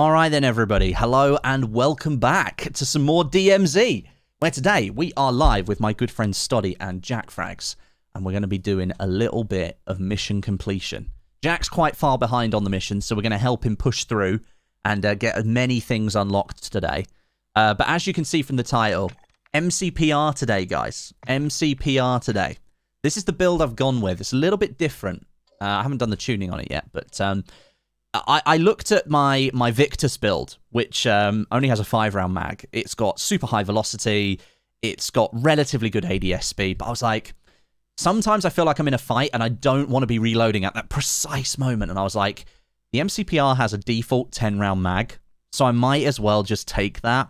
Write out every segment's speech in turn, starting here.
All right, then, everybody. Hello and welcome back to some more DMZ, where today we are live with my good friends Stodeh and Jack Frags, and we're going to be doing a little bit of mission completion. Jack's quite far behind on the mission, so we're going to help him push through and uh, get many things unlocked today. Uh, but as you can see from the title, MCPR today, guys. MCPR today. This is the build I've gone with. It's a little bit different. Uh, I haven't done the tuning on it yet, but um, I, I looked at my my Victus build, which um, only has a five round mag. It's got super high velocity. It's got relatively good ADS speed. But I was like, sometimes I feel like I'm in a fight and I don't want to be reloading at that precise moment. And I was like, the MCPR has a default 10 round mag, so I might as well just take that.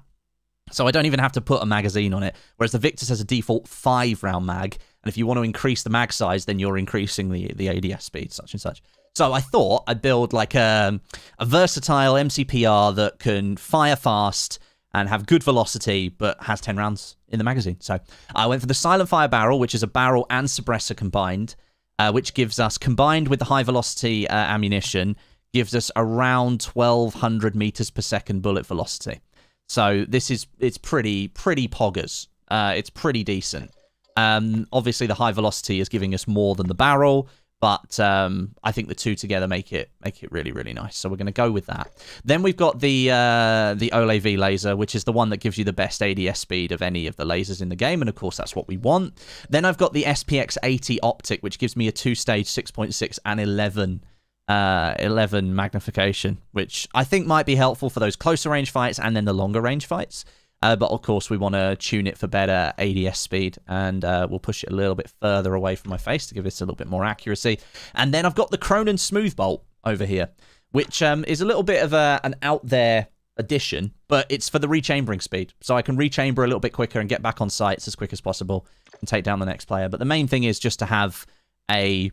So I don't even have to put a magazine on it. Whereas the Victus has a default five round mag, and if you want to increase the mag size, then you're increasing the the ADS speed, such and such. So I thought I'd build like a, a versatile MCPR that can fire fast and have good velocity, but has 10 rounds in the magazine. So I went for the Silent Fire Barrel, which is a barrel and suppressor combined, uh, which gives us, combined with the high velocity uh, ammunition, gives us around 1200 meters per second bullet velocity. So this is, it's pretty, pretty poggers. Uh, it's pretty decent. Um, obviously, the high velocity is giving us more than the barrel, but um, I think the two together make it make it really really nice. So we're going to go with that. Then we've got the uh, the Ole V laser, which is the one that gives you the best ADS speed of any of the lasers in the game, and of course that's what we want. Then I've got the SPX 80 optic, which gives me a two stage 6.6 and 11. Uh, 11 magnification, which I think might be helpful for those closer range fights and then the longer range fights. Uh, but of course, we want to tune it for better ADS speed, and uh, we'll push it a little bit further away from my face to give this a little bit more accuracy. And then I've got the Cronen Smooth Bolt over here, which um, is a little bit of a, an out there addition, but it's for the rechambering speed. So I can rechamber a little bit quicker and get back on sites as quick as possible and take down the next player. But the main thing is just to have a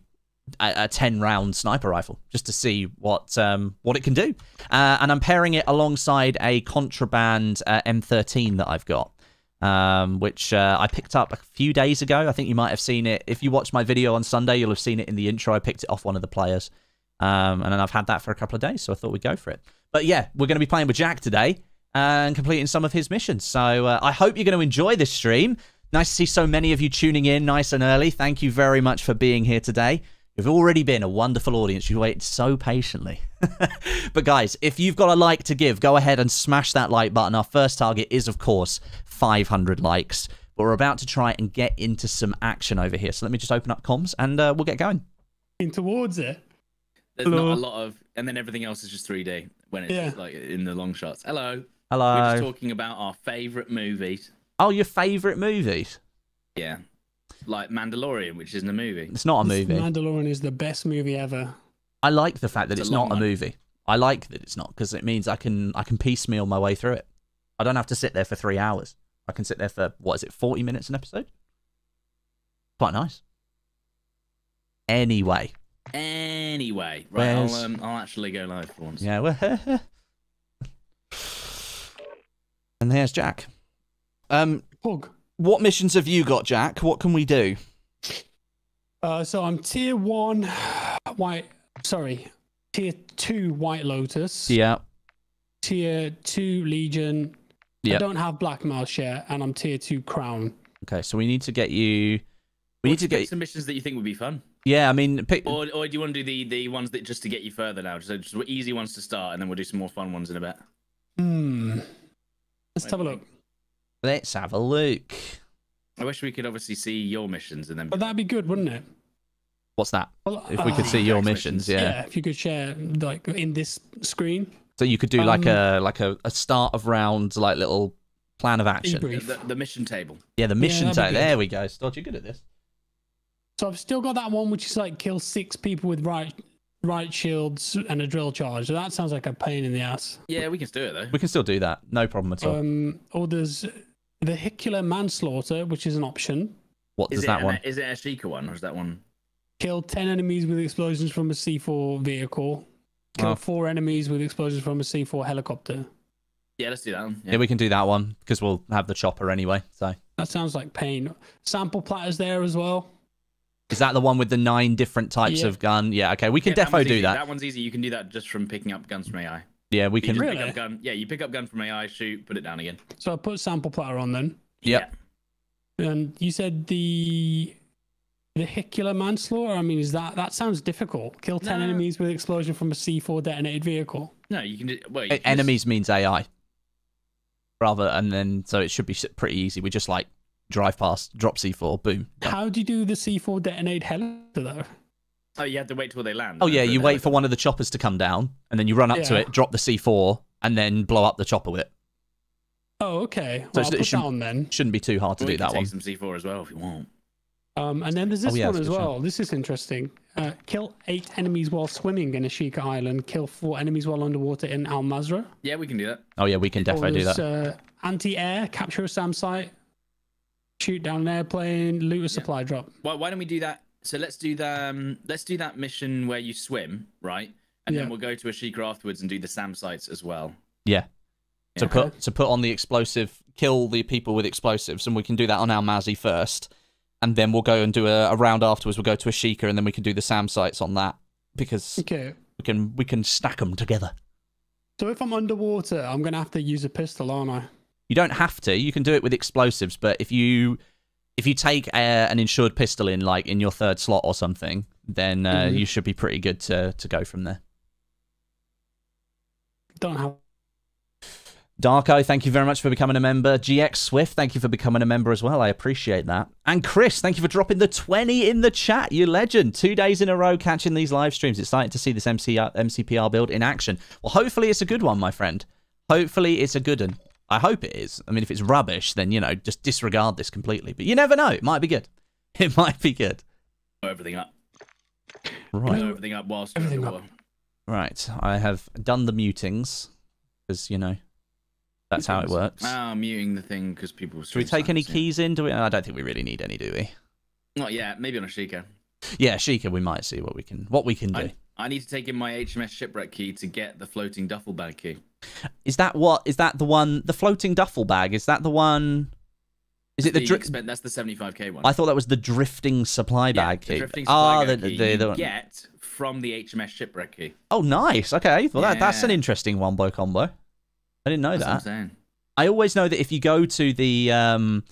a, a 10 round sniper rifle just to see what um, what it can do. Uh, and I'm pairing it alongside a contraband uh, M13 that I've got. Um, which uh, I picked up a few days ago. I think you might have seen it. If you watched my video on Sunday, you'll have seen it in the intro. I picked it off one of the players. Um, and then I've had that for a couple of days, so I thought we'd go for it. But yeah, we're going to be playing with Jack today and completing some of his missions. So uh, I hope you're going to enjoy this stream. Nice to see so many of you tuning in nice and early. Thank you very much for being here today. You've already been a wonderful audience. You waited so patiently. but guys, if you've got a like to give, go ahead and smash that like button. Our first target is, of course, 500 likes. But we're about to try and get into some action over here. So let me just open up comms and uh, we'll get going. In towards it. There's Hello. not a lot of, and then everything else is just 3D when it's yeah. like in the long shots. Hello. Hello. We're just talking about our favorite movies. Oh, your favorite movies? Yeah like Mandalorian, which isn't a movie. It's not a movie. Mandalorian is the best movie ever. I like the fact that it's, it's not a movie. I like that it's not because it means I can I can piecemeal my way through it. I don't have to sit there for three hours. I can sit there for what is it, forty minutes an episode? Quite nice. Anyway. Anyway, right? I'll um, I'll actually go live for once. Yeah. Well, and there's Jack. Um. Pug. What missions have you got, Jack? What can we do? Uh, so I'm tier one white. Sorry, tier two White Lotus. Yeah. Tier two Legion. Yep. I don't have Black Mous yet, and I'm tier two Crown. Okay, so we need to get you. We need to get some missions that you think would be fun. Yeah, I mean, pick... or, or do you want to do the the ones that just to get you further now? Just, just easy ones to start, and then we'll do some more fun ones in a bit. Hmm. Let's Wait, have a look. Let's have a look. I wish we could obviously see your missions and then. But that'd be good, wouldn't it? What's that? Well, if we could uh, see your missions, yeah. Yeah, if you could share like in this screen. So you could do like um, a like a, a start of round like little plan of action. The, the, mission table. Yeah, the mission yeah, table. There we go. Stod, you're good at this. So I've still got that one, which is like kill six people with right right shields and a drill charge. So that sounds like a pain in the ass. Yeah, we can still do it though. We can still do that. No problem at all. Um, or there's vehicular manslaughter, which is an option. What is that an, one? Is it a Sheikah one, or is that one? Kill 10 enemies with explosions from a C4 vehicle. Kill oh. four enemies with explosions from a C4 helicopter. Yeah, let's do that one. Yeah. yeah, we can do that one because we'll have the chopper anyway. So that sounds like pain. Sample platters there as well. Is that the one with the nine different types yeah. of gun? Yeah, okay, we can yeah, defo do that. That one's easy. You can do that just from picking up guns from AI. Yeah, we You can. just Really? pick up gun. Yeah, you pick up gun from AI, shoot, put it down again. So I put sample platter on then. Yep. And you said the vehicular manslaughter. I mean, is that that sounds difficult? Kill ten No. enemies with explosion from a C4 detonated vehicle. No, you can. do- Well, you can just- Enemies means AI. Rather, and then so it should be pretty easy. We just like drive past, drop C4, boom. done. How do you do the C4 detonate helicopter though? Oh, you have to wait till they land. Oh yeah, you wait for one of the choppers to come down, and then you run up to it, drop the C4, and then blow up the chopper with it. Oh, okay. So Well, it's- I'll it put that shouldn't- on then. Shouldn't be too hard to Well, do that take one. some C4 as well if you want. Um, and then there's Oh, this yeah, one as good, sure. well. This is interesting. Uh, kill eight enemies while swimming in Ashika Island. Kill four enemies while underwater in Al Mazrah. Yeah, we can do that. Oh yeah, we can definitely do that. Uh, anti-air, capture a SAM site, shoot down an airplane, loot a supply drop. Why, why don't we do that? So let's do the um, let's do that mission where you swim, right? And Yeah. then we'll go to Ashika afterwards and do the SAM sites as well. Yeah. To Yeah. put to put on the explosive, kill the people with explosives, and we can do that on our Mazzy first, and then we'll go and do a, a round afterwards. We'll go to Ashika, and then we can do the SAM sites on that because Okay. we can we can stack them together. So if I'm underwater, I'm gonna have to use a pistol, aren't I? You don't have to. You can do it with explosives, but if you if you take an insured pistol in like in your third slot or something, then uh, Mhm. you should be pretty good to to go from there. Don't have. Darko, thank you very much for becoming a member. GX Swift, thank you for becoming a member as well. I appreciate that. And Chris, thank you for dropping the 20 in the chat. You legend. Two days in a row catching these live streams. Excited to see this MCR, MCPR build in action. Well, hopefully it's a good one, my friend. Hopefully it's a good one. I hope it is. I mean, if it's rubbish, then, you know, just disregard this completely. But you never know. It might be good. It might be good. Everything up. Right. Blow everything up whilst you're Everything up. Right. I have done the mutings because, you know, that's how it works. Ah, muting the thing because people. Should we take any keys in? Do we? I don't think we really need any, do we? Not yet. Maybe on Ashika. Yeah, Sheikah, we might see what we can what we can do. I, I need to take in my HMS shipwreck key to get the floating duffel bag key. Is that what? Is that the one? The floating duffel bag? Is that the one? Is it the? The Dri- expen- that's the 75k one. I thought that was the drifting supply Yeah, bag the key. drifting Ah, supply the, bag the, key the, you the- get from the HMS shipwreck key. Oh, nice. Okay, well that, that's an interesting one combo. I didn't know That's what I'm that. saying. I always know that if you go to the um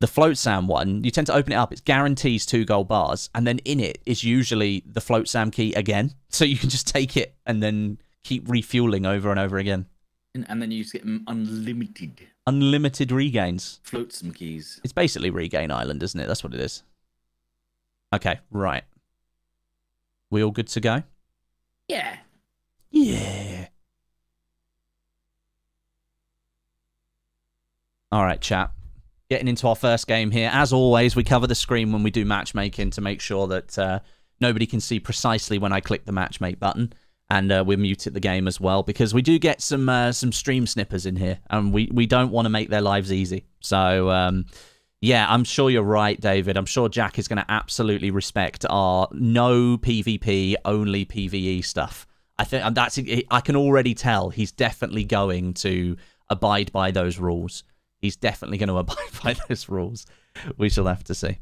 the flotsam one, you tend to open it up. It guarantees two gold bars, and then in it is usually the flotsam key again. So you can just take it and then keep refueling over and over again. And, and then you just get unlimited Unlimited regains. flotsam keys. It's basically Regain Island, isn't it? That's what it is. Okay, right. We all good to go? Yeah. Yeah. All right, chat. Getting into our first game here. As always, we cover the screen when we do matchmaking to make sure that uh, nobody can see precisely when I click the matchmake button. And uh, we muted the game as well because we do get some uh, some stream snippers in here, and we, we don't want to make their lives easy. So um, yeah, I'm sure you're right, David. I'm sure Jack is going to absolutely respect our no PvP, only PvE stuff. I think that's I can already tell he's definitely going to abide by those rules. He's definitely going to abide by those rules. We shall have to see.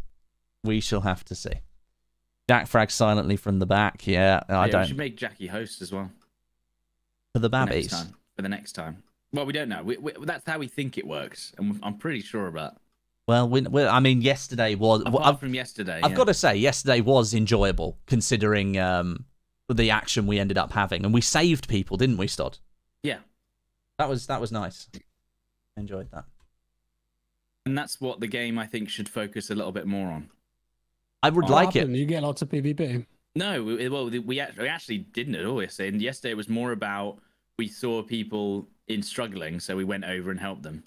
We shall have to see. Jack frags silently from the back. Yeah, I yeah, don't. We should make Jackie host as well. For the for babbies. time. For the next time. Well, we don't know. We, we, that's how we think it works, and I'm pretty sure about. Well, we, well, I mean, yesterday was. Apart well, from yesterday, I've yeah. got to say, yesterday was enjoyable considering um, the action we ended up having, and we saved people, didn't we, Stod? Yeah, That was that was nice. Enjoyed that. And that's what the game I think should focus a little bit more on. I would What like it. You get lots of PvP. No, we, well, we we actually didn't at all yesterday. And yesterday was more about we saw people in struggling, so we went over and helped them.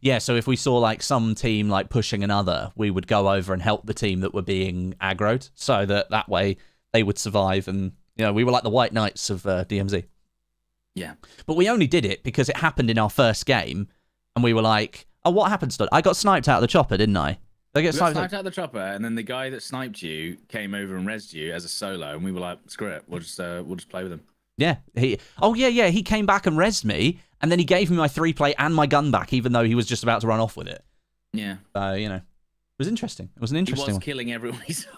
Yeah, so if we saw like some team like pushing another, we would go over and help the team that were being aggroed, so that that way they would survive. And you know, we were like the White Knights of uh, DMZ. Yeah. But we only did it because it happened in our first game, and we were like, "Oh, what happened, Stud? I got sniped out of the chopper, didn't I? I get We sniped. sniped out of the chopper, and then the guy that sniped you came over and rezzed you as a solo, and we were like, "Screw it, we'll just uh, we'll just play with him." Yeah. He. Oh yeah, yeah. He came back and rezzed me, and then he gave me my three play and my gun back, even though he was just about to run off with it. Yeah, So you know, it was interesting. It was an interesting. he was one. killing everyone. he saw.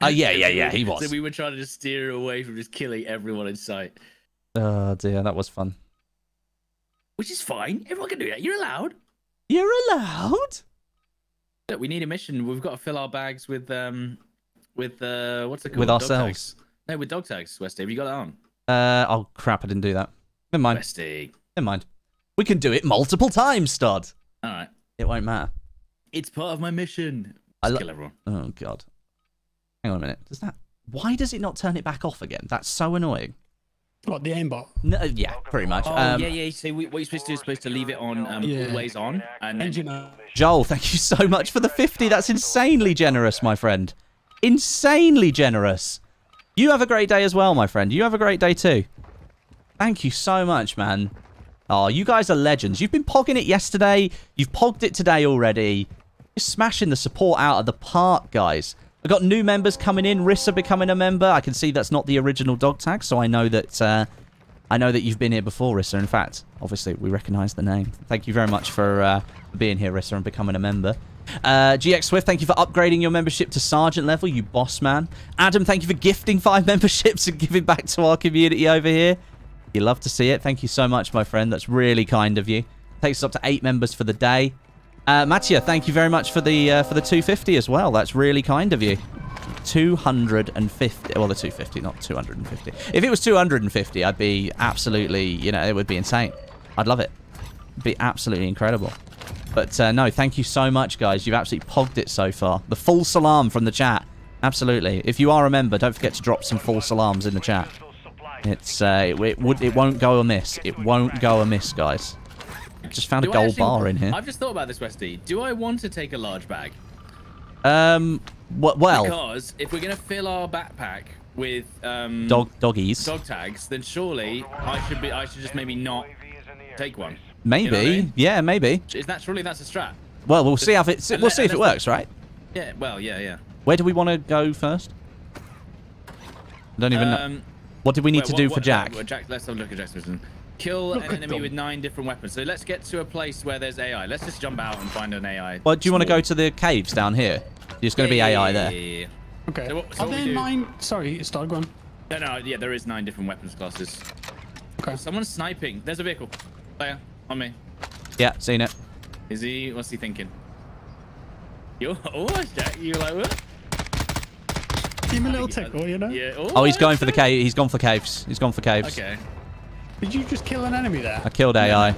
Oh yeah, yeah, yeah. He was. So we were trying to just steer away from just killing everyone in sight. Oh dear, that was fun. Which is fine. Everyone can do that. You're allowed. You're allowed. Look, we need a mission. We've got to fill our bags with um, with uh, what's it called? With ourselves. No, with dog tags. Westie, have you got that on? Uh, oh crap, I didn't do that. Never mind. Westie. Never mind. We can do it multiple times, Stod. All right. It won't matter. It's part of my mission. I Just lo- kill everyone. Oh god. Hang on a minute. Does that? Why does it not turn it back off again? That's so annoying. What the aimbot? No, yeah, pretty much. Oh um, yeah, yeah. So we, what you're supposed to do is supposed to leave it on um, Yeah. always on, and then uh, Joel, thank you so much for the 50. That's insanely generous, my friend. Insanely generous. You have a great day as well, my friend. You have a great day too. Thank you so much, man. Oh, you guys are legends. You've been pogging it yesterday. You've pogged it today already. You're smashing the support out of the park, guys. I've got new members coming in. Rissa becoming a member. I can see that's not the original dog tag, so I know that uh, I know that you've been here before, Rissa. In fact, obviously, we recognise the name. Thank you very much for uh, being here, Rissa, and becoming a member. Uh, GX Swift, thank you for upgrading your membership to Sergeant level, you boss man. Adam, thank you for gifting five memberships and giving back to our community over here. You love to see it. Thank you so much, my friend. That's really kind of you. Takes us up to eight members for the day. Uh, Mattia, thank you very much for the uh, for the 250 as well. That's really kind of you. 250. Well, the 250, not 250. If it was 250, I'd be absolutely, you know, it would be insane. I'd love it. It'd be absolutely incredible. But uh, no, thank you so much, guys. You've absolutely pogged it so far. The full salam from the chat. Absolutely. If you are a member, don't forget to drop some full salams in the chat. It's uh, it, it would it won't go amiss. It won't go amiss, guys. Just found a Do I gold actually- bar in here. I've just thought about this, Westie. Do I want to take a large bag? Um, wh- well, Because if we're gonna fill our backpack with um, dog doggies. dog tags, then surely I should be. I should just maybe not take one. maybe, you know I mean? yeah, maybe. Is that surely that's a strat? Well, we'll see if it we'll see if it works, right? Yeah. Well, yeah, yeah. Where do we want to go first? I don't even know. Um, What did we need wait, to what- do what- for Jack? what- Jack. Let's have a look at Jack's mission. Kill Look an enemy them. with nine different weapons. So let's get to a place where there's AI. Let's just jump out and find an AI. Well, do you want to go to the caves down here? There's going to be Yeah, yeah, AI there. yeah, yeah, yeah. Okay. So what- so Are there nine? Sorry, start going. No, no, yeah, there is nine different weapons classes. Okay. Someone's sniping. There's a vehicle. Player, on me. Yeah, seen it. Is he? What's he thinking? You're Oh, Jack, you like what? Give me a little tickle, you know. Yeah. Oh, oh he's going for the cave. He's gone for caves. He's gone for caves. Okay. Did you just kill an enemy there? I killed AI.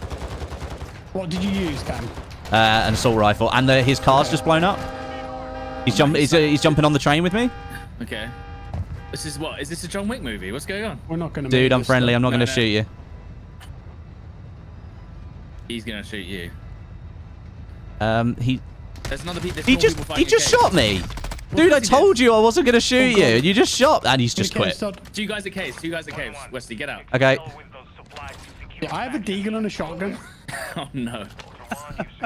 What did you use, Cam? Uh, an assault rifle, and the, his car's just blown up. He's jump. He's, uh, he's jumping on the train with me, Okay. This is what? Is this a John Wick movie? What's going on? We're not going to. dude. I'm friendly. I'm not No, going to no. shoot you. He's gonna shoot you. Um, he There's another pe- there's he just people he fighting just caves. shot me, dude. I course he told you I wasn't going to shoot Oh, you, you just shot, and he's just quit. Two guys at caves. Two guys at caves. Wesley, get out. Okay. Yeah, I have a deagle and a shotgun. Oh no.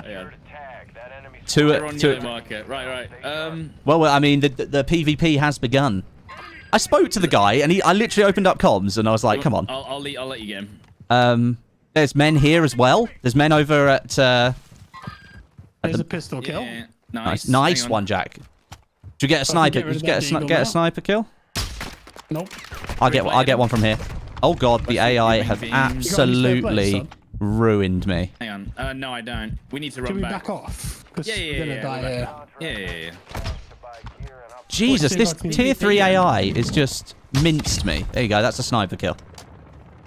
Yeah. Two. They're two market. Right, right. Um. Well, well, I mean, the, the the PvP has begun. I spoke to the guy, and he I literally opened up comms, and I was like, "Come on." I'll I'll, let- I'll let you get him. Um, there's men here as well. There's men over at. Uh, There's a pistol kill. Yeah. nice, Nice. nice on. one, Jack. Did you get a I can sniper? get Did you get a, sni- get a sniper kill? Nope. I'll get I'll get one from here. Oh god, the AI green have beam. You got any spare absolutely plates, ruined me. Hang on. Uh, no, I don't. We need to run Can we back. back off? Because Yeah, yeah, we're gonna yeah, die we're here. Yeah, yeah, yeah. Jesus, this if I can tier three. AI is just minced me. There you go. That's a sniper kill.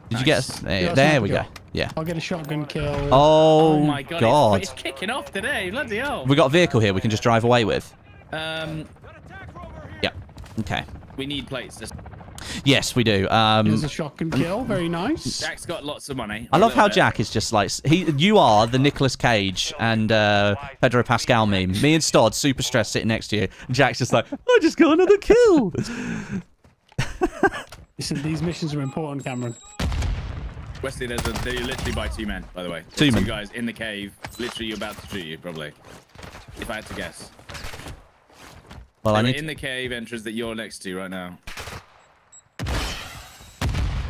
Did you get? Nice. A, there there sniper we go. Yeah. I'll get a shotgun kill. Oh, Oh my god. god. It's, it's kicking off today. Bloody hell. We got a vehicle here we can just drive away with. Um. Yep. Okay. We need plates. Just- Yes, we do. Um, There's a shotgun kill. Very nice. Jack's got lots of money. I love little how bit. Jack is just like he. You are the Nicolas Cage and uh, Pedro Pascal meme. Me and Stod super stressed sitting next to you. Jack's just like, I just got another kill. Listen, these missions are important, Cameron. Wesley, there's a, they literally by two men, by the way. Two There's men. guys in the cave. Literally, you're about to shoot you, probably. If I had to guess. well, I They're need. in the cave entrance that you're next to right now.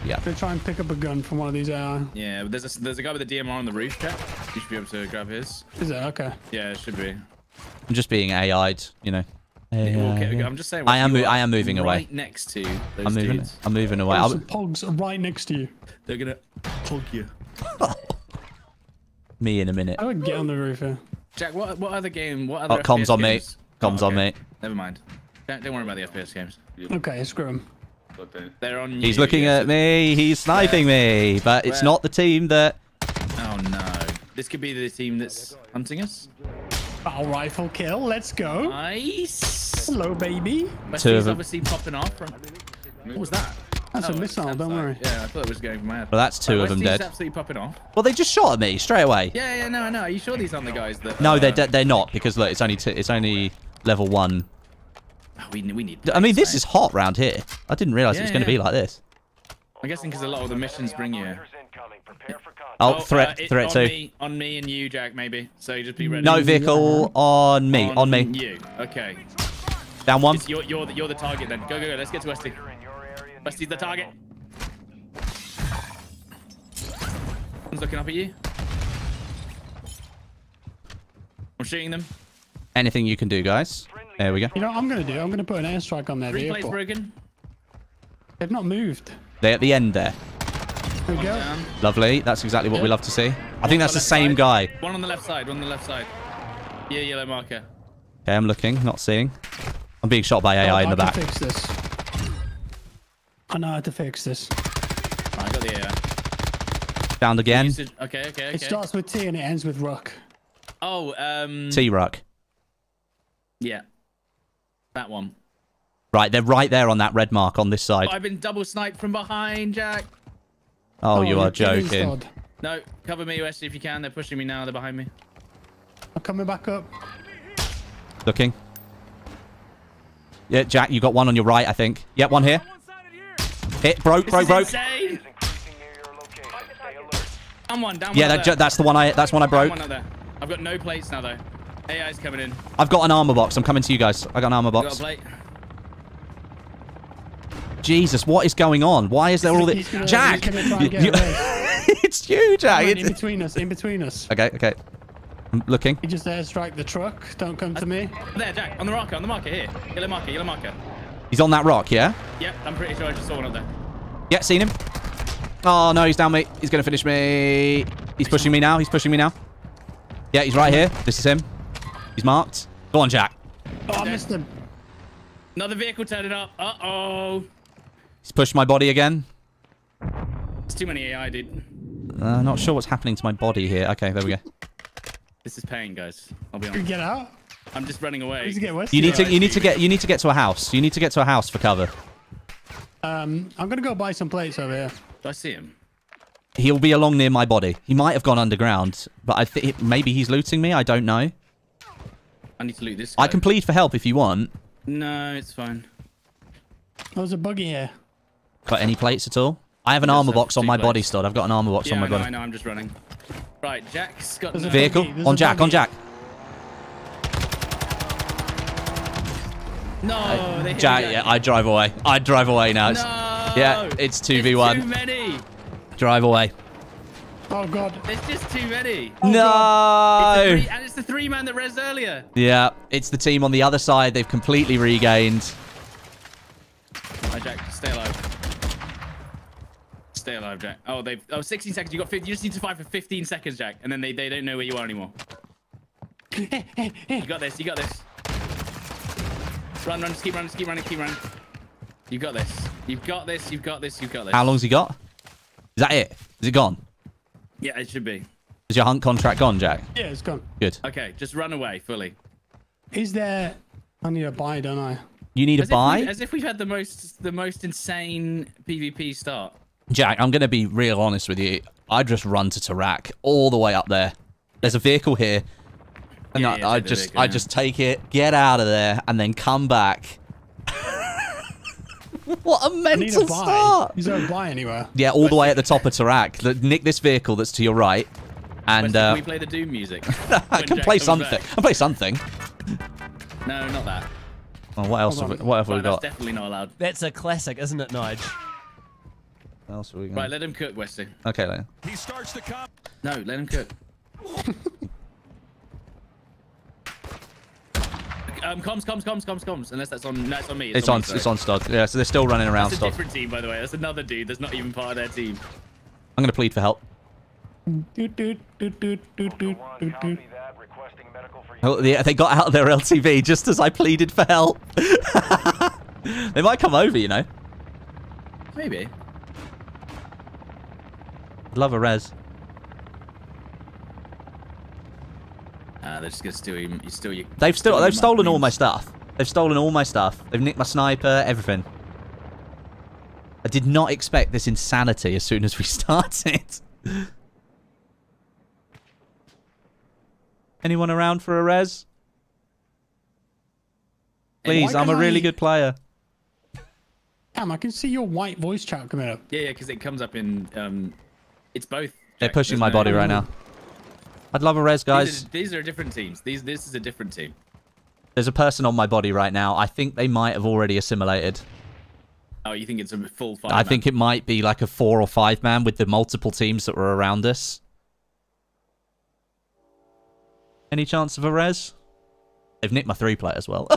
Yeah. I'm gonna try and pick up a gun from one of these AI. Yeah, but there's a, there's a guy with a DMR on the roof, Jack. You should be able to grab his. Is it okay? Yeah, it should be. I'm just being AI'd. You know, Okay, I'm just saying. I am you mo- are I am moving away. Right next to those I'm moving. dudes. I'm moving away. There's I'll, some pogs right next to you. They're gonna hug you. me in a minute. I would get on the roof here. Jack, what what other game? What other? Oh, comms FPS on me. Comms Oh, on okay. me. Never mind. Don't, don't worry about the FPS games. Okay, screw him. They're on. He's looking yes. at me. He's sniping me, but it's Where? not the team that. Oh no! This could be the team that's hunting us. Battle rifle kill. Let's go. Nice. Hello, baby. Two of them. obviously popping off from. What was that? That's a Oh, missile. Don't like- worry. Yeah, I thought it was going mad. Well, that's two Right, of them Wesley's dead. absolutely popping off. Well, they just shot at me straight away. Yeah, yeah, no, no. Are you sure these aren't the guys that? No, uh, they're de- they're not because look, it's only t- it's only level one. Oh, we, we need. I mean, this plates, is hot round here. I didn't realize it was going to yeah. be like this. I'm guessing because a lot of the missions bring you. Oh, threat, uh, it- threat on two. Me, on me and you, Jack, maybe. So just be ready. No vehicle on me. On, me. You. Okay. Down one. You're, you're, the, you're the target then. Go, go, go. Let's get to Westie. Westie's the target. One's looking up at you. I'm shooting them. Anything you can do, guys. There we go. You know what I'm gonna do? I'm gonna put an airstrike on their Replay's vehicle. broken. They've not moved. They're at the end there. There we go. Lovely. That's exactly what we love to see. I think that's the left same side. guy. One on the left side. One on the left side. Yeah, yellow marker. Okay, I'm looking, not seeing. I'm being shot by AI in I the can back. fix this. I know how to fix this. Oh, I got the AI. Down again. Usage- Okay, okay, okay. It starts with T and it ends with Ruck. Oh, um. T-Ruck. Yeah. That one. Right, they're right there on that red mark on this side. I've been double sniped from behind, Jack. Oh, you oh, are you're joking. Stod. No, cover me, Wesley, if you can. They're pushing me now. They're behind me. I'm coming back up. Looking. Yeah, Jack, you got one on your right, I think. Yeah, one here. Hit, broke, This broke, is broke. insane. I'm one down. Yeah, that, up ju- there. that's the one I that's one I broke. One up there. I've got no plates now though. AI's coming in. I've got an armor box. I'm coming to you guys. I got an armor box. plate. Jesus, what is going on? Why is there all this? gonna- Jack, he's gonna try and you- get you- away. it's you, Jack. Right, in between us. In between us. Okay, okay. I'm looking. You just airstrike the truck. Don't come to me. There, Jack. On the marker. On the marker here. Yellow marker. Yellow marker. He's on that rock, yeah? Yep. I'm pretty sure I just saw one up there. Yeah, seen him. Oh, no, he's down me. He's going to finish me. He's pushing me now. He's pushing me now. Yeah, he's right here. This is him. He's marked. Go on, Jack. Oh, I missed him. Another vehicle turning up. Uh oh. He's pushed my body again. It's too many AI, dude. Uh, not sure what's happening to my body here. Okay, there we go. This is pain, guys. I'll be You honest. get out. I'm just running away. Need to get. You need to you need to get you need to get to a house. You need to get to a house for cover. Um, I'm gonna go buy some plates over here. Do I see him? He'll be along near my body. He might have gone underground, but I think maybe he's looting me. I don't know. I need to loot this. Guy. I can plead for help if you want. No, it's fine. There's a buggy here. Got any plates at all? I have an armor box on two my body plates. stud. I've got an armor box Yeah, on my I know, body. I know. I'm just running. Right, Jack's got There's a no- Vehicle on a Jack. On. Jack. No, they hit Jack. me. Yeah, I drive away. I drive away now. It's, No. Yeah, it's two v one. Too one. many. Drive away. Oh god. There's just too many. Oh, no. Three- and it's the three man that res earlier. Yeah, it's the team on the other side. They've completely regained. Right, Jack, stay alive. Stay alive, Jack. Oh, they've. Oh, 16 seconds. You got. 50, you just need to fight for 15 seconds, Jack, and then they, they don't know where you are anymore. You got this. You got this. Run, run. Just keep running. Just keep running. Keep running. You got this. You've got this. You've got this. You've got this. How long's he got? Is that it? Is it gone? Yeah, it should be. Is your hunt contract gone, Jack? Yeah, it's gone. Good. Okay, just run away fully. Is there? I need a buy, don't I? You need a As if, we, buy? as if we've had the most the most insane PvP start. Jack, I'm going to be real honest with you. I just run to Tarak all the way up there. There's a vehicle here. And Yeah, I, yeah, I just vehicle, I yeah. just take it, get out of there, and then come back. what a mental a start! Is there a buy anywhere? Yeah, all the way at the top of Tarak. Nick this vehicle that's to your right, and uh, can we play the Doom music? I can Jack play something. back? I can play something. No, not that. Oh, what else? Have we, what have we Right, that's got? definitely not allowed. That's a classic, isn't it, Nige? What else have we Right, got? let him cook, Wesley. Okay, then. He starts the comp. No, let him cook. Um, comms, comms, comms, comms, comms. Unless that's on, no, it's on me. It's on. me, It's on Stod. Yeah, so they're still running around That's a Stod. different team, by the way. That's another dude. That's not even part of their team. I'm gonna plead for help. Oh, yeah, they got out of their LTV just as I pleaded for help. they might come over, you know. Maybe. Love a res. Uh, they're just gonna steal you. You steal you. They've still they've your stolen all my stuff. They've stolen all my stuff. They've nicked my sniper, everything. I did not expect this insanity as soon as we started. Anyone around for a res? Please, why I'm a really I- good player. Damn, I can see your white voice chat coming up. Yeah, yeah, because it comes up in. Um, it's both. They're pushing my no- body right now. I'd love a res, guys. These are, these are different teams. These this is a different team. There's a person on my body right now. I think they might have already assimilated. Oh, you think it's a full five? I think it might be like a four or five man with the multiple teams that were around us. Any chance of a res? They've nicked my three player as well.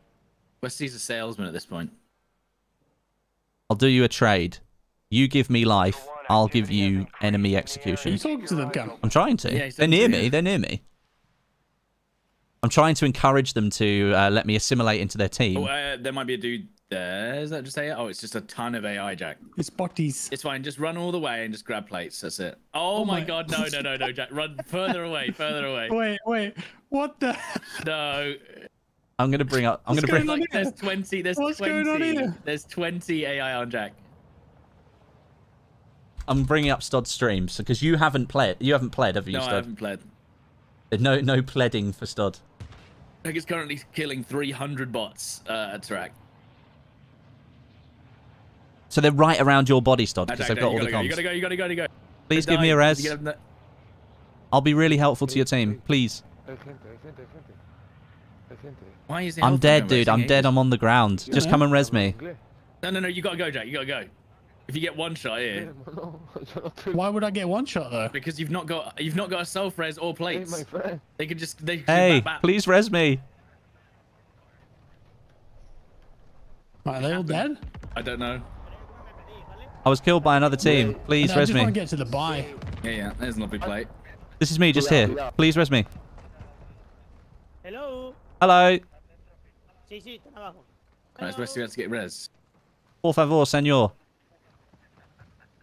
Westy's a salesman at this point. I'll do you a trade. You give me life. I'll give you enemy execution. Are you execution. talking to them, Cam? I'm trying to. Yeah, They're near to me. you. They're near me. I'm trying to encourage them to uh, let me assimilate into their team. Oh, uh, there might be a dude there. Is that just AI? Oh, it's just a ton of AI, Jack. It's botties. It's fine. Just run all the way and just grab plates. That's it. Oh, Oh my my- god, no, no, no, no, Jack. Run further away, further away. Wait, wait. What the? No. I'm gonna bring up. I'm What's gonna bring. going on Like there's 20, there's What's 20. going on here? There's 20 AI on Jack. I'm bringing up Stod streams because you haven't played. You haven't played, have you, No, I haven't played. No, no pleading for Stod. Jack is currently killing 300 bots uh, at track. So they're right around your body, Stod, Uh, because they've got all the go, you comms. gotta go, you gotta go, you gotta go. Please give me a res. I'll be really helpful to your team. Please. Why is I'm dead, dude. I'm dead. I'm on the ground. Just come and res me. No, no, no, you gotta go, Jack. You gotta go. If you get one shot here, Hermano, yo no Why would I get one shot though? because you've not got you've not got a self res or Hey, plates. my. They could just they could Hey, bat, bat. please res me. Are they all dead? I don't know. I was killed by another team. Please I res just me. want to get to the buy. Yeah, yeah. There's an lovely plate. This is me just here. Please res me. Hello. Hello. Sí, sí, están abajo. Nice, Westie to get res. Por favor, senor.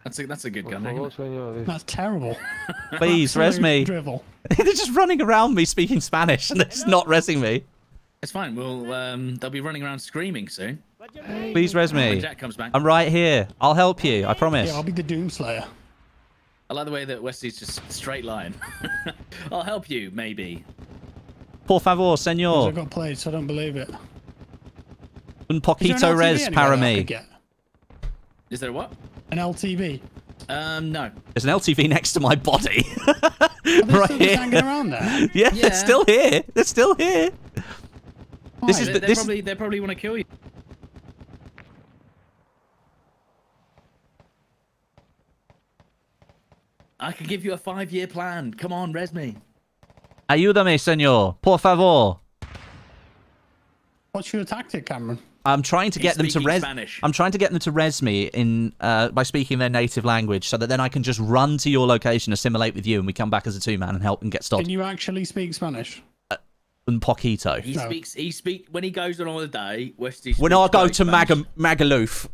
That's a that's a good gun. favor, Isn't it? señor. That's terrible. Please res me. Drivel. they're just running around me speaking Spanish and they're just not resing me. It's fine. We'll um they'll be running around screaming soon What's your name? Please res when me. Jack comes back. I'm right here. I'll help you. I promise. Yeah, I'll be the Doomslayer. I like the way that Westie's just straight line. I'll help you, maybe. Por favor, senor. I got played, so I don't believe it. Un poquito an res anywhere para that I me. Could get? Is there what? An LTV. Um, no. There's an LTV next to my body. Are they right still just here. hanging around there? Yeah, Yeah. it's still here. They're still here. This is They, the- this- probably they probably want to kill you. I can give you a five-year plan. Come on, res me. Ayúdame, senor. Por favor. What's your tactic, Cameron? I'm trying to He's get them to res. Spanish. I'm trying to get them to res me in uh, by speaking their native language, so that then I can just run to your location, assimilate with you, and we come back as a two man and help and get stopped. Can you actually speak Spanish? Un poquito. He No. speaks. He speak when he goes on holiday. Westie. When I go to Spanish. Maga Magaluf,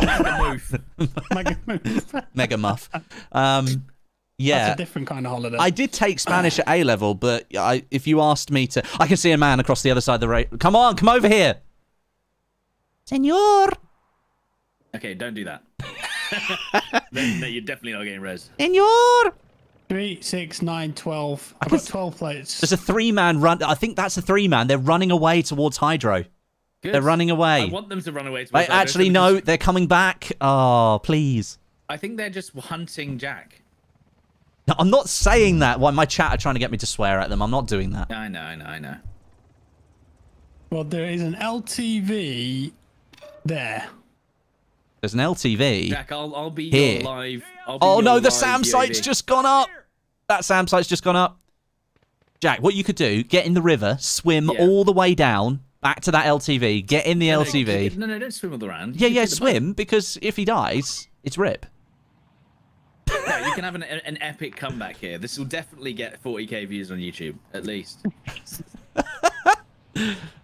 Magamoof. Mega- Megamuff. Um, That's yeah. a different kind of holiday. I did take Spanish at A level, but I, if you asked me to, I can see a man across the other side of the road. Come on, come over here, senor, Okay, don't do that. then, then you're definitely not getting res. senor. Three, six, nine, twelve. I've got twelve plates. There's a three-man run. I think that's a three-man. They're running away towards Hydro. Good. They're running away. I want them to run away. To Wait, actually, no, they're coming back. Oh, please. I think they're just hunting Jack. No, I'm not saying that. Why my chat are trying to get me to swear at them. I'm not doing that. I know, I know, I know. Well, there is an LTV there. There's an LTV. Jack, I'll I'll be Here. your live. I'll be Oh no, the live SAM UAV. site's just gone up. That SAM site's just gone up. Jack, what you could do, get in the river, swim Yeah. all the way down, back to that LTV, get in the No, no, LTV. No, no, don't swim all the round. Yeah, yeah, can do boat. swim, because if he dies, it's rip. Yeah, you can have an, an epic comeback here. This will definitely get 40k views on YouTube, at least.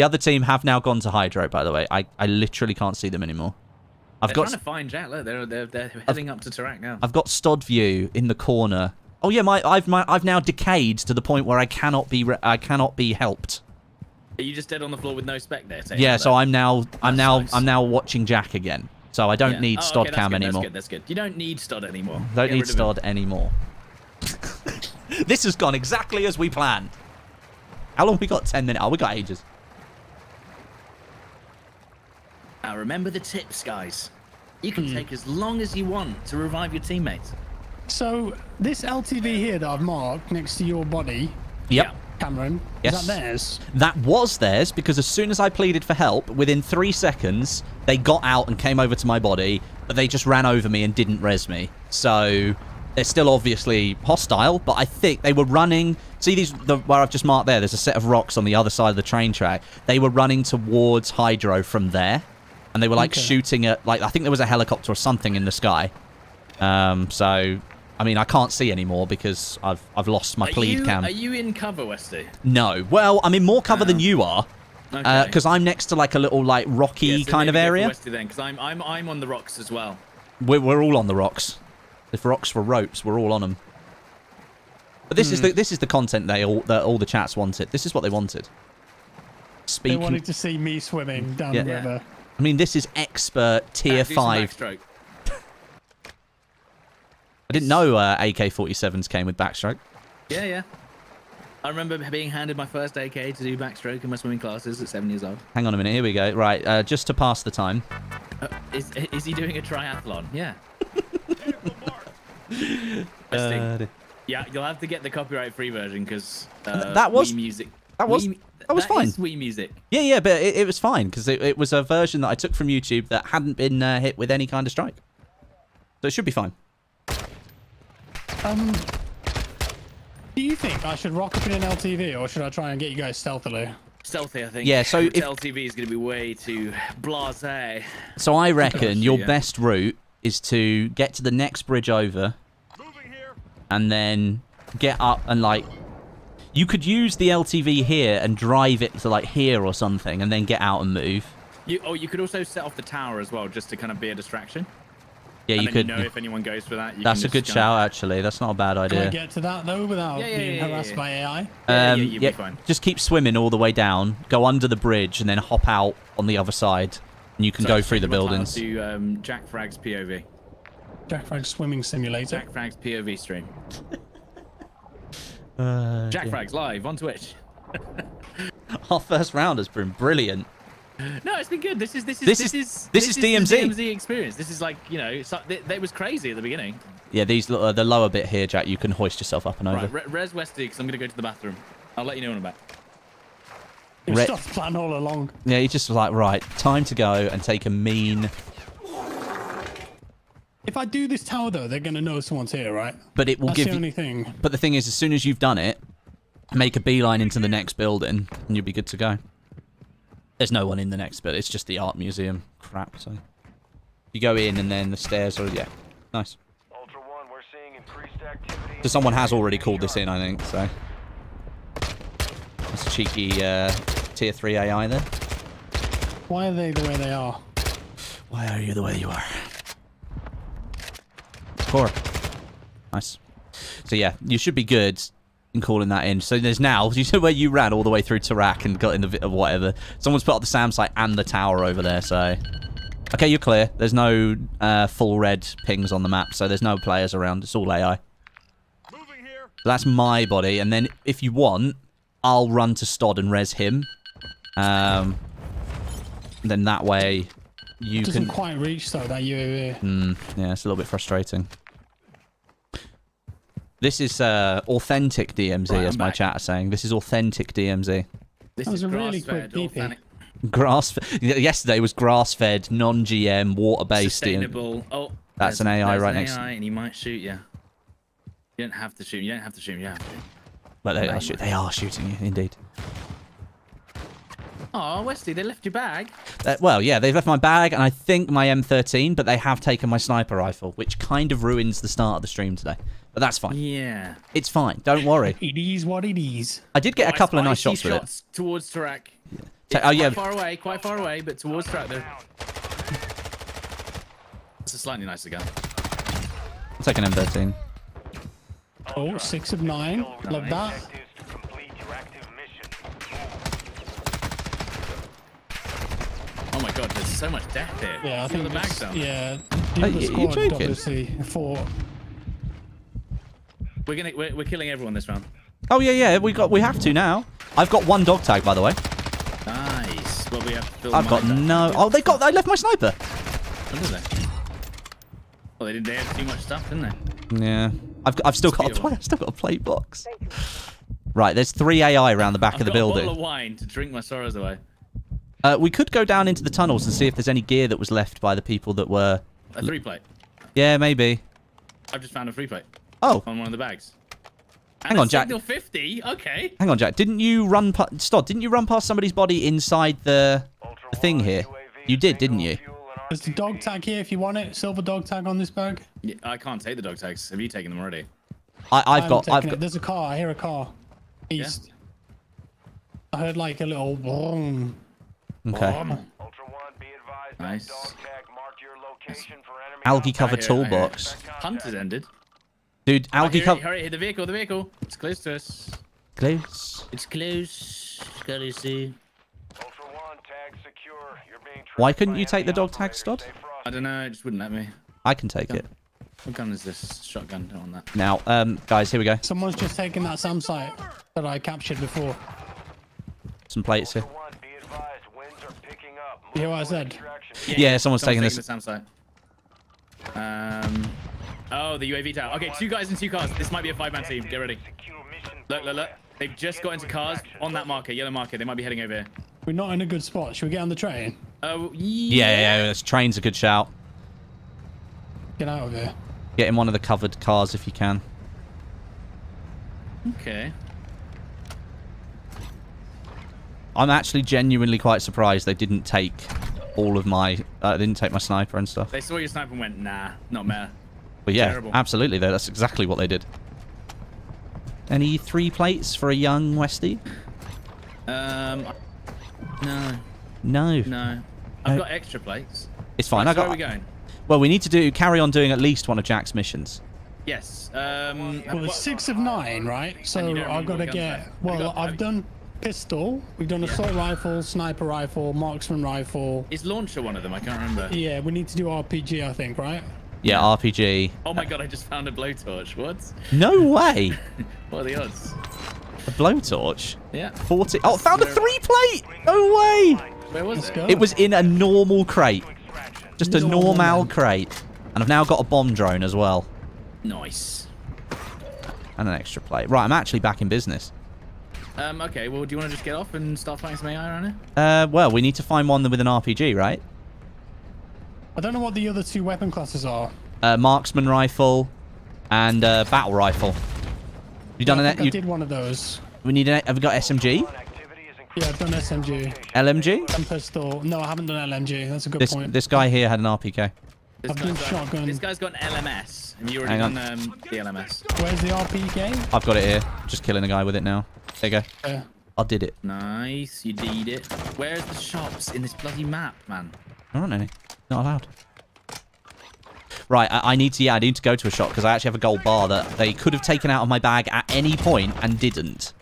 The other team have now gone to Hydro, by the way. I, I literally can't see them anymore. I've They're got trying to find Jack. Look, they're, they're, they're heading up to Tarak now. I've got Stod View in the corner. Oh yeah, my I've my I've now decayed to the point where I cannot be re- I cannot be helped. Are you just dead on the floor with no spec there? Yeah, so I'm now I'm That's now nice. I'm now watching Jack again. So I don't Yeah. need Oh, Stod okay, Cam good, anymore. That's good, that's good. You don't need Stod anymore. Don't Get need. Stod anymore. this has gone exactly as we planned. How long we got? Ten minutes. Oh, we got ages. Now remember the tips, guys. You can hmm. take as long as you want to revive your teammates. So this LTV here that I've marked next to your body, Yep. Yeah. Cameron, Yes. is that theirs? That was theirs because as soon as I pleaded for help, within three seconds, they got out and came over to my body, but they just ran over me and didn't res me. So they're still obviously hostile, but I think they were running. See these the, where I've just marked there. There's a set of rocks on the other side of the train track. They were running towards Hydro from there, and they were like Okay. shooting at like I think there was a helicopter or something in the sky. Um, so. I mean, I can't see anymore because I've I've lost my Are plead you, cam. Are you in cover, Westie? No. Well, I'm in more cover than you are. Okay. Because I'm next to like a little like rocky Yeah, so kind of maybe go for area. Westie then, because I'm I'm I'm on the rocks as well. We're, we're all on the rocks. If rocks were ropes, we're all on them. But this Hmm. is the this is the content they all that all the chats wanted. This is what they wanted. Speaking... They wanted to see me swimming down Yeah. the Yeah. river. I mean, this is expert tier five. backstroke. I didn't know uh, AK-47s came with backstroke. Yeah, yeah. I remember being handed my first AK to do backstroke in my swimming classes at seven years old. Hang on a minute. Here we go. Right, uh, just to pass the time. Uh, is is he doing a triathlon? Yeah. Uh, yeah, you'll have to get the copyright-free version because uh, That was- music. that was- Wii- that was fine. is Wii music. yeah, yeah, but it, it was fine because it, it was a version that I took from YouTube that hadn't been uh, hit with any kind of strike. So it should be fine. Um, do you think I should rock up in an LTV or should I try and get you guys stealthily? Stealthy, I think. Yeah, so if- LTV is going to be way too blasé. So I reckon Gosh, your yeah. best route is to get to the next bridge over, and then get up and like. You could use the LTV here and drive it to like here or something, and then get out and move. You, oh, you could also set off the tower as well, just to kind of be a distraction. Yeah, and you then could. you know if anyone goes for that. You that's a good just kind shout, actually. That's not a bad Can I idea. get to that though without Yeah, yeah, being yeah, yeah, harassed yeah. by AI? Yeah, yeah, Um, you'll be fine. Just keep swimming all the way down, go under the bridge, and then hop out on the other side, and you can So go through the change my buildings. To um, Jack Frag's POV. Jack Frag's swimming simulator. Jack Frag's POV stream. Uh, Jack yeah. Frag's live on Twitch. Our first round has been brilliant. No, it's been good. This is this is This this, is- is this is the DMZ. DMZ experience. This is like you know, it's like, it, it was crazy at the beginning. Yeah, these uh, the lower bit here, Jack. You can hoist yourself up and over. Right, Re- Res Westie, because I'm gonna go to the bathroom. I'll let you know when I'm back. It was just plan all along. Yeah, he just was like, right, time to go and take a mean. If I do this tower though, they're gonna know someone's here, right? But it will That's give the you. only thing. But the thing is, as soon as you've done it, make a beeline into the next building, and you'll be good to go. There's no one in the next bit. It's just the art museum crap. So you go in, and then the stairs are yeah, nice. Ultra One, we're seeing increased activity. So someone has already called this in, I think. So that's a cheeky uh, tier three AI there. Why are they the way they are? Why are you the way you are? Core. Nice. So yeah, you should be good in calling that in. So there's now, you know where you ran all the way through Tarak and got in the whatever. Someone's put up the SAM site and the tower over there, so... Okay, you're clear. There's no uh, full red pings on the map, so there's no players around. It's all AI. That's my body, and then if you want, I'll run to Stod and res him. Um, then that way you Doesn't can... quite reach though that UAV. Mm, yeah, it's a little bit frustrating. This is uh, authentic DMZ, Right, as I'm my back. chat is saying. This is authentic DMZ. This That was is a really grass-fed, quick DP. Grass. Yesterday was grass-fed, non-GM, water-based. DM. sustainable. Oh, That's an AI there's right an next- AI, and he might shoot you. You don't have to shoot. You don't have to shoot. You have to. But they are, shoot, they are shooting you, indeed. Oh, Westie, they left your bag. Uh, well, yeah, they've left my bag and I think my M13, but they have taken my sniper rifle, which kind of ruins the start of the stream today. But that's fine. Yeah. It's fine. Don't worry. It is what it is. I did get a couple of nice see shots with it. shots towards Tarak. Ta- oh, yeah. Far away, quite far away, but towards Tarak there. It's a slightly nicer gun. I'll take an M13. Oh, six of nine. Love that. Objectives to complete your active mission. Oh my god, there's so much death here. Yeah, I think the bags it's- down. Yeah. Hey, you- you squad joking? obviously for We're gonna we're, we're killing everyone this round. Oh yeah, yeah. We got. We have to now. I've got one dog tag, by the way. Nice. Well, we have to fill I've got mine no. Oh, they got. I left my sniper. What is they? Well, they didn't. They had too much stuff, didn't they? Yeah. I've. Got, I've still got. A, Beautiful. I've still got a plate box. Right. There's three AI around the back I've of the got a building. bottle of wine to drink my sorrows away. Uh, we could go down into the tunnels and see if there's any gear that was left by the people that were. A three plate. Yeah, maybe. I've just found a free plate Oh, on one of the bags. Hang And a on, Jack. Signal 50. Okay. hang on, Jack. Didn't you run? Pa- Stop. Didn't you run past somebody's body inside the the thing here? You did, didn't you? There's the dog tag here if you want it. Silver dog tag on this bag. Yeah, I can't take the dog tags. Have you taken them already? I, I've I'm got. I've it. got. There's a car. I hear a car. East. I heard like a little boom. Okay. Ultra One, be advised Nice. dog tag marked your location for enemy Algae op- covered hear it, I hear it. toolbox. Hunt has ended. Dude, algae hurry, cover. hurry, hit the vehicle, the vehicle. It's close to us. Close. It's close. Gotta see. Ultra One, tag secure. You're being Why couldn't you take the dog tag, operators. Stod? I don't know, it just wouldn't let me. I can take it. What gun is this? Shotgun, don't want that. Now, um, guys, here we go. Someone's just taken that SAM site that I captured before. Some plates here. Ultra One, be advised, winds are picking up. You hear what I said? extraction Yeah, someone's taking this- the SAM. Um. Oh, the UAV tower. Okay, two guys in two cars. This might be a five-man team. Get ready. Look, look, look. They've just got into cars on that marker, yellow marker. They might be heading over here. We're not in a good spot. Should we get on the train? Oh, Yeah, yeah, yeah. This train's a good shout. Get out of here. Get in one of the covered cars if you can. Okay. I'm actually genuinely quite surprised they didn't take all of my. Uh, didn't take my sniper and stuff. They saw your sniper and went, nah, not meta. But yeah, Terrible. absolutely though. That's exactly what they did. Any three plates for a young Westie? Um, no, No. no. I've No. got extra plates. It's fine. Right, I got. Where are we going? Well, we need to do carry on doing at least one of Jack's missions. Yes. Um. Well, what- it's six of nine, right? So I've got to get. Well, I've done pistol. We've done assault rifle, sniper rifle, marksman rifle. Is launcher one of them? I can't remember. Yeah, we need to do RPG, I think, right? Yeah, RPG. Oh my god, I just found a blowtorch. What? No way. What are the odds? a blowtorch. Yeah. 40. Oh, found a three plate. No way. Where was Let's it? go. It was in a normal crate. Just a Normal, normal crate. And I've now got a bomb drone as well. Nice. And an extra plate. Right, I'm actually back in business. Um. Okay. Well, do you want to just get off and start fighting some AI around here? Uh, well, we need to find one with an RPG, right? I don't know what the other two weapon classes are. Uh, marksman rifle and uh, battle rifle. You done I an? think I You, did one of those. we need an. Have we got SMG? Yeah, I've done SMG LMG? and pistol. No, I haven't done LMG. That's a good This point. this guy here had an RPK. This I've done guy's got- shotgun. This guy's got an LMS. Have you already Hang on. done um, the LMS? Where's the RPK? I've got it here. Just killing a guy with it now. There you go. Yeah. I did it. Nice. You did it. Where's the shops in this bloody map, man? There aren't any. Not allowed. Right, I, I need to. Yeah, I need to go to a shop because I actually have a gold bar that they could have taken out of my bag at any point and didn't.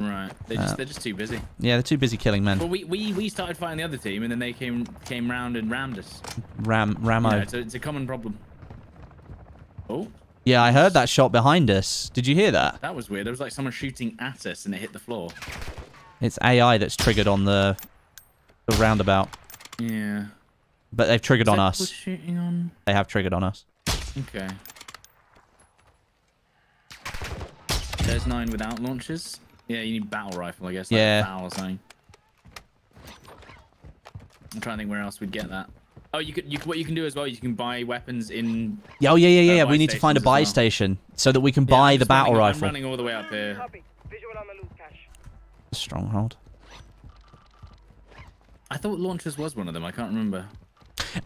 Right. They're just Uh, they're just too busy. Yeah, they're too busy killing men. Well, we, we we started fighting the other team, and then they came came round and rammed us. Ram Ramo. know, it's, a, it's a common problem. Oh, Yeah, I heard that shot behind us. Did you hear that? that was weird. There was like someone shooting at us, and it hit the floor. It's AI that's triggered on the the roundabout, Yeah. but they've triggered Is on us. Shooting on. They have triggered on us. Okay. There's nine without launches. Yeah, you need battle rifle, I guess. Like Yeah. A foul or something. I'm trying to think where else we'd get that. Oh, you could. You what you can do as well. You can buy weapons in. Yeah, oh yeah, yeah, yeah. Uh, yeah. We need to find a buy well. station so that we can Yeah, buy the battle running, rifle. I'm running all the way up here. Copy. Visual on the loot cache. Stronghold. I thought launchers was one of them. I can't remember.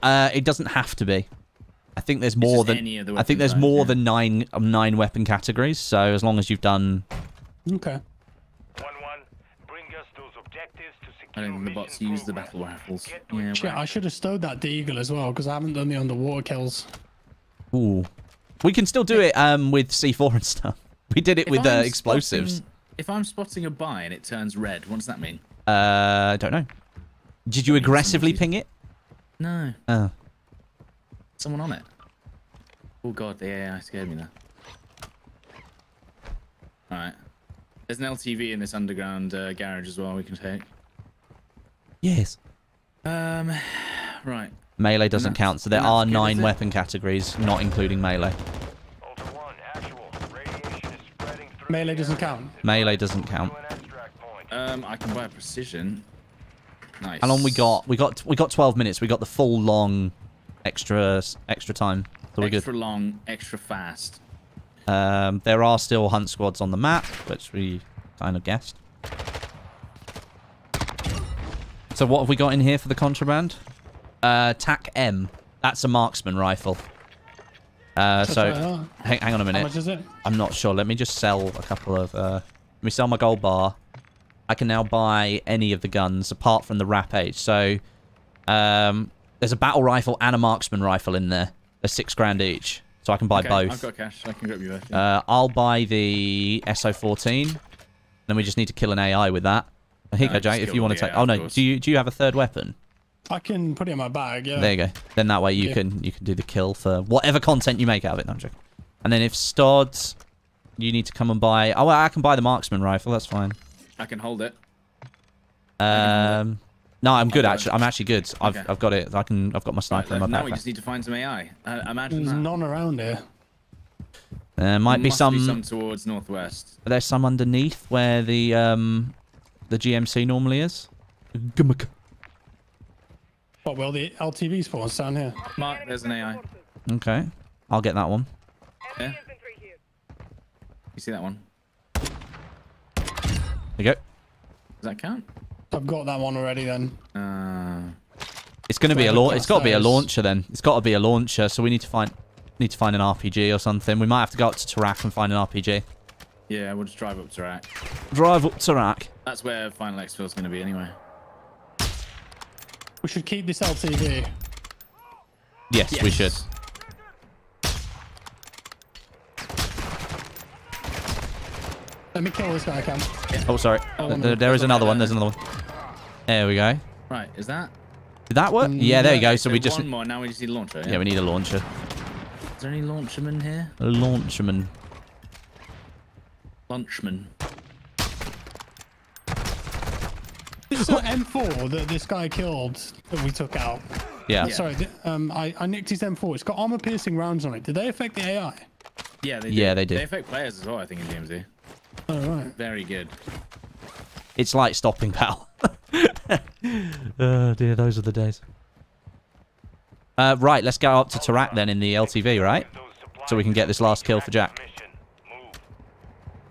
Uh, it doesn't have to be. I think there's more than any of the I think there's weapon more yeah. than nine um, nine weapon categories. So as long as you've done, Okay. 1-1, bring us those objectives to I secure don't think the bots use the battle rifles. Yeah, Shit, I should have stowed that deagle as well because I haven't done the underwater kills. ooh, we can still do it um with C4 and stuff. We did it If with uh, explosives. spotting- if I'm spotting a buy and it turns red, what does that mean? Uh, I don't know. Did you aggressively ping it? No, Oh, someone on it. Oh god, the AI scared me there. Alright. There's an LTV in this underground uh, garage as well we can take. Yes. Um, right. Melee doesn't that's- count, so there are that's good, nine weapon categories, not including melee. Ultra One, actual. Radiation is spreading through Melee doesn't count. Melee doesn't count. To an extract point. Um, I can buy a precision. Nice. How long we got? We got we got 12 minutes. We got the full long extra extra time. So we're good. Extra long, extra fast. Um, there are still hunt squads on the map, which we kind of guessed. So what have we got in here for the contraband? Uh, TAQ-M. That's a marksman rifle. Uh, so what I thought. hang, hang on a minute. How much is it? I'm not sure. Let me just sell a couple of. Uh, let me sell my gold bar. I can now buy any of the guns apart from the RAPP H. So, um, there's a battle rifle and a marksman rifle in there. They're six grand each, so I can buy okay, both. I've got cash. I can grab you both. yeah. Uh, I'll buy the SO14. Then we just need to kill an AI with that. Here you go, just Jay. If you want to take. Oh no, do you do you have a third weapon? I can put it in my bag. Yeah. There you go. Then that way you Yeah. can you can do the kill for whatever content you make out of it. No, I'm joking. And then if Stods, you need to come and buy. Oh, well, I can buy the marksman rifle. That's fine. I can hold it. Um, no, I'm good actually. I'm actually good. I've Okay. I've got it. I can. I've got my Right, sniper in my now we just need to find some AI. Uh, imagine There's that. none around here. There might be Must some. some towards northwest. There's some underneath where the um the GMC normally is. Gummock. What, well, the LTV spawns down here. Mark, there's an AI. Okay, I'll get that one. Yeah. You see that one? There you go. Does that count? I've got that one already then. Uh, It's gonna be a Whatever launch. It's got to be a launcher then. It's got to be a launcher. So we need to find need to find an RPG or something. We might have to go up to Tarak and find an RPG. Yeah, we'll just drive up to Iraq. Drive up Tarak. That's where Final Exfil's going to be anyway. We should keep this LTV. Yes, we should. Let me kill this guy, Cam. Oh, sorry. Oh, There- there- there is another one. There's another one. There we go. Right, is that? Did that work? Mm, yeah, there you go. So we just one more. Now we just need a launcher. Yeah. yeah, we need a launcher. Is there any launchermen here? A launcherman. Launchman. This uh, M4 that this guy killed that we took out. Yeah. Yeah. Sorry, um, I, I nicked his M4. It's got armor piercing rounds on it. Did they affect the AI? Yeah, they do. Yeah, they do. They affect players as well, I think, in DMZ. Oh, right. Very good. It's like stopping power. oh dear, those are the days. Uh, right, let's go up to Tarak then in the LTV, right? So we can get this last kill for Jack.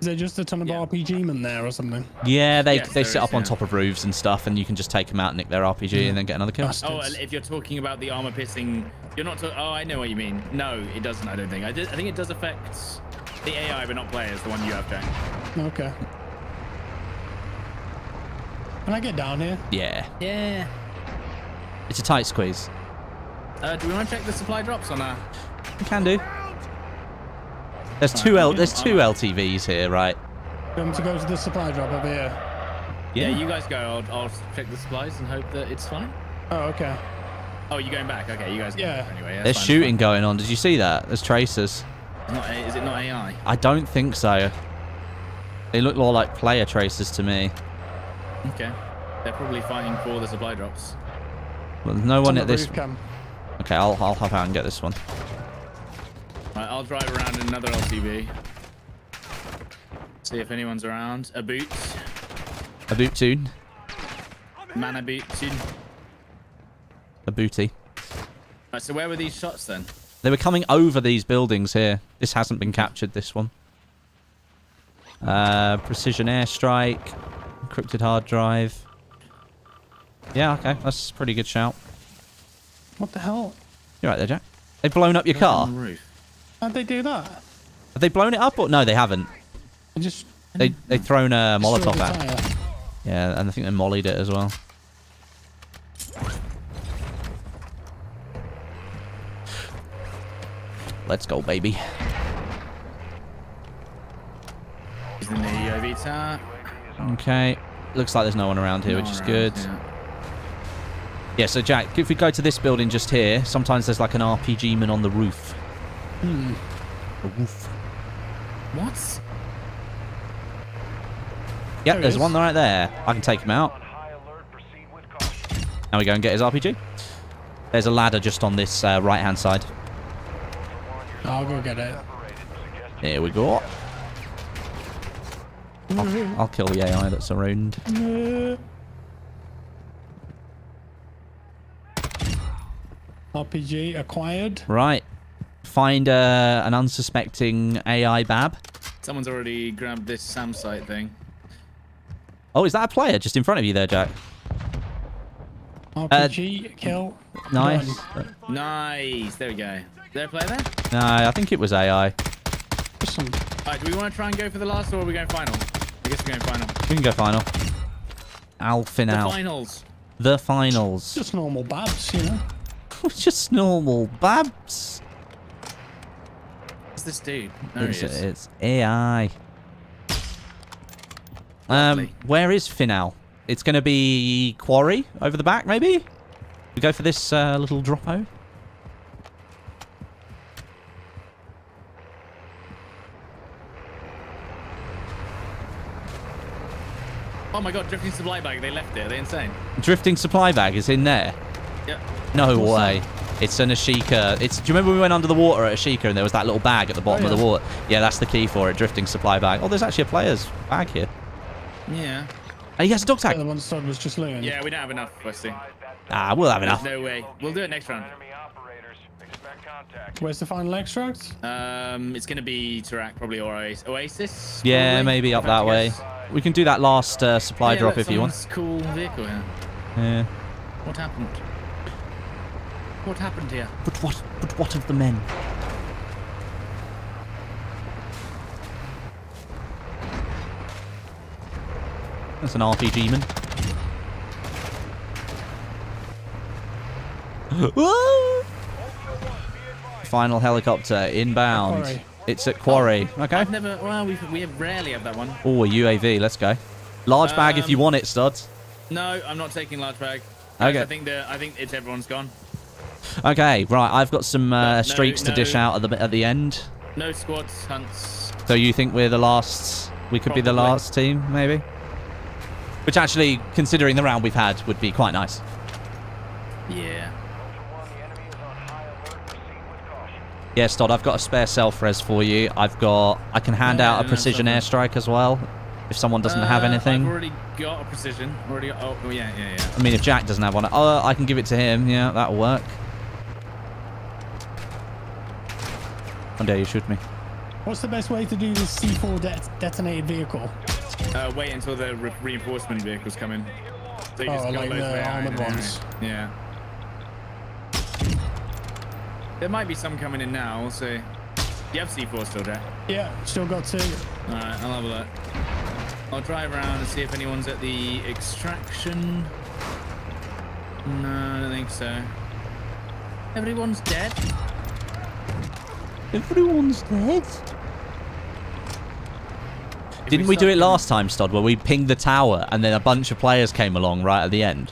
Mission. Move. Is there just a ton of Yeah. RPG men there or something? Yeah, they Yes, they sit is, up on top of roofs and stuff, and you can just take them out, nick their RPG, and then get another kill. Bastards. Oh, and if you're talking about the armor piercing, you're not. To- oh, I know what you mean. No, it doesn't. I don't think. I, did, I think it does affect the AI, but not players. The one you have, Jack. Okay. Can I get down here? Yeah, Yeah. it's a tight squeeze. Uh, do we want to check the supply drops on our? You can do. There's two L. There's two LTVs here, right? Do you want me to go to the supply drop over here? Yeah, you guys go. I'll, I'll check the supplies and hope that it's fine. Oh, okay. Oh, you're going back. Okay, you guys. Yeah. Anyway, yeah, There's that's fine, shooting going on. Did you see that? There's tracers. Not is it not AI? I don't think so. They look more like player tracers to me. Okay. They're probably fighting for the supply drops. Well, there's no one On at this. Cam. Okay, I'll I'll hop out and get this one. Right, I'll drive around in another LTV. See if anyone's around. A boot. A boot tune. Man, a boot. soon. A booty. Right, so where were these shots then? They were coming over these buildings here. This hasn't been captured, this one. Uh, precision airstrike, encrypted hard drive. Yeah, okay, that's a pretty good shout. What the hell? You're right there, Jack. They've blown up your car. On the roof. How'd they do that? Have they blown it up or no? They haven't. I just They they thrown a Molotov at. Yeah, and I think they mollied it as well. Let's go, baby. He's in the UAV. Okay. Looks like there's no one around here, which is good. Yeah, so Jack, if we go to this building just here, sometimes there's like an RPG man on the roof. Hmm. The roof. What? Yep, There there's is. one right there. I can take him out. On high alert, proceed with caution. Now we go and get his RPG. There's a ladder just on this uh, right-hand side. I'll go get it. Separated. Here we go. I'll, I'll kill the AI that's around. RPG acquired. Right. Find uh, an unsuspecting AI bab. Someone's already grabbed this SAM site thing. Oh, is that a player just in front of you there, Jack? RPG kill. Nice. Nice. There we go. Is there a player there? No, I think it was AI. Just some Alright, do we want to try and go for the last or are we going final? I guess we're going final. We can go final. Alpha The now. finals. The finals. just normal babs, you know. Just normal babs. What's this dude? There It's, he is. it's AI. Um, where is Final? It's going to be Quarry over the back, maybe? We go for this uh, little droppo. Oh my god, drifting supply bag. They left it. Are they insane? Drifting supply bag is in there. Yep. No What's way. It's an Ashika. It's. Do you remember we went under the water at Ashika and there was that little bag at the bottom Oh, of the water? Yeah, that's the key for it. Drifting supply bag. Oh, there's actually a player's bag here. Yeah. And he has a dog The tag. other one Sod was just looting. Yeah, we don't have enough, Westie. Ah, we'll have There's enough. no way. We'll do it next round. enemy operators. Expect contact. Where's the final extract? Um, it's going to be Tarak probably or Oasis. Oasis Yeah, probably, maybe up that way. We can do that last uh, supply Yeah, drop look, if you want. someone's cool vehicle here. Yeah. What happened? What happened here? But what? But what of the men? That's an RPG man. Final helicopter inbound. Quarry. It's at Quarry. Okay. I've never. Well, we've, we have rarely have that one. Oh, a UAV. Let's go. Large bag if you Um, want it, studs. No, I'm not taking large bag. Okay. I think the I think it's everyone's gone. Okay, right. I've got some uh, No, streaks to dish out at the at the end. No squads, hunts. So you think we're the last? We could be the last team, maybe. Which actually, considering the round we've had, would be quite nice. Yeah. Yes, One, the enemy is on high alert. Proceed with caution. Yeah, Stod, I've got a spare self res for you. I've got. I can hand out a precision airstrike as well, if someone doesn't have Uh, anything. I've already got a precision. Already. Got, oh, oh, yeah, yeah, yeah. I mean, if Jack doesn't have one, oh, I can give it to him. Yeah, that'll work. How dare you shoot me? What's the best way to do this C4 det- detonated vehicle? Uh, wait until the re- reinforcement vehicles come in. So you Oh, just got like those the way armored ones. area. Yeah. There might be some coming in now. We'll see. You have C4 still, Jack. Yeah, still got two. All right, I'll have a look. I'll drive around and see if anyone's at the extraction. No, I don't think so. Everyone's dead. Everyone's dead. If Didn't we do it last time, Stod, where we pinged the tower and then a bunch of players came along right at the end?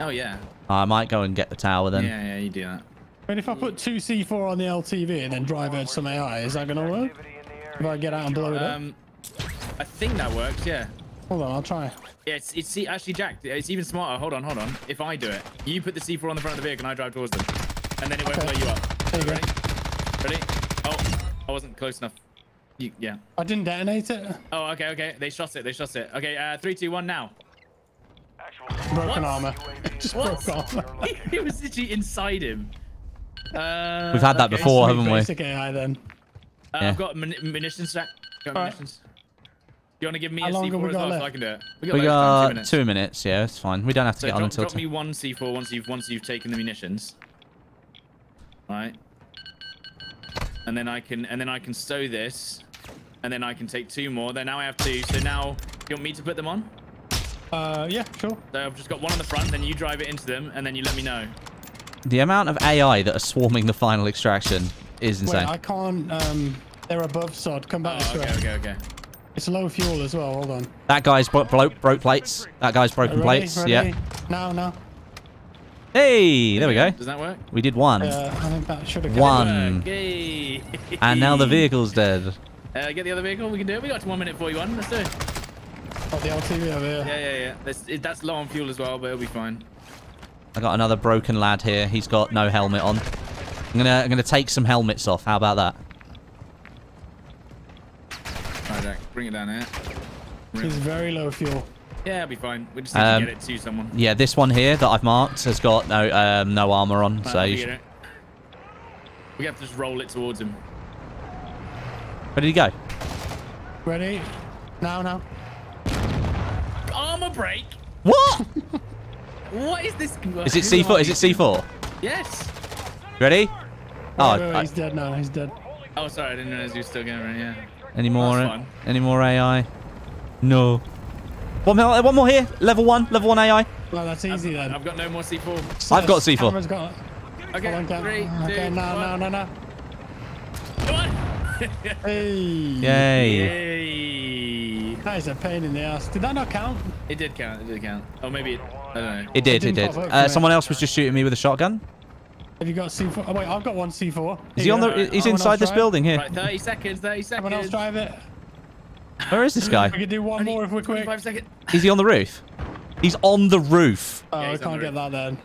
Oh yeah. I might go and get the tower then. Yeah, yeah, you do that. But if I put two C4 on the LTV and then drive out some AI, is that gonna work? Activity in the If. I get out and blow it up? Um, I think that works. Yeah. Hold on, I'll try. Yeah, it's, it's see, actually Jack. It's even smarter. Hold on, hold on. If I do it, you put the C4 on the front of the vehicle and I drive towards them, and then it won't Okay. blow you up. There you go. Ready? Ready? Oh, I wasn't close enough. You, yeah. I didn't detonate it. Oh, okay, okay. They shot it. They shot it. Okay, uh, three, two, one, now. Broken What? armor. Just What? broke armor. it was literally inside him. Uh, We've had that okay. before, haven't we? Basic AI then. Uh, Yeah. I've got mun- munitions, Jack. Got Alright. munitions. you want to give me How a long have C4 we as got well so left? I can do it? We We loads of time, got minutes. two minutes. Yeah, it's fine. We don't have to So get on drop, until drop two. me one C4 once you've once you've taken the munitions. Right. And then I can and then I can stow this, and then I can take two more. Then now I have two. So now you want me to put them on? Uh, yeah, sure. So I've just got one on the front. Then you drive it into them, and then you let me know. The amount of AI that are swarming the final extraction is insane. Wait, insane. I can't. Um, they're above sod. Come back Oh, this okay, way. okay, okay. It's low fuel as well. Hold on. That guy's bro- bro- broke plates. That guy's broken Ready? plates. Ready? Yeah. Now, now. Hey, there we go. Does that work? We did one. Yeah, I think that should have. One. Okay. And now the vehicle's dead. Uh, get the other vehicle. We can do it. We got to one minute forty-one. Let's do it. Got the LTV over here. Yeah, yeah, yeah. That's, it, that's low on fuel as well, but it'll be fine. I got another broken lad here. He's got no helmet on. I'm gonna I'm gonna take some helmets off. How about that? Alright, Jack, bring it down here. He's very low fuel. Yeah, it'll be fine. We just need Um, to get it to someone. Yeah, this one here that I've marked has got no um, no armor on, so you we should... We have to just roll it towards him. where did he go? Ready? Now, now. Armor break. What? What is this? Is it C4? Is it C4? Yes. Ready? Oh, Wait, wait, wait, I- he's dead now. He's dead. Oh, sorry, I didn't realize you were still going right. Yeah. any more? That's. Any more AI? No. One more, one more here. Level one. Level one AI. Well, that's easy then. I've got no more C4. I've got C4. Camera's got. Okay, Hold on, three, two, okay, no, no, one. no, no. Come on. Hey. Yay. Yay. That is a pain in the ass. Did that not count? It did count. It did count. Oh, maybe it. I don't know. It did. It didn't did. up Uh, for someone else was just shooting me with a shotgun. Have you got C4? Oh, wait, I've got one C4. Is Here he on go. the? He's inside this building here. Right, 30 seconds. 30 seconds. Someone else drive it. Where is this guy? We can do one Only more if we're quick. Five seconds. Is he on the roof? He's on the roof. Oh, Yeah, we he's on can't get that then.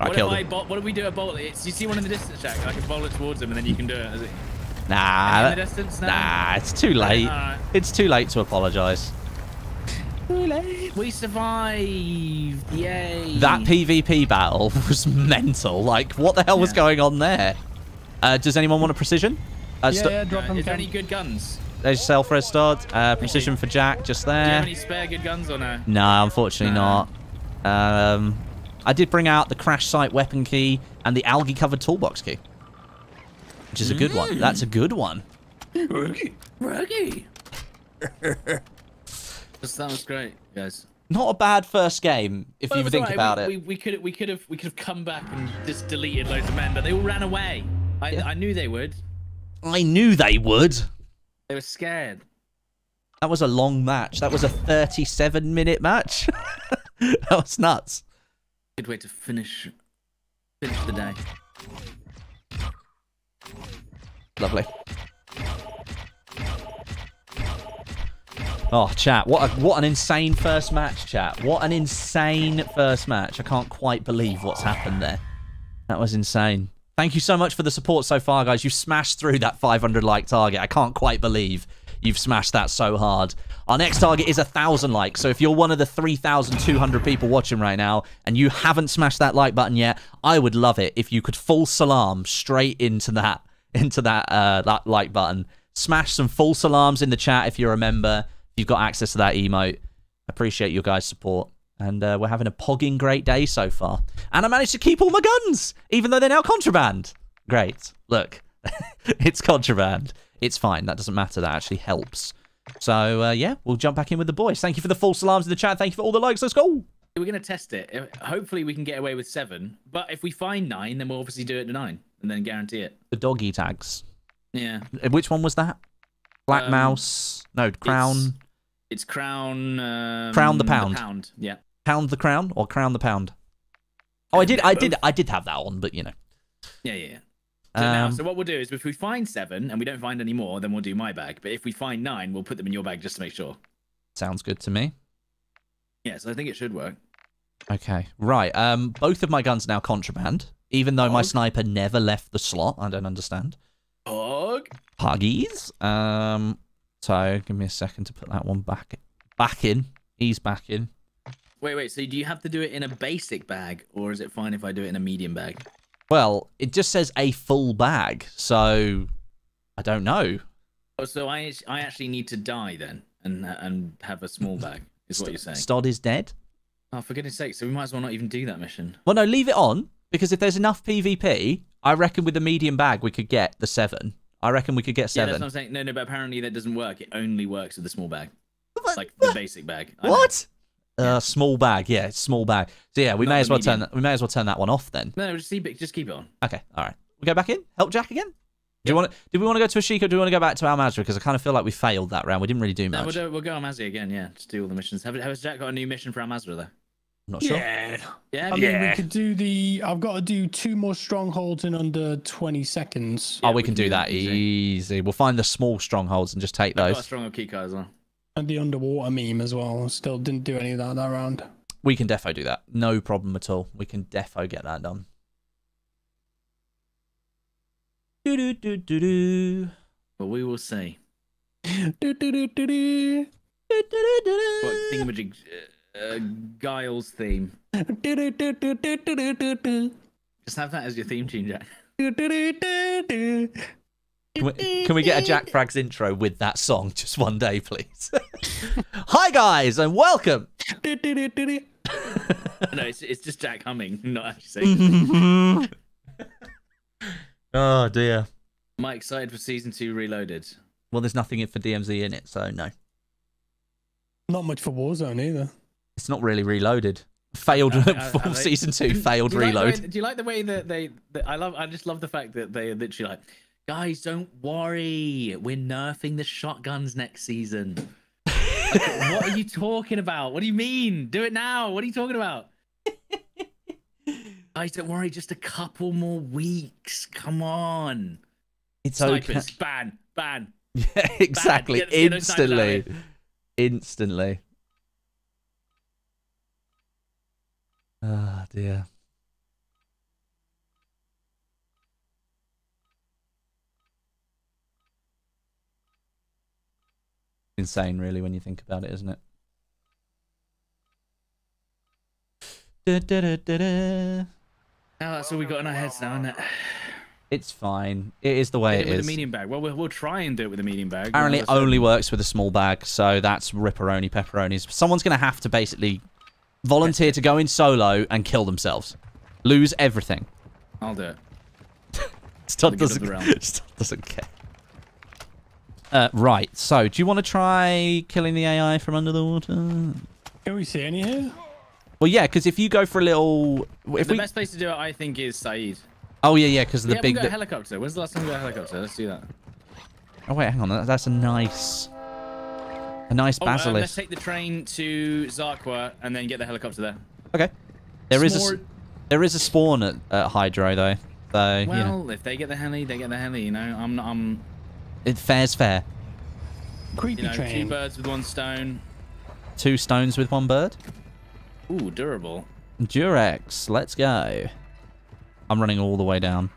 I What if killed I him. bolt, what do we do at bolt? It's, you see one in the distance, Jack. I can bolt it towards him, and then you can do it. Is it Nah. in the that- distance now? Nah, it's too late. Alright. It's too late to apologise. Too late. We survived! Yay! That PvP battle was mental. Like, what the hell was going on there? Uh, does anyone want a precision? Uh, Yeah, sto- yeah, drop Uh, them. is there any good guns? There's yourself, Red Start. Uh, precision for Jack, just Do you have there. any spare good guns or no? No, unfortunately No. not. Um, I did bring out the crash site weapon key and the algae covered toolbox key, which is a good one. That's a good one. Ruggy. that sounds great, guys. Not a bad first game if Well, you think alright. about we, it. We, we could we could have we could have come back and just deleted loads of men, but they all ran away. I, Yeah. I knew they would. I knew they would. They were scared. That was a long match. That was a 37 minute match. that was nuts. Good way to finish finish the day. Lovely. Oh, chat! What a, what an insane first match, chat! What an insane first match! I can't quite believe what's happened there. That was insane. Thank you so much for the support so far, guys. You've smashed through that 500 like target. I can't quite believe you've smashed that so hard. Our next target is a thousand likes. So if you're one of the 3,200 people watching right now and you haven't smashed that like button yet, I would love it if you could full salam straight into that into that uh, that like button. Smash some full salams in the chat if you're a member. If you've got access to that emote. Appreciate your guys' support. And uh, we're having a pogging great day so far. And I managed to keep all my guns, even though they're now contraband. Great. Look, it's contraband. It's fine. That doesn't matter. That actually helps. So, uh, yeah, we'll jump back in with the boys. Thank you for the false alarms in the chat. Thank you for all the likes. Let's go. We're gonna test it. Uh, Hopefully, we can get away with seven. But if we find nine, then we'll obviously do it to nine, and then guarantee it. The doggy tags. Yeah, Uh, Which one was that? Black Um, Mous. No, Crown. It's crown. Um, Crown the pound. pound. Yeah. Pound the crown or crown the pound? Oh, I did. I did. I did have that on, but you know. Yeah, yeah, yeah. So, now, Um, so what we'll do is, if we find seven and we don't find any more, then we'll do my bag. But if we find nine, we'll put them in your bag just to make sure. sounds good to me. Yeah, so I think it should work. Okay, right. Um, both of my guns are now contraband, even though my sniper never left the slot. I don't understand. Og. Puggies. Um, so give me a second to put that one back back in. He's back in. Wait, wait. So do you have to do it in a basic bag, or is it fine if I do it in a medium bag? Well, it just says a full bag, so I don't know. Oh, so I I actually need to die then and and have a small bag is what you're saying. Stod is dead. Oh, for goodness sake! So we might as well not even do that mission. Well, no, leave it on because if there's enough PvP, I reckon with the medium bag we could get the seven. I reckon we could get Yeah, seven. that's what I'm saying. No, no, but apparently that doesn't work. It only works with the small bag, What? like the basic bag. I know. What? Uh, small bag, yeah, small bag. So yeah, we Not may as well turn medium. that. We may as well turn that one off then. No, just keep it. Just keep it on. Okay, all right. We go back in. Help Jack again. Do you want? To, do we want to go to Ashika? or Do we want to go back to Al Mazrah? Because I kind of feel like we failed that round. We didn't really do No, much. we'll, do, we'll go on Mazzy again. Yeah, just do all the missions. Have, has Jack got a new mission for Al Mazrah though? I'm not sure. Yeah. Yeah, I mean, yeah. we could do the. I've got to do two more strongholds in under 20 seconds. oh, Yeah, we, can, do that easy. easy. We'll find the small strongholds and just take I've got a those. strong key card as well. And the underwater meme as well. Still didn't do any of that that round. We can defo do that. No problem at all. We can defo get that done. Do do do do do. But we will see. Do-do-do-do-do. What thingamajig uh, uh, Giles theme? Just have that as your theme tune, Jack. Can we, can we get a JackFrags intro with that song just one day, please? Hi guys and welcome. No, it's, it's just Jack humming, not actually oh dear. Am I excited for season two Reloaded? Well, there's nothing for DMZ in it, so no. Not much for Warzone either. It's not really reloaded. Failed I- full I- season two. Failed Do you like reload. way- do you like the way that they? That I love. I just love the fact that they are literally like, guys, don't worry, we're nerfing the shotguns next season. Like, what are you talking about? What do you mean? Do it now. What are you talking about? guys, don't worry. Just a couple more weeks. Come on. It's okay. Snipers, ban, ban. Yeah, exactly. Get- get those snipers out of Instantly. Instantly. Ah, dear. Insane, really, when you think about it, isn't it? Da, da, da, da, da. Now that's all we got in our heads now, isn't it? It's fine. It is the way Hit it it with is. a medium bag. Well, we'll, we'll try and do it with a medium bag. Apparently, it All of a only works with a small bag, so that's ripperoni pepperonis. Someone's going to have to basically volunteer to go in solo and kill themselves, lose everything. I'll do it. Stud the doesn't. Stud doesn't care. Uh, right. So, do you want to try killing the AI from under the water? Can we see any here? Well, yeah, because if you go for a little, if the we, best place to do it, I think, is Saeed. oh yeah, yeah, because of the yeah, big. we got a helicopter. When's the last time we got a helicopter? Let's do that. oh wait, hang on. That's a nice, a nice Oh, uh, let's take the train to Zarqwa and then get the helicopter there. okay. There is a, s- Small- there is a spawn at, at Hydro though. So you know, Well, if they get the heli, they get the heli. You know, I'm not. I'm. it fair's fair. Creepy You know, two birds with one stone. Two stones with one bird. Ooh, durable. Durex, let's go. I'm running all the way down.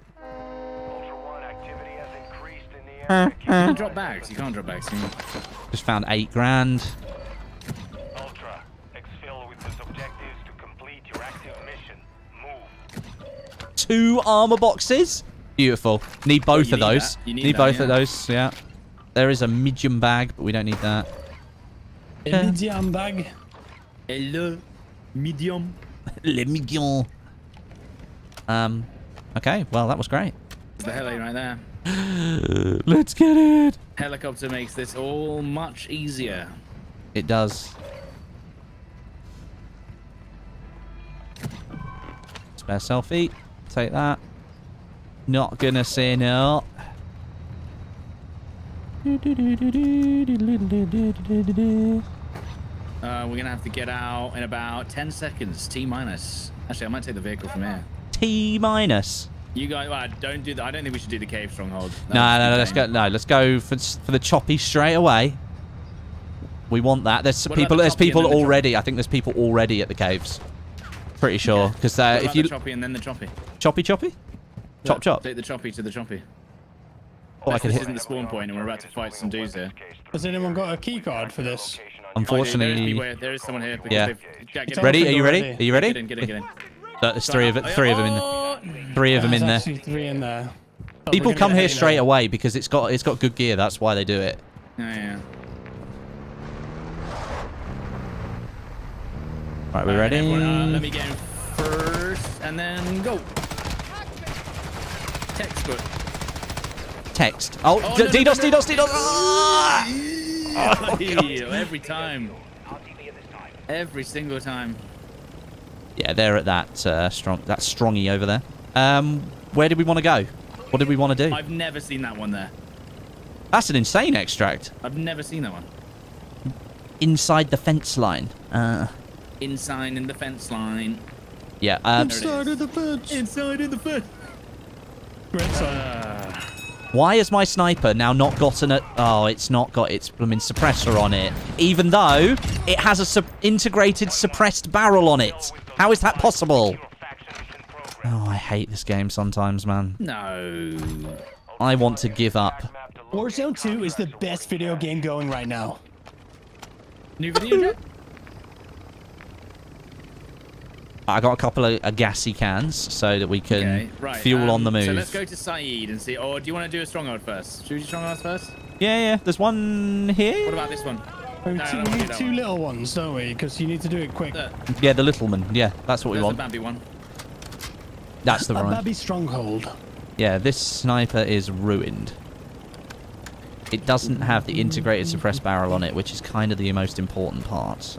You can drop bags. You can't drop bags. You can- Just found eight grand. Ultra, exfil with those objectives to complete your active mission. Move. Two armor boxes. Beautiful. Need both you of need those. that. You need that, both of those. Yeah. There is a medium bag, but we don't need that. A medium bag. Hello, medium. Le medium. Um. Okay. Well, that was great. There's the heli right there. Let's get it. Helicopter makes this all much easier. It does. Spare selfie. Take that. Not gonna say no. Uh, we're gonna have to get out in about 10 seconds. T minus. Actually, I might take the vehicle from here. T minus. You guys, well, don't do that. I don't think we should do the cave stronghold. That No, no, no. Let's go. No, let's go for for the choppy straight away. We want that. There's What people. the There's people then the choppy? already. I think there's people already at the caves. Pretty sure. Because What uh, if you the choppy and then the choppy. choppy choppy, chop chop. Take the choppy to the choppy. Oh, I This can hit. isn't the spawn point, and we're about to fight some dudes here. Has anyone got a key card for this? Oh, dude, there, is, there is someone here. Yeah. they've- Jack, get in. ready? Are you ready? Are you ready? Get in, get in, get in. Uh, There's three of it. Three of them in there. Oh! Three of them in there. three in there. People come here straight away because it's got it's got good gear. That's why they do it. Oh, yeah. Right, we Alright, ready? everyone, uh, let me get in first, and then go. Textbook. Text. Oh, Oh, D- no, no, DDoS, no, no. DDoS, DDoS. Ah! Yeah, every time. Every single time. Yeah, they're at that uh, strong that strongy over there. Um, where did we want to go? What did we want to do? I've never seen that one there. That's an insane extract. I've never seen that one. Inside the fence line. Uh, Inside in the fence line. yeah. Um, There it Inside is. of the fence. Inside in the fence. Great song. Uh, why has my sniper now not gotten it? Oh, it's not got its blooming suppressor on it, even though it has a sup integrated suppressed barrel on it. How is that possible? Oh, I hate this game sometimes, man. no. I want to give up. Warzone 2 is the best video game going right now. New video, Jack? I got a couple of uh, gassy cans so that we can Okay, right. fuel um, on the move. So let's go to Saeed and see. Or do you want to do a stronghold first? Should we do stronghold first? Yeah, yeah. There's one here. What about this one? We, No, two, we need two one. little ones, don't we? Because you need to do it quick. The, Yeah, the little one. Yeah, that's what we want. the Bambi one. That's the That- right. That'd be stronghold. Yeah, this sniper is ruined. It doesn't have the integrated suppressed barrel on it, which is kind of the most important part.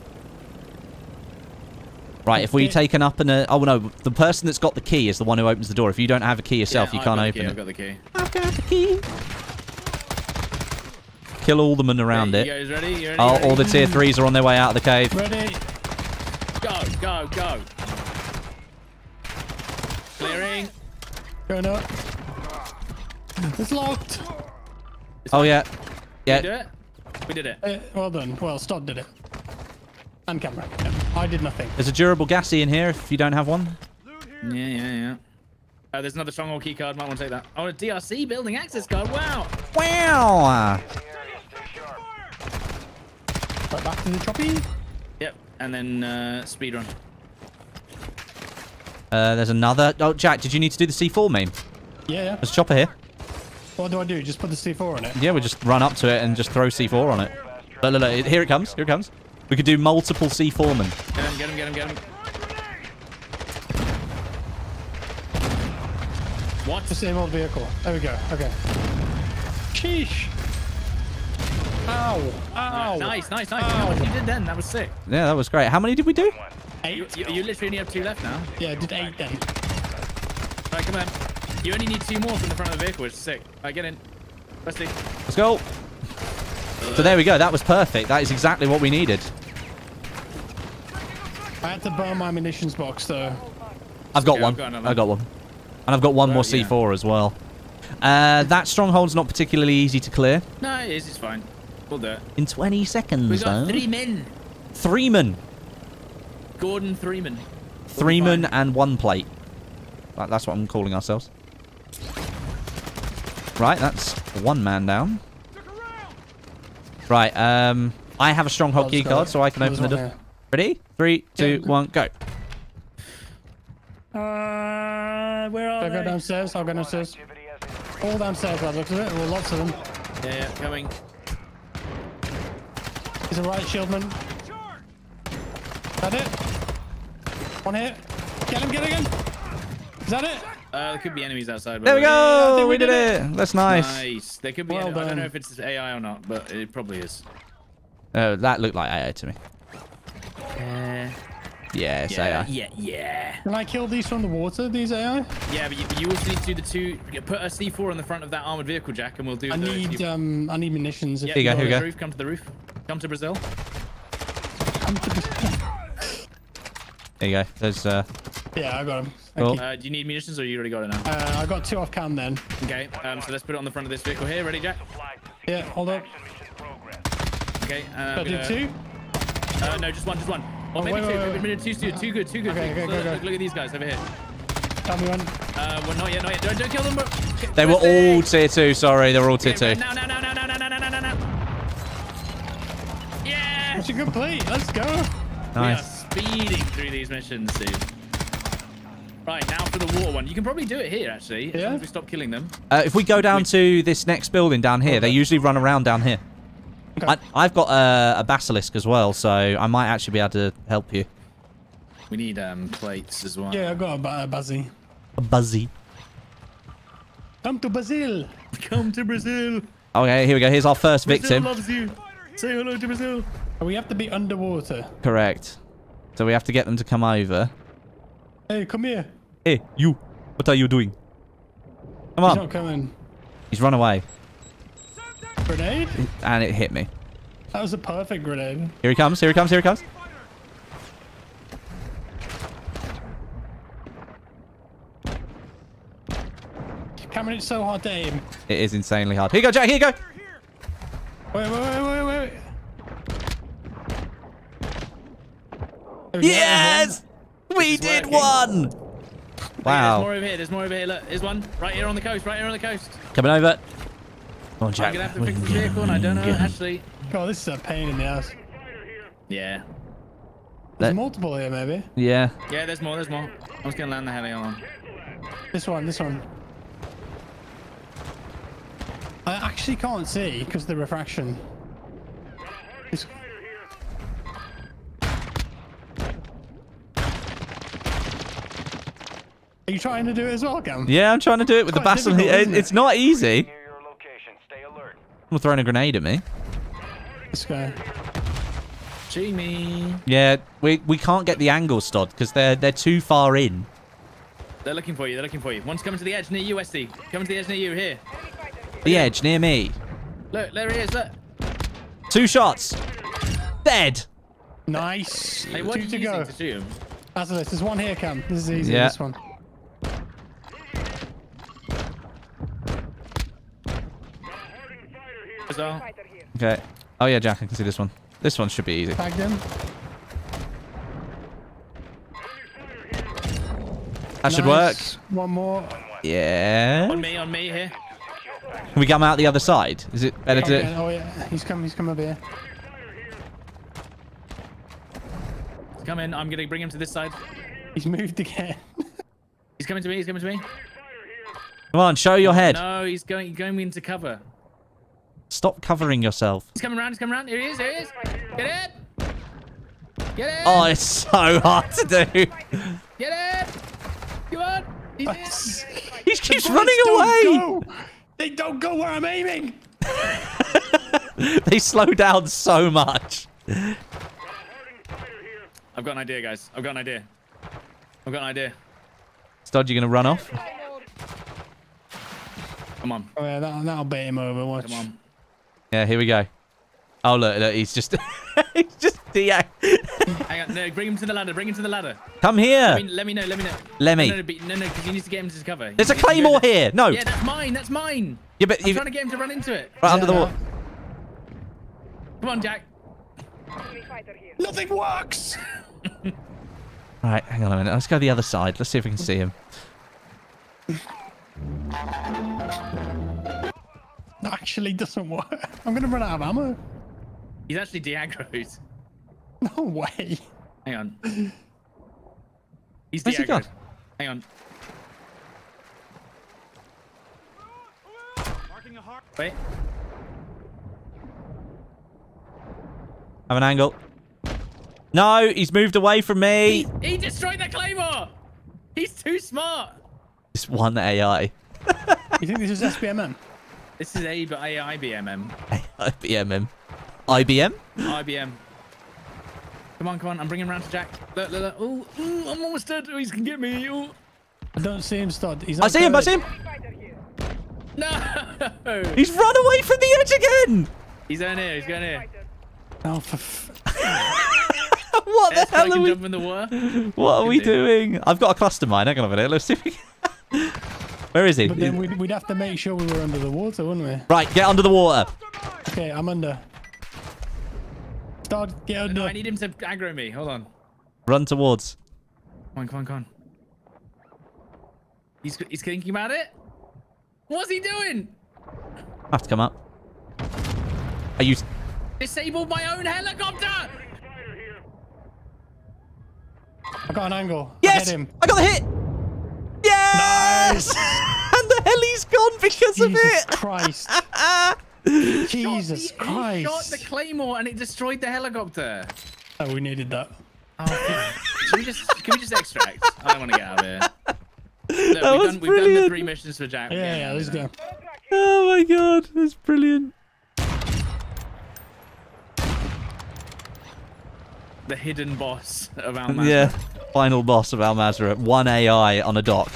Right, if we Okay. take an up and a... Oh, no, the person that's got the key is the one who opens the door. If you don't have a key yourself, Yeah, you can't open it. I've open got the key. I've got the key. Kill all the men around Hey, it. You guys ready? You ready? Oh, ready? all the tier 3s are on their way out of the cave. Ready? Go, go, go. Clearing. Going up. It's locked. Oh, yeah. Yeah. We did it. We did it. Eh, well done. Well, Stod did it. And camera. Yeah, I did nothing. There's a durable gassy in here if you don't have one. Yeah, yeah, yeah. Uh, there's another stronghold key card. Might want to take that. Oh, a DRC building access card. Wow. Wow! Right back to the choppy. Yep. And then uh, speed run. Uh, there's another... Oh, Jack, did you need to do the C4 meme? Yeah, yeah. There's a chopper here. What do I do? Just put the C4 on it? Yeah, we just run up to it and just throw C4 on it. Look, look, look, here it comes. Here it comes. We could do multiple C4 men. Get him, get him, get him, get him. What? The same old vehicle. There we go. Okay. Sheesh. Ow. Ow. Nice, nice, nice. You what you did then? That was sick. Yeah, that was great. How many did we do? Eight. you, you literally only have two left now. Yeah, I did eight then. Right, come on. You only need two more from the front of the vehicle, which is sick. Right, get in. Let's see. Let's go. So there we go. That was perfect. That is exactly what we needed. I had to burn my munitions box though. I've got Okay, one. I've got. I've got one. And I've got one more C4 as well. Uh, that stronghold's not particularly easy to clear. No, it is. It's fine. We'll do it. In 20 seconds, We got though. three men. Three men. Gordon Threeman. Three men and one plate. That's what I'm calling ourselves. Right, that's one man down. Right, um, I have a stronghold I'll key card, so I can open the door. here. Ready? Three, two, Yeah. one, go. Uh, where are I'll go they? downstairs. I'll go downstairs. All downstairs. I looked at it. Well, lots of them. Yeah, yeah, coming. He's a right shieldman. Is that it? One hit. Get him, get him again. Is that it? Uh, there could be enemies outside. by There we go! think We we did did it! That's nice. Nice. There could be. Well I don't know if it's AI or not, but it probably is. Uh, that looked like AI to me. Uh, Yeah, it's yeah, AI. yeah, yeah. Can I kill these from the water, these AI? Yeah, but you, you also need to do the two. Put a C4 on the front of that armored vehicle, Jack, and we'll do. I the, need um I need munitions. Yeah, If Here you go, here you to go. the Roof, come to the roof. Come to Brazil. There you go. There's, uh, yeah, I got him. Thank Cool. you. Uh, do you need munitions or you already got it now? Uh, I got two off cam then. Okay, um, so let's put it on the front of this vehicle here. Ready, Jack? Yeah, hold up. Okay. Uh, Did I I'm do two? Uh, no, just one, just one. Or Oh, maybe wait, two. wait, Maybe wait. maybe two, two, too good, too good. Okay, too okay, good. go, look, go. look, look at these guys over here. Tell me when. Uh, well, not yet, not yet. Don't, don't kill them. But... they were Mercy! all tier 2, sorry. They were all tier Okay, 2. No, no, no, no, no, no, no, no, no, no. Yeah. That's a complete. Let's go. We are Nice. speeding through these missions, dude. Right, now for the water one. You can probably do it here, actually. As Yeah? long as we stop killing them. Uh, if we go down to this next building down here, they usually run around down here. Okay. I, I've got a, a basilisk as well, so I might actually be able to help you. We need um plates as well. Yeah, I've got a, ba- a Bazzy. A buzzy. Come to Brazil. Come to Brazil. Okay, here we go. Here's our first victim. loves you. Say hello to Brazil. We have to be underwater. Correct. So we have to get them to come over. Hey, come here. Hey, you. What are you doing? Come He's on. not coming. He's run away. Grenade? And it hit me. That was a perfect grenade. Here he comes. Here he comes. Here he comes. Cameron, it's so hard to aim. It is insanely hard. Here you go, Jack. Here you go. Wait, wait, wait, wait, wait. There we go, Yes! We did working. one! There's more over here. There's more over here. Look, there's one right here on the coast. Right here on the coast. Coming over. Come on, I'm gonna have to fix the vehicle, and I don't know actually. Oh, this is a pain in the ass. Yeah. There's Let- multiple here, maybe. Yeah. Yeah, there's more. There's more. I'm just gonna land the heli on. This one, this one. I actually can't see because the refraction. This- Are you trying to do it as well, Cam? Yeah, I'm trying to do it with the Quite basilisk. difficult, it? It's not easy. Near your location. Stay alert. Someone throwing a grenade at me. This guy. Gee me. Yeah, we we can't get the angle, Stod, because they're they're too far in. They're looking for you. They're looking for you. One's coming to the edge near you, SD. Coming to the edge near you. Here. The edge near me. Look, there he is. Look. Two shots. Dead. Nice. Hey, what Two are you to using go. to shoot him? That's this. There's one here, Cam. This is easy. Yeah. This one. As well. Okay. Oh yeah, Jack, I can see this one. This one should be easy. Tagged him. That should work. One more. Yeah. On me, on me here. Can we come out the other side? Is it better Oh to? yeah, oh yeah, he's come. He's come over here. Come in. I'm gonna bring him to this side. He's moved again. He's coming to me. He's coming to me. Come on, show your oh, head. No, he's going he's going into cover. Stop covering yourself. He's coming around. He's coming around. Here he is. Here he is. Get in. Get in. Oh, it's so hard to do. Get in. Come on. He's in. He keeps The running away. don't. They don't go where I'm aiming. They slow down so much. I've got an idea, guys. I've got an idea. I've got an idea. Stod, you're gonna run off? Come on. Oh yeah, that, that'll bait him over. Watch. Come on. Yeah, here we go. Oh look, look he's just he's just yeah. Hang on. No, bring him to the ladder. Bring him to the ladder. Come Let here. me, let me know. Let me know. Lemmy. No, no, no, no, no, because you need to get him to cover. There's a You need claymore here. No. Yeah, that's mine. That's mine. Yeah, but I'm you trying to get him to run into it. right under the wall. Come on, Jack. Nothing works. Right, hang on a minute. Let's go the other side. Let's see if we can see him. That actually doesn't work. I'm gonna run out of ammo. He's actually de-aggroed. No way. Hang on. He's Where's he gone? de-aggroed. Hang on. Wait. Have an angle. No, he's moved away from me. He destroyed the claymore. He's too smart. It's one AI. You think this is SBMM? This is A, but A, IBMM. IBM. IBM? IBM. Come on, come on. I'm bringing him around to Jack. Look, look, look. Ooh, ooh, I'm almost dead. Oh, he's gonna get me. Ooh. I don't see him, Stod. He's I see him. I see him. No. He's run away from the edge again. He's going here. He's going here. Oh, for f- What the hell are we? jump in the water. What are we Can do. doing? I've got a cluster mine. Hang on a minute. Let's see. If we can... Where is he? but then we'd, we'd have to make sure we were under the water, wouldn't we? Right, get under the water. Okay, I'm under. Stod, get under. No, I need him to aggro me. Hold on. Run towards. Come on, come on, come on. He's, he's thinking about it? What's he doing? I have to come up. Are you? Disabled my own helicopter! I got an angle. I Yes, hit him. I got the hit. Yes! and the heli's gone because of Jesus it. Christ. Jesus He shot Christ. the claymore and it destroyed the helicopter. Oh, we needed that. Oh, can we just can we just extract? I don't want to get out of here. Look, That we've, was done, we've done the three missions for Jack. We're Yeah, yeah, let's go. Oh my god, that's brilliant. The hidden boss of Al Mazrah. Yeah, final boss of Al Mazrah. One AI on a dock.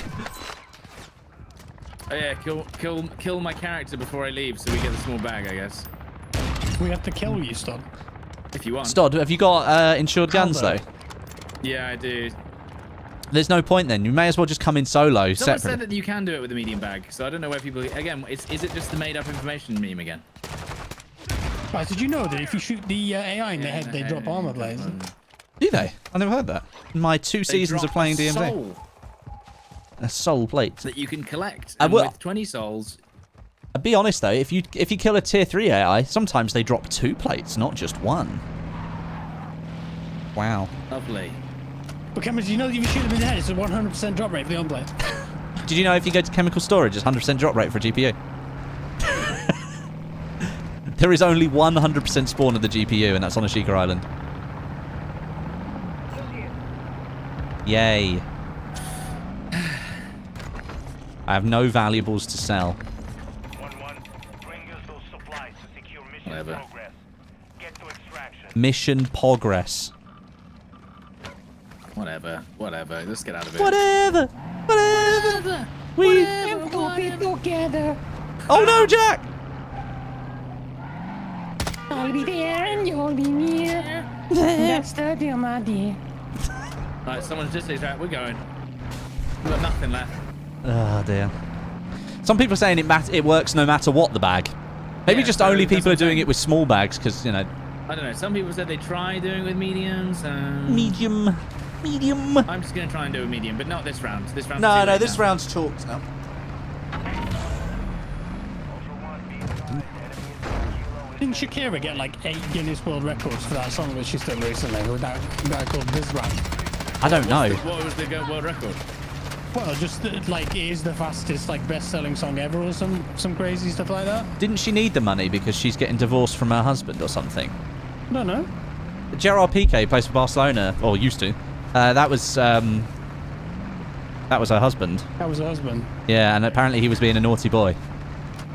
Oh yeah, kill kill kill my character before I leave, so we get the small bag, I guess. We have to kill you, Stod. If you want. Stod, have you got uh, insured guns though? though? Yeah, I do. There's no point then. You may as well just come in solo, Someone separate. said that you can do it with a medium bag, so I don't know where people. Again, is, is it just the made-up information meme again? Right, did you know that if you shoot the uh, AI in the head, they drop armor blades? Do they? I never heard that. In my two They seasons of drop playing a DMZ. soul A soul plate. that you can collect. I And will- with 20 souls, I'll be honest though, if you if you kill a tier three AI, sometimes they drop two plates, not just one. Wow. lovely. But Cameron, do you know that if you shoot them in the head, it's a 100% drop rate for the on blade? Did you know if you go to chemical storage, it's 100% drop rate for a GPU? there is only 100% spawn of the GPU, and that's on Ashika Island. Yay. I have no valuables to sell. 1-1. Bring us those supplies to secure mission Whatever. progress. Get to extraction. Mission progress. Whatever, whatever. Let's get out of here. Whatever. Whatever. We. together. Oh no, Jack! I'll be there and you'll be near. That's the deal, my dear. Right, someone's just said, right, we're going. We've got nothing left. Oh dear. Some people are saying it mat- it works no matter what the bag. Maybe Yeah, just so only people are doing it with small bags because you know I don't know. Some people said they try doing it with mediums. Um, medium, medium. I'm just gonna try and do a medium, but not this round. This round. No, no, this round's chalked now. Didn't Shakira get like eight Guinness World Records for that song that she's done recently with that guy called Bizarrap? I don't know. What was the world record? Well, just uh, like it is the fastest like best-selling song ever or some some crazy stuff like that. Didn't she need the money because she's getting divorced from her husband or something? I don't know. Gerard Piqué plays for Barcelona, or used to. Uh, that was um, that was her husband. That was her husband. Yeah, and apparently he was being a naughty boy.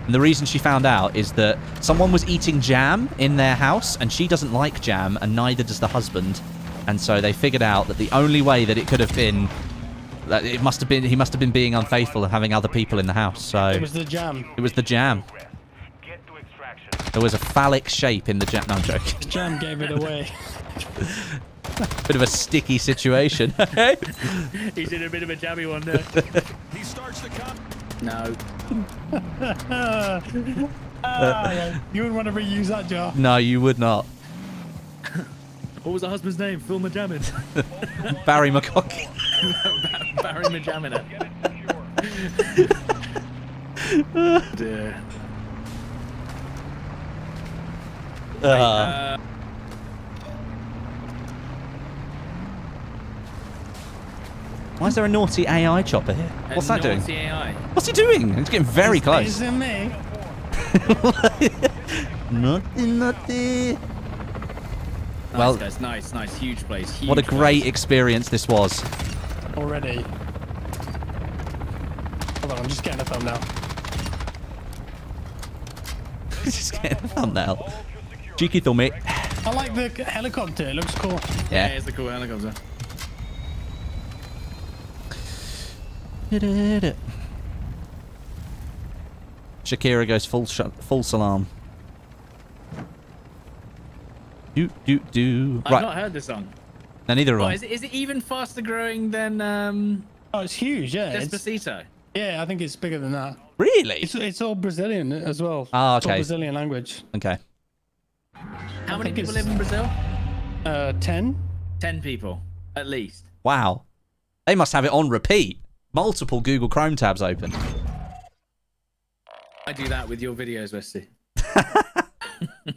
And the reason she found out is that someone was eating jam in their house, and she doesn't like jam, and neither does the husband. And so they figured out that the only way that it could have been, that it must have been, he must have been being unfaithful and having other people in the house. So It was the jam. it was the jam. Get to extraction. There was a phallic shape in the jam. No, I'm joking. The jam gave it away. Bit of a sticky situation. He's in a bit of a jammy one there. He starts to come. no. Ah, yeah. You wouldn't want to reuse that jar. no, you would not. What was the husband's name? Phil Majamin. Barry McCock. Barry Majamina. Dear. Uh, Uh, why is there a naughty AI chopper here? What's that doing? AI. What's he doing? He's getting very close. Isn't me. Naughty, naughty. Nice, Well- guys. Nice, nice. Huge place. Huge What a place. great experience this was. Already. Hold on, I'm just getting a thumbnail. Just getting a thumbnail. Cheeky thummy. I like the helicopter. It looks cool. Yeah, Yeah. it's a cool helicopter. Hit it. Shakira goes full sh- full salam. Do do do. I've Right. not heard this song. No, neither of Oh, them. is it, is it even faster growing than um, Oh, it's huge. Yeah. It's, Despacito? yeah, I think it's bigger than that. Really? It's it's all Brazilian as well. Ah, It's all okay. Brazilian language. Okay. How many people live in Brazil? Uh, ten. Ten people, at least. Wow. They must have it on repeat. Multiple Google Chrome tabs open. I do that with your videos, Westie.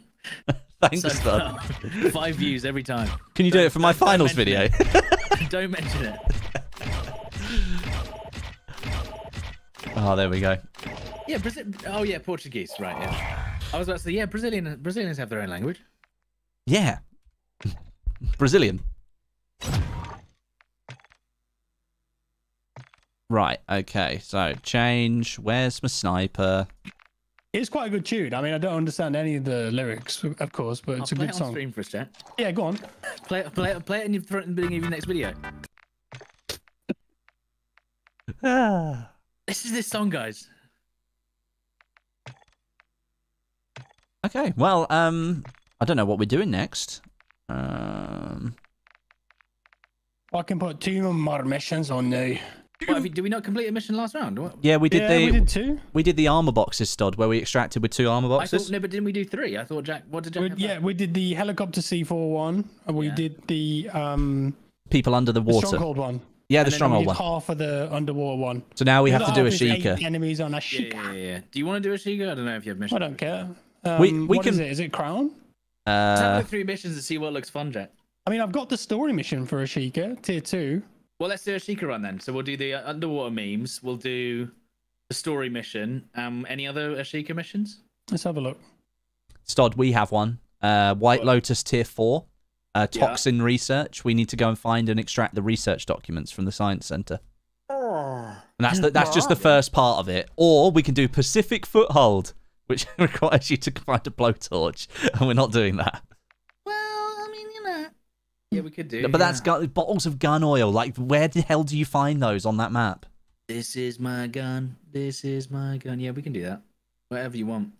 Thanks, So, Stod. five views every time. Can you do it for my don't- don't finals video? Don't mention it. Oh, there we go. Yeah, Brazil. Oh yeah, Portuguese. Right. Yeah. I was about to say yeah, Brazilian. Brazilians have their own language. Yeah. Brazilian. Right, okay. So, change. Where's my sniper? It's quite a good tune. I mean, I don't understand any of the lyrics, of course, but I'll it's a play good it on song. stream for us, Jack. Yeah, go on. Play it, play it, play it in your front beginning of your next video. This is this song, guys. Okay, well, um, I don't know what we're doing next. Um, I can put two more missions on now. What, have did we not complete a mission last round? What? yeah, we did yeah, the we did two. we did the armor boxes, Stod, where we extracted with two armor I boxes. thought no, but didn't we do three? I thought Jack. What did Jack? We, have yeah, left? we did the helicopter C4 one. We Yeah. did the um People under the the water. stronghold one. yeah, the And then we stronghold did one. half of the underwater one. So now we have to do a half Sheikah. Enemies on a Yeah, Sheikah. yeah, yeah, yeah. Do you want to do Ashika? I don't know if you have missions. I don't care. Um, We- we what is can- it? Is it Crown? Let's have Uh, three missions and see what looks fun, Jack. I mean, I've got the story mission for Ashika, tier two. Well, let's do Ashika run then. So we'll do the uh, underwater memes. We'll do the story mission. Um, any other Ashika missions? Let's have a look. Stod, we have one. Uh, White What? Lotus Tier 4. Uh, Yeah. toxin research. We need to go and find and extract the research documents from the science center. And that's the, that's just the first part of it. Or we can do Pacific Foothold, which requires you to find a blowtorch, and we're not doing that. Well, I mean, you know. Yeah, we could do. That. But that's yeah. gun, bottles of gun oil. Like, where the hell do you find those on that map? This is my gun. This is my gun. Yeah, we can do that. Whatever you want.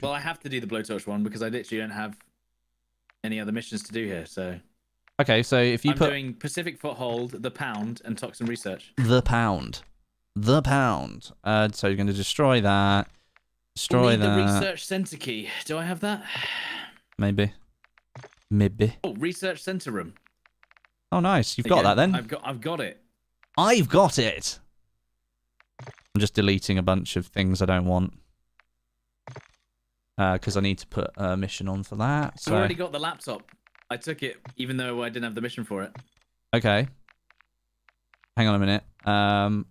Well, I have to do the blowtorch one because I literally don't have any other missions to do here. So Okay, so if you I'm put doing Pacific Foothold, the Pound, and Toxin Research. the pound, the pound. Uh, so you're going to destroy that. Destroy need the research center key. Do I have that? Maybe. Maybe. Oh, research center room. Oh, nice. You've got that then. I've got. I've got it. I've got it. I'm just deleting a bunch of things I don't want. Because I need to put a mission on for that. So. I've already got the laptop. I took it even though I didn't have the mission for it. okay. Hang on a minute. Um,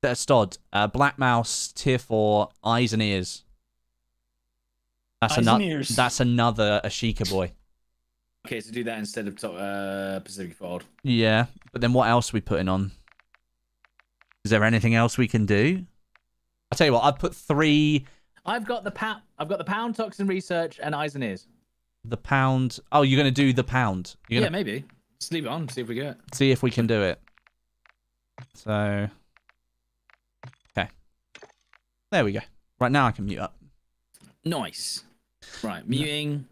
that's Stod. Uh, Black Mous, Tier 4, Eyes and Ears. That's Eyes and another. Ears. That's another Ashika boy. Okay, so do that instead of to- uh, Pacific Foothold. Yeah, but then what else are we putting on? Is there anything else we can do? I'll tell you what. I've put three. I've got the pound. I've got the pound toxin research and eyes and ears. The pound. Oh, you're going to do the pound. You're Yeah, maybe. Just leave it on. See if we get it. see if we can do it. So, okay. There we go. Right now I can mute up. Nice. Right, muting,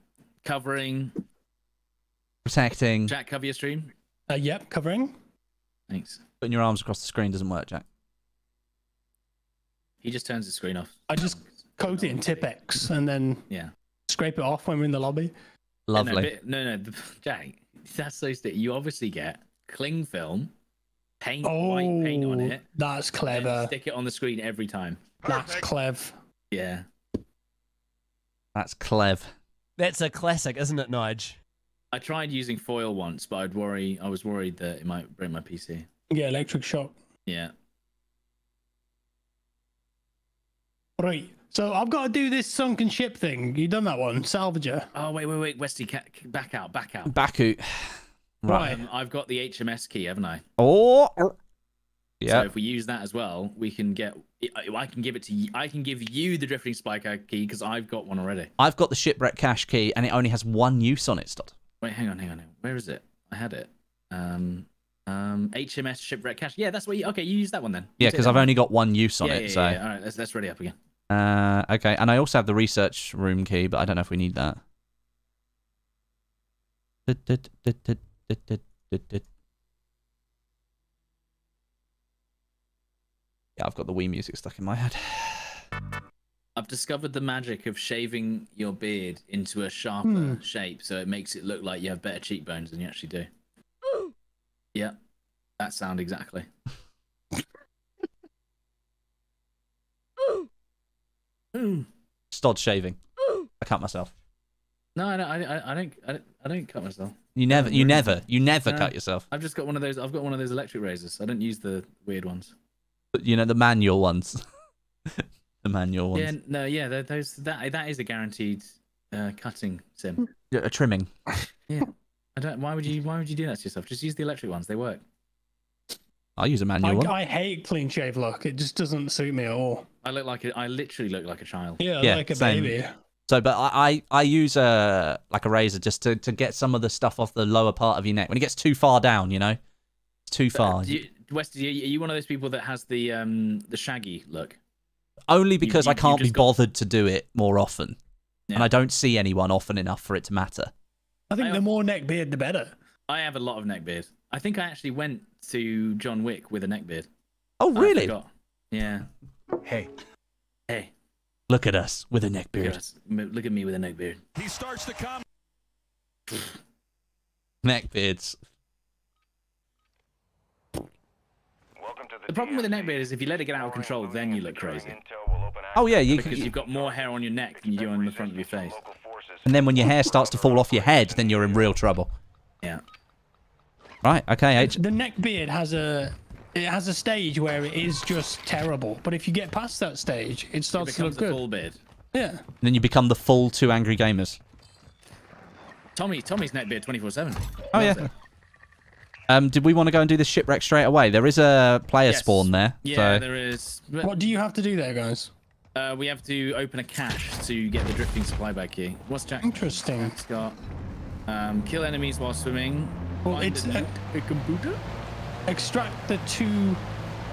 covering. Protecting. Jack, cover your stream. Uh, yep, covering. Thanks. Putting your arms across the screen doesn't work, Jack. He just turns the screen off. I just coat it in Tipp-Ex and then Yeah. scrape it off when we're in the lobby. Lovely. No, but- no, no, Jack. That's so st- You obviously get cling film, paint white paint on Oh, it, that's and clever. stick it on the screen every time. That's clever. Yeah. That's clev. That's a classic, isn't it, Nige? I tried using foil once, but I'd worry. I was worried that it might break my PC. Yeah, electric shock. Yeah. Right. So I've got to do this sunken ship thing. You done that one, salvager. Oh wait, wait, wait, Westy, ca- back out, back out. Baku. Right. Um, I've got the HMS key, haven't I? Oh. Yeah. So if we use that as well, we can get. I I can give it to you. I can give you the drifting spiker key because I've got one already. I've got the shipwreck cache key, and it only has one use on it. Stod. Wait, hang on, hang on. Where is it? I had it. Um, um, HMS shipwreck cache. Yeah, that's what. You, okay, you use that one then. Yeah, You take because I've only got one use on yeah, it. yeah, so. yeah, yeah. All right, let's let's ready up again. Uh, okay, and I also have the research room key, but I don't know if we need that. Yeah, I've got the Wii music stuck in my head. I've discovered the magic of shaving your beard into a sharper Hmm. shape, so it makes it look like you have better cheekbones than you actually do. yeah, that sound exactly. Ooh. Stod shaving. I cut myself. No, I don't. I, I, I don't. I don't. I don't cut myself. You never, you never, you never No. cut yourself. I've just got one of those. I've got one of those electric razors. I don't use the weird ones. You know the manual ones. the manual ones. Yeah, no, yeah, those that that is a guaranteed uh, cutting sim. Yeah, a trimming. Yeah. I don't. Why would you? Why would you do that to yourself? Just use the electric ones. They work. I use a manual one. I, I hate clean shave look. It just doesn't suit me at all. I look like a, I literally look like a child. Yeah, Yeah, like a same. baby. So, but I, I, I use a like a razor just to, to get some of the stuff off the lower part of your neck when it gets too far down. You know, it's too far. Do you, West, are you, are you one of those people that has the um the shaggy look? Only because you- I can't be got- bothered to do it more often, and I don't see anyone often enough for it to matter. I think I- the more neck beard, the better. I have a lot of neck beard. I think I actually went to John Wick with a neck beard. Oh, really? Yeah. Hey, Hey, Look at us with a neck look at, beard. look at me with a neck beard. He starts the combat. Neck beards. Welcome to the, The problem with a DMZ. neck beard is if you let it get out of control, then you look crazy. intel will open Oh yeah, you because can, you've got more hair on your neck than you do on the front of your face. And then when your hair starts to fall off your head, then you're in real trouble. Yeah. Right. Okay. H. The neck beard has a it has a stage where it is just terrible. But if you get past that stage, it It starts to becomes look a good. full beard. Yeah. Then you become the full two angry gamers. Tommy, Tommy's neck beard 24 7. Oh yeah. Um, did we want to go and do the shipwreck straight away? There is a player Yes. spawn there. Yeah, so there is. but, What do you have to do there, guys? Uh, we have to open a cache to get the drifting supply bag key. What's Jack? Interesting. Jack's got? Um, kill enemies while swimming. Well, it's a, a- nuke, computer. Extract the two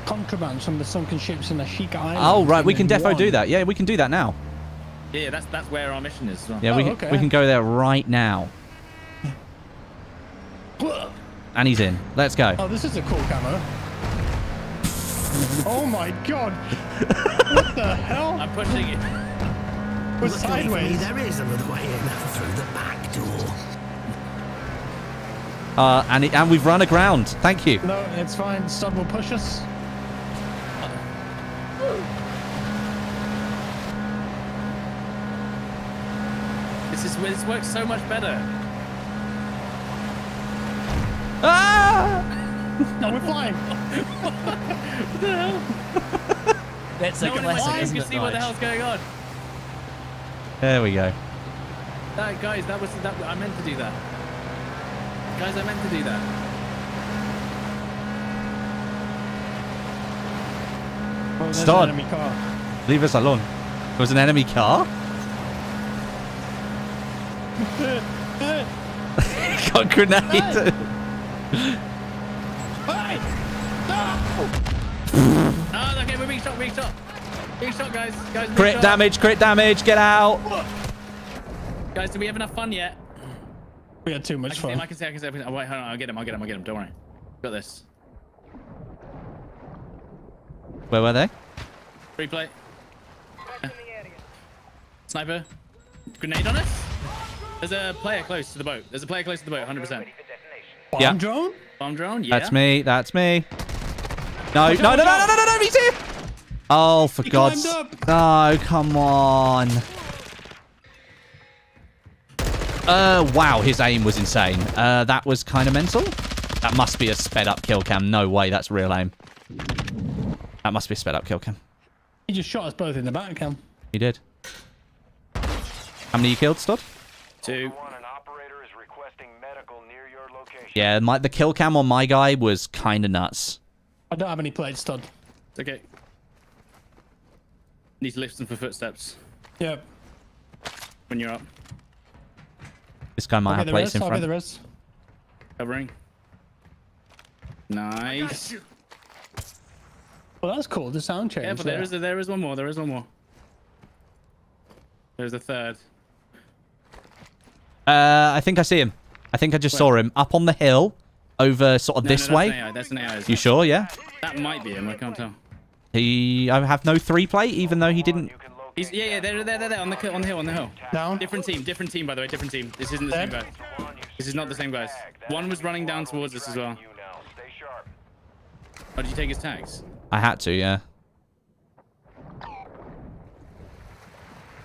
contrabands from the sunken ships in Ashika Island. Oh right, we can and then defo do that. Yeah, we can do that now. Yeah, that's that's where our mission is. Well. Yeah, we Oh, can, okay. we can go there right now. And he's in. Let's go. Oh, this is a cool camo. oh my god! what the hell? I'm pushing it. We're sideways. There is another way in through the back door. Uh, and it, and we've run aground. Thank you. No, it's fine. Stod will push us. This is this works so much better. Ah! No, we're flying. That's a no one in my classic, eyes isn't can it, see what the hell's going on. There we go. That, guys, that was that. I meant to do that. Guys, I meant to do that. Oh, there's Start. an enemy car. Leave us alone. There was an enemy car. Got grenade. Hey! Oh, okay, we're being shot. Being shot. Being shot, guys. Guys, we're being Crit shot. damage. Crit damage. Get out. Guys, do we have enough fun yet? We had too I much can see him. I fun. can see. I can see. I can see. Oh, wait, hold on. I'll get him. I'll get him. I'll get him. Don't worry. Got this. Where were they? Free play. Sniper. Grenade on us. There's a player close to the boat. There's a player close to the boat. 100%. Bomb Yeah. drone? Bomb drone. Yeah. That's me. That's me. No, no, no, no, no, no, no, no, he's here. Oh, for He God's climbed No, come on. Uh, wow, his aim was insane. Uh, that was kind of mental. That must be a sped up kill cam. No way, that's real aim. That must be a sped up kill cam. He just shot us both in the back cam. He did. How many you killed, Stod? Two. One, an operator is requesting medical near your location. Yeah, my, the kill cam on my guy was kind of nuts. I don't have any plates, Stod. Okay. Need to listen for footsteps Yep. when you're up. This guy might I'll have get the plates rest. in I'll get front. the rest. Covering. Nice. Well, that's cool. The sound change. Careful, there is a, there is one more. There is one more. There's a third. Uh, I think I see him. I think I just saw him up on the hill, over sort of No, this no, way. That's an AI. That's an AI. You sure? Yeah. That might be him. I can't tell. He, I have no three plate, even though he didn't. You can locate He's yeah yeah there there there, there on the on the hill on the hill. Down. Different team, different team by the way, different team. This isn't the same Dead. guy. This is not the same guys. One was running down towards us as well. you now. Stay sharp. Oh, did you take his tags? I had to, yeah.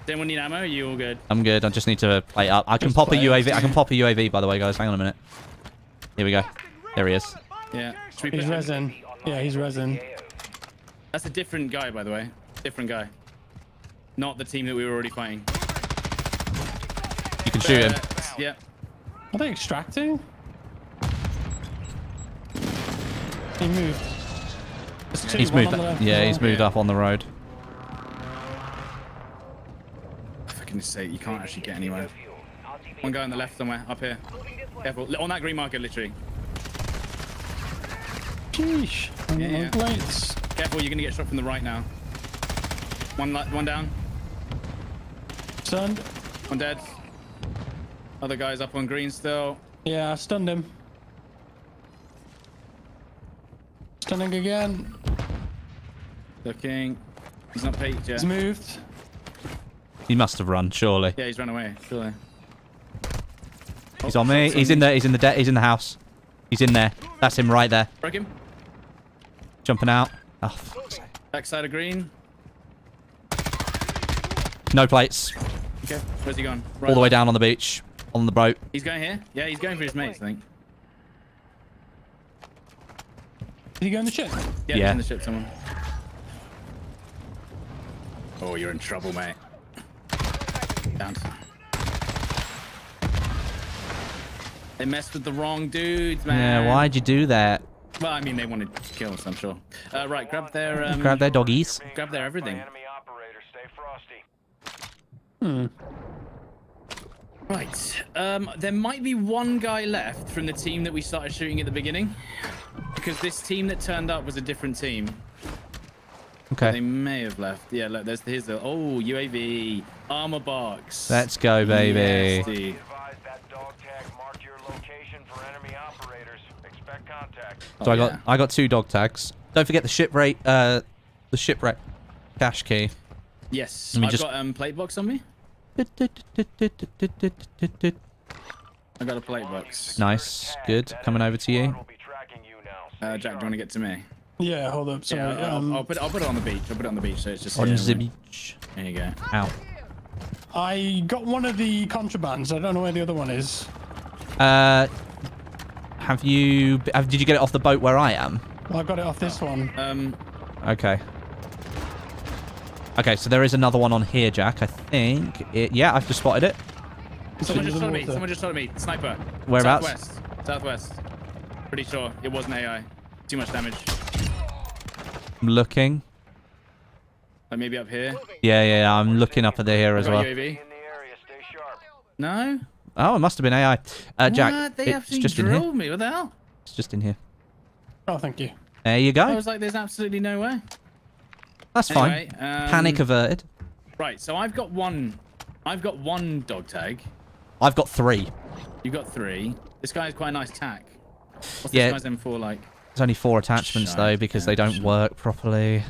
Anyone need ammo? Are you all good? I'm good. I just need to plate up. I can Just pop a play it. UAV. I can pop a UAV, by the way, guys. Hang on a minute. Here we go. There he is. Yeah. He's resin. Yeah, he's resin. That's a different guy, by the way. Different guy. Not the team that we were already fighting. You can shoot him. Uh, yeah. Are they extracting? He moved. He's moved. on Yeah, he's moved up on the road. Goodness sake, you can't actually get anywhere. One guy on the left somewhere, up here. Careful. On that green marker, literally. Sheesh. I'm Yeah, yeah. plates. Careful, you're gonna get shot from the right now. One, one down. Stunned. One dead. Other guy's up on green still. Yeah, I stunned him. Stunning again. Looking. He's not peaked yet. He's moved. He must have run, surely. Yeah, he's run away. Surely. He's on oh, me. He's in there. He's in the de- He's in the house. He's in there. That's him right there. Broke him. Jumping out. Oh, fuck's sake. Backside of green. no plates. Okay, where's he gone? All the way down on the beach, on the boat. He's going here? Yeah, he's going for his mates, I think. Did he go in the ship? Yeah, Yeah. he's in the ship, someone. Oh, you're in trouble, mate. Down. They messed with the wrong dudes, man. Yeah, why'd you do that? Well, I mean, they wanted to kill us, I'm sure. Uh, right, grab their... Um, Grab their doggies. Grab their everything. Enemy operator, stay frosty. Hmm. Right. Um, there might be one guy left from the team that we started shooting at the beginning. Because this team that turned up was a different team. They may have left. Yeah, look, there's here's the oh UAV armor box. Let's go, baby. Yes, dude. Be advised that dog tag marked your location for enemy operators. Expect contact. So Oh, I got yeah. I got two dog tags. Don't forget the shipwreck uh the shipwreck cache key. Yes, I've just- got um plate box on me. I got a plate box. Nice, good. Coming over to you. We'll be tracking you now. Uh, Jack, do you want to get to me? Yeah, hold up. Sorry. yeah, I'll, um, I'll put it. I'll put it on the beach. I'll put it on the beach, so it's just On here, the right? beach. There you go. Ow. I got one of the contrabands. I don't know where the other one is. Uh, have you? Have, did you get it off the boat where I am? I got it off this one. Um, Okay. Okay, so there is another one on here, Jack. I think. It, yeah, I've just spotted it. someone just shot the me. Someone just shot me. Sniper. Whereabouts? Southwest. Southwest. Pretty sure it wasn't AI. Too much damage. I'm looking. Like maybe up here. Yeah, yeah, yeah, I'm looking up at the here as well. UAV. In the area, stay sharp. No. Oh, it must have been AI. Uh, Jack, What? They it's actually just in here. me. What the hell? It's just in here. Oh, thank you. There you go. I go. was like, there's absolutely no way. That's fine. Um, Panic averted. Right, so I've got one. I've got one dog tag. I've got three. You've got three. This guy has quite a nice tack. What's Yeah. this guy's M4 like? There's only four attachments though because they don't work properly.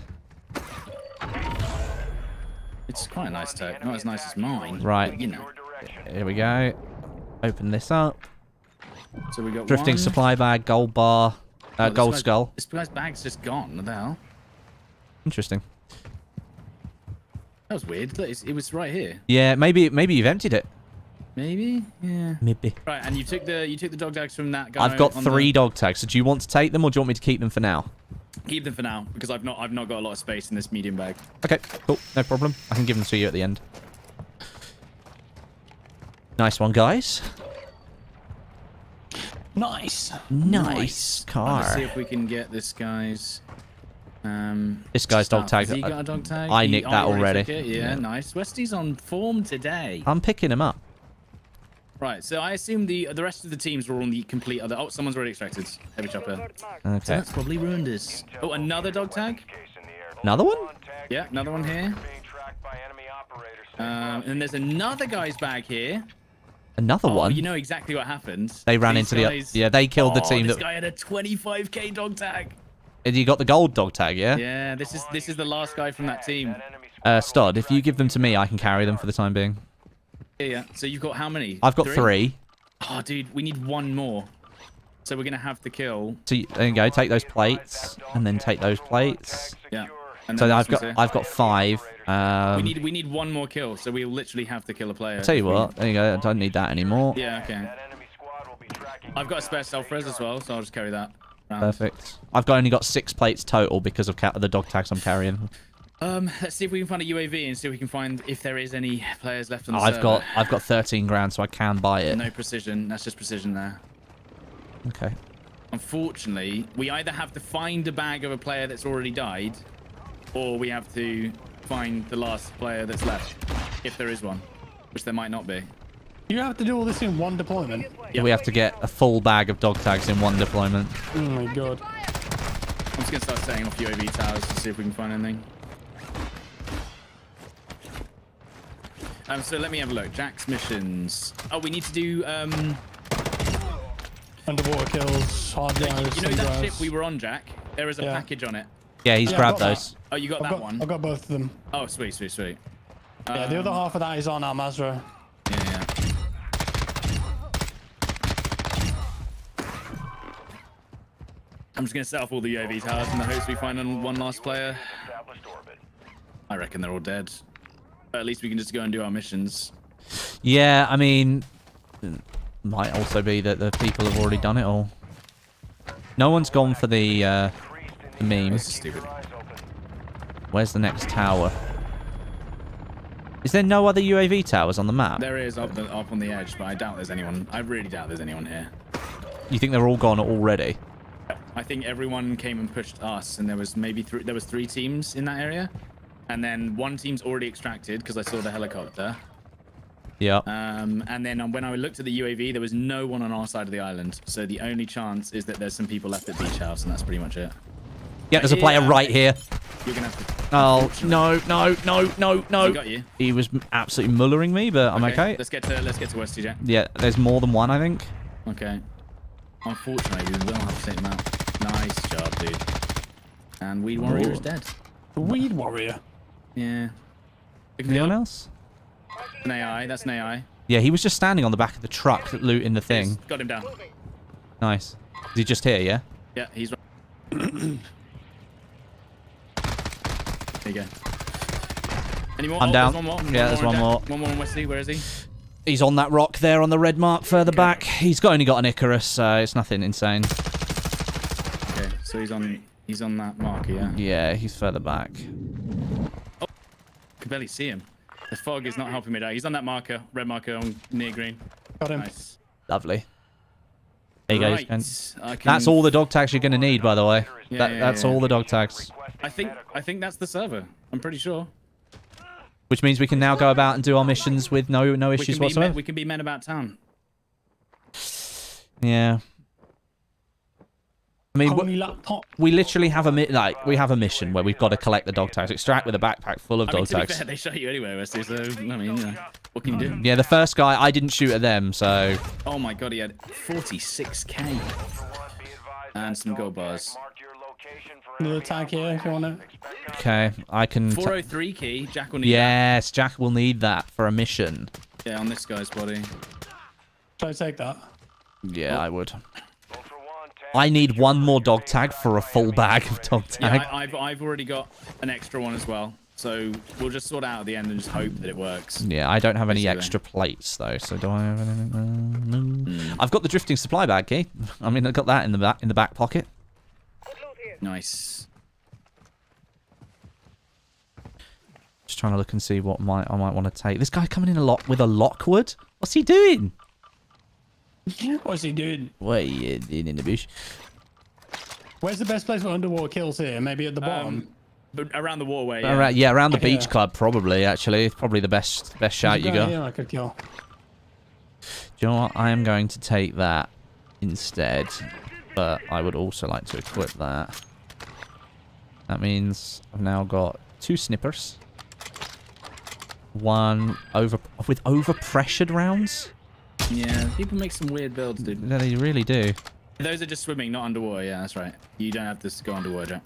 It's quite a nice tack. Not as nice as mine. Right. you know. Here we go. Open this up. So we got Drifting one. supply bag, gold bar, uh, Oh, gold guy's- skull. This guy's bag's just gone. What the hell? Interesting. That was weird. It was right here. Yeah, maybe maybe you've emptied it. Maybe. Yeah. Maybe. Right, and you took the you took the dog tags from that guy. I've got three The... dog tags. So do you want to take them or do you want me to keep them for now? Keep them for now because I've not I've not got a lot of space in this medium bag. Okay, cool. No problem. I can give them to you at the end. Nice one, guys. Nice. Nice car. Let's see if we can get this guy's. Um, This guy's dog stuff. tag. Has he got a dog tag? I He- nicked that you already. Yeah, Yeah. nice. Westie's on form today. I'm picking him up. Right, so I assume the the rest of the teams were on the complete other. Oh, someone's already extracted. Heavy chopper. So Okay. that's probably ruined us. Oh, another dog tag. Case in the air. Another one? Yeah, another one here. being tracked by enemy operators. Stay Um, and there's another guy's bag here. Another Oh, one. you know exactly what happened. They ran These into the- guys- yeah, they killed the Oh, team This that- guy had a 25k dog tag. And you got the gold dog tag, yeah? Yeah, this is this is the last guy from that team. Uh, Stod, if you give them to me, I can carry them for the time being. Yeah, yeah. So you've got how many? I've got three. Oh, dude, we need one more. So we're gonna have the kill. So you, there you go. Take those plates, and then take those plates. Yeah. So I've got. I've got five. we Um, need we need one more kill, so we'll literally have to kill a player. I'll tell you what. There you go. I don't need that anymore. Yeah, okay. I've got a spare self res as well, so I'll just carry that. round. Perfect. I've got, only got six plates total because of the dog tags I'm carrying. Um, let's see if we can find a UAV and see if we can find if there is any players left on the I've server. got I've got 13 grand, so I can buy it. No precision. That's just precision there. Okay. Unfortunately, we either have to find a bag of a player that's already died, or we have to find the last player that's left, if there is one, which there might not be. You have to do all this in one deployment. Yep. We have to get a full bag of dog tags in one deployment. Oh my god. I'm just gonna start setting off UAV towers to see if we can find anything. Um, so let me have a look. Jack's missions. Oh, we need to do um. Underwater kills, hard drives, You know that drives. ship we were on, Jack? There is a Yeah. package on it. Yeah, he's Yeah, I've grabbed got that. those. Oh, you got I've that got, one. I've got both of them. Oh, sweet, sweet, sweet. Yeah, the other Um, half of that is on Al Mazrah. Yeah, yeah. I'm just gonna set off all the UAV towers in the hopes we find one last player. Established orbit. I reckon they're all dead. But at least we can just go and do our missions. Yeah, I mean, might also be that the people have already done it all. No one's gone for the uh, the meme. This is stupid. Where's the next tower? Is there no other UAV towers on the map? There is up, the, up on the edge, but I doubt there's anyone. I really doubt there's anyone here. You think they're all gone already? I think everyone came and pushed us, and there was maybe three. There was three teams in that area, and then one team's already extracted because I saw the helicopter. Yeah. Um, and then um, when I looked at the UAV, there was no one on our side of the island. So the only chance is that there's some people left at beach house, and that's pretty much it. yeah, there's a player yeah. right here. You're gonna have to. Oh, no, no, no, no, no. I got you. He was absolutely mullering me, but I'm okay. Let's get to let's get to Westie Jack. Yeah, there's more than one, I think. Okay. Unfortunately, we will have to take them out. Nice job, dude. And Weed Warrior is dead. The Weed Warrior. Yeah. Anyone else? An AI. That's an AI. Yeah, he was just standing on the back of the truck looting the thing. Got him down. Nice. Is he just here, yeah? Yeah, he's right. there you go. Any more? I'm oh, down. There's one more. Yeah, there's one more. One more on Wesley. Where is he? He's on that rock there on the red mark further back. He's got, only got an Icarus, so it's nothing insane. Okay, so he's on he's on that marker, yeah. Yeah, he's further back. I can barely see him. The fog is not helping me out. He's on that marker, red marker on near green. Got him. Nice. Lovely. There you go. Right, And I can- That's all the dog tags you're going to need, by the way. Yeah, that, yeah, that's yeah. all the dog tags. I think I think that's the server. I'm pretty sure. Which means we can now go about and do our missions with no no issues can, be men, whatsoever. we can be men about town. Yeah. I mean, Only we, laptop. we literally have a mi- like we have a mission where we've got to collect the dog tags. Extract with a backpack full of I mean, dog to be tags. fair, they shot you anyway, Wesley. So I mean, you know, what can you do? Yeah, the first guy I didn't shoot at them, so Oh my god, he had 46k and some gold bars. Your location for Another tag here if you want it. okay, I can. t- 403 key. Jack will need yes, Jack will need that for a mission. Yeah, on this guy's body. Should I take that? Yeah, I would. Ultra One, tag I need one more dog tag for a full bag of dog Yeah, tag. I, I've I've already got an extra one as well. So we'll just sort out at the end and just hope that it works. Yeah, I don't have any Basically. extra plates though, so do I have anything? Uh, no. Hmm. I've got the drifting supply bag key. I mean, I've got that in the back in the back pocket. Nice. Just trying to look and see what might I might want to take. This guy coming in a lot with a Lockwood. What's he doing? What's he doing? What are you doing in the bush? Where's the best place for underwater kills here? Maybe at the bottom. Um, but around the waterway. Yeah. Around, yeah, around the beach Yeah. club probably. Actually, it's probably the best best shot you got. Here I could kill. Do you know what? I am going to take that instead, but I would also like to equip that. That means I've now got two snippers. One over with over pressured rounds. Yeah, people make some weird builds, dude. Yeah, they really do. Those are just swimming, not underwater. Yeah, that's right. You don't have to go underwater. Jack.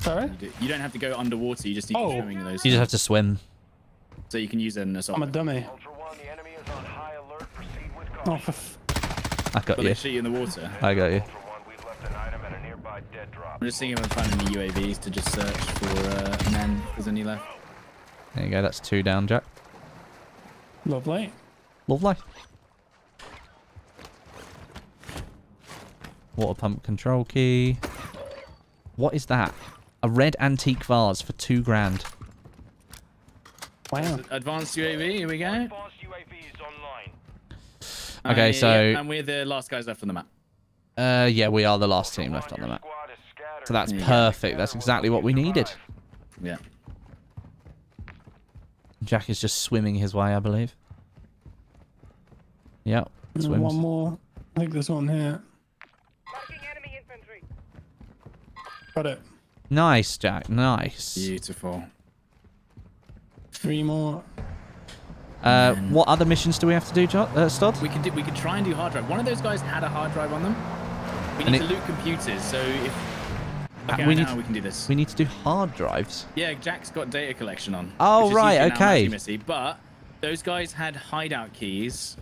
Sorry? You do- You don't have to go underwater. You just need Oh. be swimming in those. You just have to swim. So you can use it in assault. I'm a dummy. Ultra One, the enemy is on high alert. Proceed with Oh, caution. for f- I got But you. they shoot you in the water. I got you. We've left an item at a nearby dead drop. I'm just seeing if I can find any UAVs to just search for uh, men. If there's any left. There you go. That's two down, Jack. lovely. Lovely. Water pump control key. What is that? A red antique vase for two grand. Wow. Advanced UAV, here we go. Advanced UAV is online. Okay, Uh, so- yeah, and we're the last guys left on the map. Uh, yeah, we are the last team left on the map. Squad is scattered. So that's perfect. That's exactly what we needed. Yeah. Jack is just swimming his way, I believe. Yep. Swims. one more. I think there's one here. Got it. Nice, Jack. Nice. Beautiful. Three more. Uh, what other missions do we have to do, jo- uh, Stod? We could do, we could try and do hard drive. One of those guys had a hard drive on them. We need it- to loot computers. So if Uh, okay, we need we can do this. We need to do hard drives. Yeah, Jack's got data collection on. Oh, right, okay. Matthew Missy, but those guys had hideout keys,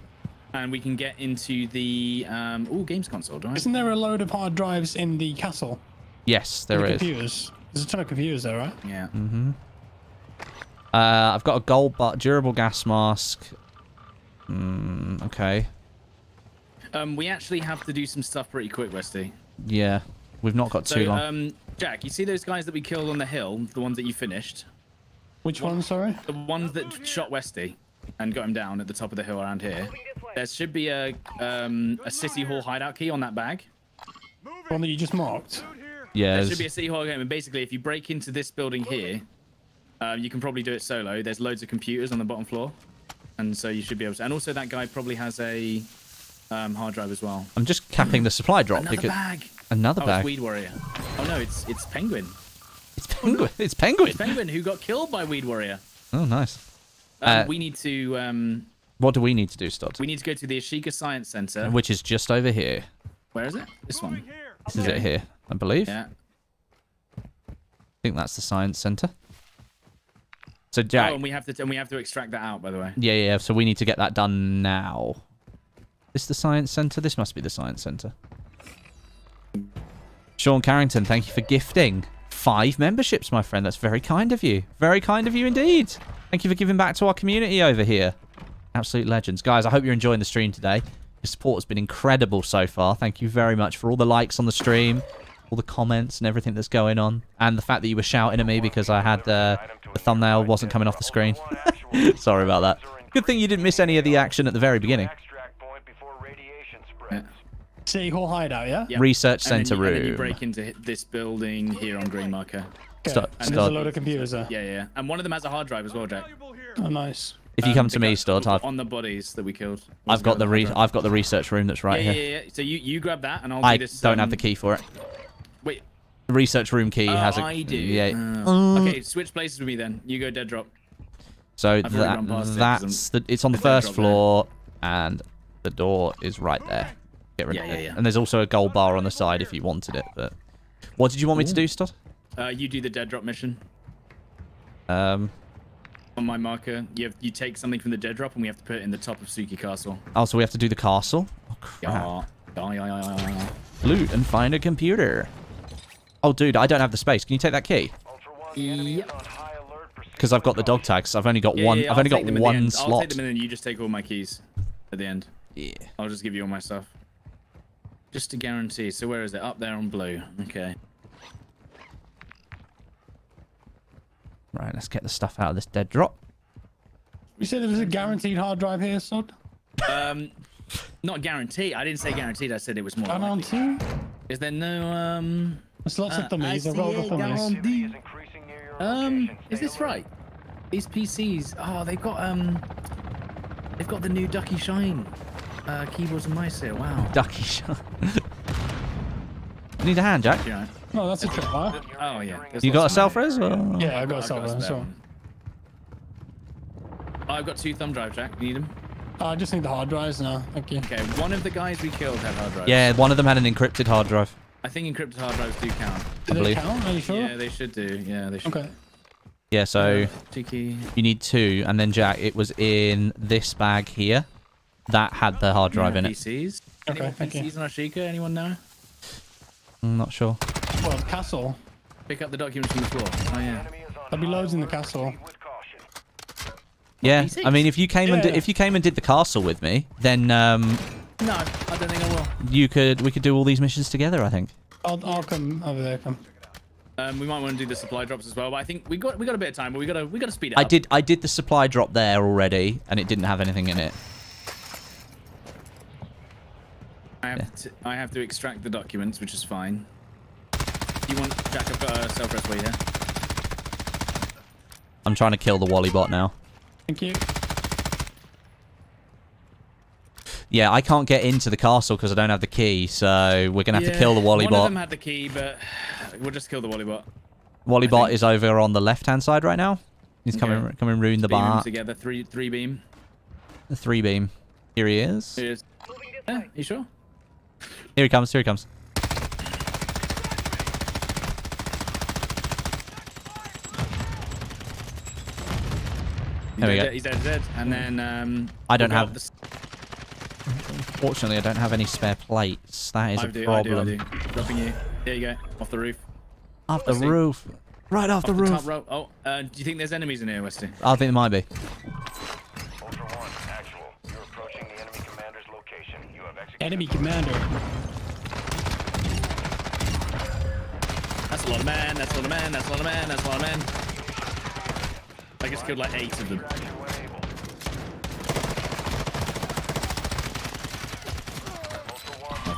and we can get into the um. Oh, games console, do I? Isn't there a load of hard drives in the castle? Yes, there the is. computers. There's a ton of computers there, right? Yeah. Mm-hmm. Uh, I've got a gold but durable gas mask. Mm, okay. Um, we actually have to do some stuff pretty quick, Westie. Yeah, we've not got too So, long. um, Jack, you see those guys that we killed on the hill, the ones that you finished, Which one, sorry? the ones that shot Westie and got him down at the top of the hill around here. There should be a um a city hall hideout key on that bag. One that you just marked. Yeah, There should be a city hall game, and basically, if you break into this building here, uh, you can probably do it solo. There's loads of computers on the bottom floor, and so you should be able to. And also, that guy probably has a um, hard drive as well. I'm just capping the supply drop Another because bag. another Oh, bag. it's Weed Warrior. Oh no, it's it's Penguin. It's penguin. It's penguin. It's Penguin who got killed by Weed Warrior. Oh, nice. Um, Uh, we need to um, What do we need to do, Stod? we need to go to the Ashika Science Center. Which is just over here. Where is it? This one. This is it here, I believe. Yeah. I think that's the science center. So Jack, Oh, and we have to and we have to extract that out, by the way. yeah, yeah. So we need to get that done now. This the science center? This must be the science center. Sean Carrington, thank you for gifting five memberships, my friend. That's very kind of you. Very kind of you indeed. Thank you for giving back to our community over here. Absolute legends. Guys, I hope you're enjoying the stream today. Your support has been incredible so far. Thank you very much for all the likes on the stream, all the comments and everything that's going on. And the fact that you were shouting at me because I had uh, the thumbnail wasn't coming off the screen. Sorry about that. Good thing you didn't miss any of the action at the very beginning. Extract point before radiation spreads. City Hall hideout, yeah? Yeah. Research And then center you- And then you break into this building here on green marker. Okay. Stop, And there's stop. a load of computers there. Yeah, yeah. And one of them has a hard drive as well, Jack. Oh, nice. If you Um, come the to me, guy- Stod, I've, on the bodies that we killed. I've got the re. re- I've got the research room that's right yeah, here. yeah, yeah. So you you grab that, and I'll I do this. don't have um, the key for it. Research room key Oh, has a I do. yeah. Oh. okay, switch places with me then. You go dead drop. So that past it that's the it's on the first drop there. floor, and the door is right there. Get rid Yeah, of yeah, it. yeah. And there's also a gold bar on the side if you wanted it. But what did you want me to do, Stod? Uh, you do the dead drop mission Um. on my marker. You have you take something from the dead drop, and we have to put it in the top of Tsuki Castle. Oh, so we have to do the castle. Oh, crap. Yeah. Yeah, yeah, yeah, yeah, yeah. Loot and find a computer. Oh, dude, I don't have the space. Can you take that key? Ultra One, the enemy Yep. is on high alert. Proceed Because I've got the dog tags. I've only got Yeah, one. yeah, I've I'll only got them at the one slot. I'll take them and then you just take all my keys at the end. Yeah. I'll just give you all my stuff. Just to guarantee. So where is it? Up there on blue. Okay. Right, let's get the stuff out of this dead drop. You said there was a guaranteed hard drive here, Sod? Um, not guaranteed. I didn't say guaranteed. I said it was more. Down on likely. Is there no um? There's lots uh, of dummies. I I've got all the it, dummies. guaranteed. Is increasing near Um, is this right? These PCs. Oh, they've got um, they've got the new Ducky Shine uh, keyboards and mice here. Wow. Ducky Shine. Need a hand, Jack? You know. Oh, that's a tripwire. Oh yeah. there's You got a lots of- self res? Or... Yeah, I got a I've silver. spare So. one. Oh, I've got two thumb drive, Jack. You need them? Oh, I just need the hard drives now. Thank you. Okay. One of the guys we killed had hard drives. Yeah, one of them had an encrypted hard drive. I think encrypted hard drives do count. Do they believe- count? Are you sure? Yeah, they should do. Yeah, they should. Okay. Yeah, so Cheeky. you need two, and then Jack, it was in this bag here. That had the hard drive in it. PCs. Any Okay, more thank you. PCs on Ashika? Anyone know? I'm not sure. Well, castle. Pick up the documents from the floor. Oh yeah. Enemy is on There'll be loads in the castle. Proceed with caution. Yeah, I mean, if you came and Yeah. did, if you came and did the castle with me, then um, No, I don't think I will. You could. We could do all these missions together. I think. I'll, I'll come over there. Come. Um, we might want to do the supply drops as well, but I think we got we got a bit of time, but we gotta we gotta speed it I up. did. I did the supply drop there already, and it didn't have anything in it. I have to I have to extract the documents, which is fine. You want Jack? I've got a self rest way here. I'm trying to kill the Wally bot now. Thank you. Yeah, I can't get into the castle because I don't have the key, so we're gonna have to kill the Wallybot. One of them had the key, but we'll just kill the Wally bot. Wally I bot think- is over on the left-hand side right now. He's coming, Okay. coming ruin the Beam bar. together, three three beam. The three beam. Here he is. Here it is. Yeah, you sure? Here he comes. Here he comes. There we go. He's dead, dead. And then um. I don't have- the s- Fortunately, I don't have any spare plates. That is I a do, problem. I do, I do. Dropping you. There you go. Off the roof. Off the Westie. roof. Right off, Off the the roof. top row. Oh, uh, do you think there's enemies in here, Westie? I think there might be. Ultra One, actual. You're approaching the enemy commander's location. You have executed. Enemy commander. That's a lot of men. That's a lot of men. That's a lot of men. That's a lot of men. I just killed like eight of them.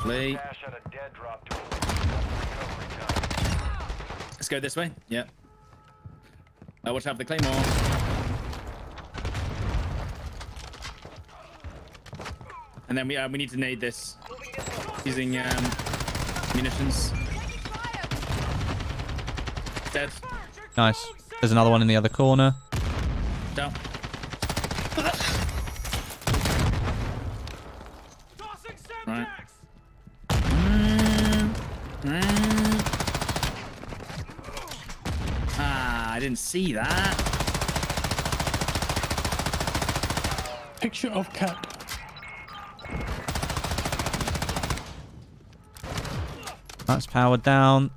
Lovely. Cash at a dead drop to Let's go this way. Yep. Uh, watch out for the claymore. And then we uh, we need to nade this using um, munitions. Dead. Nice. There's another one in the other corner. Down. Right. Ah, I didn't see that. Picture of cat. That's powered down.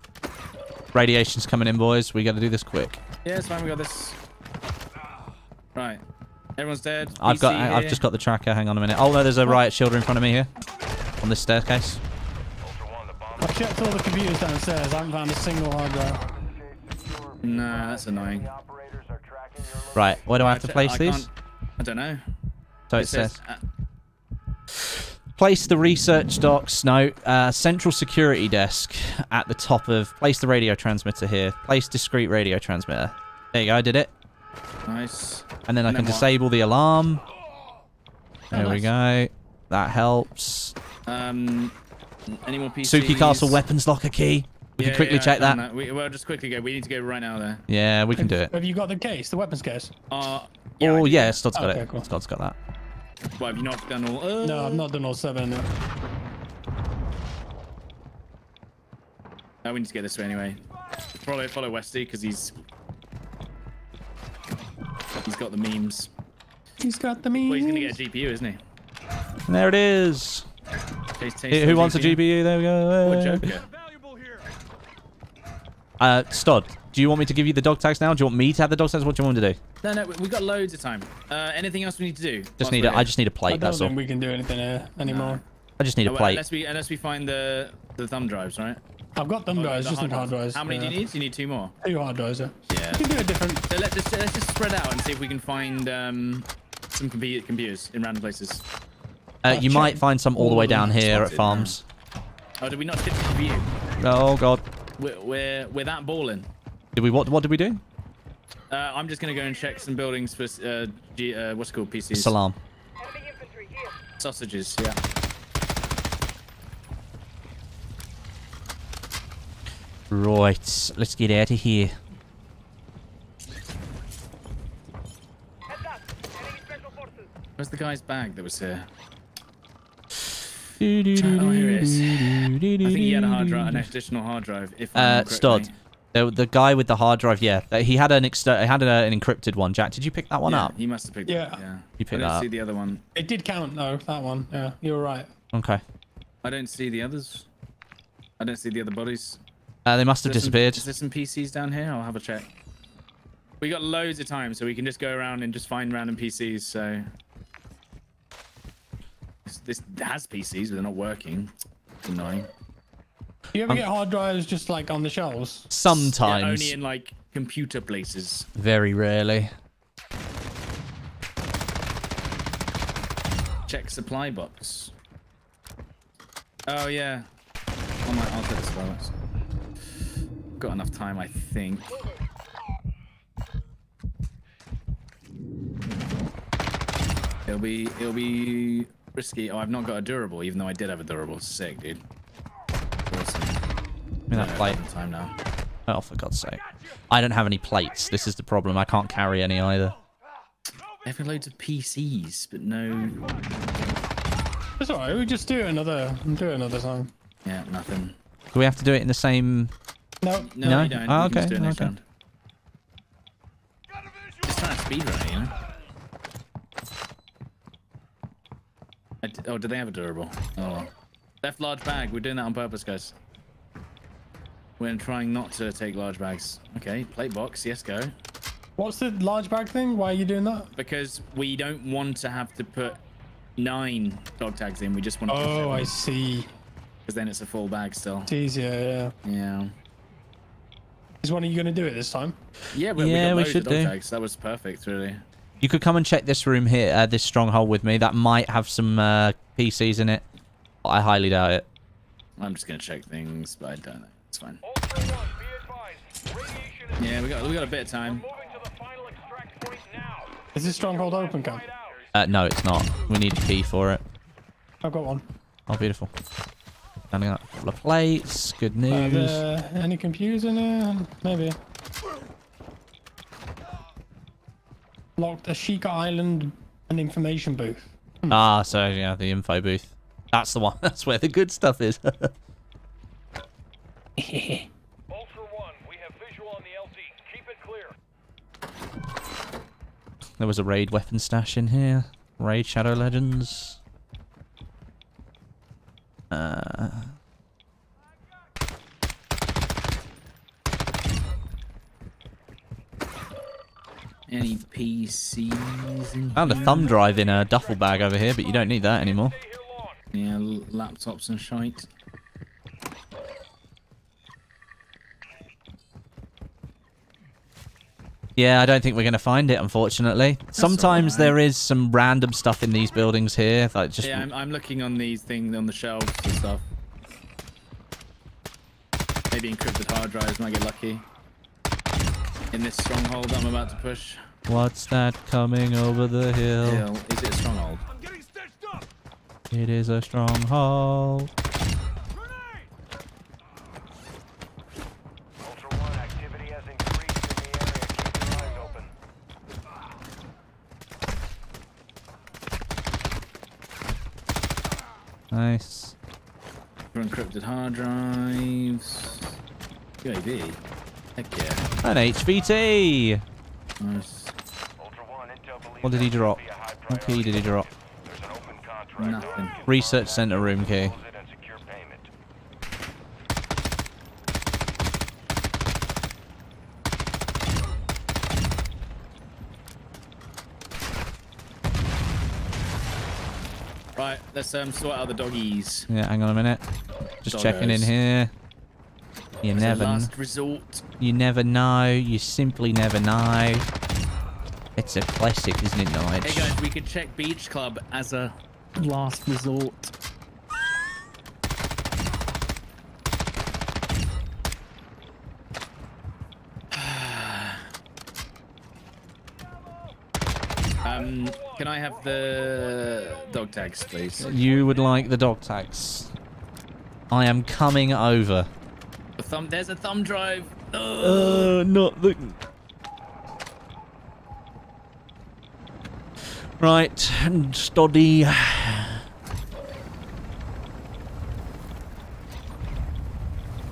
Radiation's coming in, boys. We got to do this quick. Yeah, it's fine. We got this. Right. Everyone's dead. I've got. PC I- I've just got the tracker. Hang on a minute. Oh no, there's a riot shielder in front of me here, on this staircase. I've checked all the computers downstairs. I haven't found a single hard drive. No, that's annoying. Right. Where do I have to place I these? I don't know. So it, It says. says, uh, Place the research docs, No, uh, central security desk at the top of. Place the radio transmitter here. Place discrete radio transmitter. There you go. I did it. Nice. And then I And can then what? disable the alarm. Oh, There we go. That helps. Um, any more PCs? Tsuki Castle weapons locker key. We Yeah, can quickly yeah, check I that. We, well, just quickly go. We need to go right now there. Yeah, we can do it. Have you got the case, the weapons case? Uh, yeah, oh do. yeah, Stod's got Okay, it. cool. Stod's got that. What, have you not done all? Uh, No, I've not done all seven. No. No, we need to get this way anyway. Follow, follow Westie because he's he's got the memes. He's got the means. Well, he's gonna get a GPU, isn't he? And there it is. Taste, taste Who the wants a GPU? There we go. Or Hey. Joker. Uh, Stod, do you want me to give you the dog tags now? Do you want me to have the dog tags? What do you want me to do? No, no, we- we got loads of time. Uh, anything else we need to do? Just need we're a, I just need a plate. don't That's all. we can do anything here anymore. I just need a Oh, well, plate. Unless we unless we find the the thumb drives, right? I've got thumb Oh, drives, the just not hard drives. How many do you need? You need two more. Two hard drives. Yeah. Yeah. We can do a different. So let's just let's just spread out and see if we can find um some compu- computers in random places. Uh, you might find some all the way down here at farms. Oh, did we not skip the view? Oh god. We're we're, we're that balling. Did we? What? What did we do? Uh, I'm just gonna go and check some buildings for uh, G, uh what's it called PCs. Salam. Sausages. Yeah. Right. Let's get out of here. Where's the guy's bag that was here? Oh, here it is. I think he had a hard drive, an additional hard drive. If Uh, remember Stod. The, the guy with the hard drive, yeah. He had an exter- he had a, an encrypted one. Jack, did you pick that one yeah, up? He must have picked Yeah. it. Yeah. You picked I that don't up. see the other one. It did count though. That one. Yeah, you're right. Okay. I don't see the others. I don't see the other bodies. Uh, they must have Is there some- disappeared. is there some PCs down here? I'll have a check. We got loads of time, so we can just go around and just find random PCs. So this this has PCs, but they're not working. Annoying. Do you ever um, get hard drives just like on the shelves? Yeah, Sometimes. only in like computer places. Very rarely. Check supply box. Oh yeah. Oh my, I'll take the supply box. Got enough time, I think. It'll be it'll be risky. Oh, I've not got a durable, even though I did have a durable. Sick, dude. Awesome. I mean, that Yeah, plate. got Time now. Oh, for God's sake. I don't have any plates. This is the problem. I can't carry any either. They have loads of PCs, but no. It's alright. We just do it another. Do it another time. Yeah, nothing. Do we have to do it in the same... No. No, No? you don't. Oh, you can just okay, do it next okay. round. Just trying to speedrun it, you know? I d- oh, did they have a durable? Oh. Left large bag. We're doing that on purpose, guys. We're trying not to take large bags. Okay, plate box. Yes, go. What's the large bag thing? Why are you doing that? Because we don't want to have to put nine dog tags in. We just want to put Oh, I see. Because then it's a full bag still. It's easier. Yeah. Yeah. Is one of you going to do it this time? Yeah, we, Yeah, we, we got should loads of dog do. tags. That was perfect, really. You could come and check this room here, uh, this stronghold with me. That might have some uh, PCs in it. I highly doubt it. I'm just gonna check things, but I don't know. It's fine. Ultra One, be advised. Radiation is Yeah, we got we got a bit of time. moving to the final extract point now. Is this stronghold open, Cam? Uh, no, it's not. We need a key for it. I've got one. Oh, beautiful. Standing up. Couple of plates. Good news. there any computers in there? Maybe. Locked Ashika Island and information booth. Ah, so yeah, the info booth. That's the one. That's where the good stuff is. Ultra One, we have visual on the LZ. Keep it clear. there was a raid weapon stash in here. Raid Shadow Legends. Uh, Any PCs in found a thumb drive in a duffel bag over here, but you don't need that anymore. Stay here long. Yeah, laptops and shite. Yeah, I don't think we're going to find it, unfortunately. Sometimes alright. there is some random stuff in these buildings here, like just Yeah, I'm, I'm looking on these things on the shelves and stuff. Maybe encrypted hard drives might get lucky. In this stronghold I'm about to push. what's that coming over the hill? Hill. Is it a stronghold? I'm getting stitched up. It is a stronghold. Ultra One, activity has increased in the area. Keep your eyes open. Nice. For encrypted hard drives. UAV. Heck yeah. An HVT. Nice. Ultra One, intel believes What did he drop? could be a high What key did he drop? There's an open contract. Nothing. Research center room key. Close it and secure payment. Right, let's um sort out the doggies. Yeah, hang on a minute. Just checking in here. You It's a never, last resort. you never know. You simply never know. It's a classic, isn't it, Nige? Hey guys, we could check Beach Club as a last resort. um, can I have the dog tags, please? You would like the dog tags. I am coming over. The thumb. There's a thumb drive. Ugh. Uh, not the. Right, and Stoddy.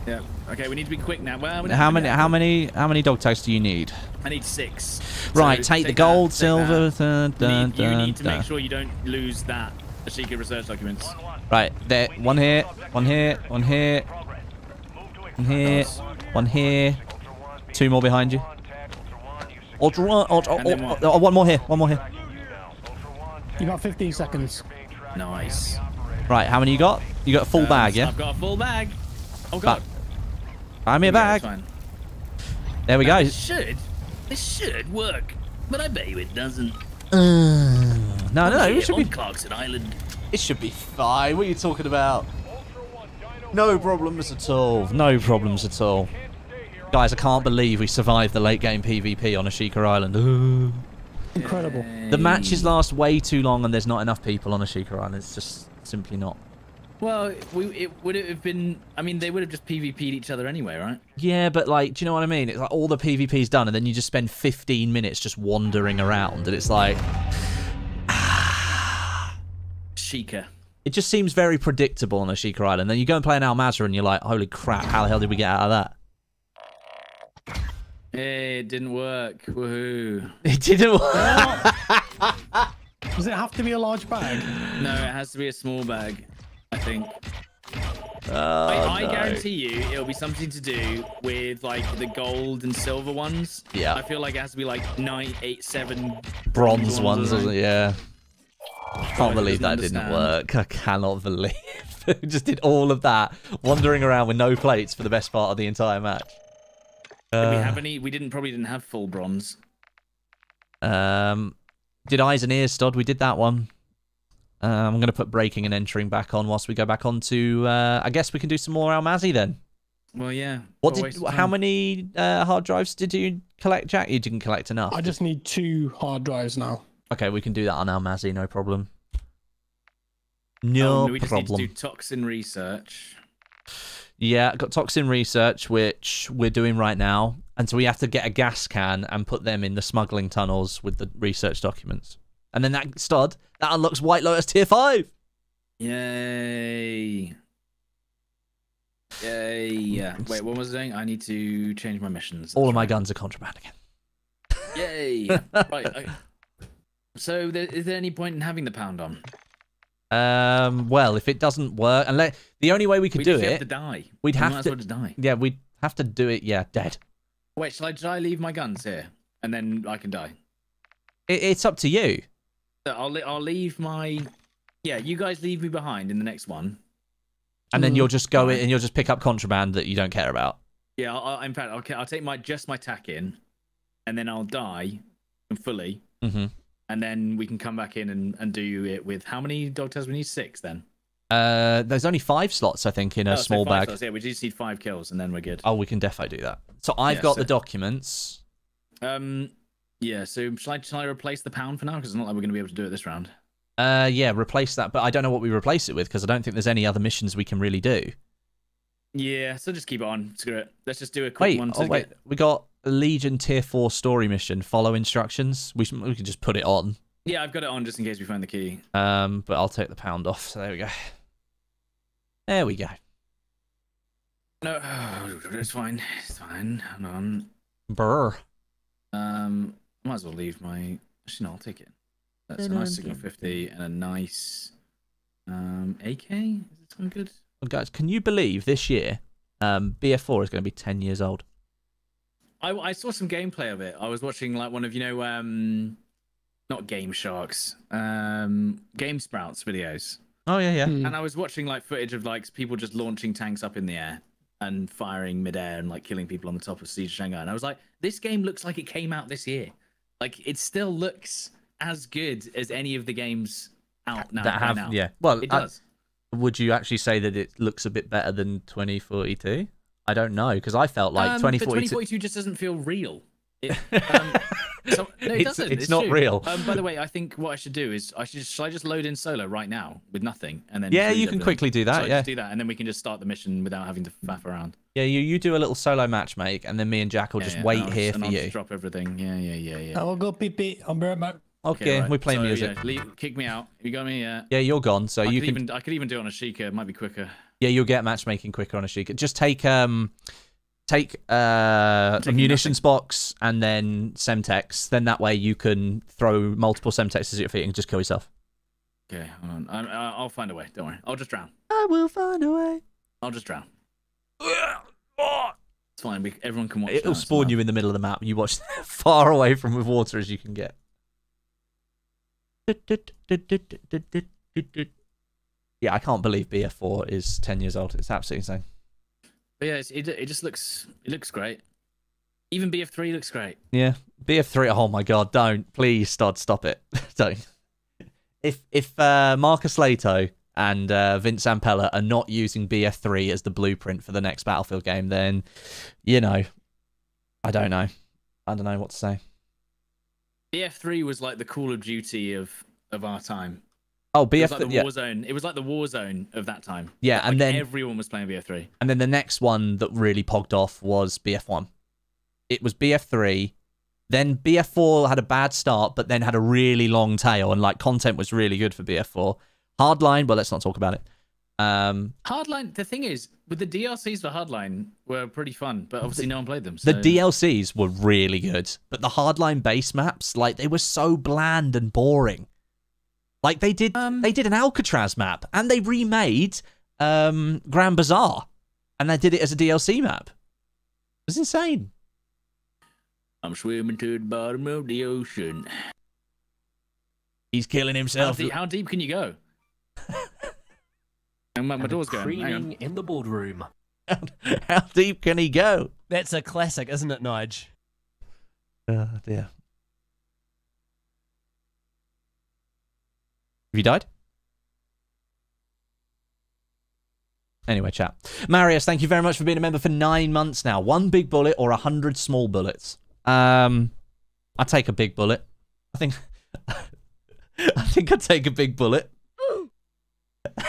Yeah. Okay, we need to be quick now. Well, we How many? How many? How many dog tags do you need? I need six. Right, So take, the gold, take silver. that. Dun, You need, you dun, need to dun. make sure you don't lose that secret research documents. Right, there. One here. One here. One here. Progress. Move to One here. One here. Ultra One, be Two more behind you. Ultra One, you Ultra. Ultra, And then oh, what? one more here. One more here. you now. Ultra One, You got 15 seconds. Nice. Right, how many you got? You got a full Um, bag, yeah? I've got a full bag. Oh god. Buy me a Yeah, bag. it's. There we go. This should, this should work, but I bet you it doesn't. Uh, no, no, Here it should on be. Clarkson Island. It should be fine. What are you talking about? No problems at all. No problems at all. Guys, I can't believe we survived the late game PvP on Ashika Island. Ooh. Incredible. The matches last way too long and there's not enough people on Ashika Island. It's just simply not. Well, we, it would it have been. I mean, they would have just PvP'd each other anyway, right? Yeah, but like, do you know what I mean? It's like all the PvP's done and then you just spend 15 minutes just wandering around and it's like, Sheikah. It just seems very predictable on Ashika Island. Then you go and play an Al Mazrah and you're like, holy crap, how the hell did we get out of that? Hey, it didn't work. Woohoo. It didn't work. Does it have to be a large bag? No, it has to be a small bag, I think. Oh, I, I no. guarantee you it'll be something to do with like the gold and silver ones. Yeah. I feel like it has to be like nine, eight, seven bronze ones, or isn't something. it? Yeah. Can't believe that doesn't didn't work. I cannot believe just did all of that, wandering around with no plates for the best part of the entire match. Did we Uh, have any? We didn't probably didn't have full bronze. Um, did eyes and ears, Stod? We did that one. Uh, I'm going to put breaking and entering back on whilst we go back on to. Uh, I guess we can do some more Almazi then. Well, yeah. What What did? How many uh, hard drives did you collect, Jack? You didn't collect enough. I just need two hard drives now. Okay, we can do that on Almazi, no problem. Oh, no Oh, we just need to do toxin research. Yeah, got toxin research, which we're doing right now. And so we have to get a gas can and put them in the smuggling tunnels with the research documents. And then that stud, that unlocks White Lotus Tier 5. Yay. Yay. Yeah. Wait, what was I saying? I need to change my missions. All of my guns are contraband again. Yay. right. Okay. So, there, is there any point in having the pound on? Um, well, if it doesn't work, unless the only way we could we do just it, have to die. we'd We have might as to- well just die. yeah, we'd have to do it. Yeah, dead. Wait, shall I, shall I leave my guns here? And then I can die? It, it's up to you. So I'll, I'll leave my... Yeah, you guys leave me behind in the next one. And then Mm, you'll just go in and you'll just pick up contraband that you don't care about. Yeah, I'll, I'll- in fact, I'll, I'll take my just my tack in, and then I'll die fully, hmm and then we can come back in and, and do it with how many dog tags we need? Six then. Uh, there's only five slots, I think, in a Oh, small five bag. slots, Yeah, we just need five kills, and then we're good. Oh, we can definitely do that. So I've Yeah, got so- the documents. Um, yeah. So shall I shall I replace the pound for now? Because it's not like we're going to be able to do it this round. Uh, yeah, replace that. But I don't know what we replace it with because I don't think there's any other missions we can really do. Yeah. So just keep it on. Screw it. Let's just do a quick Wait, one. To oh wait, get- we got Legion Tier Four story mission. Follow instructions. We should, we can just put it on. Yeah, I've got it on just in case we find the key. Um, but I'll take the pound off. So there we go. There we go. No, it's fine. It's fine. Hold on. Brr. Um, might as well leave my. Actually, no, I'll take it. That's a nice Signal 50 and a nice um AK. Is it sound good? Well, guys, can you believe this year, um, BF4 is going to be 10 years old? I, I saw some gameplay of it. I was watching like one of you know um, not Game Sharks, um, Game Sprouts videos, Oh yeah, yeah. Hmm. and I was watching like footage of like people just launching tanks up in the air and firing midair and like killing people on the top of Siege of Shanghai. And I was like, this game looks like it came out this year. Like it still looks as good as any of the games out now. that right have now. yeah. Well, it I- does. would you actually say that it looks a bit better than 2042? I don't know because I felt like um, 2042. 2042 just doesn't feel real. It, um, so, no, it It's- doesn't. it's not true. real. Um, by the way, I think what I should do is I should just, shall I just load in solo right now with nothing and then Yeah, you can quickly do that, Shall I yeah. just do that and then we can just start the mission without having to faff around. Yeah, you, you do a little solo match, make, and then me and Jack will Yeah, just yeah, wait I'll here just- and for I'll you. just drop everything. Yeah, yeah, yeah, yeah. I will go pee pee. I'll be right back. Okay, right. we play so, music. Yeah, leave, kick me out. You got me. Yeah. Yeah, you're gone, so I you could can. even I could even do it on Ashika. It might be quicker. Yeah, you'll get matchmaking quicker on Ashika. Just take um, take uh, a munitions box and then Semtex. Then that way you can throw multiple Semtexes at your feet and just kill yourself. Okay, hold on. I, I, I'll find a way. Don't worry. I'll just drown. I will find a way. I'll just drown. It's fine. We, everyone can watch. It'll spawn you in the middle of the map. You watch far away from with water as you can get. Yeah, I can't believe BF4 is 10 years old. It's absolutely insane. But yeah, it's, it it just looks it looks great. Even BF3 looks great. Yeah, BF3. Oh my god, don't please, Stod, stop it. don't. If if uh, Marcus Lehto and uh, Vince Zampella are not using BF3 as the blueprint for the next Battlefield game, then you know, I don't know. I don't know what to say. BF3 was like the Call of Duty of of our time. Oh, BF. It was like the yeah, Warzone. It was like the war zone of that time. Yeah, Like, and then- everyone was playing BF3. and then the next one that really pogged off was BF1. It was BF3. Then BF4 had a bad start, but then had a really long tail, and like content was really good for BF4. Hardline, well, let's not talk about it. Um, Hardline. The thing is, with the DLCs for Hardline were pretty fun, but obviously no one played them. The so- DLCs were really good, but the hardline base maps, like they were so bland and boring. Like they did, Um, they did an Alcatraz map and they remade um, Grand Bazaar, and they did it as a DLC map. It was insane. I'm swimming to the bottom of the ocean. He's killing How, himself. deep, how deep can you go? And my, my door's going. Hang in the boardroom. how deep can he go? That's a classic, isn't it, Nige? Oh dear. Have you died? Anyway, chat. Marius, thank you very much for being a member for nine months now. One big bullet or a hundred small bullets? Um, I take a big bullet. I think. I think I'd take a big bullet.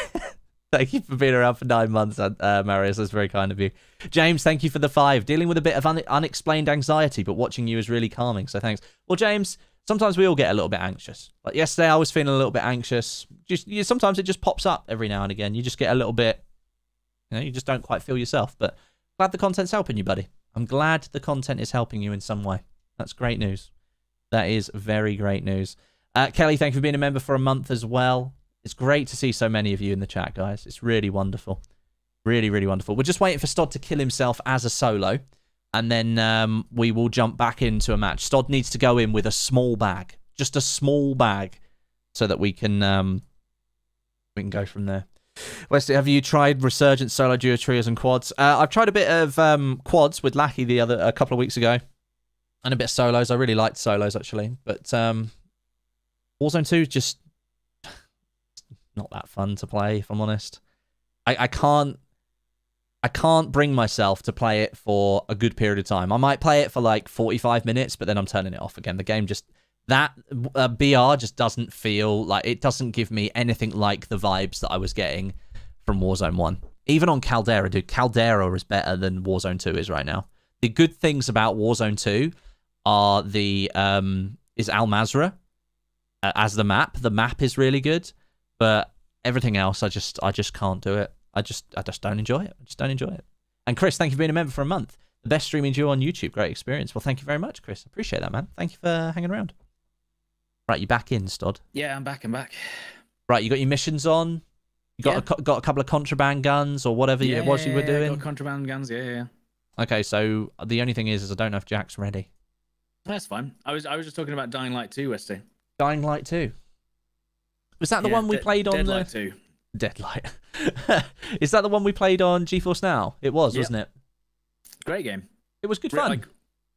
thank you for being around for nine months, uh, uh, Marius. That's very kind of you. James, thank you for the five. Dealing with a bit of un- unexplained anxiety, but watching you is really calming. So thanks. Well, James, sometimes we all get a little bit anxious. Like yesterday, I was feeling a little bit anxious. Just you, sometimes it just pops up every now and again. You just get a little bit. You know, you just don't quite feel yourself. But glad the content's helping you, buddy. I'm glad the content is helping you in some way. That's great news. That is very great news. Uh, Kelly, thank you for being a member for a month as well. It's great to see so many of you in the chat, guys. It's really wonderful. Really, really wonderful. We're just waiting for Stod to kill himself as a solo, and then um, we will jump back into a match. Stod needs to go in with a small bag, just a small bag, so that we can um, we can go from there. Wesley, have you tried Resurgence solo duo trios and quads? Uh, I've tried a bit of um, quads with Lackey the other a couple of weeks ago, and a bit of solos. I really liked solos actually, but um, Warzone Two just not that fun to play. If I'm honest, I, I can't I can't bring myself to play it for a good period of time. I might play it for like 45 minutes, but then I'm turning it off again. The game just that uh, BR just doesn't feel like it doesn't give me anything like the vibes that I was getting from Warzone 1. Even on Caldera, dude, Caldera is better than Warzone 2 is right now. The good things about Warzone 2 are the um is Al Mazrah uh, as the map. The map is really good, but everything else I just I just can't do it. I just I just don't enjoy it. I just don't enjoy it. And Chris, thank you for being a member for a month. The best streaming duo on YouTube. Great experience. Well, thank you very much, Chris. Appreciate that, man. Thank you for hanging around. Right, you back in, Stod. Yeah, I'm back. I'm back. Right, you got your missions on. You got Yeah. a, got a couple of contraband guns or whatever it was you were doing. Got contraband guns. Yeah, yeah. yeah. Okay, so the only thing is, is I don't know if Jack's ready. That's fine. I was I was just talking about Dying Light 2, Westie. Dying Light 2. Was that the Yeah, one we Dead- played on Deadlight the 2. Deadlight? is that the one we played on GeForce Now? It was, Yep. wasn't it? Great game. It was good fun. Like,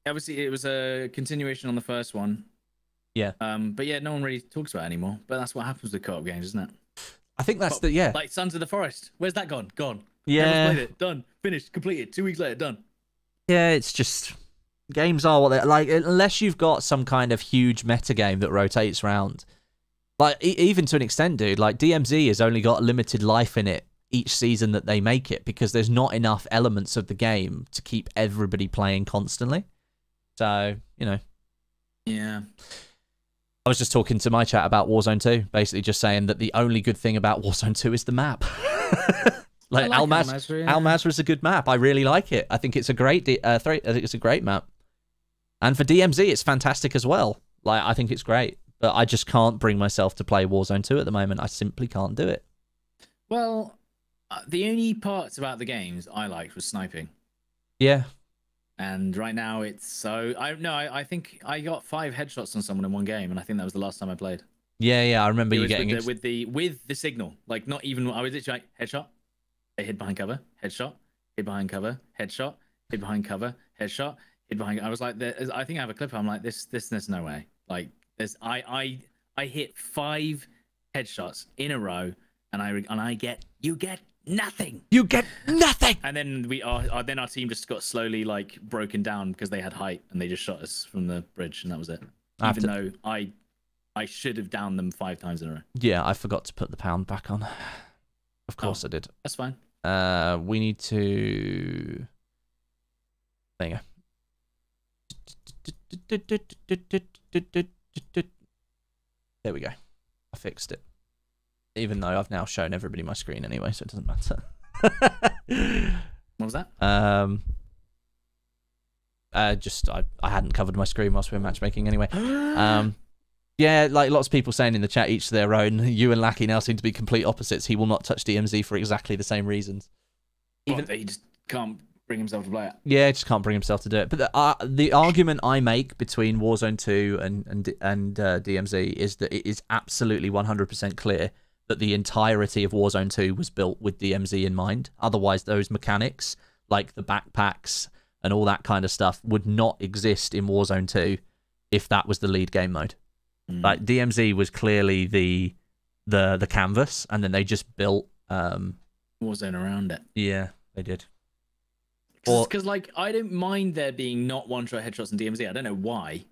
obviously, it was a continuation on the first one. Yeah. Um, but yeah, no one really talks about it anymore. But that's what happens with co-op games, isn't it? I think that's the yeah. Like Sons of the Forest. Where's that gone? Gone. Yeah. Played it. Done. Finished. Completed. Two weeks later. Done. Yeah, it's just games are what they're like. Unless you've got some kind of huge meta game that rotates around, like e- even to an extent, dude. Like DMZ has only got a limited life in it each season that they make it because there's not enough elements of the game to keep everybody playing constantly. So you know, Yeah. I was just talking to my chat about Warzone 2, basically just saying that the only good thing about Warzone 2 is the map. like, like Al Mas- Al-Mazrah, yeah. Is a good map. I really like it. I think it's a great, uh, I think it's a great map. And for DMZ, it's fantastic as well. Like, I think it's great, but I just can't bring myself to play Warzone 2 at the moment. I simply can't do it. Well, uh, the only parts about the games I liked was sniping. Yeah, And right now it's so I no I, I think I got five headshots on someone in one game and I think that was the last time I played. Yeah, yeah, I remember It you getting with the, with the with the signal, like not even. I was literally like headshot, I hid behind cover, headshot, hid behind cover, headshot, hid behind cover, headshot, hid behind. I was like, I think I have a clip. I'm like, this, this, there's no way. Like, there's, I, I, I hit five headshots in a row, and I and I get you get nothing. You get nothing. And then we our, our then our team just got slowly like broken down because they had height and they just shot us from the bridge and that was it. I Even to- though I I should have downed them five times in a row. Yeah, I forgot to put the pound back on. Of course I did. That's fine. Uh, we need to. There you go. There we go. I fixed it. Even though I've now shown everybody my screen anyway, so it doesn't matter. What was that? um. Uh, just I, I hadn't covered my screen whilst we were matchmaking anyway. Um, yeah, like lots of people saying in the chat, each to their own. You and Lackey now seem to be complete opposites. He will not touch DMZ for exactly the same reasons. Even he just can't bring himself to play it. Yeah, just can't bring himself to do it. But the, uh, the argument I make between Warzone 2 and and and uh, DMZ is that it is absolutely 100% clear that the entirety of Warzone 2 was built with DMZ in mind. Otherwise, those mechanics, like the backpacks and all that kind of stuff, would not exist in Warzone 2 if that was the lead game mode. Mm. Like DMZ was clearly the the the canvas, and then they just built. Um, Warzone around it. yeah, they did. Because like I don't mind there being not one shot headshots in DMZ. I don't know why,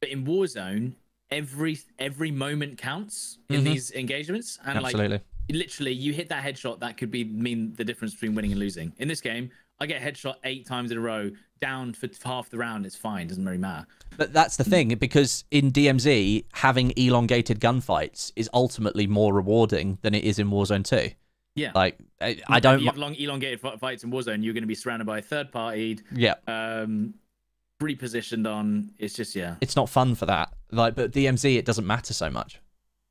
but in Warzone, every every moment counts in Mhm. these engagements, and Absolutely. like literally, you hit that headshot that could be mean the difference between winning and losing. In this game, I get headshot eight times in a row, down for half the round. It's fine, doesn't really matter. But that's the thing, because in DMZ, having elongated gunfights is ultimately more rewarding than it is in Warzone 2. Yeah, Like, I, I don't. you have long elongated fi- fights in Warzone, you're going to be surrounded by third partied, yeah, um, repositioned on. It's just yeah, it's not fun for that. Like, but DMZ, it doesn't matter so much.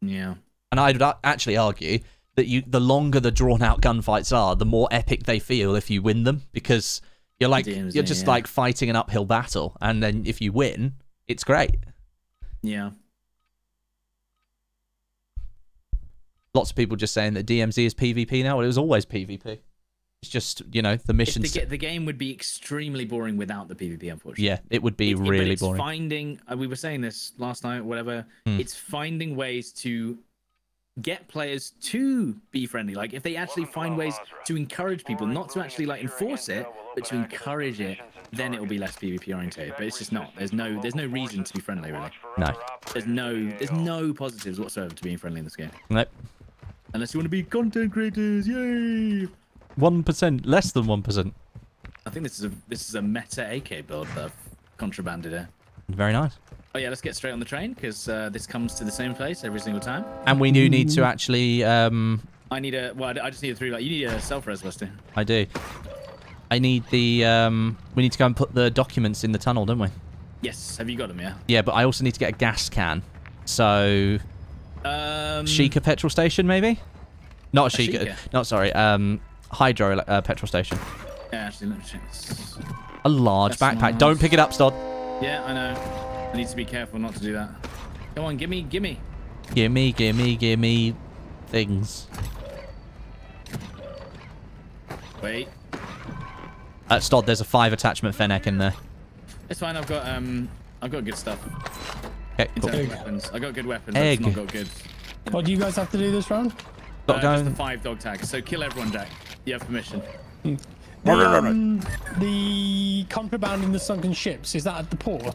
yeah. And I'd actually argue that you, the longer the drawn out gunfights are, the more epic they feel if you win them, because you're like, DMZ, you're just yeah. like fighting an uphill battle, and then if you win, it's great. Yeah. Lots of people just saying that DMZ is PvP now. Well, it was always PvP. It's just you know the If the, the game would be extremely boring without the PvP, unfortunately. Yeah, it would be It- really it's boring. Finding, uh, we were saying this last night, whatever. Hmm. It's finding ways to get players to be friendly. Like if they actually find ways to encourage people, not to actually like enforce it, but to encourage it, then it will be less PvP oriented. But it's just not. There's no, there's no reason to be friendly really. No, There's no, there's no positives whatsoever to being friendly in this game, nope. Unless you want to be content creators. Yay! One percent, less than one percent. I think this is a this is a meta AK build that I've contrabanded here. Very nice. Oh yeah, let's get straight on the train because uh, this comes to the same place every single time. And we do need to actually. Um, I need a well, I just need a three. Like you need a self-res listing. I do. I need the. Um, we need to go and put the documents in the tunnel, don't we? Yes, have you got them? Yeah. Yeah, but I also need to get a gas can. So Um. Sheikah petrol station, maybe? Not Sheikah. Sheikah? Not sorry. Um, hydro uh, petrol station. Yeah, actually, let me check this. A large That's backpack. Don't pick it up, Stod. Yeah, I know. I need to be careful not to do that. Come on, gimme, gimme. Gimme, gimme, gimme things. Wait, Uh, Stod, there's a five attachment Fennec in there. it's fine. I've got um, I've got good stuff. Okay, cool. terms weapons, I got good weapons. Egg. I've just not got good. What do you guys have to do this round? Got Uh, to just the five dog tags. So kill everyone, Jack. You have permission. The, um, the contraband in the sunken ships, is that at the port?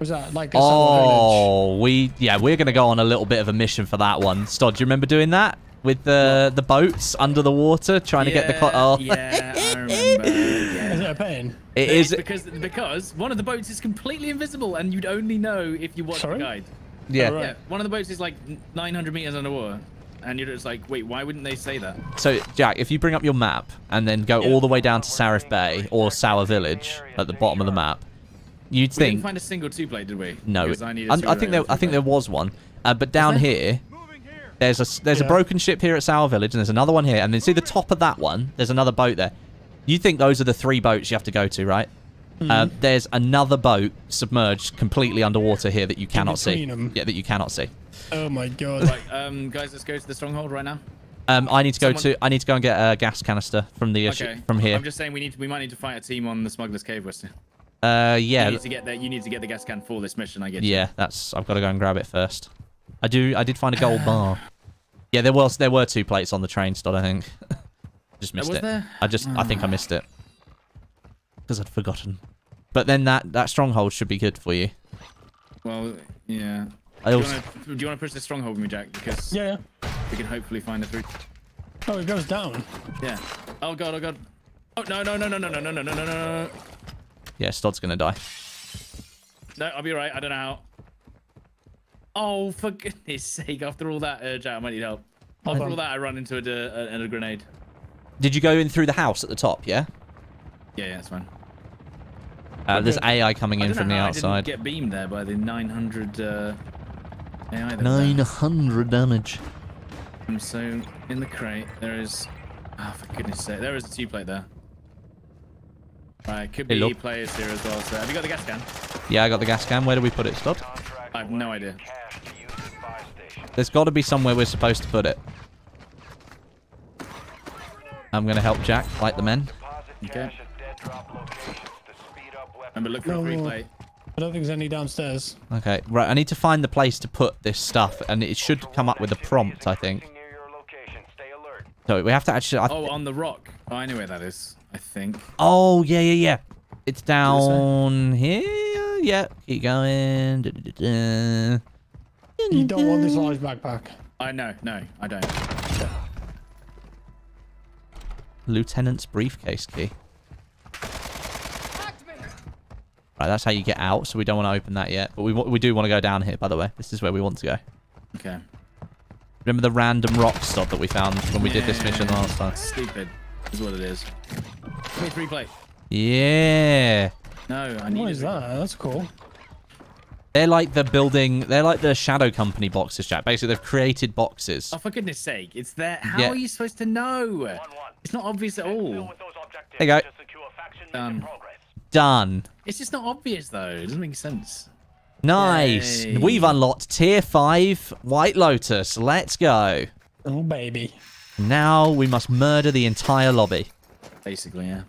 Or is that like a? Oh, we yeah, we're gonna go on a little bit of a mission for that one. Stod, do you remember doing that with the the boats under the water, trying to get the? Co- oh, Yeah, I remember. Yeah. Is it a pain? It It's because because one of the boats is completely invisible and you'd only know if you watch Sorry? the guide. Yeah. Alright. Yeah, one of the boats is like 900 meters underwater, and you're just like, wait, why wouldn't they say that? So, Jack, if you bring up your map and then go all the way down to Sarrif Bay or Sawah Village at the bottom of the map, you'd think. We didn't find a single two plate, did we? no. Because I, I, I think there, I think there was one, uh, but down there? here. There's a s- there's a broken ship here at Sawah Village, and there's another one here, and then see the top of that one. There's another boat there. You think those are the three boats you have to go to, right? Mm-hmm. Uh, there's another boat submerged completely underwater here that you cannot see. between 'em. Yeah, that you cannot see. Oh my god. Right, um, guys, let's go to the stronghold right now. Um, I need to go Someone- to. I need to go and get a gas canister from the Okay. from here. I'm just saying we need to, we might need to fight a team on the Smuggler's Cave, Weston. Uh, You yeah, need to get that. You need to get the gas can for this mission. I get. you. yeah. That's. I've got to go and grab it first. I do. I did find a gold bar. Yeah, there was. There were two plates on the train stop. I think. just missed was it. there? I just. I think I missed it because I'd forgotten. But then that that stronghold should be good for you. Well, yeah. I Do you, also. wanna, do you want to push the stronghold with me, Jack? Because Yeah, yeah. we can hopefully find a through. Oh, it goes down. Yeah. Oh god. Oh god. Oh no no no no no no no no no no no. Yeah, Stod's gonna die. No, I'll be right. I don't know how. Oh, for goodness sake! After all that, uh, Jack, I might need help. After all that, I run into a, a, a, a grenade. Did you go in through the house at the top? Yeah. Yeah, yeah, it's fine. Uh, there's. AI coming I in don't from know the how outside. I didn't get beamed there by the 900 uh, AI. that was Nine there. damage. Um, so in the crate there is. Oh, for goodness sake! There is a two plate there. Right, could be Hello. players here as well. So have you got the gas can? Yeah, I got the gas can. Where do we put it, Stod? I have no idea. Cash to use at buy station. There's got to be somewhere we're supposed to put it. I'm gonna help Jack fight the men. Okay. cash at dead drop locations to speed up weapon. Remember, look for a free No. I don't think there's any downstairs. Okay, right. I need to find the place to put this stuff, and it should come up with a prompt, I think. Near your location. Stay alert. So we have to actually. I Oh, on the rock. Oh, I know where that is. I think. Oh, yeah, yeah, yeah. It's down here. Yeah, keep going. Da-da-da-da. You don't want this large backpack. I know. No, I don't. Lieutenant's briefcase key. Right, that's how you get out. So we don't want to open that yet, but we we do want to go down here. By the way, this is where we want to go. Okay. Remember the random rock stop that we found when we did this mission last time? Stupid. Is what it is. Give me free plate. Yeah. No, I need. What a is that? That's cool. They're like the building. They're like the Shadow Company boxes, Jack. Basically, they've created boxes. Oh, for goodness sake! It's there. How Yeah. are you supposed to know? It's not obvious at all. With those objectives There you go. faction Done. progress. Done. It's just not obvious though. It doesn't make sense. Nice. Yay. We've unlocked Tier 5 White Lotus. Let's go. Oh, baby. Now we must murder the entire lobby. Basically, yeah.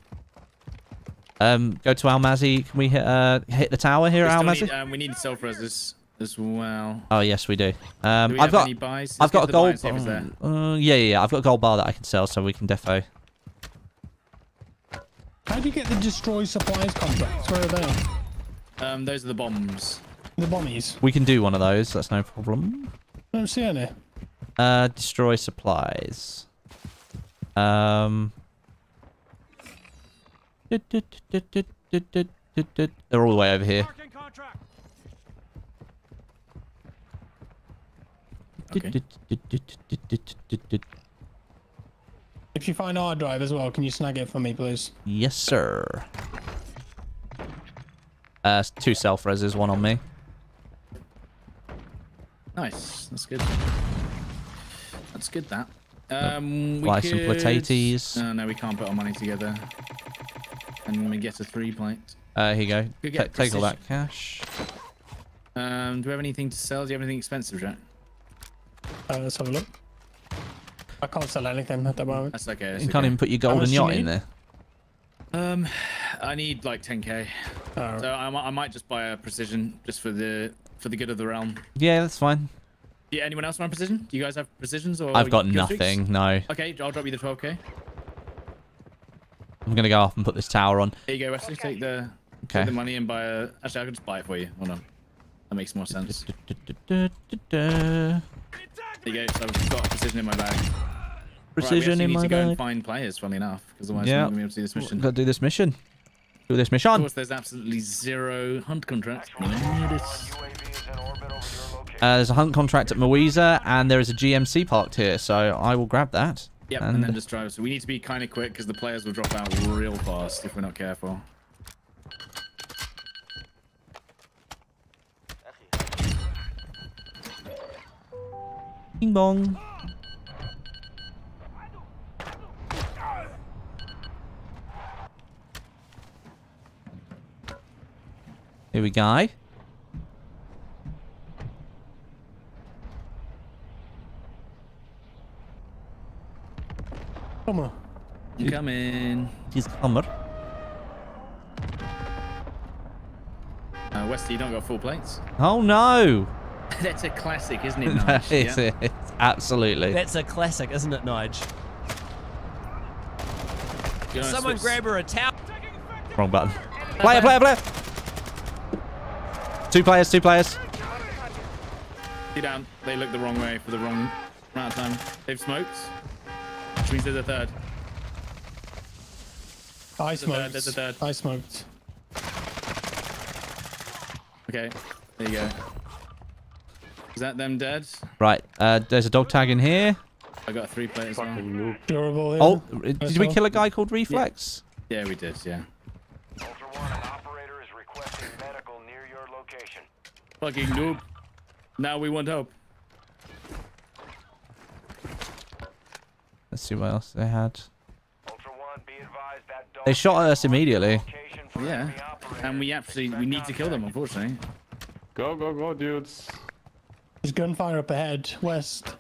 Um, go to Al Mazrah. Can we hit, uh, hit the tower here We, at still Al Mazrah? need, um, we need self res as well. Oh, yes, we do. Um, Do we I've have got, any buys? I've got a gold and see if it's there. Uh, yeah, yeah, yeah. I've got a gold bar that I can sell, so we can defo. How do you get the destroy supplies contracts? Where are they? Um, those are the bombs. The bombies. We can do one of those. That's no problem. I don't see any. Uh, destroy supplies. Um. They're all the way over here. If you find our drive as well, can you snag it for me, please? Yes, sir. Uh, two self reses, one on me. Nice. That's good. That's good. That. Um, we Buy some could... potatoes. No, no, we can't put our money together. And we get a three plate. Uh, here you go. Good Ta- get take all that cash. Um, do we have anything to sell? Do you have anything expensive, Jack? Uh, let's have a look. I can't sell anything at the moment. That's okay. That's You can't okay. even put your golden much do you yacht in there. Um, I need like 10k. Alright. So I, I might just buy a precision just for the for the good of the realm. Yeah, that's fine. Yeah, anyone else want precision? Do you guys have precisions or? I've got kill streaks? nothing. No. Okay, I'll drop you the 12k. I'm gonna go off and put this tower on. Here you go, Wesley. Take the Okay. take the money and buy a. Actually, I can just buy it for you. Hold on. That makes more sense. There you go. So I've got a precision in my bag. Precision right, we in actually need my to go and find players, funny enough, because otherwise Yeah. we're not going to be able to do this mission. Gotta do this mission. Do this mission. Of course, there's absolutely zero hunt contracts. Need it. UAV is in orbit over your location. Uh, there's a hunt contract at Moisa, and there is a GMC parked here, so I will grab that. Yep, and, then just drive. So we need to be kind of quick because the players will drop out real fast if we're not careful. Bing bong. Here we go. Come on. You come in. He's Hummer. Uh, Westie, you don't got full plates. Oh no! That's a classic, isn't it? Nige? is Yeah. it. Absolutely. That's a classic, isn't it, Nige? Someone switch- grab her a towel. Wrong button. Player, player, player. Two players, two players. Sit down. They look the wrong way for the wrong amount of time. They've smoked. Which means there's a third. I There's a third, smoked. there's a third. I smoked. Okay. There you go. Is that them dead? Right. Uh, there's a dog tag in here. I got three players as well. Fucking noob. Durable. Oh, yeah. did we kill a guy called Reflex? Yeah, we did, yeah. Ultra One, an operator is requesting medical near your location. Fucking noob. Now we want help. Let's see what else they had. Ultra One, be advised that dog They shot at us immediately. Yeah. And we actually we need to kill them, unfortunately. Go, go, go, dudes. There's gunfire up ahead, west.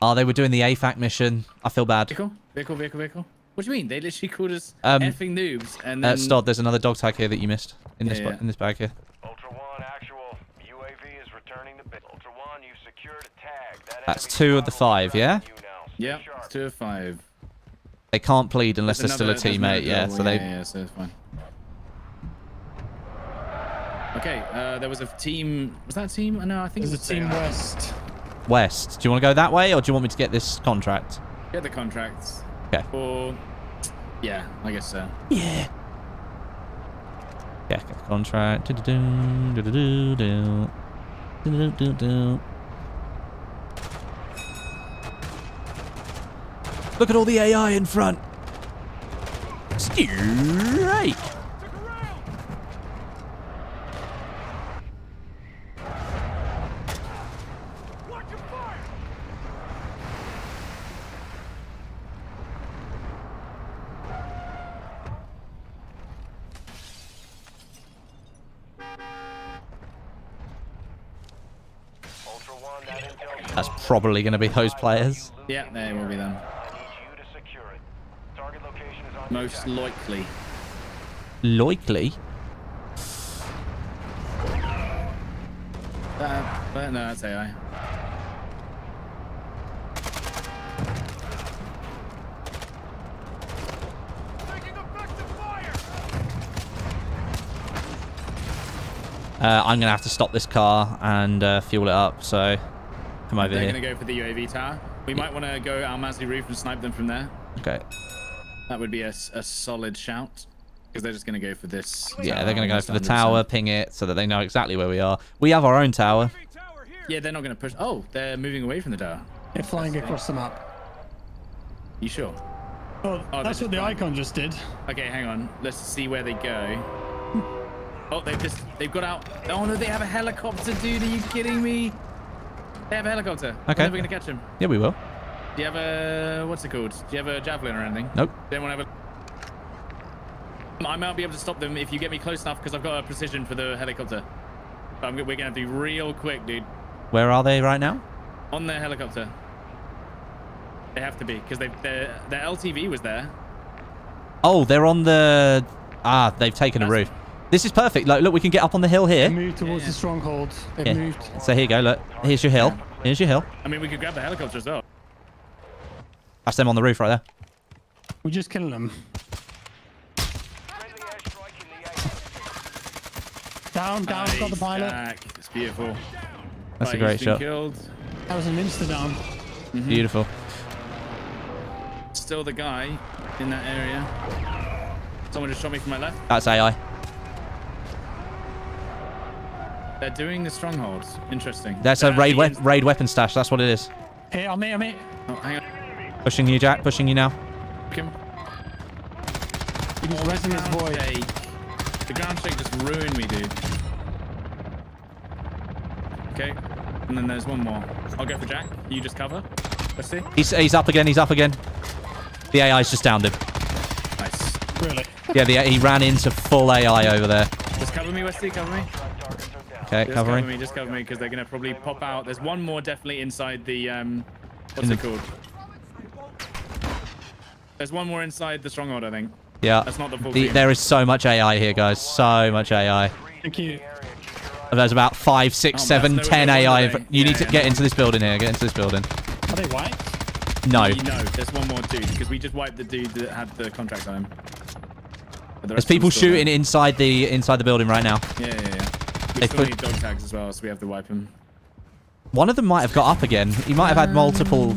Oh, they were doing the AFAC mission. I feel bad. Vehicle? Vehicle, vehicle, vehicle. What do you mean? They literally called us Um, effing noobs and then Uh, Stod, there's another dog tag here that you missed in this Yeah, ba- yeah. in this bag here. Ultra One, actual. UAV is returning to base. Ultra One, you secured a tag. That That's two of the squad will be five, yeah? Tracking you now. Stay Yeah, it's two of five. They can't plead unless There's they're still a another- there's another teammate. Yeah, double, so they. Yeah, yeah, so it's fine. Okay, uh, there was a team. Was that a team? No, I think There's it a team west. West. Do you want to go that way, or do you want me to get this contract? Get the contracts. Okay. Or yeah, I guess so. Yeah. Yeah, get the contract. Do-do-do, do-do-do-do. Do-do-do-do. Look at all the AI in front. Strike. Ultra One, that That's probably going to be those players. Yeah, they will be them. I need you to secure it. Target location is on Most likely. Likely. Uh, but no, that's AI. Uh, I'm going to have to stop this car and uh, fuel it up, so come over They're here. gonna go for the UAV tower. We might want to go Al Mazrah roof and snipe them from there. Okay. That would be a solid shout. Because they're just gonna go for this. Yeah, they're going to go for the tower, ping it, so that they know exactly where we are. We have our own tower. Yeah, they're not gonna push. Oh, they're moving away from the tower. They're flying across the map. You sure? Oh, Oh, that's what the just icon just did. Okay, hang on. Let's see where they go. Oh, they've just they've got out. Oh no, they have a helicopter, dude. Are you kidding me? They have a helicopter. Okay. We're never gonna catch them. Yeah, we will. Do you have a what's it called? Do you have a javelin or anything? Nope. They want to have a. I might be able to stop them if you get me close enough because I've got a precision for the helicopter. But I'm, we're gonna have to be real quick, dude. Where are they right now? On the helicopter. They have to be because they their their LTV was there. Oh, they're on the... Ah, they've taken a roof. This is perfect. Like, look, we can get up on the hill They here. moved towards yeah. the stronghold. They've Yeah. moved. So here you go, look. Here's your hill. Here's your hill. I mean, we could grab the helicopter as well. That's them on the roof right there. We're just killing them. Friendly airstrike in the AO. Down, down, got the pilot. Jack. It's beautiful. That's a great shot. Killed. That was an insta down. Mm-hmm. Beautiful. Still the guy in that area. Someone just shot me from my left. That's AI. They're doing the strongholds. Interesting. That's a They're raid, we raid weapon stash. That's what it is. Hey, I'm it, I'm it. Oh, hang on. Pushing you, Jack. Pushing you now. Kim. He was resing his Ground void. shake. The ground shake just ruined me, dude. Okay. And then there's one more. I'll go for Jack. You just cover. Let's see. He's, he's up again. He's up again. The AI's just downed him. Nice. Really? Yeah, the, he ran into full AI over there. Just cover me, Westie. Cover me. Okay, Just covering. cover me. Just cover me because they're gonna probably pop out. There's one more definitely inside the um. What's In it the- called? There's one more inside the stronghold, I think. Yeah. That's not the full The- there is so much AI here, guys. So much AI. Thank you. There's about five, six, Oh, seven, ten no- no AI. You need to yeah. get into this building here. Get into this building. Are they white? No. You know, there's one more dude because we just wiped the dude that had the contract on him. The There's rest of them people still there. shooting inside the inside the building right now. Yeah, yeah, yeah. We They still put- need dog tags as well, so we have to wipe them. One of them might have got up again. He might have had multiple.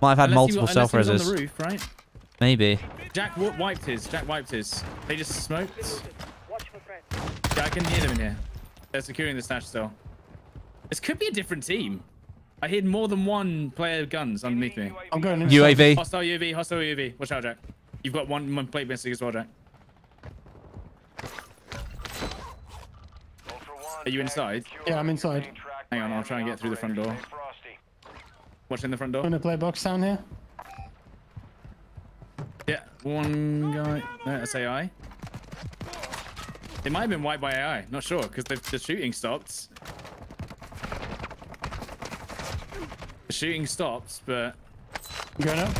Might have had Unless multiple wa- self he on the roof, right? Maybe. Jack w- wiped his. Jack wiped his. They just smoked. Yeah, I can hear them in here. They're securing the stash still. This could be a different team. I hear more than one player guns underneath me. I'm going in. UAV. Hostile UAV, hostile UAV. Watch out, Jack. You've got one, one plate missing as well, Jack. Are you inside? Yeah, I'm inside. Hang on, I'll try and get through the front door. Watching the front door. I'm gonna play box down here. Yeah, one guy. No, that's AI. It might have been wiped by AI. Not sure, because the, the shooting stopped. The shooting stops, but I'm going up.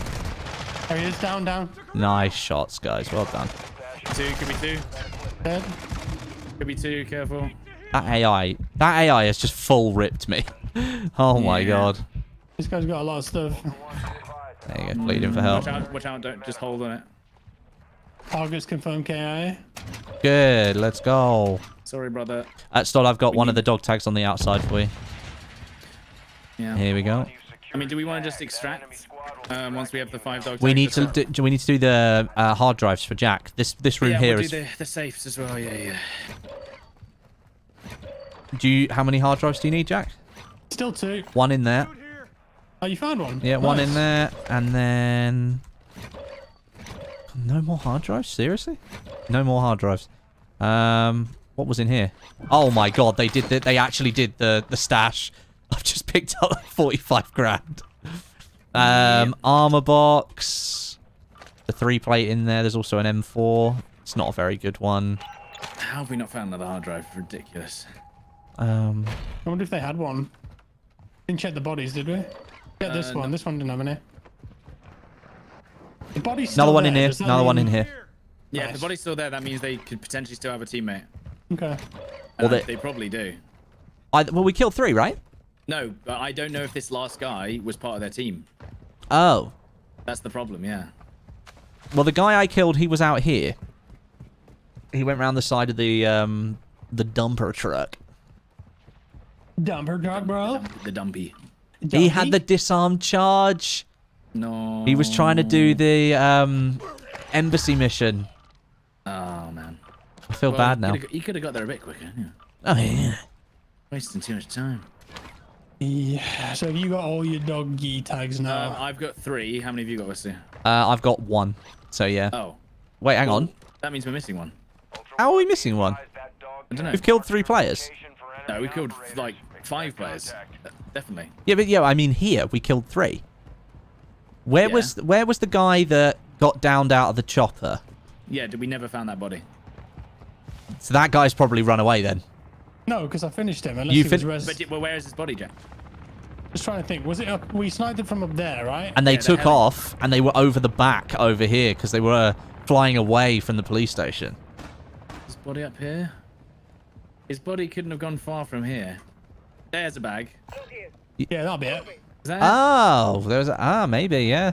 There he is, down, down. Nice shots, guys. Well done. two, could be two. Dead. Could be two, careful. That AI. That AI has just full ripped me. oh my god. This guy's got a lot of stuff. There you go. Bleeding for help. Watch out, watch out, don't just hold on it. Targets confirmed KI. Good. Let's go. Sorry, brother. Uh, Stod, I've got We one of the dog tags on the outside for you. Yeah. Here we go. I mean, do we want to just extract um, once we have the five dogs? We need to do, do we need to do the uh, hard drives for Jack. This this room yeah, here we'll is. do the, the safes as well. Yeah, yeah. Do you? How many hard drives do you need, Jack? Still two. One in there. Oh, you found one? Yeah, one in there, and then no more hard drives. Seriously? No more hard drives. Um, what was in here? Oh my god, they did. The, they actually did the the stash. I've just picked up like forty-five grand. Um, armor box. The three plate in there. There's also an M4. It's not a very good one. How have we not found another hard drive? Ridiculous. Um, I wonder if they had one. Didn't check the bodies, did we? Yeah, this Uh, one. no. This one didn't have any. The body's another still one in here. Does Another one in mean- here. Yeah, if the body's still there, that means they could potentially still have a teammate. Okay. Or And they- they probably do. I, well, we killed three, right? No, but I don't know if this last guy was part of their team. Oh. That's the problem, yeah. Well, the guy I killed, he was out here. He went round the side of the um the dumper truck. Dumper truck, bro. The dumpy. He had the disarm charge. No. He was trying to do the um embassy mission. Oh, man. I feel Well, bad now. He could have got there a bit quicker. Yeah. Oh yeah. Wasting too much time. Yeah. So have you got all your doggy tags now? Um, I've got three. How many have you got, Wesley? Uh, I've got one. So yeah. Oh. Wait, hang on. That means we're missing one. How are we missing one? I don't know. We've killed three players. No, we killed like five players. Uh, Definitely. Yeah, but yeah, I mean here we killed three. Where Yeah. was where was the guy that got downed out of the chopper? Yeah, did we never found that body? So that guy's probably run away then. no, because I finished him. Unless You he was res- But well, where is his body, Jack? Just trying to think. Was it up? We sniped it from up there, right? And they Yeah, took had off and they were over the back over here because they were flying away from the police station. His body up here? His body couldn't have gone far from here. There's a bag. yeah, that'll be it. Is that it? Oh, there was a, ah maybe yeah.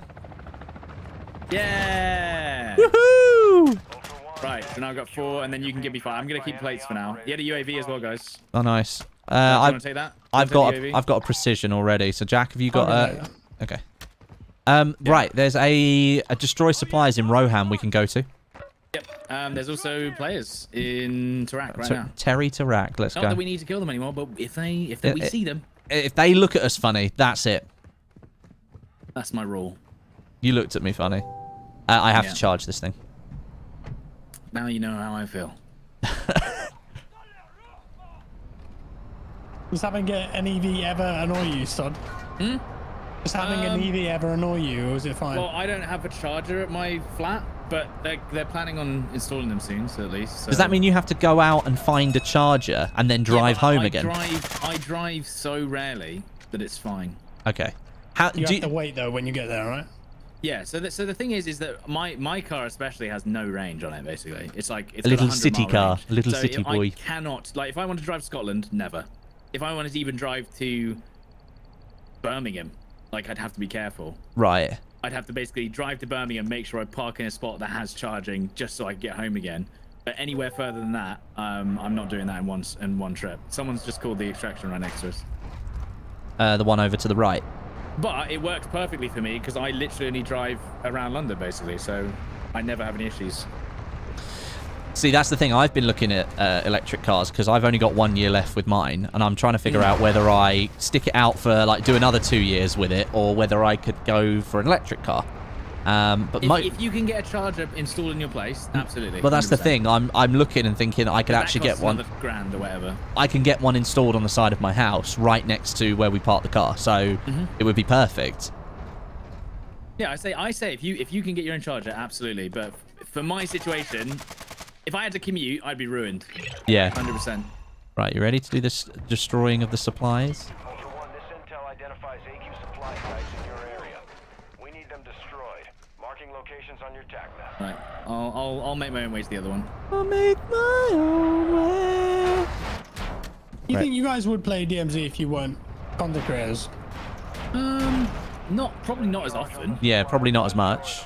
Yeah! Woohoo! Right, so now I've got four, and then you can give me five. I'm gonna keep plates for now. You had a UAV as well, guys. Oh nice. Uh, Do you want I've take that? I've got wanna take the a? I've got a precision already. So Jack, have you got Okay. a? Okay. Um, right. There's a a destroy supplies in Rohan we can go to. Yep. Um, there's also players in Taraq right so now. Terry to rack. Let's Not go. that we need to kill them anymore, but if they if they, we see them, If they look at us funny, that's it. that's my rule. You looked at me funny. Uh, I have Yeah. to charge this thing. Now you know how I feel. Does having an EV ever annoy you, Stod? Hmm? Does having an Um, EV ever annoy you, or is it fine? Well, I don't have a charger at my flat, but they're, they're planning on installing them soon, so at least. Does that mean you have to go out and find a charger and then drive but home I again? Drive, I drive so rarely that it's fine. Okay. How you do have to wait though when you get there, right? Yeah, so the, so the thing is, is that my my car especially has no range on it. Basically, it's like it's A little city car, range. a little So city boy. I cannot like if I wanted to drive to Scotland, never. If I wanted to even drive to Birmingham, like I'd have to be careful. Right. I'd have to basically drive to Birmingham, make sure I park in a spot that has charging, just so I can get home again. But anywhere further than that, um, I'm not doing that in one in one trip. Someone's just called the extraction right next to us. Uh, the one over to the right. But it works perfectly for me because I literally only drive around London basically, so I never have any issues. See, that's the thing. I've been looking at uh, electric cars because I've only got one year left with mine, and I'm trying to figure out whether I stick it out for like do another two years with it, or whether I could go for an electric car. Um, but If, my, if you can get a charger installed in your place, absolutely. but that's the 100%. thing. I'm I'm looking and thinking I could actually get one. grand or whatever. I can get one installed on the side of my house, right next to where we park the car. So Mm-hmm. it would be perfect. Yeah, I say I say if you if you can get your own charger, absolutely. But for my situation, if I had to commute, I'd be ruined. Yeah. Hundred percent. Right. You ready to do this destroying of the supplies? Ultra One, this intel identifies AQ supply sites in your area. We need them destroyed. Marking locations on your tac map. Right. I'll, I'll I'll make my own way to the other one. I'll make my own way. You Right. think you guys would play DMZ if you weren't content creators? Um, not probably not as often. Yeah, probably not as much.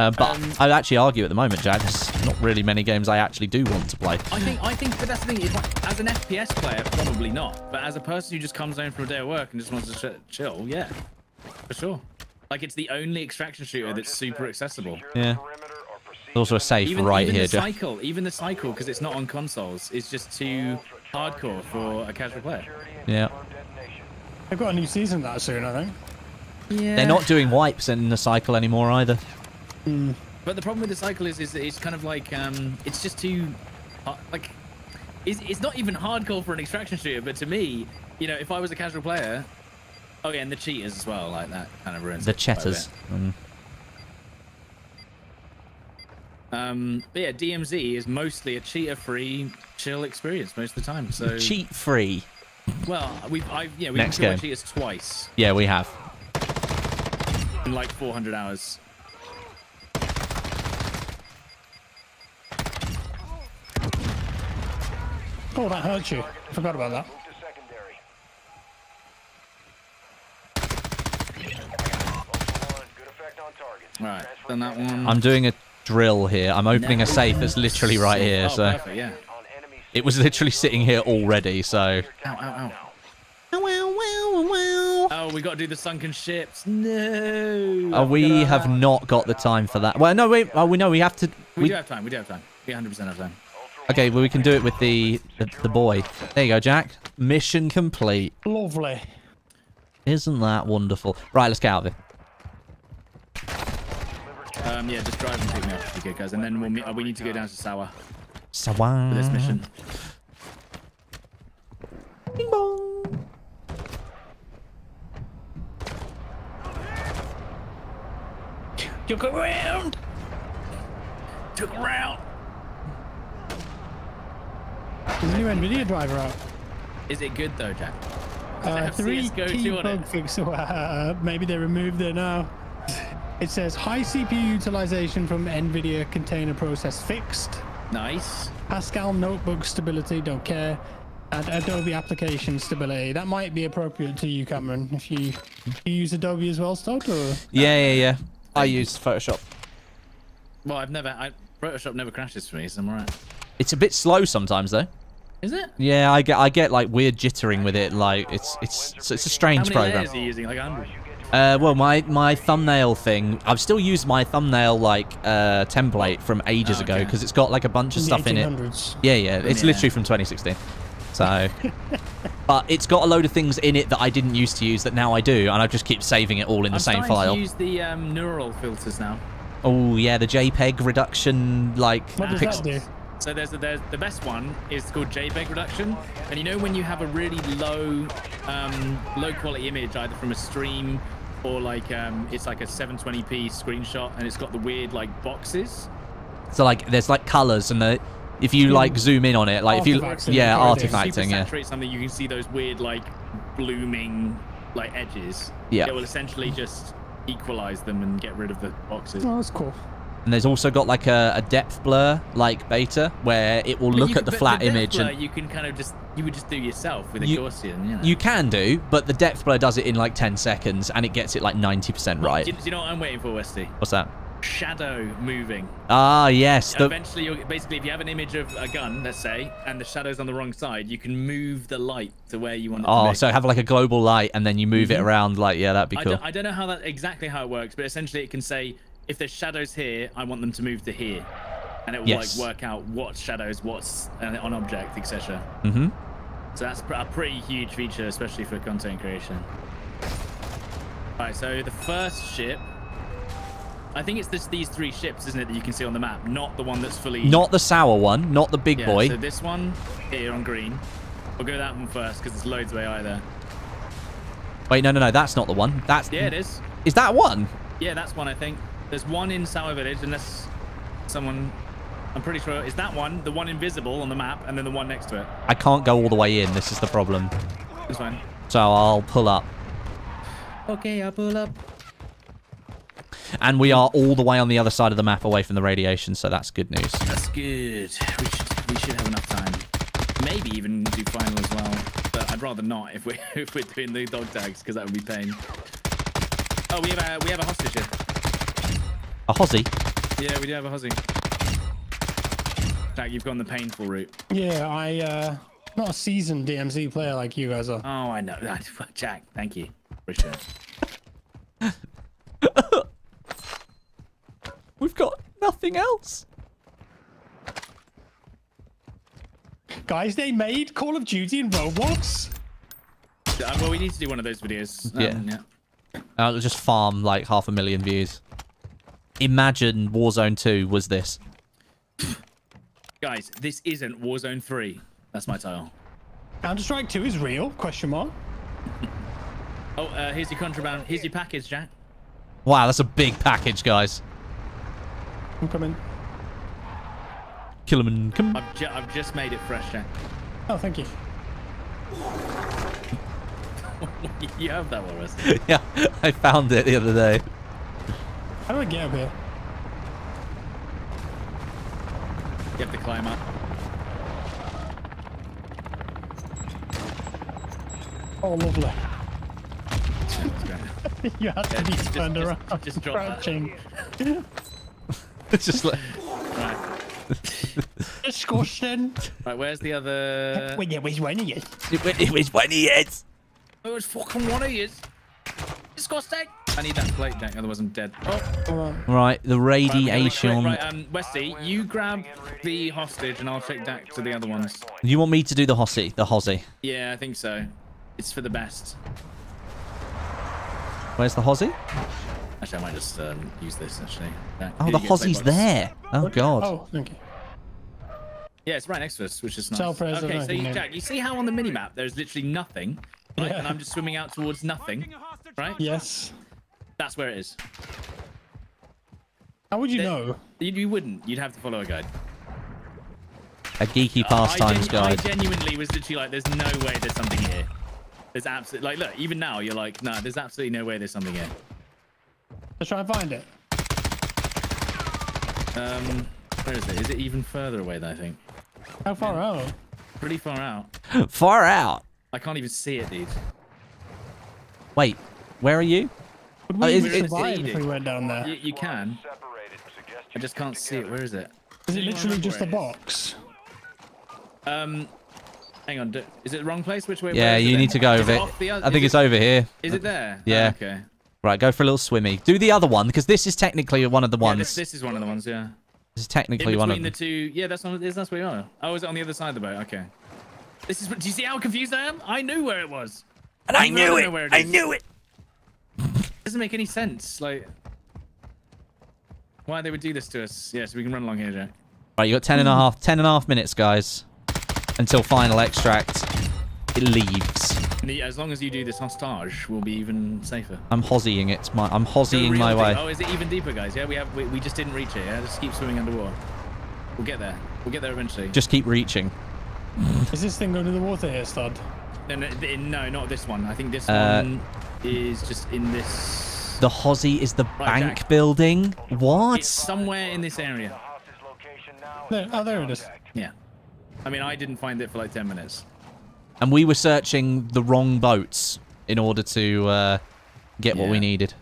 Uh, but Um, I'd actually argue at the moment, Jack, there's not really many games I actually do want to play. I think I think, but that's the thing. Is like, as an FPS player, probably not. But as a person who just comes home from a day of work and just wants to ch- chill, yeah, for sure. Like it's the only extraction shooter that's super accessible. Yeah. There's also a safe Even, right even here, the Jack. cycle, even the cycle, because it's not on consoles, is just too hardcore for a casual player. Yeah. They've got a new season that soon, I think. Yeah. They're not doing wipes in the cycle anymore either. But the problem with the cycle is, is it's kind of like um, it's just too, uh, like, it's, it's not even hardcore for an extraction shooter. But to me, you know, if I was a casual player, oh yeah, and the cheaters as well, like that kind of ruins The it quite a chetters. Mm. Um, but yeah, DMZ is mostly a cheater-free, chill experience most of the time. So Cheat free. Well, we've I've yeah we've Next killed cheaters twice Yeah, we have. in like 400 hours. Oh, that hurt you. I Forgot about that. Right, done that one. I'm doing a drill here. I'm opening a safe that's literally right here. Oh, So perfect, yeah. it was literally sitting here already. So Ow, ow, ow. Oh, we got to do the sunken ships. No. uh, we have not got the time for that. Well, no, wait. Oh, we know we have to. We, We, do have time. We do have time. We 100% have time. Okay, well we can do it with the, the the boy. There you go, Jack. Mission complete. Lovely. Isn't that wonderful? Right, let's get out of here. Um, yeah, just drive and pick me up if you could, guys, and then we'll meet, uh, we need to go down to Sawah Sawan. for this mission. Bing bong. Look around. Took around. There's a new NVIDIA driver out. Is it good though, Jack? Uh, three CS:GO key 2 bug fix. Uh, maybe they removed it now. It says high CPU utilization from NVIDIA container process fixed. Nice. Pascal notebook stability, don't care. And Adobe application stability. That might be appropriate to you, Cameron, if you, you use Adobe as well, Stod, or Yeah, yeah, yeah. I use Photoshop. Well, I've never. I, Photoshop never crashes for me, so I'm alright. It's a bit slow sometimes though. Is it? Yeah, I get I get like weird jittering with it. Like it's it's it's, it's a How strange many program. layers are you using? Like 100? Uh, well, my my thumbnail thing. I've still used my thumbnail like uh template from ages Oh, ago because it's got like a bunch of in the stuff in it. Yeah, yeah. It's Yeah. literally from 2016. So, but it's got a load of things in it that I didn't used to use that now I do, and I just keep saving it all in the I'm same starting file. to use the um, neural filters now. Oh yeah, the JPEG reduction like What does that do? So there's, there's the best one is called JPEG reduction, and you know when you have a really low, um, low quality image either from a stream or like um, it's like a 720p screenshot and it's got the weird like boxes. So like there's like colors and the if you like zoom in on it, like if you yeah and If artifacting super yeah. saturate something, you can see those weird like blooming like edges. Yeah. It will essentially just equalize them and get rid of the boxes. Oh, that's cool. And there's also got like a, a depth blur like beta where it will But look you at the flat depth image blur and you can kind of just you would just do yourself with a You- Gaussian. You, know? you can do, but the depth blur does it in like 10 seconds and it gets it like 90% right. Do, you- do you know what I'm waiting for, Westie? What's that? Shadow moving. Ah, yes. The, Eventually, you'll, basically, if you have an image of a gun, let's say, and the shadow's on the wrong side, you can move the light to where you want it to oh, be. so have like a global light and then you move it around like, yeah, that'd be Mm-hmm. I, cool. don't, I don't know how that exactly how it works, but essentially it can say if there's shadows here, I want them to move to here, and it will Yes. like work out what shadows, what's uh, on object, etc. hmm So that's a pretty huge feature, especially for content creation. Right, so the first ship, I think it's this, these three ships, isn't it, that you can see on the map, not the one that's fully. Not the sour one, not the big yeah, boy. So this one here on green. We'll go that one first because there's loads of AI there. Wait, no, no, no, that's not the one. That's Yeah, it is. Is that one? Yeah, that's one, I think. There's one in Sawah Village, unless someone... I'm pretty sure it's that one, the one invisible on the map, and then the one next to it. I can't go all the way in. This is the problem. It's fine. So I'll pull up. Okay, I'll pull up. And we are all the way on the other side of the map away from the radiation, so that's good news. That's good. We should, we should have enough time. Maybe even do final as well. But I'd rather not if we're, if we're doing the dog tags, because that would be pain. Oh, we have a, we have a hostage here. A Hozzy? Yeah, we do have a hostage. Jack, you've gone the painful route. Yeah, I uh not a seasoned DMZ player like you guys are. Oh, I know. Jack, thank you. Appreciate it. We've got nothing else. Guys, they made Call of Duty in Roblox. Uh, well, we need to do one of those videos. Yeah. Um, yeah. I'll just farm like half a million views. Imagine Warzone 2 was this. Guys, this isn't Warzone 3. That's my title. Counter Strike 2 is real? Question mark. Oh, uh, here's your contraband. Here's your package, Jack. Wow, that's a big package, guys. I'm coming. Kill 'em and come. I've, ju- I've just made it fresh, Jack. Oh, thank you. you have that one, Russ. yeah, I found it the other day. How do I get up here? You have to climb up. Oh, lovely. You had to Yeah, be just- turned just- around. just drop that. crouching. It's just like Right. Disgusting. right, where's the other... Wait, yeah, where's one of you? it, wa- it was when he is. Oh, it's fucking one of yous. Disgusting. I need that plate, deck, otherwise I'm dead. Oh, Right, the right, we're gonna- radiation. Right, um, Westie, you grab the hostage and I'll take Dak to the other ones. You want me to do the Hossie? The Hozzy? Yeah, I think so. It's for the best. Where's the Hozzy? Actually, I might just um, use this, actually. Dak, Oh, the you go, play Hozzy's box. there. Oh, God. Oh, thank you. Yeah, it's right next to us, which is nice. Self-res, okay, I so you, Jack, you see how on the minimap there's literally nothing, right? Yeah. And I'm just swimming out towards nothing, right? Yes. That's where it is. How would you There- know? You, you wouldn't. You'd have to follow a guide. A geeky I pastimes guide. I genuinely was literally like, there's no way there's something here. There's absolutely like, look, even now you're like, nah, there's absolutely no way there's something here. Let's try and find it. Um, where is it? Is it even further away than I think? How far out? Pretty far out. Far out. I can't even see it, dude. Wait, where are you? Would Oh, we is- even is- survive is- if we went down there? You, you can. I just can't see it. Where is it? Is it literally just a where it is? box? Um, hang on. do- Is it the wrong place? Which way? Yeah, where is it you then? need to go over it. the I think is it's over here. Is it there? Yeah. Oh, okay. Right, go for a little swimmy. Do the other one because this is technically one of the Yeah, ones. this, this is one of the ones. Yeah. This is technically one of between the two. Yeah, that's one. That's where you are. Oh, is it on the other side of the boat? Okay. This is. Do you see how confused I am? I knew where it was. And I Even knew don't it. know where I knew it. Doesn't make any sense. Like, why they would do this to us? Yeah, so we can run along here, Jack. Right, you got 10 and a half, 10 and a half minutes, guys, until final extract. It leaves. As long as you do this hostage, we'll be even safer. I'm hozzying it. My, I'm Go hozzying real my way. Oh, is it even deeper, guys? Yeah, we have. We, we just didn't reach it. Yeah, just keep swimming underwater. We'll get there. We'll get there eventually. Just keep reaching. Is this thing under the water here, Stod? No, no, no, not this one. I think this Uh, one is just in this The Hozzy is the Right, bank Jack. building. What? It's somewhere in this area. Hostage location now. There, oh, there it is. Yeah. I mean, I didn't find it for like 10 minutes. And we were searching the wrong boats in order to uh, get what we needed.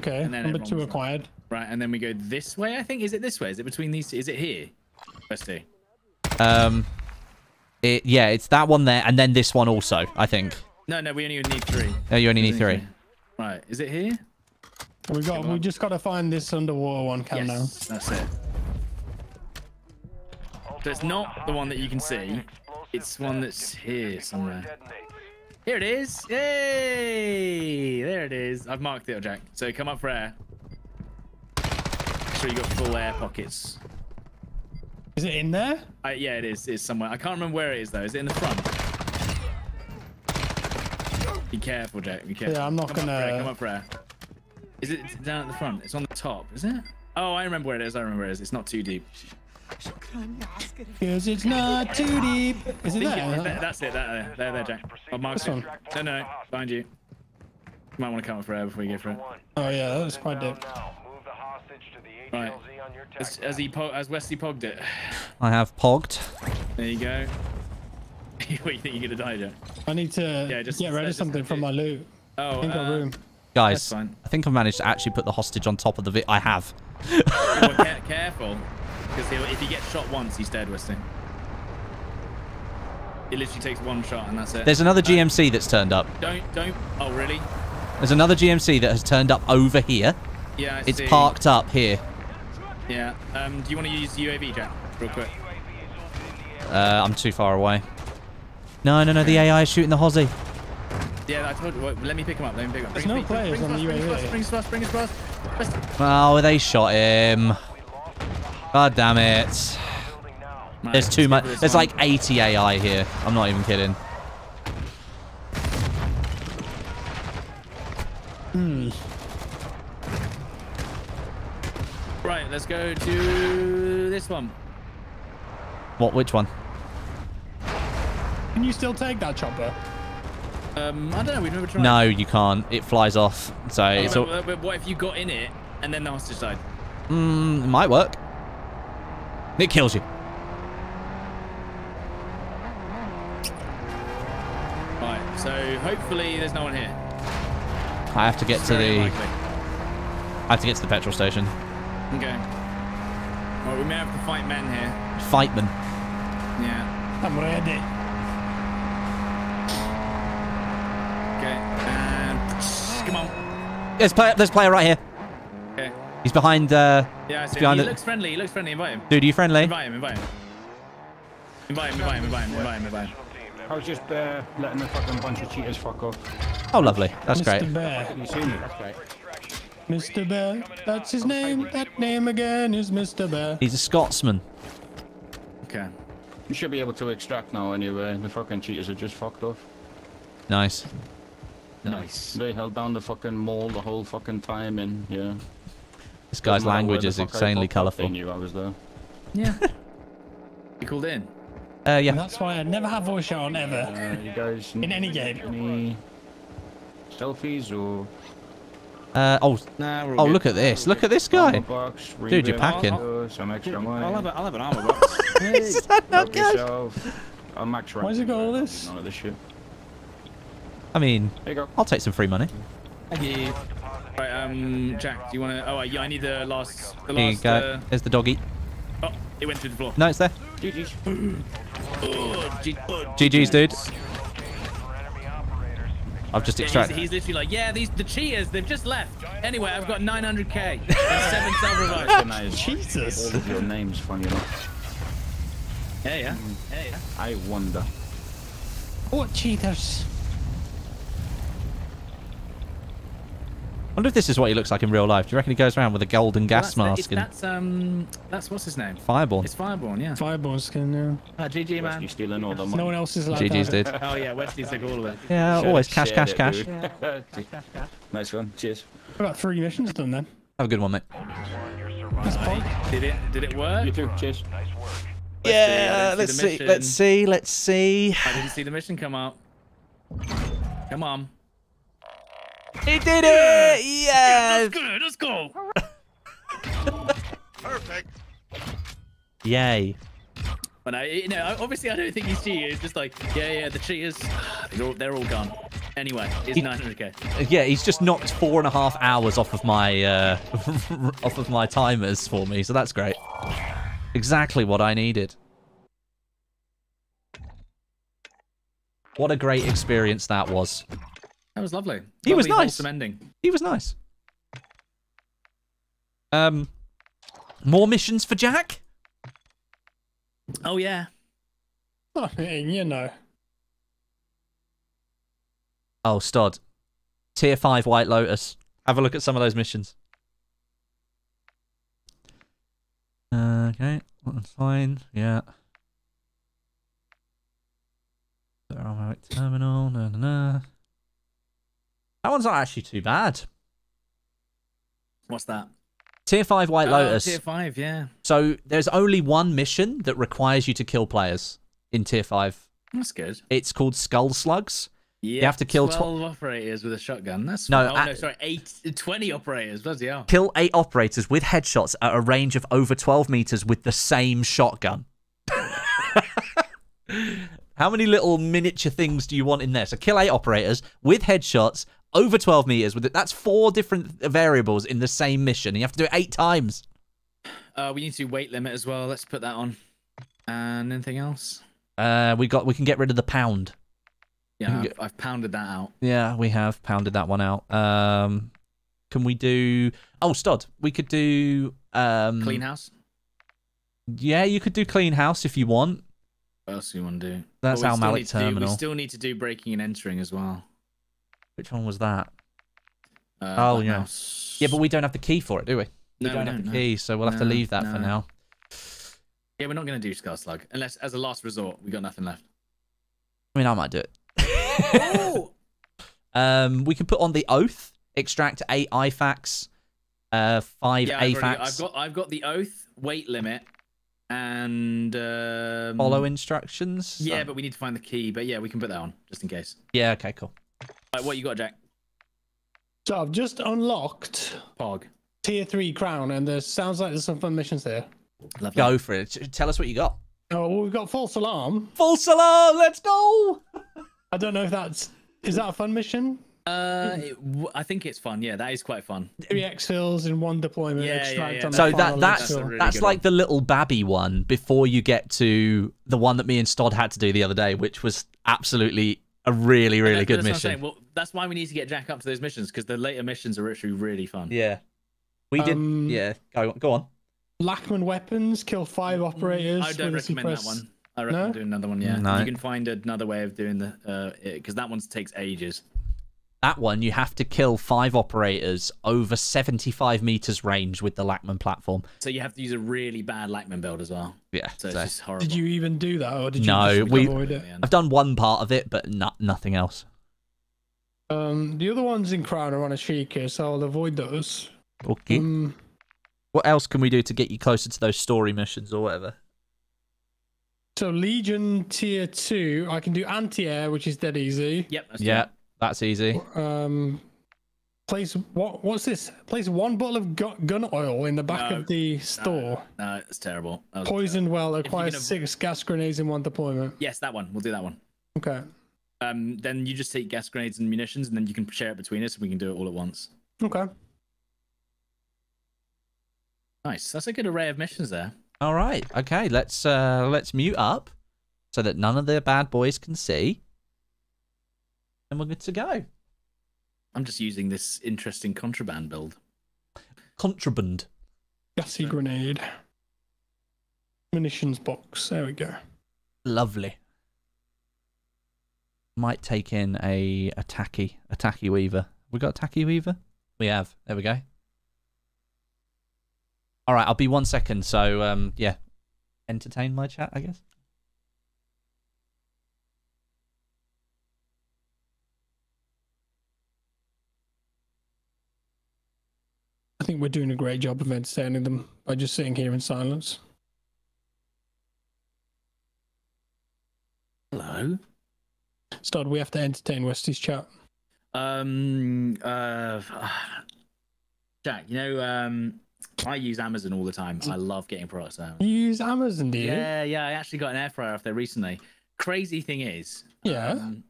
Okay, number two was acquired. Right, and then we go this way, I think. Is it this way? Is it between these two? Is it here? Let's see. Um, it, yeah, it's that one there, and then this one also. I think. No, no, we only need three. Oh, you only need three. Right, is it here? We got. Come We on. just got to find this underwater one cam now. Yes, that's it. So it's not the one that you can see. It's one that's here somewhere. Here it is. Yay! There it is. I've marked it, Jack. So come up for air. Make sure you got full air pockets. Is it in there? Uh, yeah, it is. It's somewhere. I can't remember where it is though. Is it in the front? Be careful, Jack. Be careful. Yeah, I'm not come Up for air. gonna- Come up for air. Is it down at the front? It's on the top, is it? Oh, I remember where it is. I remember where it is. It's not too deep. Because it's not too deep. Is it Think it- there? that- that's it. That, there, there, there, Jack. I'll mark This one? No, no, no. Behind you. You might want to come up for air before you go for it. Oh yeah, that was quite deep. Now, move the hostage to the Right. HLZ on your As, as he as Wesley pogged it. I have pogged. There you go. what do you think you're gonna die, Jack? I need to Yeah, just- get rid of something from my loot. Oh, I think uh, room. Guys, I think I've managed to actually put the hostage on top of the vi- I have. well, care- careful, because if he gets shot once, he's dead, Wesley. It literally takes one shot and that's it. There's another Uh, GMC that's turned up. Don't, don't. Oh, really? There's another GMC that has turned up over here. Yeah, I It's see. parked up here. Yeah. Um, do you want to use the UAV, Jack, real quick? Uh, I'm too far away. No, no, no. The AI is shooting the Hozzy. Yeah, I told you. Wait, let me pick him up. Let me pick him up. There's Bring- no players bring on the fast, UAV. Bring us fast, bring us fast, bring us fast. Oh, they shot him. God damn it. There's too much. There's like 80 AI here. I'm not even kidding. Hmm. Right, let's go to this one. What? Which one? Can you still take that chopper? Um, I don't know. We've never tried. No, you can't. It flies off. So Oh, it's but, but- but what if you got in it and then the hostage died? mm, it might work. It kills you. Right. So hopefully there's no one here. I have to get It's to very the. unlikely. I have to get to the petrol station. Okay. Well, we may have to fight men here. Fight men. Yeah. I'm ready. Okay. And come on. There's player. There's player right here. Okay. He's behind. Uh, Yeah, I see. behind He it. looks friendly. He looks friendly. Invite him. Dude, are you friendly? Invite him. Invite him. Invite him. Invite him. Invite him. Invite him. Invite him. I was just uh, letting a fucking bunch of cheaters fuck off. Oh, lovely. That's Mr. great. Bear. You see me? That's great. Mr. Bear. That's his name. That name again is Mr. Bear. He's a Scotsman. Okay. You should be able to extract now anyway. The fucking cheaters are just fucked off. Nice. Nice. They held down the fucking mall the whole fucking time and yeah. This guy's language where is the fuck I insanely popped up, They colourful. knew I was there. Yeah. you called in. Uh, And yeah. that's why I never have voice chat on ever. Uh, you guys In any game. Any selfies or Uh, oh, Nah, oh, good. look at this. Look at this guy. box, Dude, you're packing. uh, Some extra money. I'll have, a, I'll have an armor box. Help yourself. I'm max rank. Why's it got all this? None of this shit. I mean, There you go. I'll take some free money. Thank you. Right, um, Jack, do you want to? Oh, yeah, I need the last. The Here you last. go. Uh, There's the doggy. oh, it went through the floor. No, it's there. GG's. Oh, oh, GG's, dude. I've just Yeah, he's, extracted. he's literally like, yeah, these the cheaters, they've just left. Anyway, I've got 900k and seven self revives. Nice. Jesus. All of your names, funny enough. Yeah, yeah. Yeah, yeah. I wonder. What cheaters? Wonder if this is what he looks like in real life. Do you reckon he goes around with a golden gas Well, that's, mask it's- and That's um, that's what's his name? fireball? It's Fireborn, yeah. Fireball skin, yeah. Ah, GG man. Wesley stealing all the money. No one else is allowed GG's, to have it. dude. Oh yeah, Wesley's like all of it. Yeah, Share always it, cash, share cash, it, cash. dude. nice one. Cheers. About three missions done then. Have a good one, mate. That's fine. Did it? Did it work? You too. Cheers. Yeah, I didn't let's see see. Let's see. Let's see. I didn't see the mission come up. Come on. He did it! Yes! Good, let's go. Perfect. Yay. But I, you know, obviously I don't think he's cheating. It's just like, yeah, yeah, the cheaters, they're all, they're all gone. Anyway, it's 900k. Yeah, he's just knocked four and a half hours off of my uh, off of my timers for me, so that's great. Exactly what I needed. What a great experience that was. That was lovely. He was nice. wholesome ending. He was nice. Um, more missions for Jack. Oh yeah. I mean, you know. Oh, Stod. Tier 5 White Lotus. Have a look at some of those missions. Uh, okay, that's fine. Yeah. Ceramic terminal. No, no, na. That one's not actually too bad. What's that? Tier 5 White Oh, Lotus. tier five, yeah. So there's only one mission that requires you to kill players in Tier 5. That's good. It's called Skull Slugs. Yeah, you have to kill tw- 12 operators with a shotgun. That's No. Oh, uh, no, sorry, eight, 20 operators. Bloody hell. Kill eight operators with headshots at a range of over 12 meters with the same shotgun. How many little miniature things do you want in there? So kill eight operators with headshots over 12 meters. With it. That's four different variables in the same mission. And you have to do it eight times. Uh, we need to do weight limit as well. Let's put that on. And anything else? Uh, we got. We can get rid of the pound. Yeah, I've, get- I've pounded that out. Yeah, we have pounded that one out. Um, can we do? Oh, Stod. We could do. Um, Clean house. Yeah, you could do clean house if you want. What else do you want to do? That's our Malik to do- terminal. we still need to do breaking and entering as well. Which one was that? Uh, oh yeah. Mouse. Yeah, but we don't have the key for it, do we? We don't we have don't, the no. key, so we'll have to leave that for now. Yeah, we're not going to do Scar Slug unless, as a last resort, we got nothing left. I mean, I might do it. oh, Um, we can put on the oath, extract eight IFACs, uh, five yeah, I've, already- I've got I've got the oath, weight limit, and um, follow instructions. Yeah, So- but we need to find the key. But yeah, we can put that on just in case. yeah, okay, cool. Right, what you got, Jack? So I've just unlocked Pog. tier three crown, and there sounds like there's some fun missions there. Lovely. Go for it. Tell us what you got. Oh, well, we've got false alarm. False alarm. Let's go. I don't know if that's is that a fun mission? Uh, it, w- I think it's fun. Yeah, that is quite fun. Three exfils in one deployment. Yeah, yeah, yeah. on So that that's That's really that's like one. the little babby one before you get to the one that me and Stod had to do the other day, which was absolutely a really really That's- good that's what I'm mission. Well, that's why we need to get Jack up to those missions because the later missions are actually really fun. Yeah, we did. Um, yeah, go go on. Lachmann weapons kill five operators. Mm, I don't with a recommend that suppress- one. I recommend No? doing another one. Yeah, No. you can find another way of doing the because that one takes ages. That one you have to kill five operators over 75 meters range with the Lachmann platform. So you have to use a really bad Lachmann build as well. Yeah, So it's so- just horrible. Did you even do that, or did you No, just we- avoid it? I've done one part of it, but not nothing else. Um, the other ones in crown are on Ashika, so I'll avoid those. Okay. Um, what else can we do to get you closer to those story missions or whatever? so Legion tier two, I can do anti-air, which is dead easy. Yep. That's Yeah, good. That's easy. Um, place what? What's this? Place one bottle of gu- gun oil in the back No, of the store. No, it's terrible. That was Poisoned well you're acquires gonna- six gas grenades in one deployment. Yes, that one. We'll do that one. Okay. Um, then you just take gas grenades and munitions, and then you can share it between us, and we can do it all at once. Okay. Nice. That's a good array of missions there. All right. Okay, let's uh let's mute up so that none of the bad boys can see. And we're good to go. I'm just using this interesting contraband build. Contraband. Gassy grenade. Munitions box. There we go. Lovely. Might take in a a tacky a tacky weaver. We got a tacky weaver? We have. There we go. All right, I'll be one second. So um, yeah, entertain my chat, I guess. I think we're doing a great job of entertaining them by just sitting here in silence. Hello. Stod, We have to entertain Westie's chat. Um. Uh. Jack, you know, um, I use Amazon all the time. I love getting products out. You use Amazon, do you? Yeah, yeah. I actually got an air fryer off there recently. Crazy thing is, Yeah. um,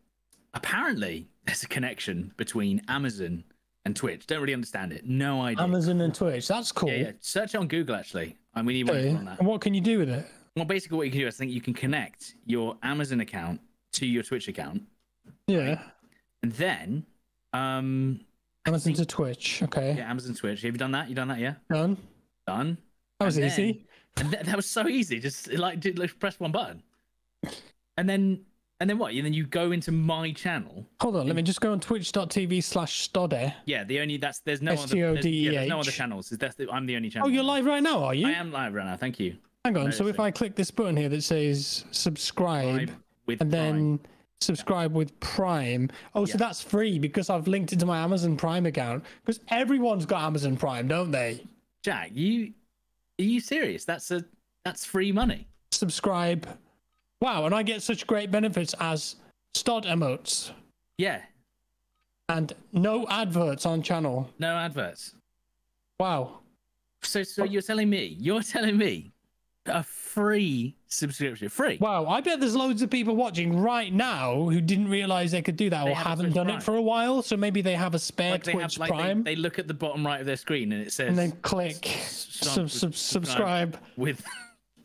apparently there's a connection between Amazon and Twitch. Don't really understand it. No idea. Amazon and Twitch. That's cool. Yeah, yeah. Search it on Google actually. I mean, one Okay. on that. And what can you do with it? Well, basically, what you can do is I think you can connect your Amazon account to your Twitch account, Yeah. and then, um, Amazon to Twitch. Okay. yeah, Amazon Twitch. Have you done that? You done that? Yeah, Done. done. That was And easy. And th- that was so easy. Just like, did, like press one button, and then and then what? And then you go into my channel. Hold on. Let me just go on twitch.tv slash stodeh. Yeah, the only that's there's no other there's, yeah, there's no other channels. That's the, I'm the only channel. Oh, you're live right now, are you? I am live right now. Thank you. Hang on. So if I click this button here that says subscribe, with and Prime. then subscribe with Prime. Oh, so that's free because I've linked it to my Amazon Prime account. Because everyone's got Amazon Prime, don't they? Jack, you are you serious? That's a that's free money. Subscribe. Wow, and I get such great benefits as Stod emotes Yeah, and no adverts on channel. no adverts. Wow. So so you're telling me you're telling me a free subscription, free. Wow, I bet there's loads of people watching right now who didn't realize they could do that They or have haven't Twitch done Prime. it for a while. So maybe they have a spare Like they Twitch have like Prime they look at the bottom right of their screen and it says and then click sub, sub, subscribe with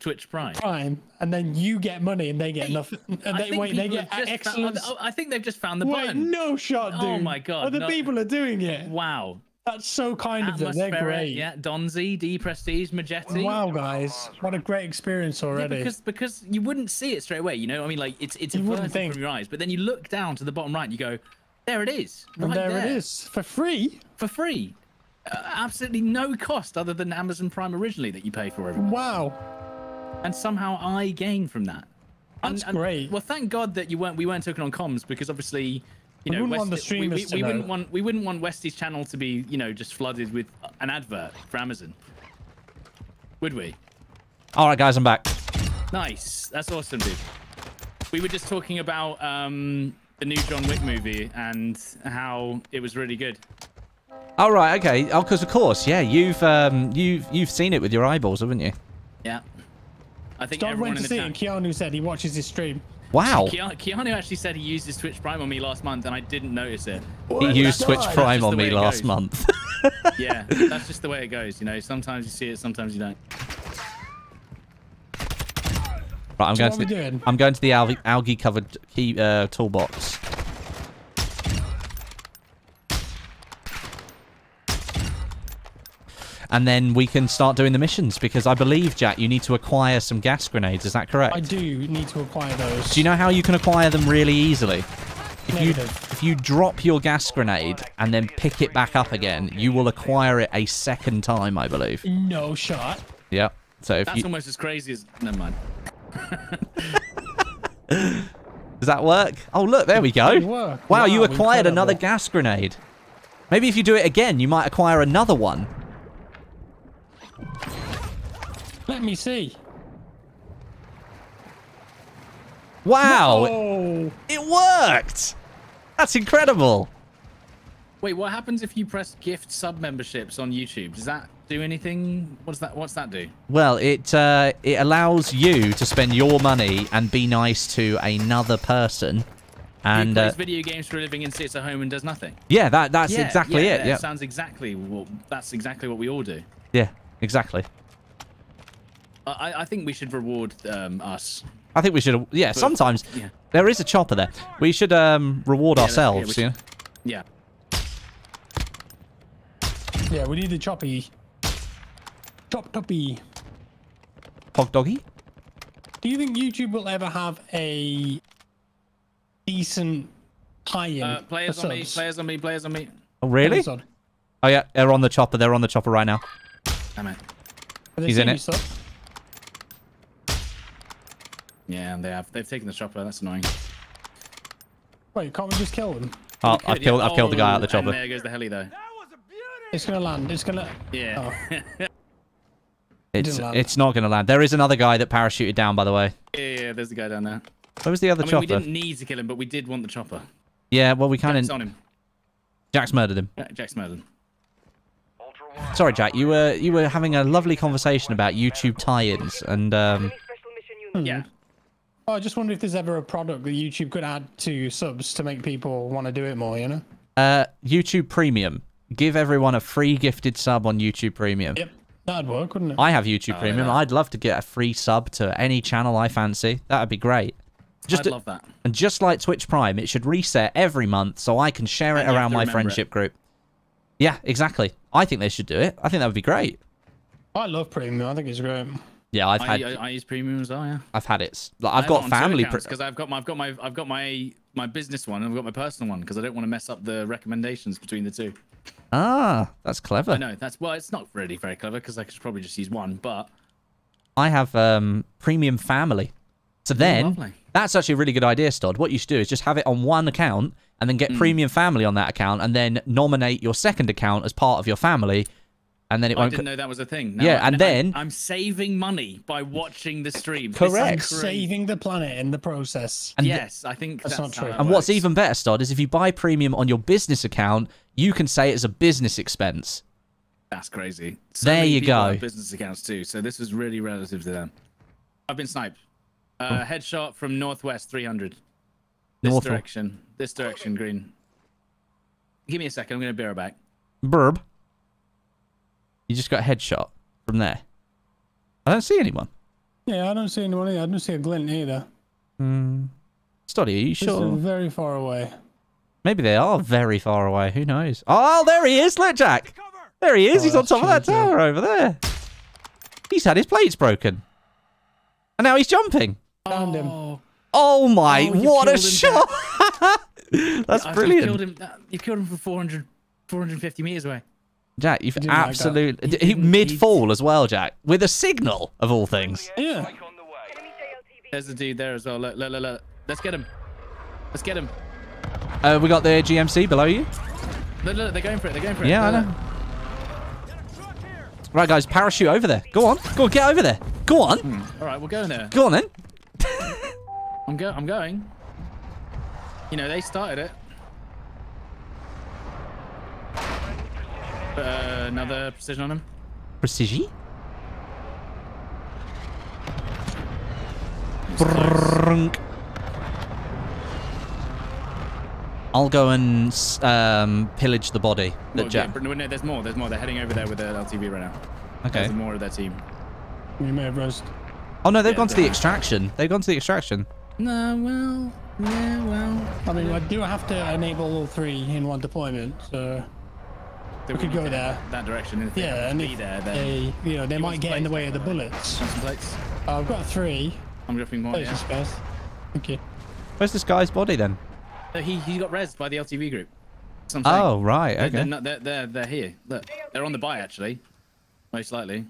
Twitch Prime. Prime, and then you get money and they get nothing. And they, wait, they get excellent. Found, I think they've just found the Wait, button. no shot, dude. Oh my God, Other no- people are doing it. Wow. That's so kind of them. They're Atmospheric, great. Yeah, Donzi, D Prestige, Majetti. Wow, guys, what a great experience already. Yeah, because because you wouldn't see it straight away, you know. I mean, like it's it's You wouldn't think. from your eyes, but then you look down to the bottom right and you go, there it is, and right there, it is for free. for free, uh, absolutely no cost other than Amazon Prime originally that you pay for every month. Wow, and somehow I gain from that. That's great. Well, thank God that you weren't we weren't talking on comms because obviously, you We know, wouldn't want the we, we, we wouldn't want we wouldn't want Westie's channel to be you know just flooded with an advert for Amazon, would we? All right, guys, I'm back. Nice, that's awesome, dude. We were just talking about um the new John Wick movie and how it was really good. All right, okay. Oh, because of course, yeah, you've um, you've you've seen it with your eyeballs, haven't you? Yeah. I think Don everyone went in to the see it, and chat. Keanu said he watches his stream. Wow. Keanu, Keanu actually said he used his Twitch Prime on me last month, and I didn't notice it. He used That's Twitch right. Prime on me last goes. month. Yeah, that's just the way it goes. You know, sometimes you see it, sometimes you don't. Right, I'm So going to the. I'm going to the algae, algae covered key uh, toolbox. And then we can start doing the missions because I believe, Jack, you need to acquire some gas grenades. Is that correct? I do need to acquire those. Do you know how you can acquire them really easily? If you if you drop your gas grenade and then pick it back up again, you will acquire it a second time, I believe. No shot. Yep. So if That's you almost as crazy as. Never mind. does that work? Oh look, there we go. It worked. Wow, you Wow, acquired another gas grenade. Maybe if you do it again, you might acquire another one. Let me see. Wow, Oh, it worked. That's incredible. Wait, what happens if you press gift sub memberships on YouTube? Does that do anything? What's that? What's that do? Well, it uh, it allows you to spend your money and be nice to another person. And he plays uh, video games for a living and sits at home and does nothing. yeah, that that's Yeah, exactly yeah, it. that Yeah. sounds exactly what. That's exactly what we all do. Yeah, exactly. I, I think we should reward um, us. I think we should. Yeah, sometimes yeah. there is a chopper there. We should um reward Yeah, that's- yeah, should- you know? Yeah. yeah, we need the choppy. Chop toppy. Hog doggy. Do you think YouTube will ever have a decent tie-in? Uh, players for on me. Players on me. Players on me. Oh really? Oh yeah, they're on the chopper. They're on the chopper right now. Damn it. Have they He's in it. sub? Yeah, they have. They've taken the chopper. That's annoying. Wait, can't we just kill them? Oh, I've yeah. killed. I've killed the guy out the Oh, chopper. there goes the heli though. It's gonna land. It's gonna. Yeah. Oh. It's it's not going to land. There is another guy that parachuted down, by the way. yeah, yeah, There's the guy down there. Where was the other I mean, chopper? we didn't need to kill him, but we did want the chopper. Yeah, well, we kind It's of. on him. Jack's murdered him. Jack's murdered. Ultra One. Sorry, Jack. You were you were having a lovely conversation about YouTube tie-ins, and um, Yeah. Oh, I just wonder if there's ever a product that YouTube could add to subs to make people want to do it more. You know? uh, YouTube Premium. Give everyone a free gifted sub on YouTube Premium. Yep, that'd work, wouldn't it? I have YouTube Oh, Premium. yeah. I'd love to get a free sub to any channel I fancy. That would be great. Just I'd love that. and just like Twitch Prime, it should reset every month so I can share it And you have around my friendship it. group. Yeah, exactly. I think they should do it. I think that would be great. I love premium. I think it's great. Yeah, I've had I, I use premium as well. Yeah. I've had it. Like, I've got family. Because I've got my I've got my I've got my my business one and I've got my personal one because I don't want to mess up the recommendations between the two. ah, that's clever. I know that's well, it's not really very clever because I could probably just use one, but I have um, premium family. So then, lovely. That's actually a really good idea, Stod. What you should do is just have it on one account and then get hmm. premium family on that account and then nominate your second account as part of your family. And then it I won't. didn't know that was a thing. Yeah, and I- then- I'm saving money by watching the stream. This is Correct. Saving the planet in the process. And th- yes, I think That's that's, not how true. it and what's even better, Stod, is if you buy premium on your business account, you can say it's a business expense. That's crazy. So There many you go. have business accounts too, so this is really relative to them. I've been sniped. Oh. Uh, headshot from northwest, 300. This North- direction. This direction, green. Give me a second. I'm gonna be right back. Burb. You just got a headshot from there. I don't see anyone. Yeah, I don't see anyone either. I don't see a glint either. Stoddy, are you This sure? is very far away. Maybe they are very far away. Who knows? Oh, there he is. Look, Jack. There he is. Oh, He's on that's top of that tower over there. He's had his plates broken. And now he's jumping. Found him. Oh, Oh my, Oh, what a shot. That's I've- brilliant. You killed him. You killed him from 400, 450 meters away. Jack, you've didn't like absolutely... He He, didn't- he- mid-fall as well, Jack. With a signal, of all things. Yeah. Strike on the way. There's a dude there as well. Look, look, look, look. Let's get him. Let's get him. Uh, we got the GMC below you. Look, look, they're going for it. They're going for it. Yeah, I know. Right, guys, parachute over there. Go on. Go on, get over there. Go on. look. All right, we're going there. Go on, then. I'm go. I'm going. You know, they started it. Put, uh, another precision on him. Precision. I'll go and um, pillage the body that Well, Jack. yeah, no, no, there's more. There's more. They're heading over there with their LTV right now. Okay. There's more of their team. We may have rest. Oh no, they've Yeah, gone to the extraction. They've gone to the extraction. No, well, yeah, well. I mean, I do have to enable all three in one deployment, so we could go there. That direction. If they yeah, and to if be there, then they, you know, they You might get in the way of the bullets. Plates. Uh, I've got three. I'm dropping more. Plates Yeah. are spares. Thank you. Where's this guy's body then? Uh, He he got rezzed by the LTV group. That's what I'm saying. Oh right, They're, they're, okay. not, they're, they're, they're here. Look, they're on the buy actually. Most likely.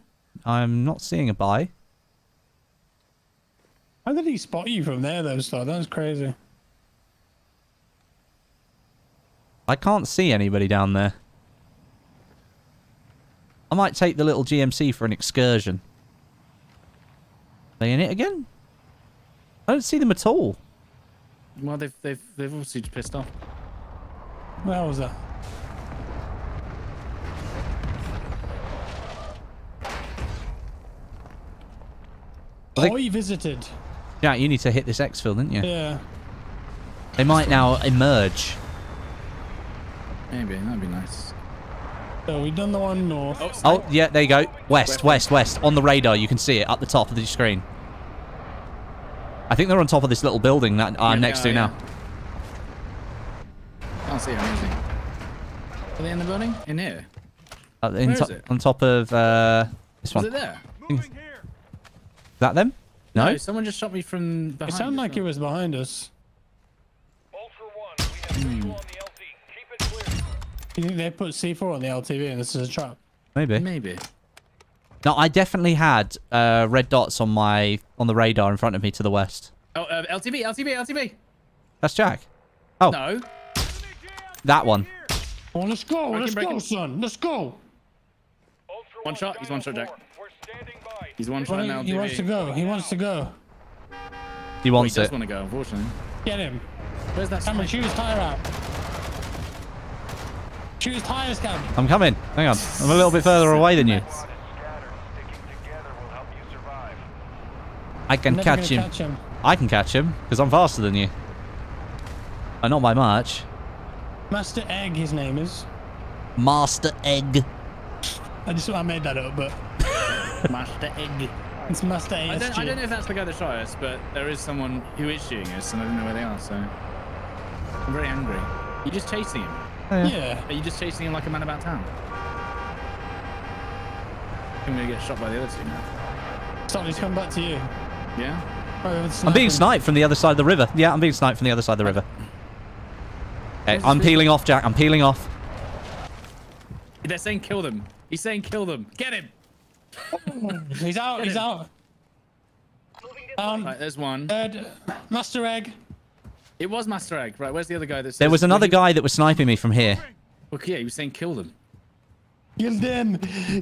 I'm not seeing a buy. How did he spot you from there, though, Star? That was crazy. I can't see anybody down there. I might take the little GMC for an excursion. They in it again? I don't see them at all. Well, they've they've they've obviously just pissed off. Where was that? I think- he visited. Jack, you need to hit this exfil, didn't you? Yeah. They might now emerge. Maybe that'd be nice. So we've done the one north. Oh, Oh, yeah, there you go. West, west, west. On the radar, you can see it at the top of the screen. I think they're on top of this little building that I'm Yeah, next to yeah, now. Can't see them, is he? Are they in the building? In here? Uh, in Where is it? On top of uh, this Was one. it there? Is that them? No? someone just shot me from behind. It sounded like it was behind us. Ultra One, we have visual on the LZ. Keep it clear. You think they put C4 on the LTV and this is a trap? Maybe. Maybe. No, I definitely had uh, red dots on my on the radar in front of me to the west. Oh, uh, LTV, LTV, LTV. That's Jack. Oh, No. that one. Oh, let's go. Break let's him, go, him. son. Let's go. Ultra One shot, he's one shot, Jack. We're standing by. He's one shot He, now. he wants to go. He wants to go. He He wants does it. want to go, unfortunately. Get him. Where's that Cameron, sniper? shoot his tire out. Shoot his tires, Cam. I'm coming. Hang on. I'm a little bit further away than you. Scattered. Sticking together will help you survive. I can catch him. Catch him. I can catch him because I'm faster than you. Uh, not by much. Master Egg, his name is. Master Egg. I just I made that up, but Master Egg. it's Master I don't, I don't know if that's the guy that shot us, but there is someone who is shooting us, and I don't know where they are, so... I'm very angry. You're just chasing him. Yeah. Are you just chasing him like a man about town? I'm gonna get shot by the other two now. Somebody's come back to you. Yeah? Right, I'm being sniped from the other side of the river. Yeah, I'm being sniped from the other side of the river. Okay, I'm peeling off, Jack. I'm peeling off. They're saying kill them. He's saying kill them. Get him! He's out. He's out. Um, Right, there's one. third, Master Egg. It was Master Egg. Right, where's the other guy that There was another guy that was sniping me from here. Well, yeah, he was saying kill them. Kill them.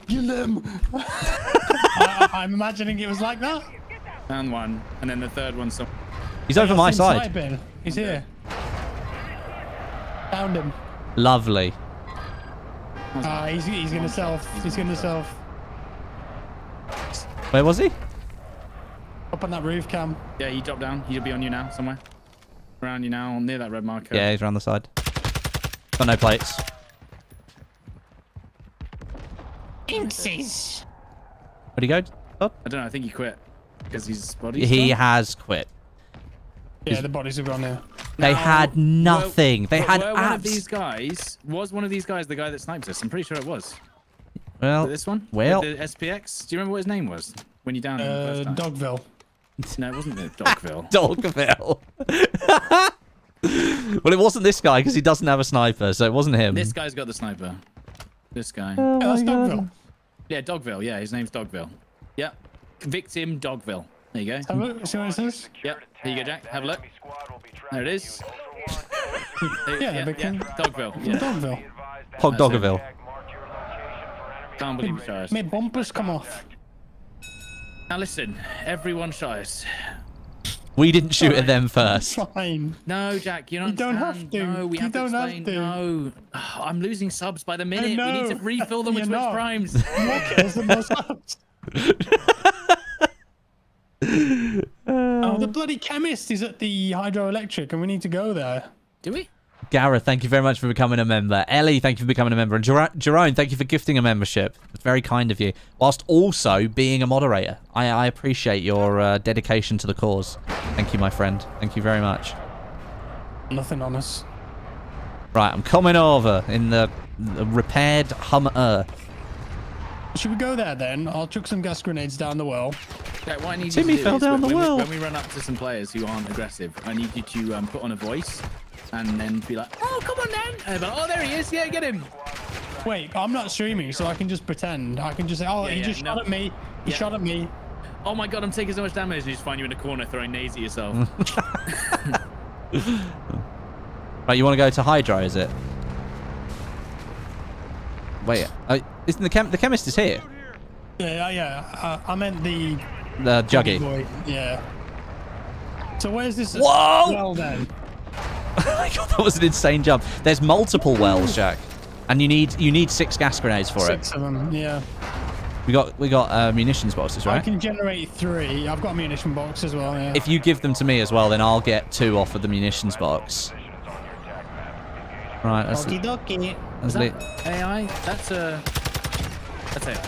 Kill them. I, I- I'm imagining it was like that. Found one, and then the third one. So He's over my side. sniping. He's here. Found him. Lovely. Ah, he's, he's gonna self. He's gonna self. Where was he? Up on that roof cam. yeah, he dropped down. He'll be on you now somewhere. Around you now, near that red marker. Yeah, he's around the side. Got no plates. Inches. Where'd he go? Oh, I don't know. I think he quit because his body's he gone. has quit. Yeah, the bodies have gone here. They Now, had were- nothing. They had were one of these guys was one of these guys the guy that sniped us. I'm pretty sure it was. Well, this one. With well, the SPX. Do you remember what his name was when you downed him the Uh, first time? Dogville. No, it wasn't the Dogville. Dogville. well, it wasn't this guy because he doesn't have a sniper, so it wasn't him. this guy's got the sniper. This guy. Yeah, that's Dogville. Yeah, Dogville. Yeah, his name's Dogville. Yep. Victim Dogville. There you go. Have a look. See what it says? Yep. Here you go, Jack. Have a look. Enemy squad will be There it tracking is. you. Ultra One, There- Yeah, yeah, Victim. yeah, Dogville. Yeah. Dogville. be advised that Hog That's it. Doggerville. tag marked your location for enemy Can't believe you shot us. Made bumpers come off. Now listen, everyone shot us. We didn't shoot at them first. Fine. No, Jack, you don't. You don't have understand. to. No, we You have to don't have to. No, ah, I'm losing subs by the minute. We need to refill them with You're Twitch primes. More kills subs. oh, the bloody chemist is at the hydroelectric, and we need to go there. Do we? Gareth, thank you very much for becoming a member. Ellie, thank you for becoming a member. And Jer- Jerome, thank you for gifting a membership. It's very kind of you. Whilst also being a moderator. I, I appreciate your uh, dedication to the cause. Thank you, my friend. Thank you very much. Nothing on us. Right, I'm coming over in the, the repaired Hummer. Should we go there then? I'll chuck some gas grenades down the well. Jack, what I need Timmy you to do fell is down when, the when well. We, when we run up to some players who aren't aggressive, I need you to um, put on a voice and then be like, "Oh, come on, then!" And like, "Oh, there he is! Yeah, get him!" Wait, I'm not streaming, so I can just pretend. I can just say, oh, Yeah, he yeah, just no. shot at me. He Yeah. shot at me. Oh my god, I'm taking so much damage. And you just find you in a corner throwing nades at yourself. Right, you want to go to Hydra, is it? Wait, uh, isn't the chem- the chemist is here? Yeah, yeah, yeah. Uh, I meant the The Juggy. boy. Yeah. So where's this? Whoa! Well then. I thought that was an insane jump. There's multiple wells, Jack, and you need you need six gas grenades for Six it. of them. Yeah. We got we got uh, munitions boxes, right? I can generate three. I've got a munition box as well. Yeah. If you give them to me as well, then I'll get two off of the munitions box. Right, let's, Okie dokie. let's Is le- that AI? That's a. That's it.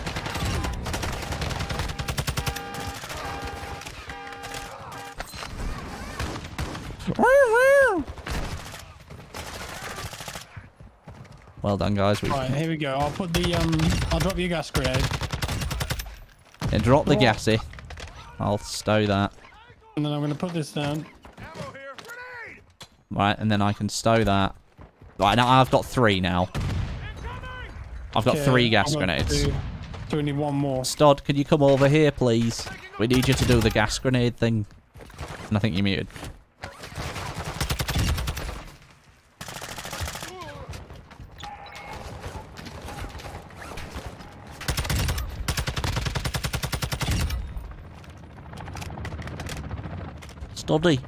Well done, guys. We Right, here we go. I'll put the um. I'll drop you a gas grenade, and drop the Oh. gassy. I'll stow that. and then I'm gonna put this down. Right, and then I can stow that. Right, now I've got three now. I've got Okay, three gas grenades. So we need one more. Stod, could you come over here, please? We need you to do the gas grenade thing. And I think you're muted. Stoddy,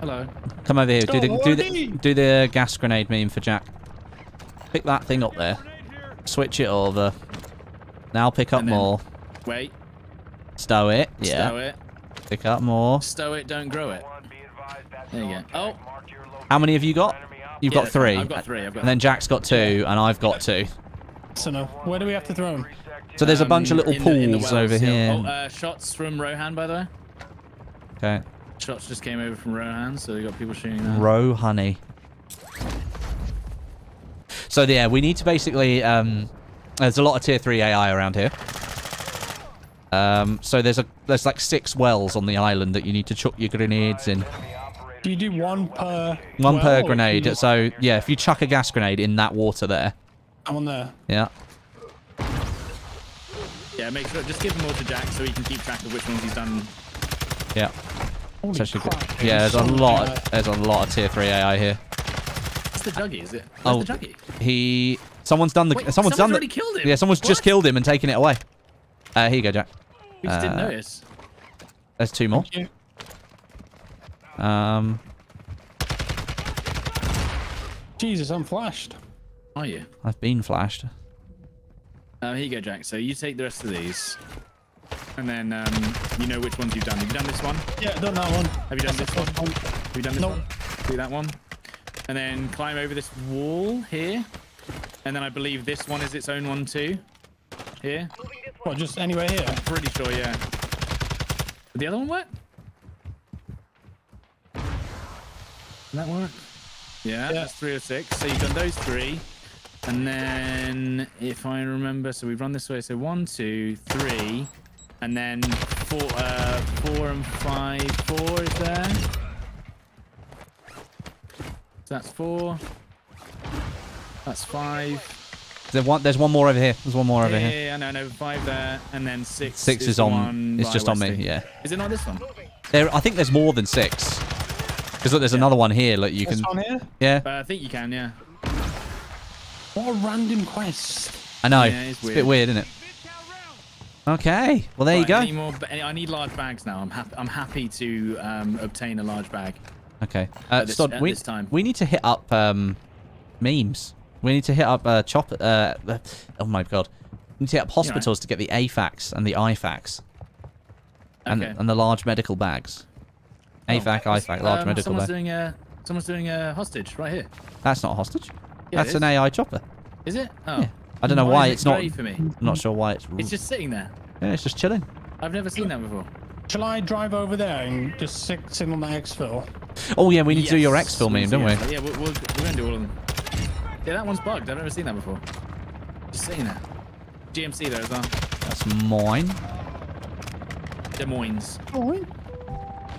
Hello. come over here. Do the, do the do the gas grenade meme for Jack. Pick that thing up there. Switch it over. Now pick up more. Wait. Stow it. Yeah. Stow it. Pick up more. Stow it. Don't grow it. There you go. Oh. How many have you got? You've Yeah, got three. I've got three. I've got. And then Jack's got two, and I've got two. So no, where do we have to throw them? So there's a bunch of Um, little in the- in the pools wells, over yeah. here. Oh, uh, shots from Rohan, by the way. Okay. Shots just came over from Rohan, so we got people shooting now. Row honey. So yeah, we need to basically. Um, there's a lot of tier three AI around here. Um, so there's a there's like six wells on the island that you need to chuck your grenades in. Do you do one per? One well, per grenade. you- So yeah, if you chuck a gas grenade in that water there, I'm on there. yeah. Yeah, make sure. Just give them all to Jack so he can keep track of which ones he's done. Yeah. Holy It's crap, Yeah, there's so a lot. AI. There's a lot of tier three AI here. It's the Juggy, is it? Oh, the Juggy? he. Someone's done the. Wait, someone's someone's done the. killed him? Yeah, someone's just killed him and taken it away. Uh, here you go, Jack. We just didn't Uh, notice. There's two more. Um, Jesus, I'm flashed. Are you? I've been flashed. Uh, here you go, Jack. So you take the rest of these, and then um, you know which ones you've done. Have you done this one? Yeah, done that one. Have you done That's this one? the first Have you done this Nope. one? Do that one, and then climb over this wall here, and then I believe this one is its own one too. Here, What, just anywhere here? I'm pretty sure, yeah. Did the other one work? Did that work? Yeah, Yeah. that's three or six. So you've done those three. And then, if I remember, so we've run this way. So one, two, three, and then four, uh, four and five. Four is there. So that's four. That's five. There's one. There's one more over here. There's one more over here. yeah, yeah, no, no, five there, and then six. Six is the on- it's by just on me, yeah. Is it not this one? There. I think there's more than six. Because look, there's another one here. Look, you This can. one here? Yeah. Uh, I think you can, yeah. What a random quest. I know. Yeah, it's it's a bit weird, isn't it? Okay. Well, there you go. Any more, I need large bags now. I'm happy. I'm happy to um, obtain a large bag. Okay. Uh, this- Stod, we, time. we need to hit up um, memes. We need to hit up uh, chop. Uh, oh my god. We need to hit up hospitals to get the AFAX and the IFAX. And, Okay. and the large medical bags. AFAC, IFAC, large Um, medical someone's bag. doing a. Someone's doing a hostage right here. That's not a hostage. Yeah, That's an. AI chopper. Is it? Oh. Yeah. I don't know why, it it's not. for me. I'm not sure why it's. It's just sitting there. Yeah, it's just chilling. I've never seen that before. Shall I drive over there and just sig- signal my exfil? Oh yeah, we need to do your Yes, exfil meme, don't we? Yeah, we'll, we'll, we're gonna do all of them. Yeah, that one's bugged. I've never seen that before. Just sitting that. GMC there as well. That's mine. Des Moines. Moines.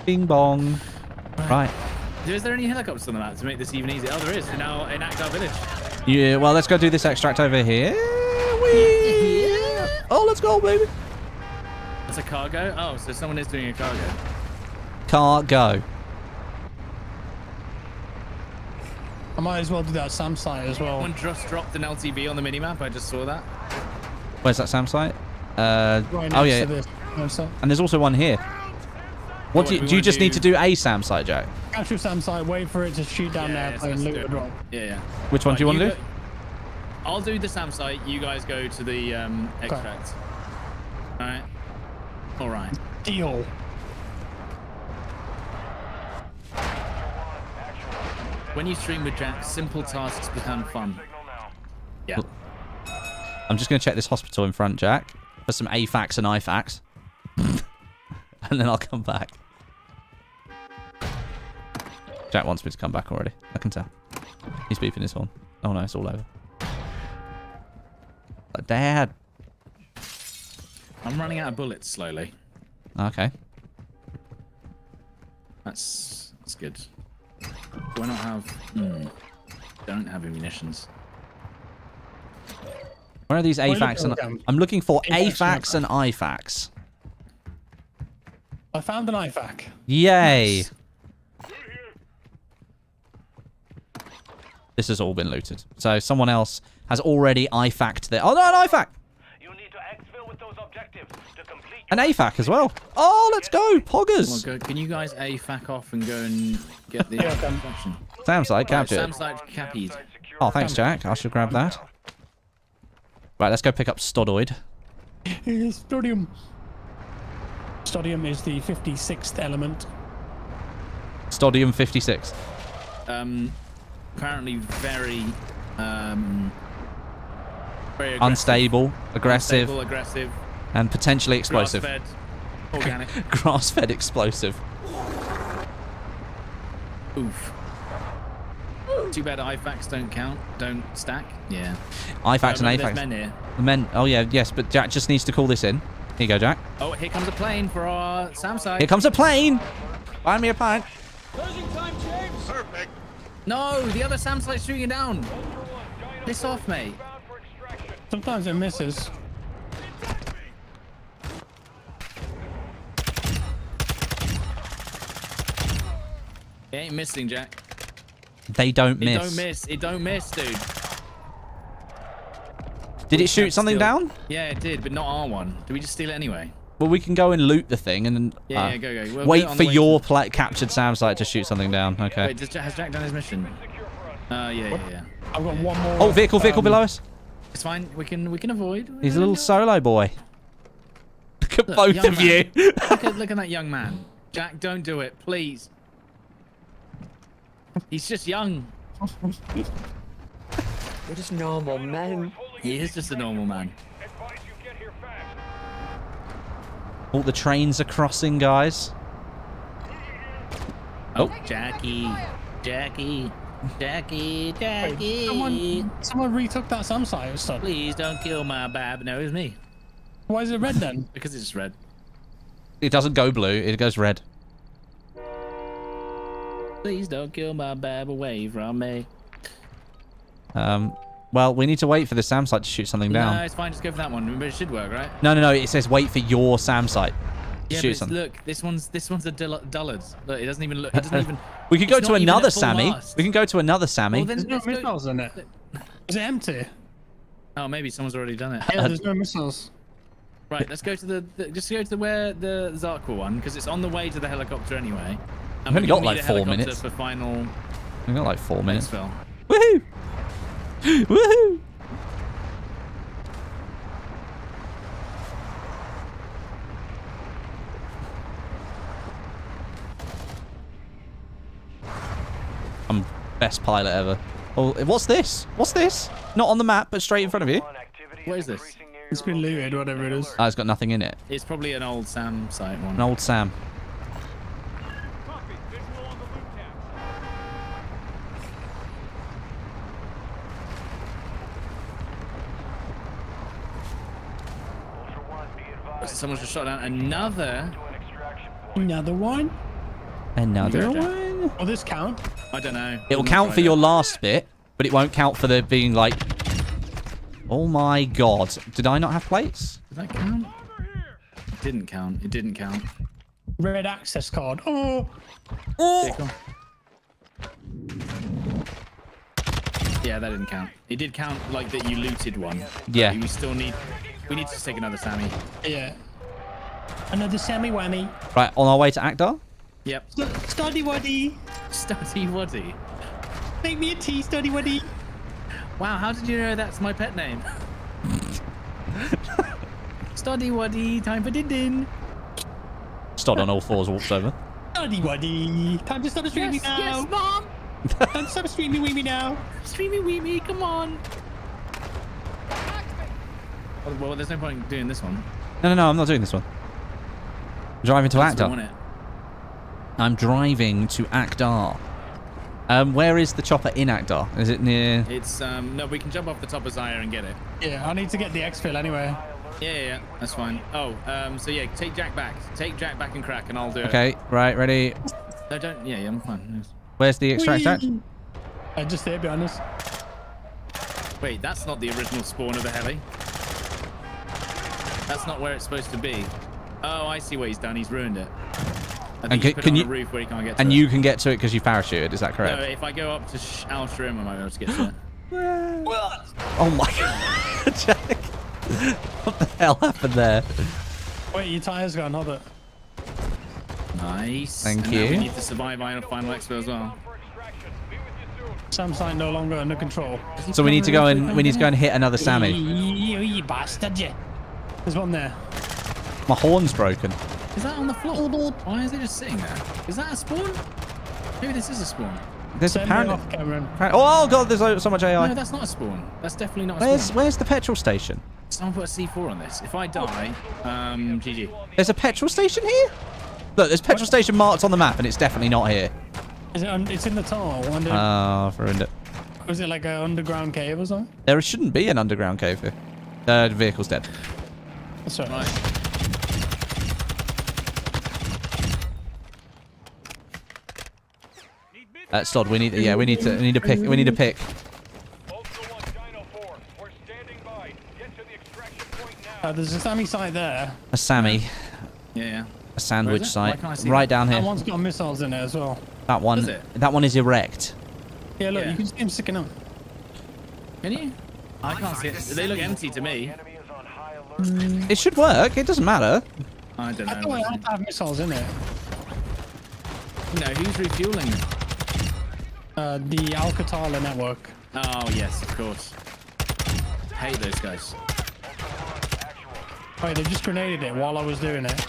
Bing bong. Right. Is there any helicopters on the map to make this even easier? Oh, there is. In our in Ahkdar village. Yeah. Well, let's go do this extract over here. Whee! Oh, let's go, baby. It's a cargo. Oh, so someone is doing a cargo. Cargo. I might as well do that SAM site as well. Someone just dropped an LTV on the minimap. I just saw that. Where's that Sam site? Uh, Right oh yeah, to this. No, and there's also one here. What What, do you, do you wanna just need to do- do a Sam site, Jack? Capture SAM site, wait for it to shoot down Yeah, there so and loot the drop. Yeah, yeah. Which one do you want to do? go- I'll do the SAM site. You guys go to the um, extract. All right. All right. Deal. When you stream with Jack, simple tasks become fun. Yeah. I'm just going to check this hospital in front, Jack, for some AFAX and IFAX. and then I'll come back. Jack wants me to come back already. I can tell. He's beeping his horn. Oh no, it's all over. Dad. I'm running out of bullets slowly. Okay. That's that's good. Do I not have? Hmm. Don't have ammunitions. Where are these Where AFAX and going, Cam? I'm looking for AFAX AFAX and and IFAX. I found an IFAC. Yay! This has all been looted. So someone else has already IFAC'd their... Oh, no, an IFAC! An AFAC as well. Oh, let's go! Come on, Poggers! go, can you guys AFAC off and go and get the Yeah, I can. option? Sam site, capture Sam it. site cappied. Oh, thanks, Jack. I should grab that. Right, let's go pick up Stodoid. Stodium. Stodium is the 56th element. Stodium 56. Um, apparently very, um, very aggressive. Unstable, aggressive, Unstable, aggressive, and potentially explosive. grass-fed, organic. Grass-fed explosive. Oof. Too bad IFACs don't count, don't stack. Yeah. IFAX and remember, AFAX. Men here. The men. Oh yeah, yes, but Jack just needs to call this in. Here you go, Jack. Oh, here comes a plane for our SAM site. Here comes a plane. Find me a plane. No, the other SAM site's shooting it down. Piss off, mate. Sometimes it misses. It ain't missing, Jack. They don't miss. It miss. don't miss. It don't miss, dude. Did it shoot something steal- down? Yeah, it did, but not our one. Do we just steal it anyway? Well, we can go and loot the thing and then Yeah, uh, yeah, go, go. We'll wait for your to- captured SAM site to shoot something down. Okay. Wait, does Jack, has Jack done his mission? Uh, yeah, yeah, yeah. I've got one more. Oh, vehicle, vehicle um, below us. It's fine. We can we can avoid. He's a little solo boy. Look at Look, both of man. you. look at look at that young man. Jack, don't do it, please. He's just young. We're just normal men. He is just a normal man. All the trains are crossing, guys. Oh, Jackie, Jackie, Jackie, Jackie. Someone, someone retook that SAM site or stuff. Please don't kill my bab. No, it was me. Why is it red then? Because it's just red. It doesn't go blue. It goes red. Please don't kill my bab away from me. Um. Well, we need to wait for the SAM site to shoot something down. No, it's fine. Just go for that one. But it should work, right? No, no, no. It says wait for your SAM site to Yeah, but shoot something. look, this one's this one's a dull- dullard. Look, it doesn't even look. It doesn't even. we can go to another Sammy. mast. We can go to another Sammy. Well, then There's no let's go- missiles in it. Is it empty? Oh, maybe someone's already done it. Yeah, uh, there's no missiles. Right, let's go to the, the just go to the where the Zarqwa one because it's on the way to the helicopter anyway. And We've only got like four minutes. for final We've got like four minutes. Woohoo! Woohoo! I'm best pilot ever. Oh, what's this? What's this? Not on the map, but straight in front of you. What is this? It's been looted, whatever it is. Oh, it's got nothing in it. It's probably an old Sam site one. An old Sam. Someone's just shot down another. Another one? Another Yeah. one. Will this count? I don't know. It will We'll count for your last bit, but it won't count for the being like. Oh my god! Did I not have plates? Did that count? It didn't count. It didn't count. Red access card. Oh! Okay, cool. Yeah, that didn't count. It did count like that you looted one. Yeah. We still need. We need to take another Sammy. Yeah. Another Sammy Whammy. Right, on our way to Ahkdar. Yep. Studdy Waddy. Study Waddy. Make me a tea, Studdy Waddy. Wow, how did you know that's my pet name? Study Waddy, time for din din. Stod on all fours, walks over. Studdy Waddy. Time to stop streaming Yes, now. yes, mom. Time to stop streaming Weemy now. Streamy weemy, come on. Well, there's no point in doing this one. No, no, no, I'm not doing this one. I'm driving to That's the one it. I'm driving to Ahkdar. Um, where is the chopper in Ahkdar? Is it near? It's um no, we can jump off the top of Zaire and get it. Yeah, I need to get the exfil anyway. Yeah, yeah, yeah, that's fine. Oh, um, so yeah, take Jack back. Take Jack back and crack, and I'll do it. Okay, right, ready. No, don't. Yeah, yeah, I'm fine. Where's the extract? Whee! Uh, just there, be honest. Wait, that's not the original spawn of the heli. That's not where it's supposed to be. Oh, I see what he's done. He's ruined it. I And can- put can you- roof where he can't get to And it. you can get to it because you parachuted. Is that No, correct? if I go up to Sh- Al Sharim, I might be able to get to it. Oh my god, Jack! What the hell happened there? Wait, your tires got another. Nice. Thank and Now we you. need to survive final, final expo as well. Sam site no longer under control. So we need to go and we need to go and hit another Sammy. You, you bastard, you. There's one there. My horn's broken. Is that on the floor? Why is it just sitting there? Is that a spawn? Maybe this is a spawn. There's Send apparently. off, Cameron. Oh god, there's so- so much AI. No, that's not a spawn. That's definitely not a Where's spawn. where's the petrol station? Someone put a C4 on this. If I die, um, GG. There's a petrol station here. Look, there's petrol station marked on the map, and it's definitely not here. Is it? Un- it's in the tunnel. Under, Ah, I've ruined it. was it like an underground cave or something? There shouldn't be an underground cave here. The vehicle's dead. That's all right. Right. Uh, Stod, we need yeah, we need to we need a pick. We need to pick. Ultra One, Dino 4. We're standing by. Get to the extraction point now. Uh, there's a Sammy site there. A Sammy, Yeah, yeah. a sandwich it? Site, can't I see right that? down That here. one's got missiles in it as well. That one. It? That one is erect. Yeah, look, Yeah. you can see him sticking up. Can you? I can't see it. They look empty to me. Enemy is on high alert. It should work. It doesn't matter. I don't I know. thought it had to have missiles in it. You know, who's refueling? Uh, the Al-Qatala network. Oh, yes, of course. Hate those guys. Wait, they just grenaded it while I was doing it.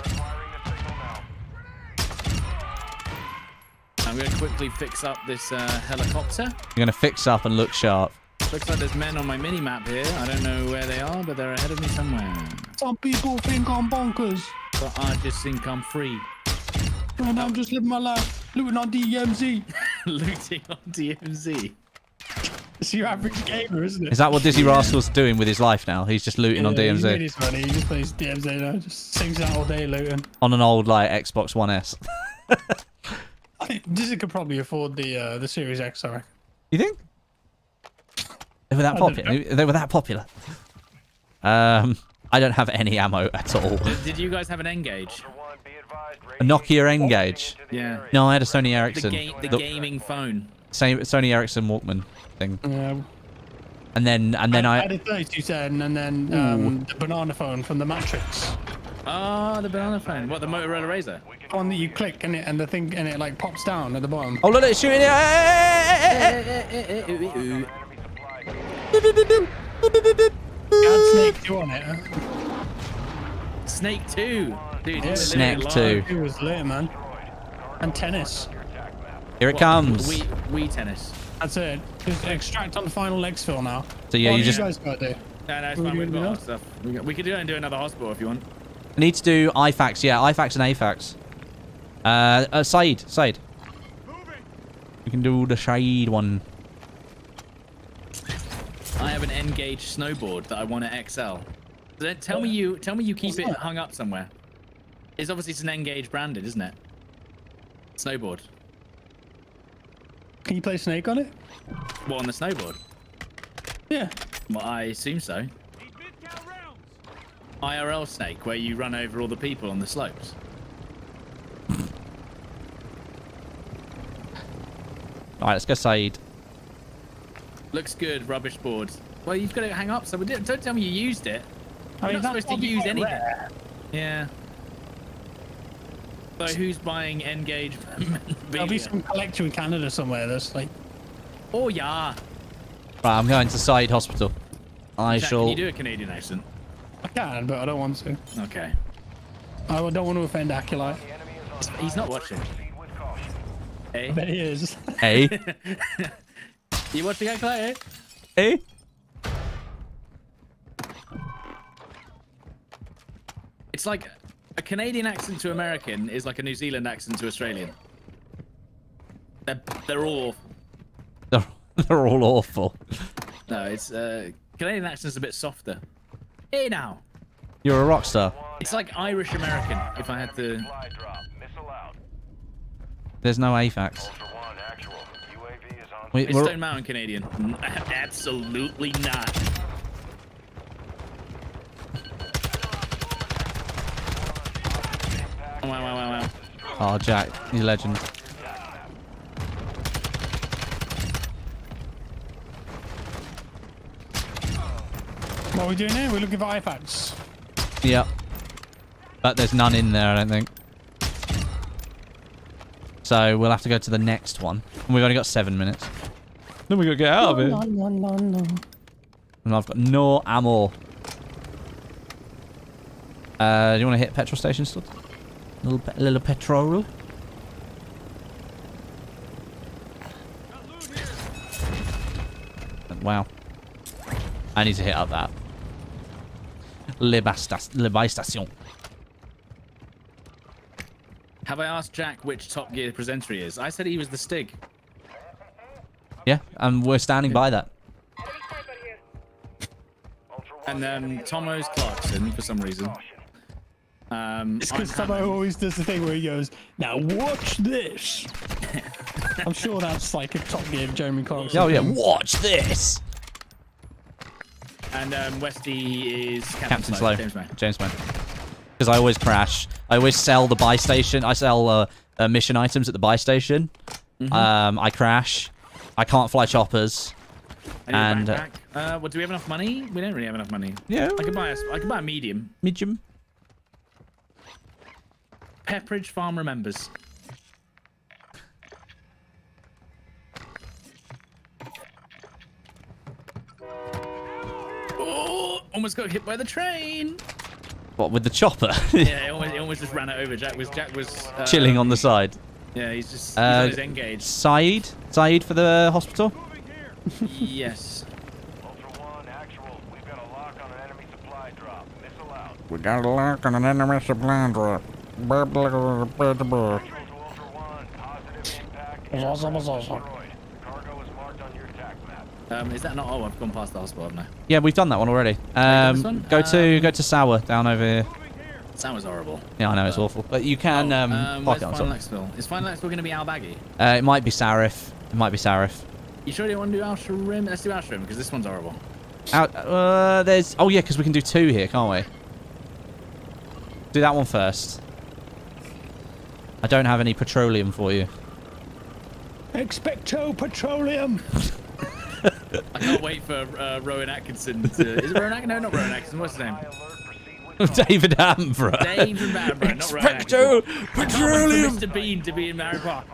I'm going to quickly fix up this uh, helicopter. You're gonna fix up and look sharp. Looks like there's men on my mini map here. I don't know where they are, but they're ahead of me somewhere. Some people think I'm bonkers. But I just think I'm free. And I'm just living my life, looting on DMZ. Looting on DMZ. It's your average gamer, isn't it? Is that what Dizzee Rascal's doing with his life now? He's just looting on Yeah, He's made DMZ his money. He just plays DMZ now. Just sings out all day looting. on an old like Xbox One S. I think Dizzee could probably afford the uh, the Series X, I reckon. You think? They were that popular. They were that popular. Um, I don't have any ammo at all. Did you guys have an N-Gage? A Nokia N-Gage. Yeah. No, I had a Sony The, Ericsson. ga- the The- gaming phone. same Sony Ericsson Walkman thing. Yeah. And then and then I I had a 3210 and then um, the banana phone from the Matrix. Ah, the banana phone. What, the Motorola Razr? One that you click and it and the thing and it like pops down at the bottom. Oh look, it's shooting! It had Snake 2 on it. Snake 2. Dude, you were Snake living 2. It was lit, man. And tennis. Here it What, comes. Wii, Wii tennis. That's it. Just extract on the final exfil now. So yeah, what you just you guys got to do? No, no, it's We fine. We've got stuff. We, got- we could do it and do another hospital if you want. need to do IFAKs. Yeah, IFAKs and AFAKs. Uh, uh Said, Said. You can do the Shade one. I have an N-Gage snowboard that I want to XL. Then Tell me you tell me you keep it hung up somewhere. It's obviously it's an N-Gage branded, isn't it? Snowboard. Can you play Snake on it? What on the snowboard? Yeah. Well, I assume so. IRL Snake, where you run over all the people on the slopes. All right, let's go Said. Looks good, rubbish board. Well, you've got to hang up. So don't tell me you used it. I You're not supposed to use anything. rare. Yeah. So who's buying N-Gage? There'll be some collector in Canada somewhere that's like, Oh yeah. Right, I'm going to side Hospital. I Jack, shall. Can you do a Canadian accent? I can, but I don't want to. Okay. I don't want to offend Acolyte. He's not watching. Eh? I Hey. bet he is. Hey, You watching that, eh? Clay? hey. It's like a Canadian accent to American is like a New Zealand accent to Australian. They're, they're all awful. They're, they're all awful. No, it's uh, Canadian accent's a bit softer. Hey now. You're a rock star. It's like Irish American. If I had to. There's no AFAKs. We, Is we're, Stone Mountain Canadian? Absolutely not. Wow, wow, wow, wow. oh, Jack, you legend. what are we doing here? We're looking for IFAKs. Yep. But there's none in there, I don't think. So we'll have to go to the next one. And we've only got seven minutes. Then we gotta get out of No, it. no, no, no. And I've got no ammo. Uh, do you want to hit petrol station still? Little, pe- little petrol. Wow. I need to hit up that. Le, Bastas- Le Bay Station. Have I asked Jack which Top Gear presenter he is? I said he was the Stig. Yeah, and we're standing by that. And um, Tomo's Clarkson for some reason. Um, It's because Tomo always does the thing where he goes, "Now watch this." I'm sure that's like a Top Gear Jeremy Clarkson. Oh yeah, watch this. And um, Westie is Captain, Captain Slow. James May. James May. Because I always crash. I always sell the buy station. I sell uh, uh, mission items at the buy station. Mm-hmm. Um, I crash. I can't fly choppers. And, And, uh, backpack. Uh, do we have enough money? We don't really have enough money. Yeah. I could buy a, I could buy a medium. Medium. Pepperidge Farm remembers. Oh, almost got hit by the train. What with the chopper? Yeah, it almost, it almost just ran it over. Jack was Jack was uh, Chilling on the side. Yeah, he's just he's Uh, on his N-Gage. Saeed. Saeed for the hospital. yes. Ultra One, actual. We've got a lock on an enemy supply drop. Missile out. We got a lock on an enemy supply drop. Um, is that not? Oh, I've gone past the hospital, haven't I? Yeah, we've done that one already. Um, one? go to Um, go to Sawah down over here. Was horrible. Yeah, I know it's awful, but you can um, Um, park it on Final top. Is Final Exfil going to be Al Baggy? Uh, it might be Sarrif. It might be Sarrif. You sure you don't want to do Al Sharim? Let's do Al Sharim because this one's horrible. Out. Uh, there's. Oh yeah, because we can do two here, can't we? Do that one first. I don't have any petroleum for you. Expecto Petroleum. I can't wait for uh, Rowan Atkinson to. Is it Rowan Atkinson? No, not Rowan Atkinson. What's his name? David Attenborough. Dave from Attenborough, not Rowan Expecto Atkinson. Petroleum. Mr. Bean to be in Harry Potter.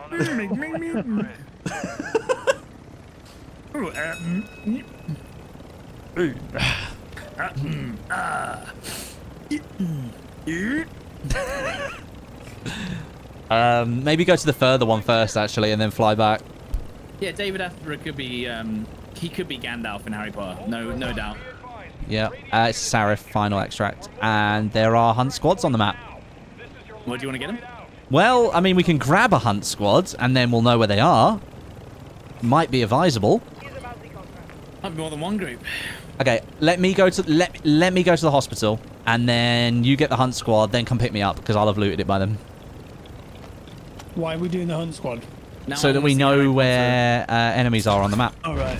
Um, maybe go to the further one first, actually, and then fly back. Yeah, David Attenborough could be. Um, he could be Gandalf in Harry Potter. No, no doubt. Yeah, uh, it's Sarrif final extract, and there are hunt squads on the map. Where do you want to get them? Well, I mean, we can grab a hunt squad, and then we'll know where they are. Might be advisable. Might be more than one group. Okay, let me go to let let me go to the hospital, and then you get the hunt squad. Then come pick me up because I'll have looted it by then, Why are we doing the hunt squad? Now so I that we know where uh, enemies are on the map. All right.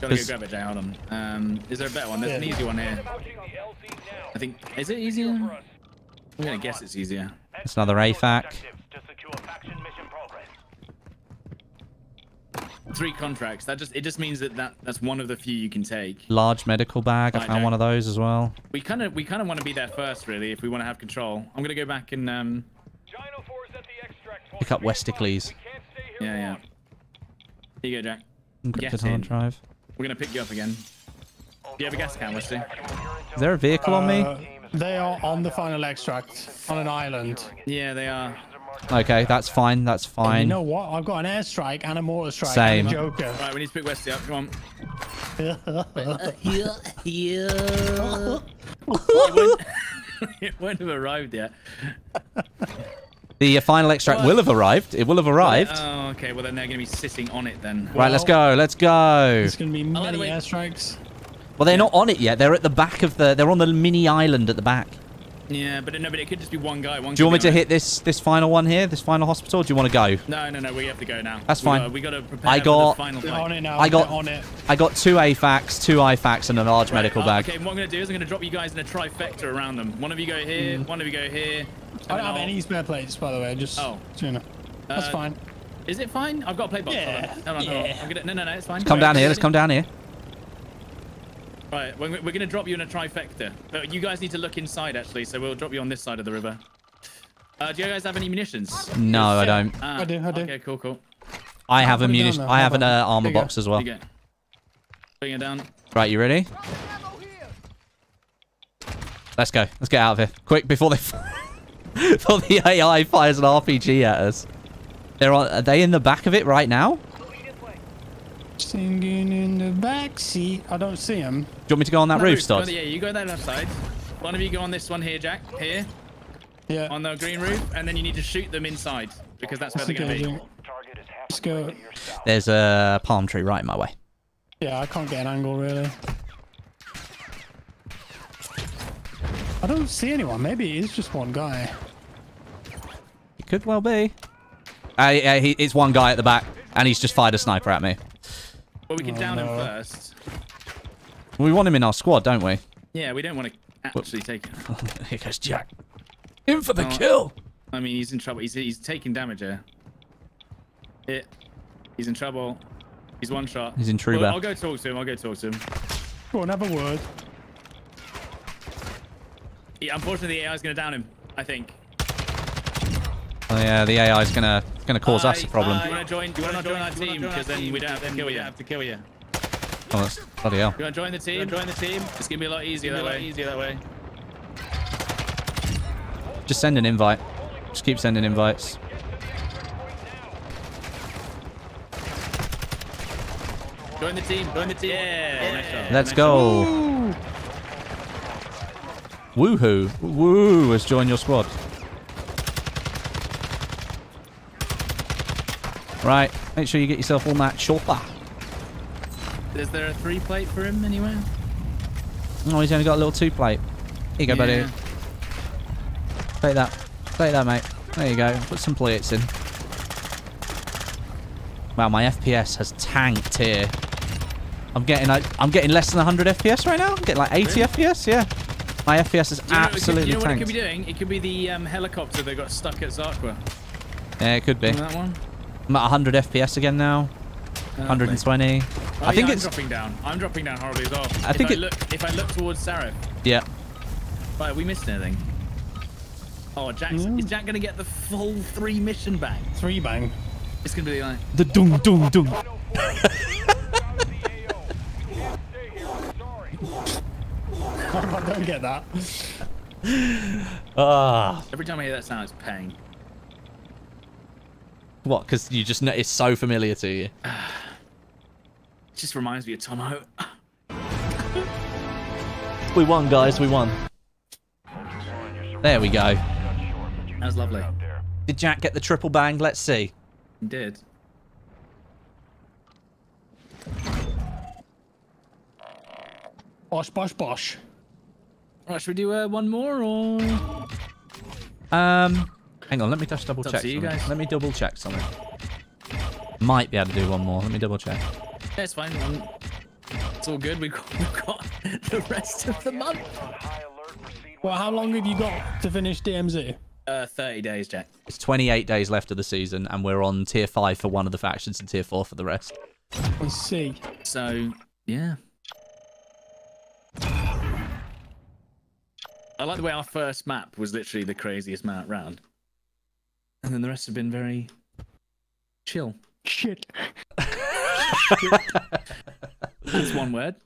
Gotta go 'Cause- grab it, Jay. Hold on. Um, is there a better one? There's an easy one here. I think. Is it easier? I'm gonna guess it's easier. It's another AFAK. Objectives to secure faction mission progress. Three contracts. That just it just means that, that that's one of the few you can take. Large medical bag. I found Jack. one of those as well. We kind of we kind of want to be there first, really, if we want to have control. I'm gonna go back and um. Pick up Westicles. Yeah, yeah. Here you go, Jack. Encrypted Get hard drive. We're gonna pick you up again. Do you have a gas can, Westie? Is there a vehicle on me? Uh, they are on the final extract on an island. Yeah, they are. Okay, that's fine. That's And fine. you know what? I've got an airstrike and a mortar strike Same. and a Joker. Right, we need to pick Westie up. Come on. it, wouldn't, it wouldn't have arrived yet. The uh, final extract will have arrived. It will have arrived. Oh, okay. Well, then they're gonna be sitting on it then. right, let's go. Let's go. There's going to be many the airstrikes. Well, they're not on it yet. They're at the back of the. They're on the mini island at the back. Yeah, but no, but it could just be one guy. One Do you want me to hit this this final one here? This final hospital? Do you want to go? No, no, no. We have to go now. That's we fine. Gotta, we gotta prepare I for got- the final fight. on it now. I got- They're on it. I got two AFAKs, two IFAKs, and a large Right, medical uh, bag. Okay, what I'm gonna do is I'm gonna drop you guys in a trifecta around them. One of you go here. One of you go here. I don't have I'll- any spare plates, by the way. Just Oh. you know. That's Uh, fine. Is it fine? I've got a play box. Yeah, Hold on. Hold on, hold on. yeah. I'm gonna, no, no, no. It's fine. Let's Come Right, down here. Let's come down here. Right, we're, we're gonna drop you in a trifecta. But you guys need to look inside actually, so we'll drop you on this side of the river. Uh, do you guys have any munitions? No, I don't. Ah, I do, I do. Okay, cool, cool. I have a put it down munition. I have an uh, armor There you go. box as well. Here you go. Bring it down. Right, you ready? Let's go. Let's get out of here. Quick, before they... before the AI fires an RPG at us. They're on, are they in the back of it right now? Singing in the back seat. I don't see him. Do you want me to go on that No, roof, go Stod? Yeah, you go that left side. One of you go on this one here, Jack. Here. Yeah. On the green roof, and then you need to shoot them inside because that's where That's they're going to be. Let's go. There's a palm tree right in my way. Yeah, I can't get an angle really. I don't see anyone. Maybe it is just one guy. It could well be. Uh, yeah, he, it's one guy at the back, and he's just fired a sniper at me. Well, we can Oh, down him first. We want him in our squad, don't we? Yeah, we don't want to actually take him. Here goes Jack. In for the Oh, kill. I mean, he's in trouble. He's he's taking damage here. It. He's in trouble. He's one shot. He's in true Well. I'll go talk to him. I'll go talk to him. Go on, have a word. Yeah, unfortunately, the AI is going to down him. I think. Oh, yeah, the AI is gonna gonna cause us a problem. Do you want to join? Do you want to join our team? Because then we don't have to kill you. Have to kill you. Oh, that's bloody hell. You want to join the team? Join the team. It's gonna be a lot easier that way. Easier that way. Just send an invite. Just keep sending invites. Join the team. Join the team. Yeah. nice. Let's Nice go. Woohoo. Woo has joined your squad. Right, make sure you get yourself on that chopper. Is there a three plate for him anywhere? Oh, he's only got a little two plate. Here you go, buddy. Take that. Take that, mate. There you go. Put some plates in. Wow, my FPS has tanked here. I'm getting like I'm getting less than 100 FPS right now. I'm getting like 80 FPS. Yeah, my FPS is Do you know, absolutely you know what it could be doing? It could be the um, helicopter that got stuck at Zarqwa. Yeah, it could be. Remember that one? I'm at 100 FPS again now. Oh, 120. Oh, I think yeah, it's I'm dropping down. I'm dropping down horribly as well. I if think I it- look if I look towards Sarrif. yeah. Right, we missed anything. Oh, Jack's, is Jack gonna get the full three mission back? Three bang. It's gonna be like The doom doom doom. I don't get that. Ah, every time I hear that sound, it's pain. What? Because you just know it's so familiar to you. It just reminds me of Tomo. We won, guys. We won. There we go. That was lovely. Did Jack get the triple bang? Let's see. He did. Bosh, bosh, bosh. Right, should we do uh, one more or? Um, hang on. Let me just double It's check. you guys. Let me double check something. Might be able to do one more. Let me double check. Yeah, it's fine. Um, it's all good. We've got, we've got the rest of the month. Well, how long have you got to finish DMZ? Uh, 30 days, Jack. It's 28 days left of the season, and we're on tier five for one of the factions and tier four for the rest. I see. So, yeah. I like the way our first map was literally the craziest map round. And then the rest have been very chill. Shit. That's one word.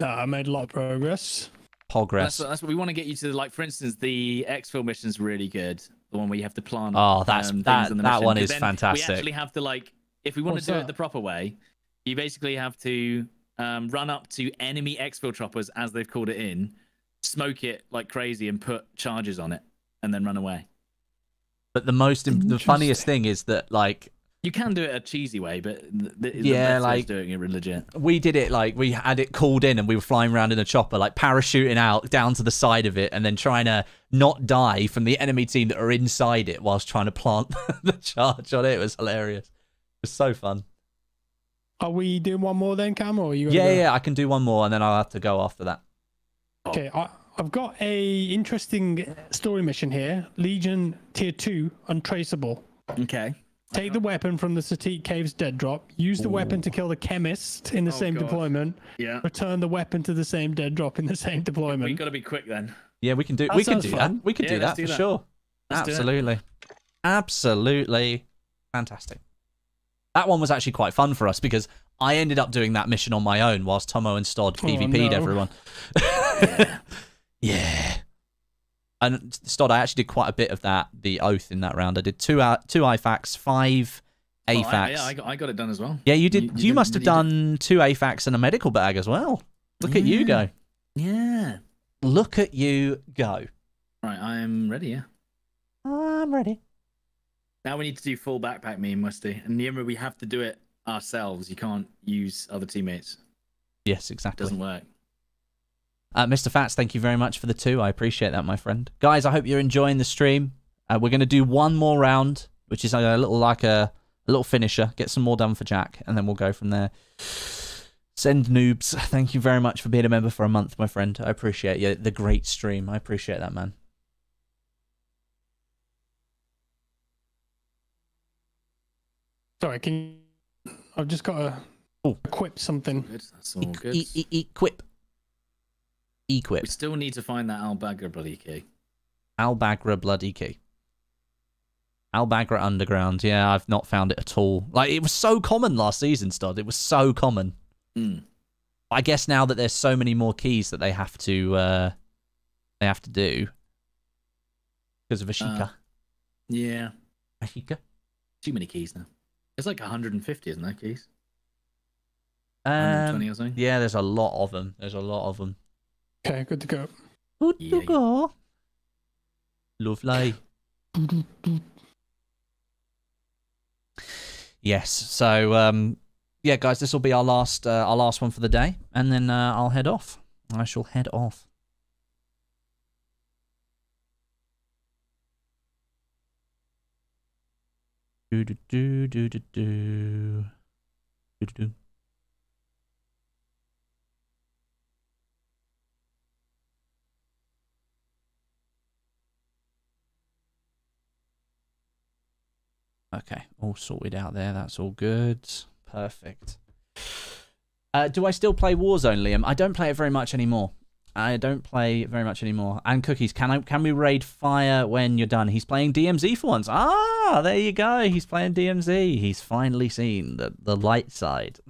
Nah, I made a lot of progress. Progress. That's what, that's what we want to get you to. Like, for instance, the exfil mission's really good. The one where you have to plant. Oh, that's- um, things that- on the that mission. one 'Cause is then fantastic. We actually have to like, if we want What's to do that? it the proper way, you basically have to um, run up to enemy exfil choppers as they've called it in, smoke it like crazy, and put charges on it, and then run away. But the most, the funniest thing is that like You can do it a cheesy way, but the, the Yeah, best way is like- doing it legit. we did it like we had it called in and we were flying around in a chopper like parachuting out down to the side of it and then trying to not die from the enemy team that are inside it whilst trying to plant the charge on it. It was hilarious. It was so fun. Are we doing one more then, Cam? Or are you? gonna Yeah, go? yeah, I can do one more and then I'll have to go after that. Oh. Okay, I, I've got a interesting uh, story mission here. Legion Tier Two, Untraceable. Okay. Take the weapon from the Sattiq Caves dead drop. Use the weapon to kill the chemist in the Oh, same God. deployment. Yeah. Return the weapon to the same dead drop in the same deployment. We deployment. got to be quick then. Yeah, we can do That we can do fun. that. We can Yeah, do that do for that. sure. Let's. Absolutely. Absolutely fantastic. That one was actually quite fun for us because I ended up doing that mission on my own whilst Tomo and Stod Oh, PvP'd no. everyone. yeah. And Stod, I actually did quite a bit of that, the oath in that round. I did two out, two IFAKs, five Oh, I- AFAKs. yeah, I got, I got it done as well. Yeah, you did. You, did- must have you did- done two AFAKs and a medical bag as well. Look at you go. Yeah. Look at you go. Right, I am ready. Yeah. I'm ready. Now we need to do full backpack meme, Musty. And remember, we have to do it ourselves. You can't use other teammates. Yes, It exactly. doesn't work. Uh, Mr. Fats, thank you very much for the two. I appreciate that, my friend. Guys, I hope you're enjoying the stream. Uh, we're going to do one more round, which is a little like a, a little finisher. Get some more done for Jack, and then we'll go from there. Send noobs. Thank you very much for being a member for a month, my friend. I appreciate you. The great stream. I appreciate that, man. Sorry, can you... I've just got to equip something. Good. That's all E- good. e- e- equip. Equip. We still need to find that Al Bagra bloody key. Al Bagra bloody key. Al Bagra Underground. Yeah, I've not found it at all. Like it was so common last season, Stod. It was so common. Mm. I guess now that there's so many more keys that they have to uh they have to do because of Ashika. Uh, Yeah. Ashika. Too many keys now. There's like 150, isn't there, keys? Um, 120 or something? yeah, there's a lot of them. There's a lot of them. Okay, good to go. Good Yeah. to go. Lovely. Yes. So um yeah, guys, this will be our last uh, our last one for the day, and then uh, I'll head off. I shall head off. Do do do do do do do do. Okay, all sorted out there. That's all good. Perfect. Uh, do I still play Warzone, Liam? I don't play it very much anymore. I don't play very much anymore. And cookies, can I can we raid fire when you're done? He's playing DMZ for once. Ah, there you go. He's playing DMZ. He's finally seen the the light side.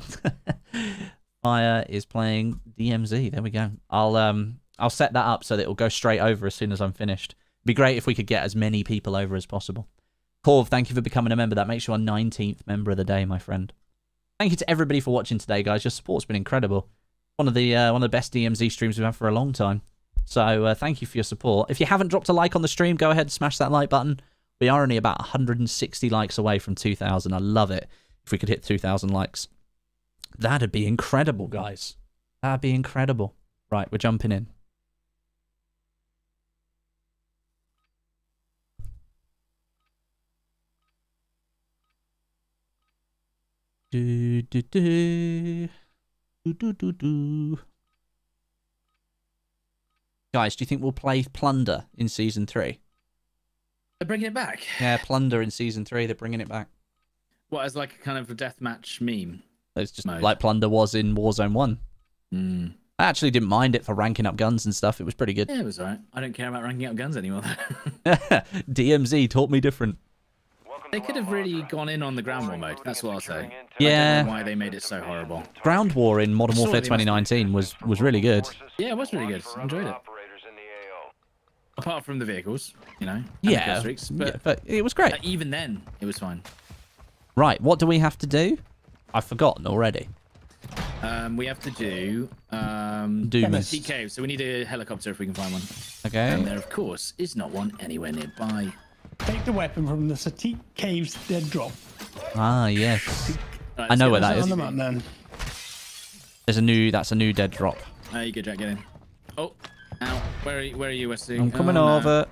fire is playing DMZ. There we go. I'll um I'll set that up so that it'll go straight over as soon as I'm finished. Be great if we could get as many people over as possible. Corv, thank you for becoming a member. That makes you our 19th member of the day, my friend. Thank you to everybody for watching today, guys. Your support's been incredible. One of the uh, one of the best DMZ streams we've had for a long time. So uh, thank you for your support. If you haven't dropped a like on the stream, go ahead and smash that like button. We are only about 160 likes away from 2,000. I love it. If we could hit 2,000 likes, that'd be incredible, guys. That'd be incredible. Right, we're jumping in. Do do do do do do do. Guys, do you think we'll play Plunder in season three? They're bringing it back. Yeah, Plunder in season three. They're bringing it back. What, as like a kind of a deathmatch meme? It's just Mode. like Plunder was in Warzone one. Mm. I actually didn't mind it for ranking up guns and stuff. It was pretty good. Yeah, it was alright. I don't care about ranking up guns anymore. DMZ taught me different. They could have really gone in on the ground war mode. That's what I'll say. I don't Yeah. know why they made it so horrible. Ground War in Modern Warfare 2019 was was really good. Yeah, it was really good. Enjoyed it. Apart from the vehicles, you know. Yeah, streaks, but, yeah, but it was great. uh, even then, it was fine. Right, what do we have to do? I've forgotten already. Um, we have to do um, Doom. TK, so we need a helicopter if we can find one. Okay. And there, of course, is not one anywhere nearby. Take the weapon from the Sattiq Caves dead drop. Ah, yes. Right, I know where that Is is. on the map then? There's a new. That's a new dead drop. There you go, Jack. Get in. Oh, ow. Where are you, where are you, Wesley? I'm coming oh, no. over.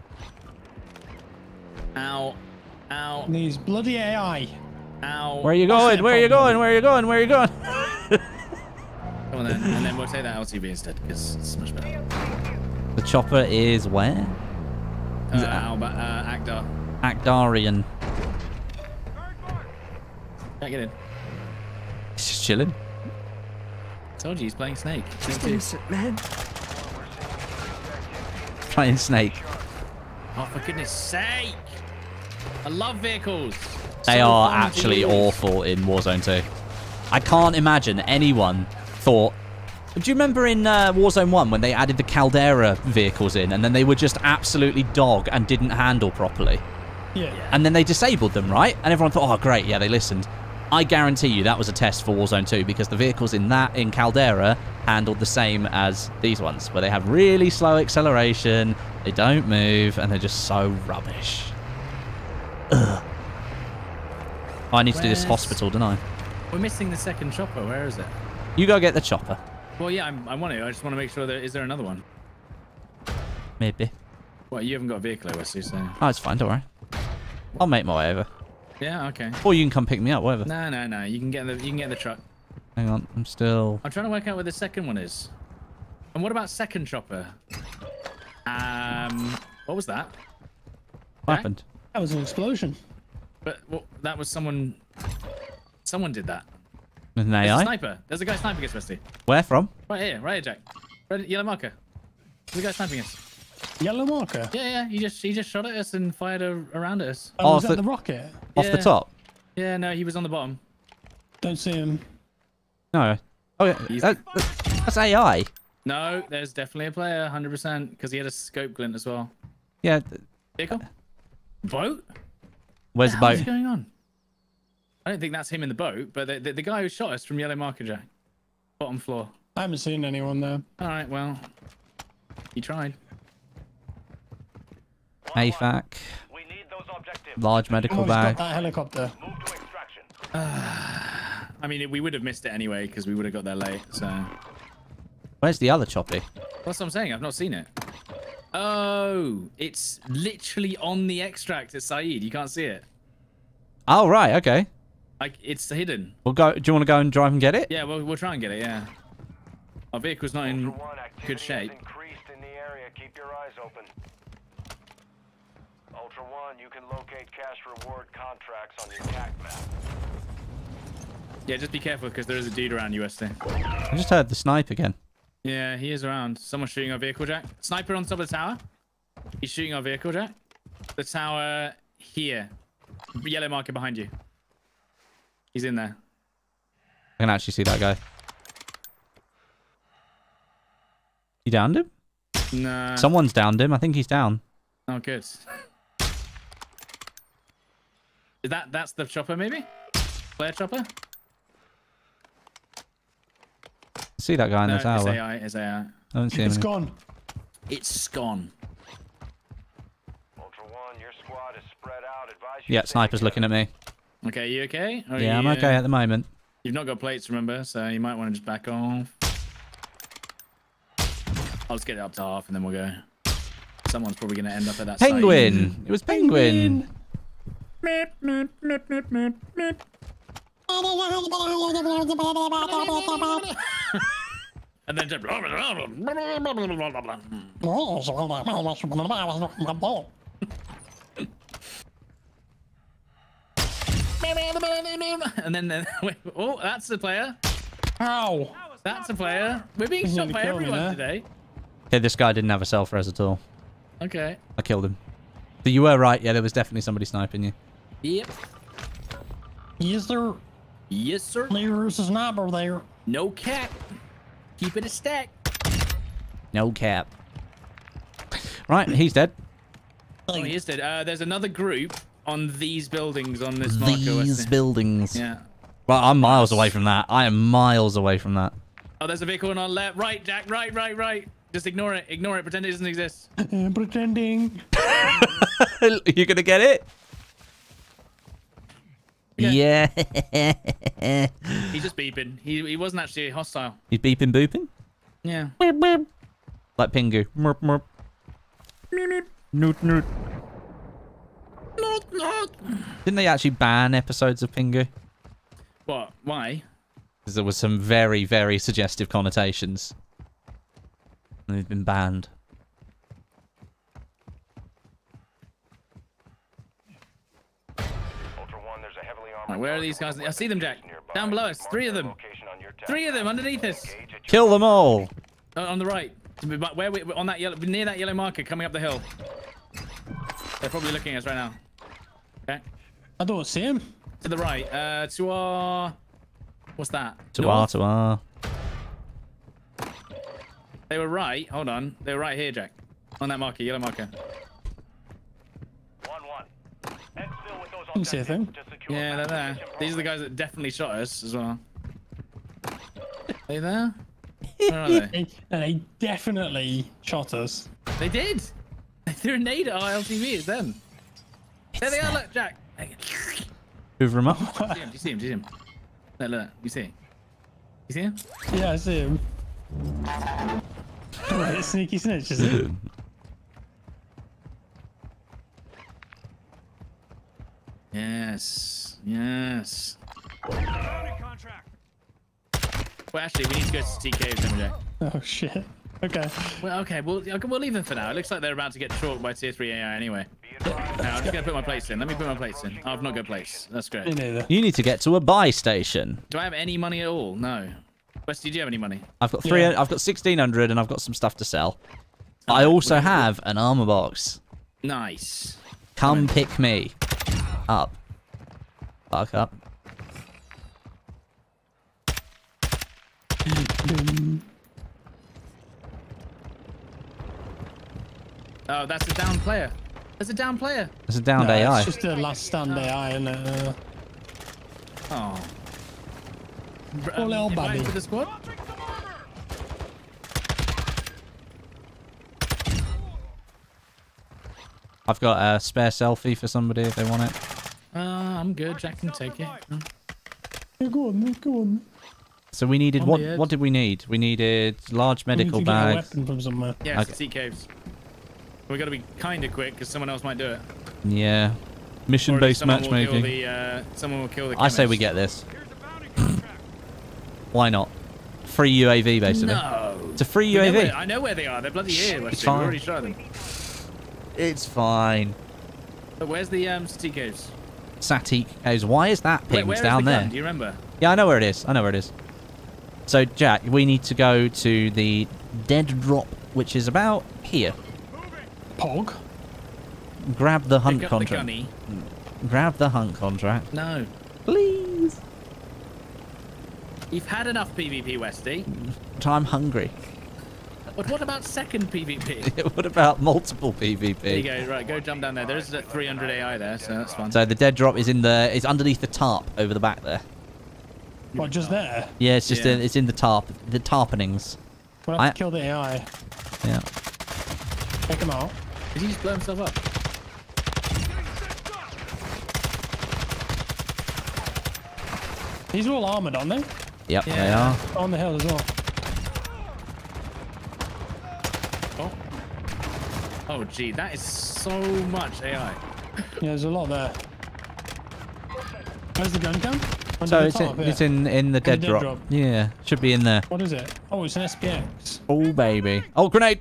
Ow. Ow. These bloody AI. Ow. Where are you going? their Where are you going? Where are you going? Where are you going? Come on then. And then we'll take that LTV instead because it's much better. the chopper is where? Uh, Alba, uh, Ahkdar. Akdarian. Jack, get in. He's just chilling. Told you he's playing Snake. Just innocent man. Playing Snake. Oh, for goodness sake! I love vehicles. They So are actually use. awful in Warzone 2. I can't imagine anyone thought. Do you remember in uh, Warzone 1 when they added the Caldera vehicles in and then they were just absolutely dog and didn't handle properly? Yeah. And then they disabled them, right? And everyone thought, oh, great, yeah, they listened. I guarantee you that was a test for Warzone 2 because the vehicles in that, in Caldera, handled the same as these ones, where they have really slow acceleration, they don't move, and they're just so rubbish. Ugh. Oh, I need to do this hospital, don't I? We're missing the second chopper. Where is it? You go get the chopper. Well, yeah, I'm, I want to. I just want to make sure there is there another one. Maybe. Well, you haven't got a vehicle, Wesley, so. Oh, it's fine, don't worry. I'll make my way over. Yeah, okay. Or you can come pick me up, whatever. No, no, no. You can get the you can get the truck. Hang on, I'm still... I'm trying to work out where the second one is. And what about second chopper? Um, what was that? What happened? That was an explosion. But well, that was someone. Someone did that. With an There's a AI? sniper. There's a guy sniping us, Wesley. Where from? Right here, right here, Jack. Red, yellow marker. There's a guy sniping us. Yellow marker. Yeah, yeah. He just he just shot at us and fired a, around at us. Oh, Oh, was that the rocket? Off the top? Yeah, no, he was on the bottom. Don't see him. No. Oh, yeah. That, that's AI. No, there's definitely a player, 100%, because he had a scope glint as well. Yeah. th- Vehicle? Boat? Where's the What is boat? going on? I don't think that's him in the boat, but the, the, the guy who shot us from Yellow Marker Jack. Bottom floor. I haven't seen anyone there. All right, well, he tried. AFAK. We need those objectives. Large oh, medical Oh, got bag. that helicopter. Move. I mean, we would have missed it anyway because we would have got there late. So Where's the other choppy? that's what I'm saying. I've not seen it. Oh, it's literally on the extract at Saeed. You can't see it. Oh, right. Okay. Like it's hidden. We'll go. Do you want to go and drive and get it? Yeah, we'll, we'll try and get it. Yeah. Our vehicle's not in Ultra One, activity good has shape. increased in the area. Keep your eyes open. Ultra One, you can locate cash reward contracts on your TAC map. Yeah, just be careful because there is a dude around you, Wesley. I just heard the snipe again. Yeah, he is around. Someone's shooting our vehicle, Jack. Sniper on top of the tower. He's shooting our vehicle, Jack. The tower here. Yellow marker behind you. He's in there. I can actually see that guy. You downed him? Nah. Someone's downed him. I think he's down. Oh, good. Is that that's the chopper, maybe? Flare chopper? See that guy in no, the tower. it's AI. It's AI. I don't see him. It's any- gone. It's gone. Ultra One, your squad is spread out. Advise you Yeah, sniper's looking at me. Okay, you okay? Or Yeah, I'm okay uh, at the moment. You've not got plates, remember? So you might want to just back off. I'll just get it up to half and then we'll go. Someone's probably going to end up at that site. Penguin. It was penguin. And then just... And then, uh, wait, oh, that's the player. Ow. That's a player. We're being He's shot by killed me everyone today. Yeah, this guy didn't have a self res at all. Okay. I killed him. But you were right. Yeah, there was definitely somebody sniping you. Yep. Yes, sir. Yes, sir. There's a sniper there. No cap. Keep it a stack. No cap. Right, he's dead. Oh, he is dead. Uh, there's another group on these buildings on this marker. These buildings. Yeah. Well, I'm miles away from that. I am miles away from that. Oh, there's a vehicle on our left. Right, Jack. Right, right, right. Just ignore it. Ignore it. Pretend it doesn't exist. I'm pretending. You're gonna get it? Yeah. He's just beeping. He, he wasn't actually hostile. He's beeping booping? Yeah. Like Pingu. Merp merp. Noot noot. Didn't they actually ban episodes of Pingu? What? Why? Because there was some very, very suggestive connotations. And they've been banned. Ultra One, there's a heavily armored. Right, where are these guys? I see them, Jack. Down below us. Three of them. Location on your TAC Three of them underneath us. Engage at your Kill them all! Uh, on the right. Where we on that yellow near that yellow marker coming up the hill. They're probably looking at us right now. Okay. I don't see him. To the right. Uh, to our What's that? To North? R, to our. They were right. Hold on. They were right here, Jack. On that marker, yellow marker. One one. Exfil with see a thing. objectives to secure Yeah, they're there. These are the guys that definitely shot us as well. Are they there? Where are they? They, they definitely shot us. They did. They threw a nade at our LTV. It's them. there they are. Look, Jack. Hey, Hoover him up. Do you see him? Do you see him? Do you see him? Look, look. You see? You see him? Yeah, I see him. Right, sneaky snitch, is it? Yes. Yes. Well, actually, we need to go to TK then, Jack. Oh shit. Okay. Well, okay, we'll, we'll leave them for now. It looks like they're about to get chalked by tier 3 AI anyway. Now, I'm just going to put my plates in. Let me put my plates in. Oh, I've not got plates. That's Me great. neither. You need to get to a buy station. Do I have any money at all? No. Westie, do you have any money? I've got three. Yeah. I've got sixteen hundred, and I've got some stuff to sell. I also have an armor box. Nice. Come pick me up. Fuck up. Oh, that's a down player. That's a down player. That's a downed No, AI. It's just a last stand AI, and uh, Oh. Br- Poor little buddy. to the squad? I've got a spare selfie for somebody if they want it. Uh, I'm good. Jack can take it. yeah, go on, go on. So we needed On what? edge. What did we need? We needed large We need medical to get a bags. weapon from somewhere. Yeah, Okay. it's sea caves. We got to be kind of quick because someone else might do it. Yeah. Mission-based someone will matchmaking. the, uh, someone will kill the I say we get this. Why not? Free UAV basically. No. It's a free We UAV. where- I know where they are. They're bloody here. Wesley. We've fine. already shot them. It's fine. But where's the um, sea caves? Sattiq caves. Why is that Wait, pinged where is down the there? gun? Do you remember? Yeah, I know where it is. I know where it is. So, Jack, we need to go to the dead drop, which is about here. Pog. Grab the hunt Pick up the contract. gunny. Hmm. Grab the hunt contract, No. please. You've had enough PvP, Westie. But I'm hungry. But what about second PvP? what about multiple There you PvP? go. Right, go jump down there. There is a 300 AI there, so that's fun. So the dead drop is in the is underneath the tarp over the back there. What, just there? Yeah, it's just Yeah. In, it's in the tarp, the tarpenings. We'll have I- to kill the AI. Yeah. Take him out. Did he just blow himself up? These are all armored, aren't they? Yep, they Yeah. are. On the hill as well. Oh, gee, that is so much AI. Yeah, there's a lot there. Where's the gun gun? Under So the it's top, in, yeah. it's in in the dead, dead drop. drop. Yeah, should be in there. What is it? Oh, it's an SPX. Oh baby. Oh grenade.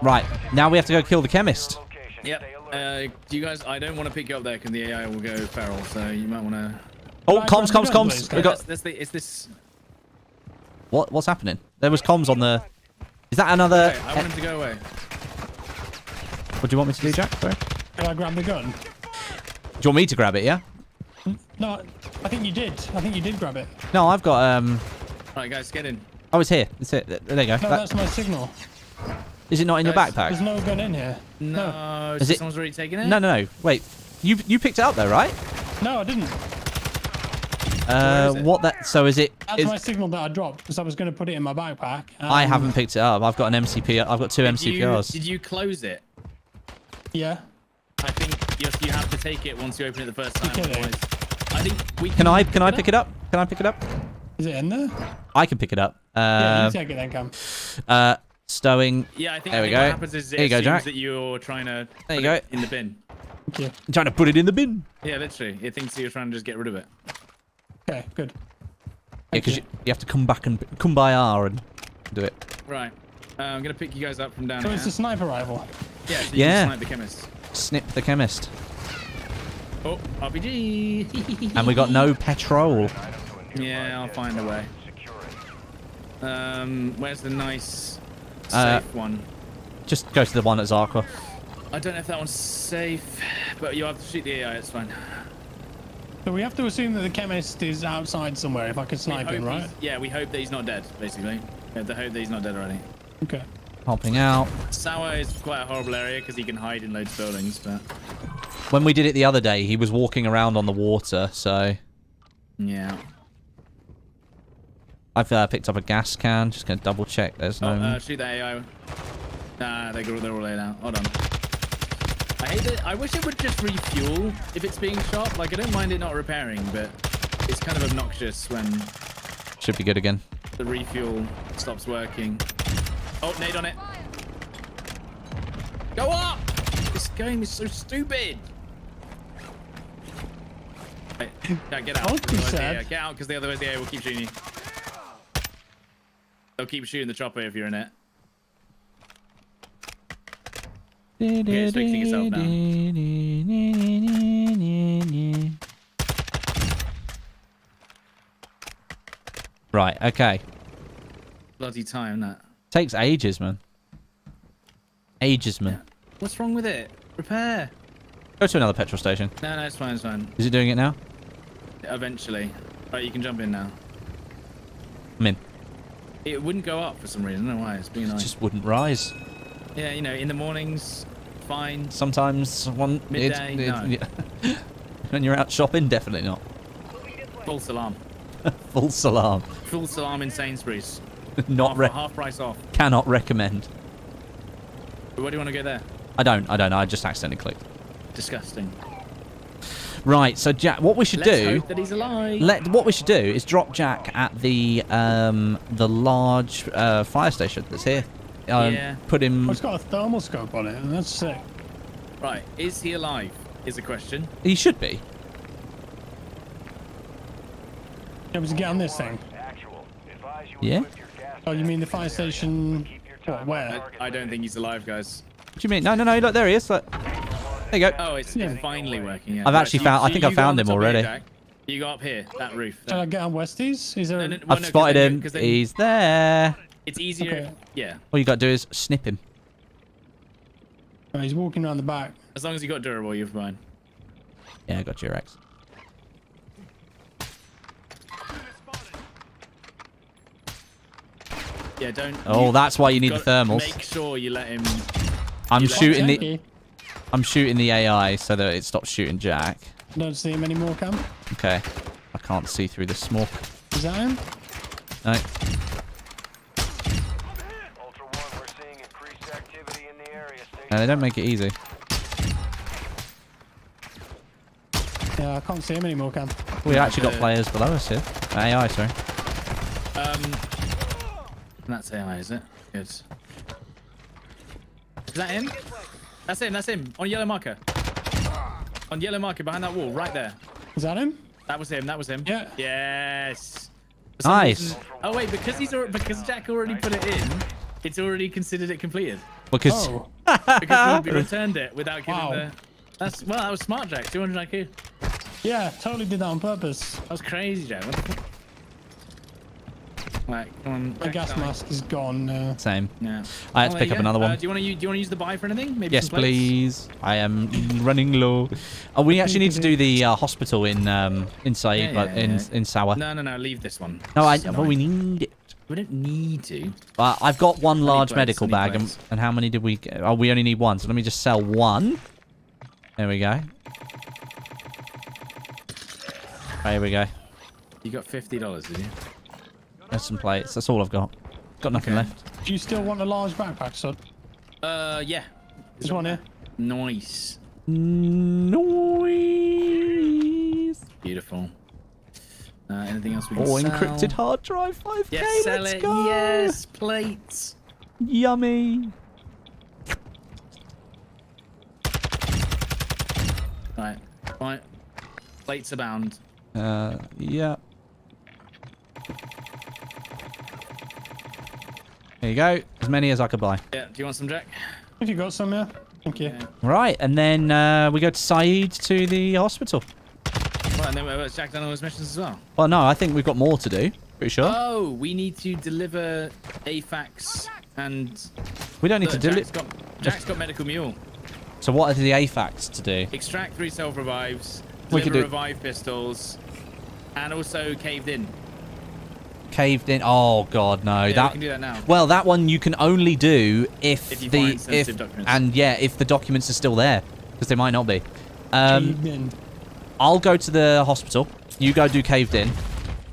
Right now we have to go kill the chemist. Yep. Uh, do you guys? I don't want to pick you up there because the AI will go feral. So you might want to. Oh Right, comms, comms, comms. please. We got That's, that's the, it's this. what? What's happening? There was comms on the. Is that another? Okay, I want him to go away. What do you want me to do, Jack? Sorry. Do Can I grab the gun? Do you want me to grab it? Yeah. No, I think you did. I think you did grab it. No, I've got um. All right, guys, get in. Oh, it's here. It's it. There you go. No, That- that's my signal. is it not in your backpack? There's no gun in here. No, Is it- someone's already taken it. No, no, no. Wait. You you picked it up though, right? No, I didn't. Uh, is what that? So is it? That's Is, my signal that I dropped because I was going to put it in my backpack. I um, haven't picked it up. I've got an MCP. I've got two Did you, did you close it? Yeah. I think you you have to take it once you open it the first time. kidding. Otherwise, I think we Can I can I pick it up? Can I pick it up? Is it in there? I can pick it up. yeah, Uh, you take it then, Cam. uh, stowing. Yeah, I think, There I we think go. what happens is it Here you go, Jack. that you're trying to There you put go. it in the bin. Thank you. I'm trying to put it in the bin. Yeah, literally. It thinks you're trying to just get rid of it. Okay, good. Yeah, because you. you, you have to come back and come by R and do it. Right. Uh, I'm gonna pick you guys up from down So here. it's a sniper rifle. Yeah, so you Yeah. can snipe the chemist. Snip the chemist. Oh, RPG. And we got no petrol. Yeah, I'll find a way. Um, where's the nice safe Uh, one? Just go to the one at Zarqwa. I don't know if that one's safe, but you have to shoot the AI. It's fine. So we have to assume that the chemist is outside somewhere if I can snipe him, right? Yeah, we hope that he's not dead, basically. We have to hope that he's not dead already. Okay. Hopping out. Sawah is quite a horrible area because he can hide in loads of buildings, but When we did it the other day, he was walking around on the water, so yeah. I've uh, picked up a gas can. Just gonna double check. There's Oh, no. uh, shoot the AI. Nah, they're, all- they're all laid out. Hold on. I hate it. I wish it would just refuel if it's being shot. Like, I don't mind it not repairing, but it's kind of obnoxious when Should be good again. the refuel stops working. Oh, nade on it. Go up! This game is so stupid. Hey, yeah, get out. Don't be Otherwise, sad. yeah, get out because the other way the AI will keep shooting you. They'll keep shooting the chopper if you're in it. it's fixing itself Right. Okay. Bloody time, that. Takes ages, man. Ages, man. What's wrong with it? Repair. Go to another petrol station. No, no, it's fine, it's fine. Is it doing it now? Eventually. Right, you can jump in now. I'm in. It wouldn't go up for some reason. I don't know why. It's being It nice. just wouldn't rise. Yeah, you know, in the mornings, fine. Sometimes one. Midday, it- no. yeah. when you're out shopping, definitely not. False alarm. Full salam. False alarm in Sainsbury's. Not half, half price off. cannot recommend. Where do you want to go there? I don't. I don't know. I just accidentally clicked. Disgusting. Right. So Jack, what we should Let's do. hope that he's alive. Let what we should do is drop Jack at the um the large uh, fire station that's here. Um, Yeah. Put him. Oh, it's got a thermal scope on it, and that's sick. Right, is he alive? Is a question. He should be. Able to get on this thing. Actual. Advise you Yeah. Equip your gas Oh, you mean the fire station? What, where? I, I don't think he's alive, guys. What do you mean? No, no, no. Look, there he is. Look. There you go. Oh, it's, Yeah. it's finally working. Yeah. I've actually so found- I think I found him top here, already. You go up here, that roof. Shall I get on Westies? Is there? No, A... no, well, I've no, 'cause spotted him. him. 'cause then He's there. It's easier. Okay. Yeah, All you got to do is snip him. Oh, he's walking around the back. as long as you got durable, you're fine. Yeah, I got your X. Yeah, don't. Oh, that's why you need the got- thermals. Make sure you let him. I'm you let- shooting the. I'm shooting the AI so that it stops shooting Jack. Don't see him anymore, Cam. Okay. I can't see through the smoke. Is that him? No. Ultra One, we're seeing increased activity in the area. Stay No, they don't make it easy. Yeah, I can't see him anymore, Cam. We actually got players below us here. AI, sorry. Um, that's AI, is it? Good. Is that him? That's him. That's him. On yellow marker. On yellow marker behind that wall, right there. Is that him? That was him. That was him. Yeah. Yes. Nice. reason- oh wait, because he's already, because Jack already put it in, it's already considered it completed. Oh, Because Because we returned it without giving Wow. the. That's well, that was smart, Jack. 200 IQ. yeah, totally did that on purpose. That was crazy, Jack. What the? Right, on. My gas die. mask is gone. Uh, same. Yeah. I had to Oh, pick there up go. another one. Uh, do you want to? Do you want to use the buy for anything? Maybe Yes, please. I am running low. Oh, we actually need to do the uh, hospital in um in Said, Yeah, but yeah, in yeah. in Sour. No, no, no. Leave this one. No, I. It's Well, we need it. We don't need to. Uh, I've got one large plates, medical bag, and, and how many did we get? Oh, we only need one, so let me just sell one. There we go. There we go. You got fifty dollars, did you? There's some plates. That's all I've got. Got nothing Okay. left. do you still want a large backpack, son? Uh, yeah. This one here. Nice. Noise. Beautiful. Uh, anything else we Oh, can sell? encrypted hard drive 5k. Yes, sell let's it. go. Yes, plates. Yummy. Right, right. Plates abound. Uh, yeah. There you go. As many as I could buy. Yeah. Do you want some, Jack? If you got some, yeah. Thank you. Yeah. Right, and then uh, we go to Saeed to the hospital. Well, and then uh, Jack done all his missions as well. Well, no, I think we've got more to do. Pretty sure. Oh, we need to deliver AFAKs and. we don't need Look, to do Jack's it. Jack's got medical mule. So what are the AFAKs to do? Extract three self revives, We could do- revive pistols, and also caved in. Caved in. Oh god, no. Yeah, that we can do that now. Well, that one you can only do if, If you the find sensitive if documents. and yeah, if the documents are still there because they might not be. Um, I'll go to the hospital. You go do caved in.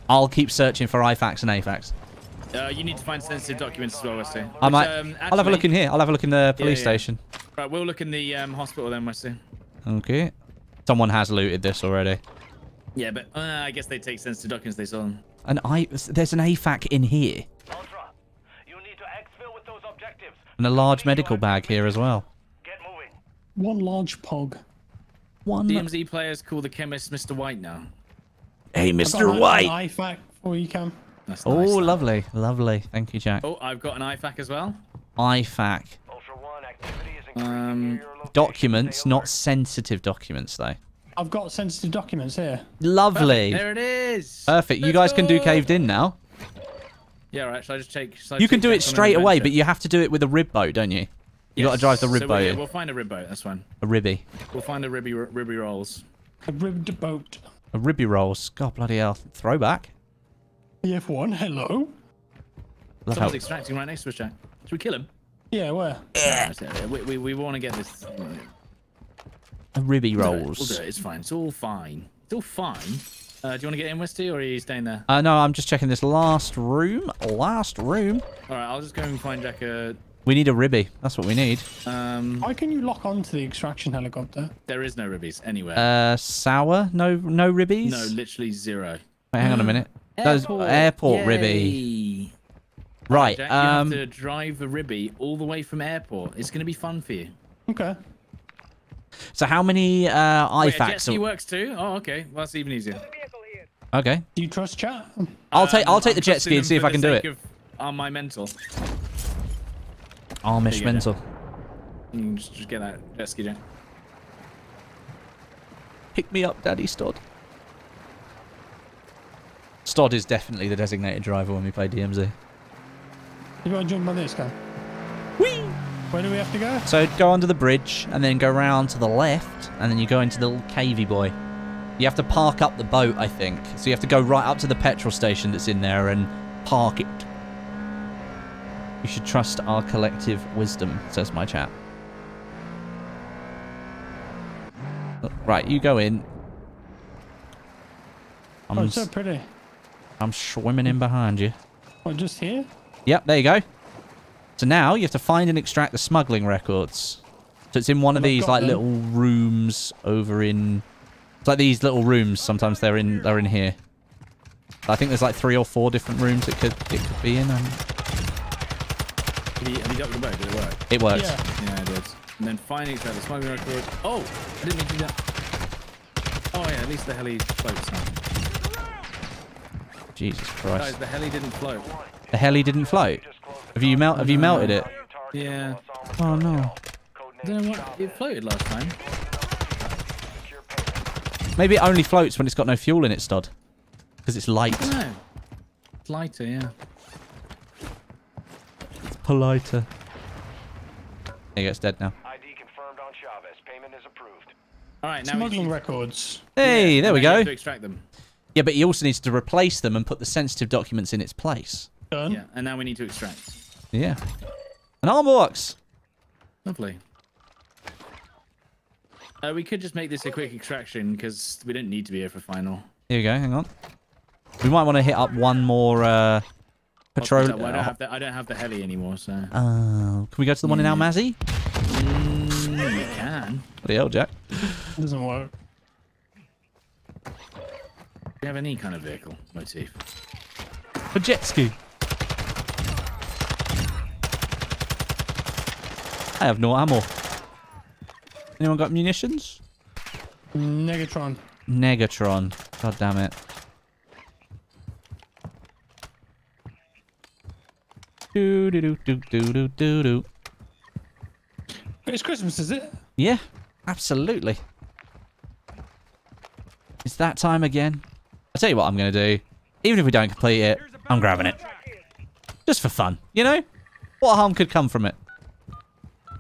I'll keep searching for IFAKs and AFAKs. Uh, you need to find sensitive documents as well, Wesley. I Which, might. um, I'll have a look in here. I'll have a look in the Yeah, police yeah. station. Right, we'll look in the um, hospital then, Wesley. Okay. Someone has looted this already. Yeah, but uh, I guess they take sensitive documents they saw them. And I there's an AFAK in here Ultra, you need to exfil with those objectives. and a large medical bag here as well. Get moving. One large pog. One. DMZ players call the chemist Mr. White now. Hey, I've got Mr. White. An IFAK for you, Cam. That's Oh, nice. lovely, lovely. Thank you, Jack. Oh, I've got an IFAK as well. IFAK Ultra One, activity is Um, near your location. documents, not sensitive documents, though. I've got sensitive documents here. Lovely. There it is. Perfect. You Let's guys can do caved in now. Yeah, right. Should I just take? should I You can do it straight away, but you have to do it with a rib boat, don't you? You got to drive the rib so boat. We'll, we'll find a rib boat. That's fine. A ribby. We'll find a ribby ribby rolls. A ribbed boat. A ribby rolls. God bloody hell. Throwback. EF1, hello. Love how Someone's extracting right next to us, Jack. Should we kill him? Yeah, where? Yeah, we we, we want to get this. A ribby We'll do it. rolls. We'll do it. It's fine. It's all fine. It's all fine. Uh, do you want to get in, Westie, or are you staying there? Uh, no, I'm just checking this last room. Last room. All right, I'll just go and find Jack a. We need a ribby. That's what we need. Um, Why can you lock onto the extraction helicopter? there is no ribbies anywhere. Uh, sour. No, no ribbies. no, literally zero. Wait, hang on a minute. Those airport ribby. Right. Jack, Um. you have to drive a ribby all the way from airport. It's going to be fun for you. Okay. So how many uh, Wait, jet ski works too. Oh, okay. Well, that's even easier. Okay. Do you trust chat? I'll take. Um, I'll take I'm the jet ski and see if I can do it. Of, on my mental. Amish There you mental. You can just, just get that jet ski, Jack. Pick me up, Daddy Stod. Stod is definitely the designated driver when we play DMZ. You want to jump on this, Cam? Where do we have to go? So go under the bridge and then go round to the left and then you go into the little cavey boy. You have to park up the boat, I think. So you have to go right up to the petrol station that's in there and park it. You should trust our collective wisdom, says my chat. Right, you go in. I'm, Oh, so pretty. I'm swimming in behind you. What, just here? Yep, there you go. So now you have to find and extract the smuggling records. So it's in one of I've these like them. little rooms over in. It's like these little rooms. Sometimes they're in. They're in here. I think there's like three or four different rooms it could it could be in. Um, Have you, have you got the boat? Did it work? it works. Yeah. Yeah, I did. And then finally extract the smuggling record. Oh, I didn't mean to do that. Oh yeah, at least the heli floats now. Jesus Christ. Guys, Christ. the heli didn't float. The heli didn't float. Have you melt? Have you melted it? Yeah. Oh no. I what it floated last time. Maybe it only floats when it's got no fuel in it, stud. Because it's light. I. It's lighter, yeah. It's politer. There you go. It's dead now. ID confirmed on Chavez. Payment is approved. All right, now Smuggling just- records. Hey, Yeah, there we now you have go. To extract them. Yeah, but he also needs to replace them and put the sensitive documents in its place. Done. Yeah, and now we need to extract. Yeah. An armor box. Lovely. Uh, we could just make this a quick extraction because we don't need to be here for final. Here we go. Hang on. We might want to hit up one more uh, patrol. Well, I don't have the I don't have the heli anymore, so. Uh, can we go to the one in Yeah. Almazy? Mm, you can. What Bloody hell, Jack. It Doesn't work. Do you have any kind of vehicle motif? A jet ski. I have no ammo. Anyone got munitions? Negatron. Negatron. God damn it. Do do do do do do do do. It's Christmas, is it? Yeah, absolutely. It's that time again. I'll tell you what I'm going to do. Even if we don't complete it, I'm grabbing it. Just for fun, you know? What harm could come from it?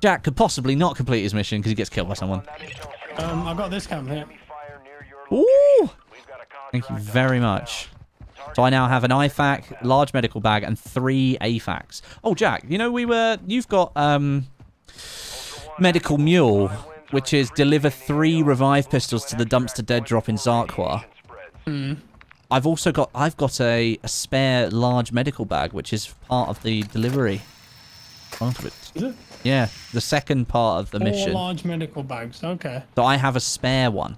Jack could possibly not complete his mission because he gets killed by someone. Um, I've got this cam here. Fire near your Ooh! Thank you very much. So I now have an IFAK, large medical bag, and three AFAKs. Oh, Jack, you know we were. You've got um, medical mule, which is deliver three revive pistols to the dumpster dead drop in Zarqwa. I've also got. I've got a, a spare large medical bag, which is part of the delivery. Part of it. Is it? Yeah, the second part of the Four mission. large medical bags. Okay. So I have a spare one.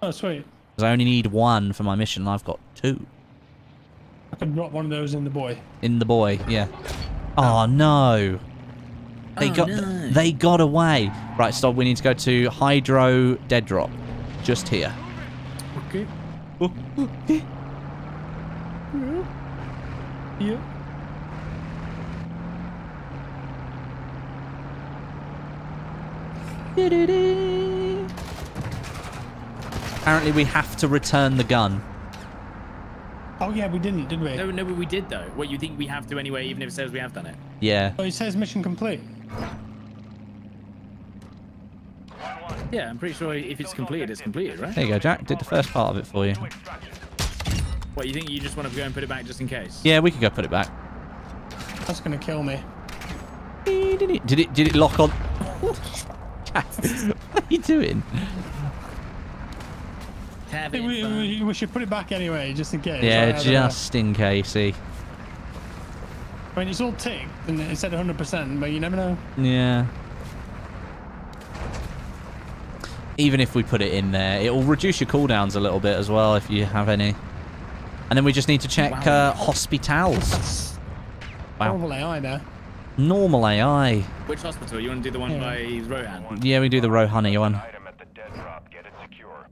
Oh, sweet. Because I only need one for my mission, and I've got two. I could drop one of those in the boy. In the boy, yeah. Oh no. They Oh, got no. they got away. Right, stop. We need to go to Hydro Dead Drop. Just here. Okay. Oh, yeah. Apparently we have to return the gun. Oh yeah, we didn't, did we? No, no, we did though. What you think we have to anyway, even if it says we have done it? Yeah. Oh, it says mission complete. Yeah, I'm pretty sure if it's completed, it's completed, right? There you go, Jack. Did the first part of it for you. What you think you just want to go and put it back just in case? Yeah, we could go put it back. That's gonna kill me. Did it did it, did it lock on? Jack, what are you doing? I think we, we, we should put it back anyway, just in case. Yeah, I don't know. just in casey. I mean, it's all ticked and it said 100%, but you never know. Yeah. Even if we put it in there, it will reduce your cooldowns a little bit as well if you have any. And then we just need to check Wow. uh, hospitals. That's Wow. horrible AI there. Normal AI. Which hospital? You want to do the one Yeah. by Rohan? Yeah, we do the Rohani one. Item at the dead drop. Get it secure.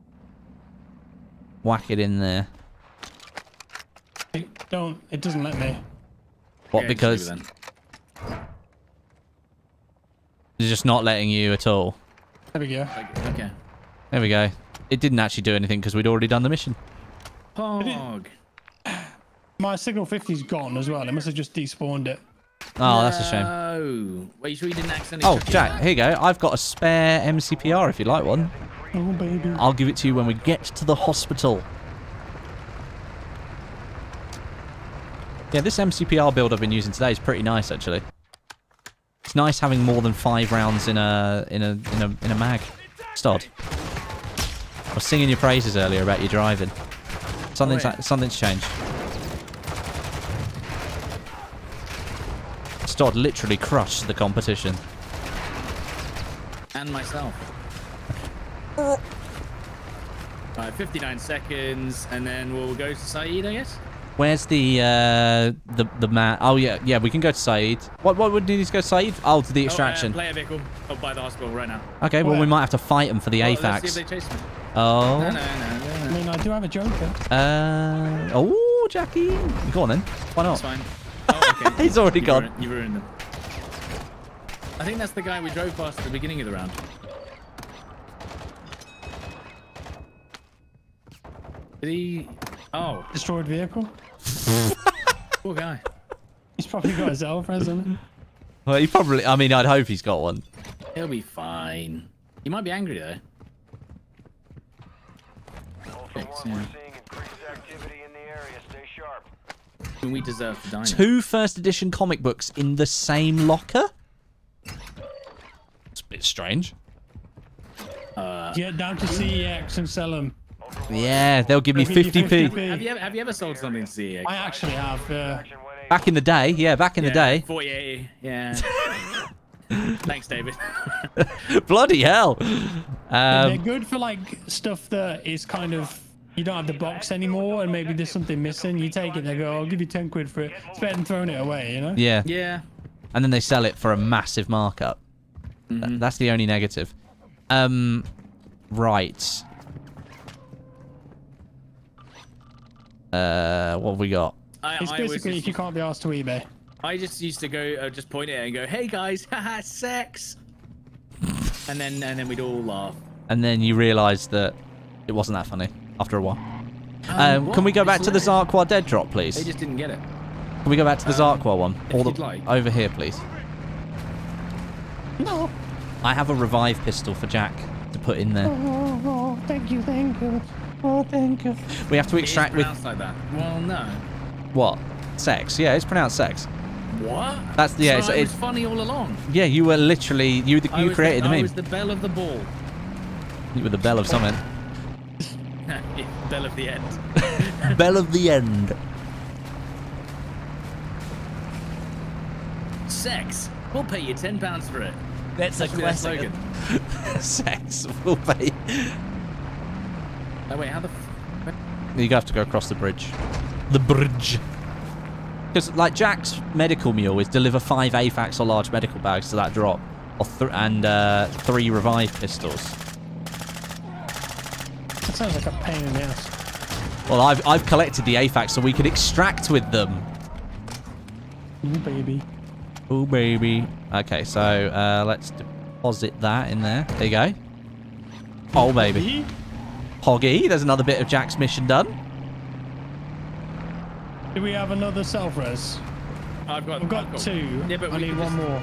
Whack it in there. It don't. It doesn't let me. What, Yeah, because leave it it's just not letting you at all? There we go. Okay. okay. There we go. It didn't actually do anything because we'd already done the mission. Pog. My signal 50's gone as well. It must have just despawned it. Oh, that's a shame. No. Wait, you sure you didn't accidentally Oh, Jack, here you go. I've got a spare MCPR if you like one. Oh, baby. I'll give it to you when we get to the hospital. Yeah, this MCPR build I've been using today is pretty nice, actually. It's nice having more than five rounds in a in a in a in a mag. Stod. I was singing your praises earlier about your driving. Something's Oh, yeah. something's changed. Stod literally crushed the competition. And myself. Alright, 59 seconds, and then we'll go to Saeed, I guess? Where's the uh the the man? Oh yeah, yeah. We can go to Saeed. What what would need to go to Saeed? Oh, to the extraction. Oh, uh, player vehicle. Oh, by the hospital right now. okay, well we might have to fight him for the Well, let's see if AFAKs. they chase me. Oh. No, no, no, no, I mean, I do have a joker. Uh. Oh, Jackie. Go on then. Why That's not? fine. Oh, okay. He's already you gone. Ruined, you ruined them. I think that's the guy we drove past at the beginning of the round. Did he? Oh, Destroyed vehicle. poor guy. He's probably got his Alpha, hasn't? Well, he probably. I mean, I'd hope he's got one. He'll be fine. He might be angry though. Thanks, yeah. seeing increased activity in the area. Stay sharp. We deserve to die. Two first edition comic books in the same locker. It's a bit strange. Get down to CEX and sell them. Yeah, they'll give me They'll give you 50p. 50p. Have you ever have you ever sold something to CEX? I actually have. Uh, Back in the day, yeah, back in the day. 48. Yeah. Thanks, David. Bloody hell. they're Um, good for like stuff that is kind of you don't have the box anymore, and maybe there's something missing. You take it, they go, "I'll give you ten quid for it." It's better than throwing it away, you know. yeah. yeah. and then they sell it for a massive markup. Th- that's the only negative. Um, right. Uh, what have we got? I, It's I, was basically if you can't be asked to eBay. I just used to go, uh, just point it and go, "Hey guys, haha, sex," and then and then we'd all laugh. And then you realise that it wasn't that funny after a while. Um, what? can we go back to the hilarious. Zarqwa dead drop, please? They just didn't get it. Can we go back to the Um, Zarqwa one? if Or the, you'd like. Over here, please. No. I have a revive pistol for Jack to put in there. Oh, oh, thank you. thank you. Oh, thank you. We have to extract with pronounced like that. Well, no. what? Sex. Yeah, it's pronounced sex. What? That's yeah. So it's, it it's was funny all along. yeah. You were literally you. The, you created the, the, I was the bell of the ball. You were the bell of something. Bell of the end. bell of the end. Sex. We'll pay you ten pounds for it. That's a That should be their classic. slogan. sex will pay. Oh wait, how the? F- You have to go across the bridge. The bridge. Because like Jack's medical mule is deliver five AFAKs or large medical bags to that drop, or th- and uh, three revive pistols. That sounds like a pain in the ass. Well, I've I've collected the AFAKs so we can extract with them. Ooh, baby. Oh baby. Okay, so uh, let's deposit that in there. There you go. Oh baby. Hoggy. There's another bit of Jack's mission done. Do we have another self-res? I've got. I've got I've two. Yeah, but I we need can one just- more.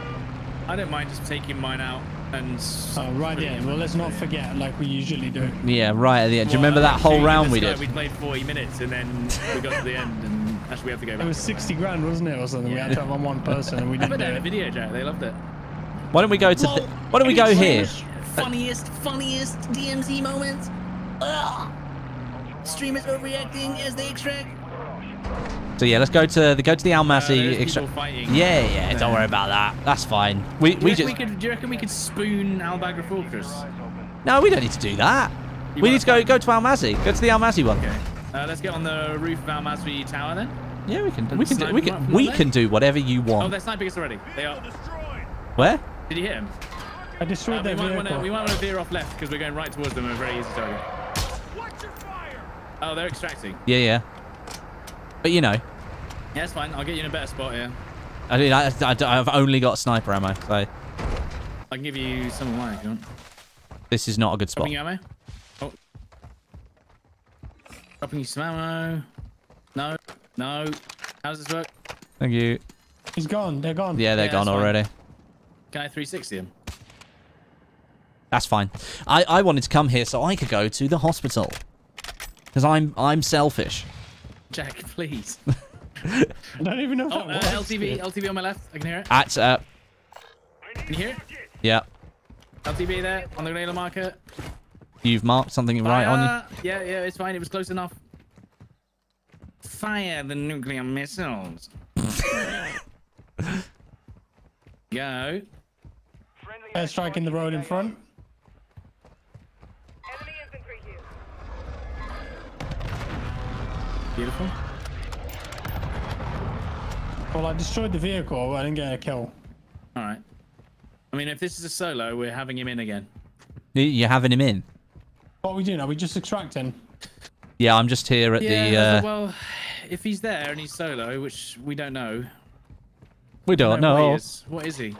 I don't mind just taking mine out and. Uh, s- Oh, right putting Well, let's not forget, like we usually do. Yeah, right at the end. Do you Well, remember that whole round we did? We played 40 minutes and then we got to the end and actually we have to go back. It was 60 grand, wasn't it, or something? We had to have on one person, and we I put didn't it in a video, Jack. They loved it. Why don't we go to? th- why don't we go here? Funniest, funniest DMZ moments. Ugh. Streamers overreacting as they extract. So yeah, let's go to the go to the Uh, Almaty. there's extra- yeah, yeah. Don't worry about that. That's fine. We Do we just we could, do you reckon we could spoon Al Bagra Fortress? no. We don't need to do that. You we need to go fight? go to Almaty. Go to the Almaty one. Okay. Uh, let's get on the roof of Almasri Tower then. Yeah, we can. We can. Do, we them up can. We there? can do whatever you want. Oh, want. they're sniping us already. They are. Where? Did you hit him? I Uh, destroyed we, their might wanna, vehicle. we might want to veer off left because we're going right towards them. A very easy target. Oh, they're extracting. Yeah, yeah. But you know, Yeah, that's fine. I'll get you in a better spot here. I mean, I, I, have only got sniper ammo, so I can give you some of mine if you want. this is not a good spot. Dropping you ammo. Oh. Dropping you some ammo. No. No. How does this work? Thank you. He's gone. They're gone. Yeah, they're Yeah, gone that's fine. already. Can I 360 him? That's fine. I, I wanted to come here so I could go to the hospital. Because I'm I'm selfish. Jack, please. I don't even know if Oh, that uh, works. LTV, LTV on my left. I can hear it. At uh, Can you hear it? yeah, LTV there on the grenade marker. you've marked something right on you. Yeah, yeah, it's fine. It was close enough. Fire the nuclear missiles. Go. Airstrike in the road in front. Beautiful. Well, I destroyed the vehicle, but I didn't get a kill. All right. I mean, if this is a solo, we're having him in again. You- You're having him in. What are we doing? Are we just extracting? Yeah, I'm just here at Yeah. the. Uh, well, if he's there and he's solo, which we don't know. we don't know What, he know. is. what is he?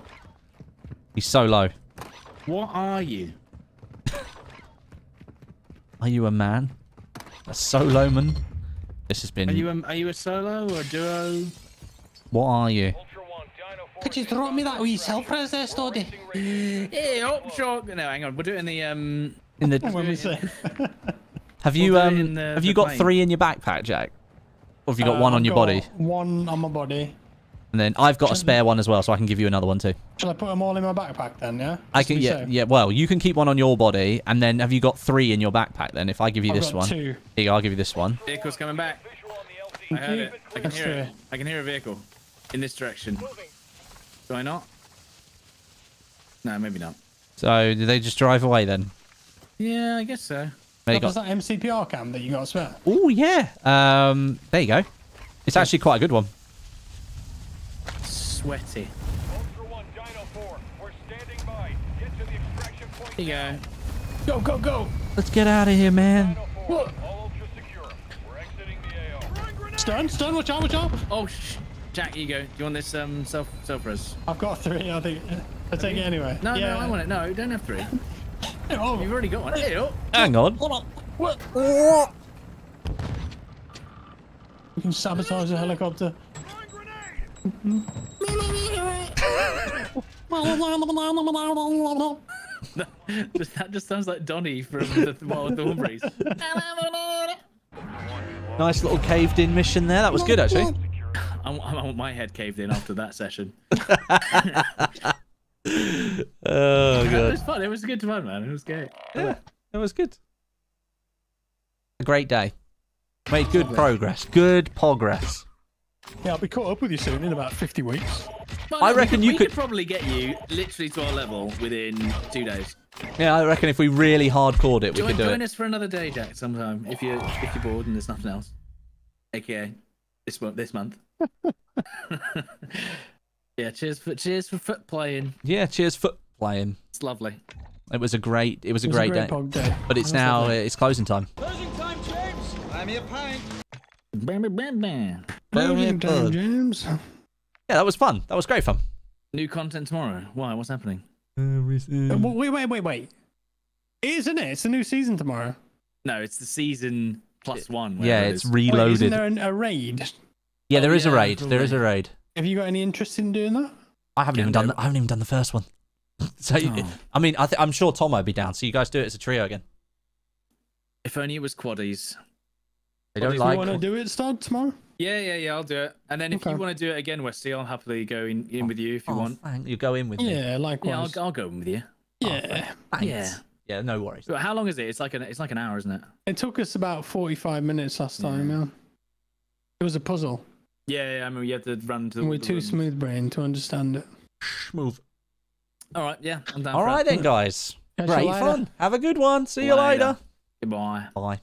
He's solo. What are you? Are you a man? A solo man? This has been. Are you a, are you a solo or a duo? What are you? Could you drop me that wee self-res there, Stoddy? Yeah, up short. No, hang on. We'll do it in the um. In the. When we say. Have you We'll um? the- have the you got plane. three in your backpack, Jack? Or have you got Uh, one on I've your got body? One on my body. And then I've got a spare one as well, so I can give you another one too. Shall I put them all in my backpack then? Yeah. I Just to can, yeah, safe? yeah. Well, you can keep one on your body, and then have you got three in your backpack? Then, if I give you I've this got one, two. here you go, I'll give you this one. Vehicle's coming back. I Thank heard you. it. I can Let's hear do it. it. I can hear a vehicle in this direction. Do I not? No, maybe not. So, did they just drive away then? Yeah, I guess so. There you What was that MCPR cam that you got spare? Oh yeah. Um, there you go. It's actually quite a good one. Sweaty. Here you go. Go, go, go! Let's get out of here, man. Stun, stun, watch out, watch out! Oh, sh- Jack, you go. Do you want this um self self res? I've got three, I think. I'll take it anyway. No, yeah. no, I want it. No, you don't have three. Oh, You've already got one. Ew. Hang on. we can sabotage the helicopter. That just sounds like Donny from the Wild Thornberries. Nice little caved in mission there. That was good, actually. I want, I want my head caved in after that session. Oh, God. It was fun. It was good fun, man. It was great. Yeah, it was good. A great day. Made good progress. Good progress. Yeah, I'll be caught up with you soon in about 50 weeks. Well, I no, we reckon could, you we could- probably get you literally to our level within two days. Yeah, I reckon if we really hardcored it, we Join, could do join it. us for another day, Jack, sometime if you if you're bored and there's nothing else. AKA this month. This month. yeah. Cheers for cheers for foot playing. Yeah, cheers for playing. It's lovely. It was a great. It was a It was great, a great day. day. But it's now lovely. it's closing time. Bam, bam, bam, bam. Closing time, James. Yeah, that was fun. That was great fun. New content tomorrow. Why? What's happening? Uh, Wait, wait, wait, wait. Is, isn't it? It's a new season tomorrow. No, it's the season plus one. Yeah, whatever it it's is. Wait, isn't there an, a raid? Yeah, there Oh, is a yeah, raid. There is a raid. Have you got any interest in doing that? I haven't Yeah, even done. no. The, I haven't even done the first one. so, Oh. I mean, I th- I'm sure Tom would be down. So you guys do it as a trio again. If only it was quaddies. They don't if like. you want to do it start tomorrow? Yeah, yeah, yeah. I'll do it. And then if Okay. you want to do it again, Westie, I'll happily go in, in with you if you Oh, want. thank- you go in with me. Yeah, Yeah, I'll, likewise. I'll go in with you. Yeah. Oh, Thanks. Yeah. Yeah, no worries. But how long is it? It's like an it's like an hour, isn't it? It took us about 45 minutes last time, yeah. It was a puzzle. Yeah, yeah. I mean, you had to run to. And we're the too rooms. smooth brain to understand it. Move. All right, yeah, I'm down. All for right that. then, guys. Catch Great fun. Have a good one. See you Later. later. Goodbye. Bye.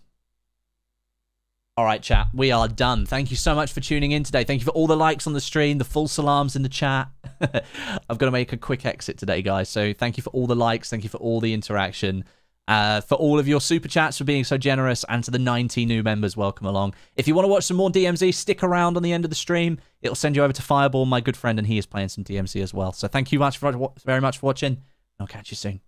All right, chat. We are done. Thank you so much for tuning in today. Thank you for all the likes on the stream, the full salams in the chat. I've got to make a quick exit today, guys. So thank you for all the likes. Thank you for all the interaction. Uh, for all of your super chats for being so generous, and to the 90 new members, welcome along. If you want to watch some more DMZ, stick around on the end of the stream. It'll send you over to Fireball, my good friend, and he is playing some DMZ as well. So thank you much for, very much for watching. I'll catch you soon.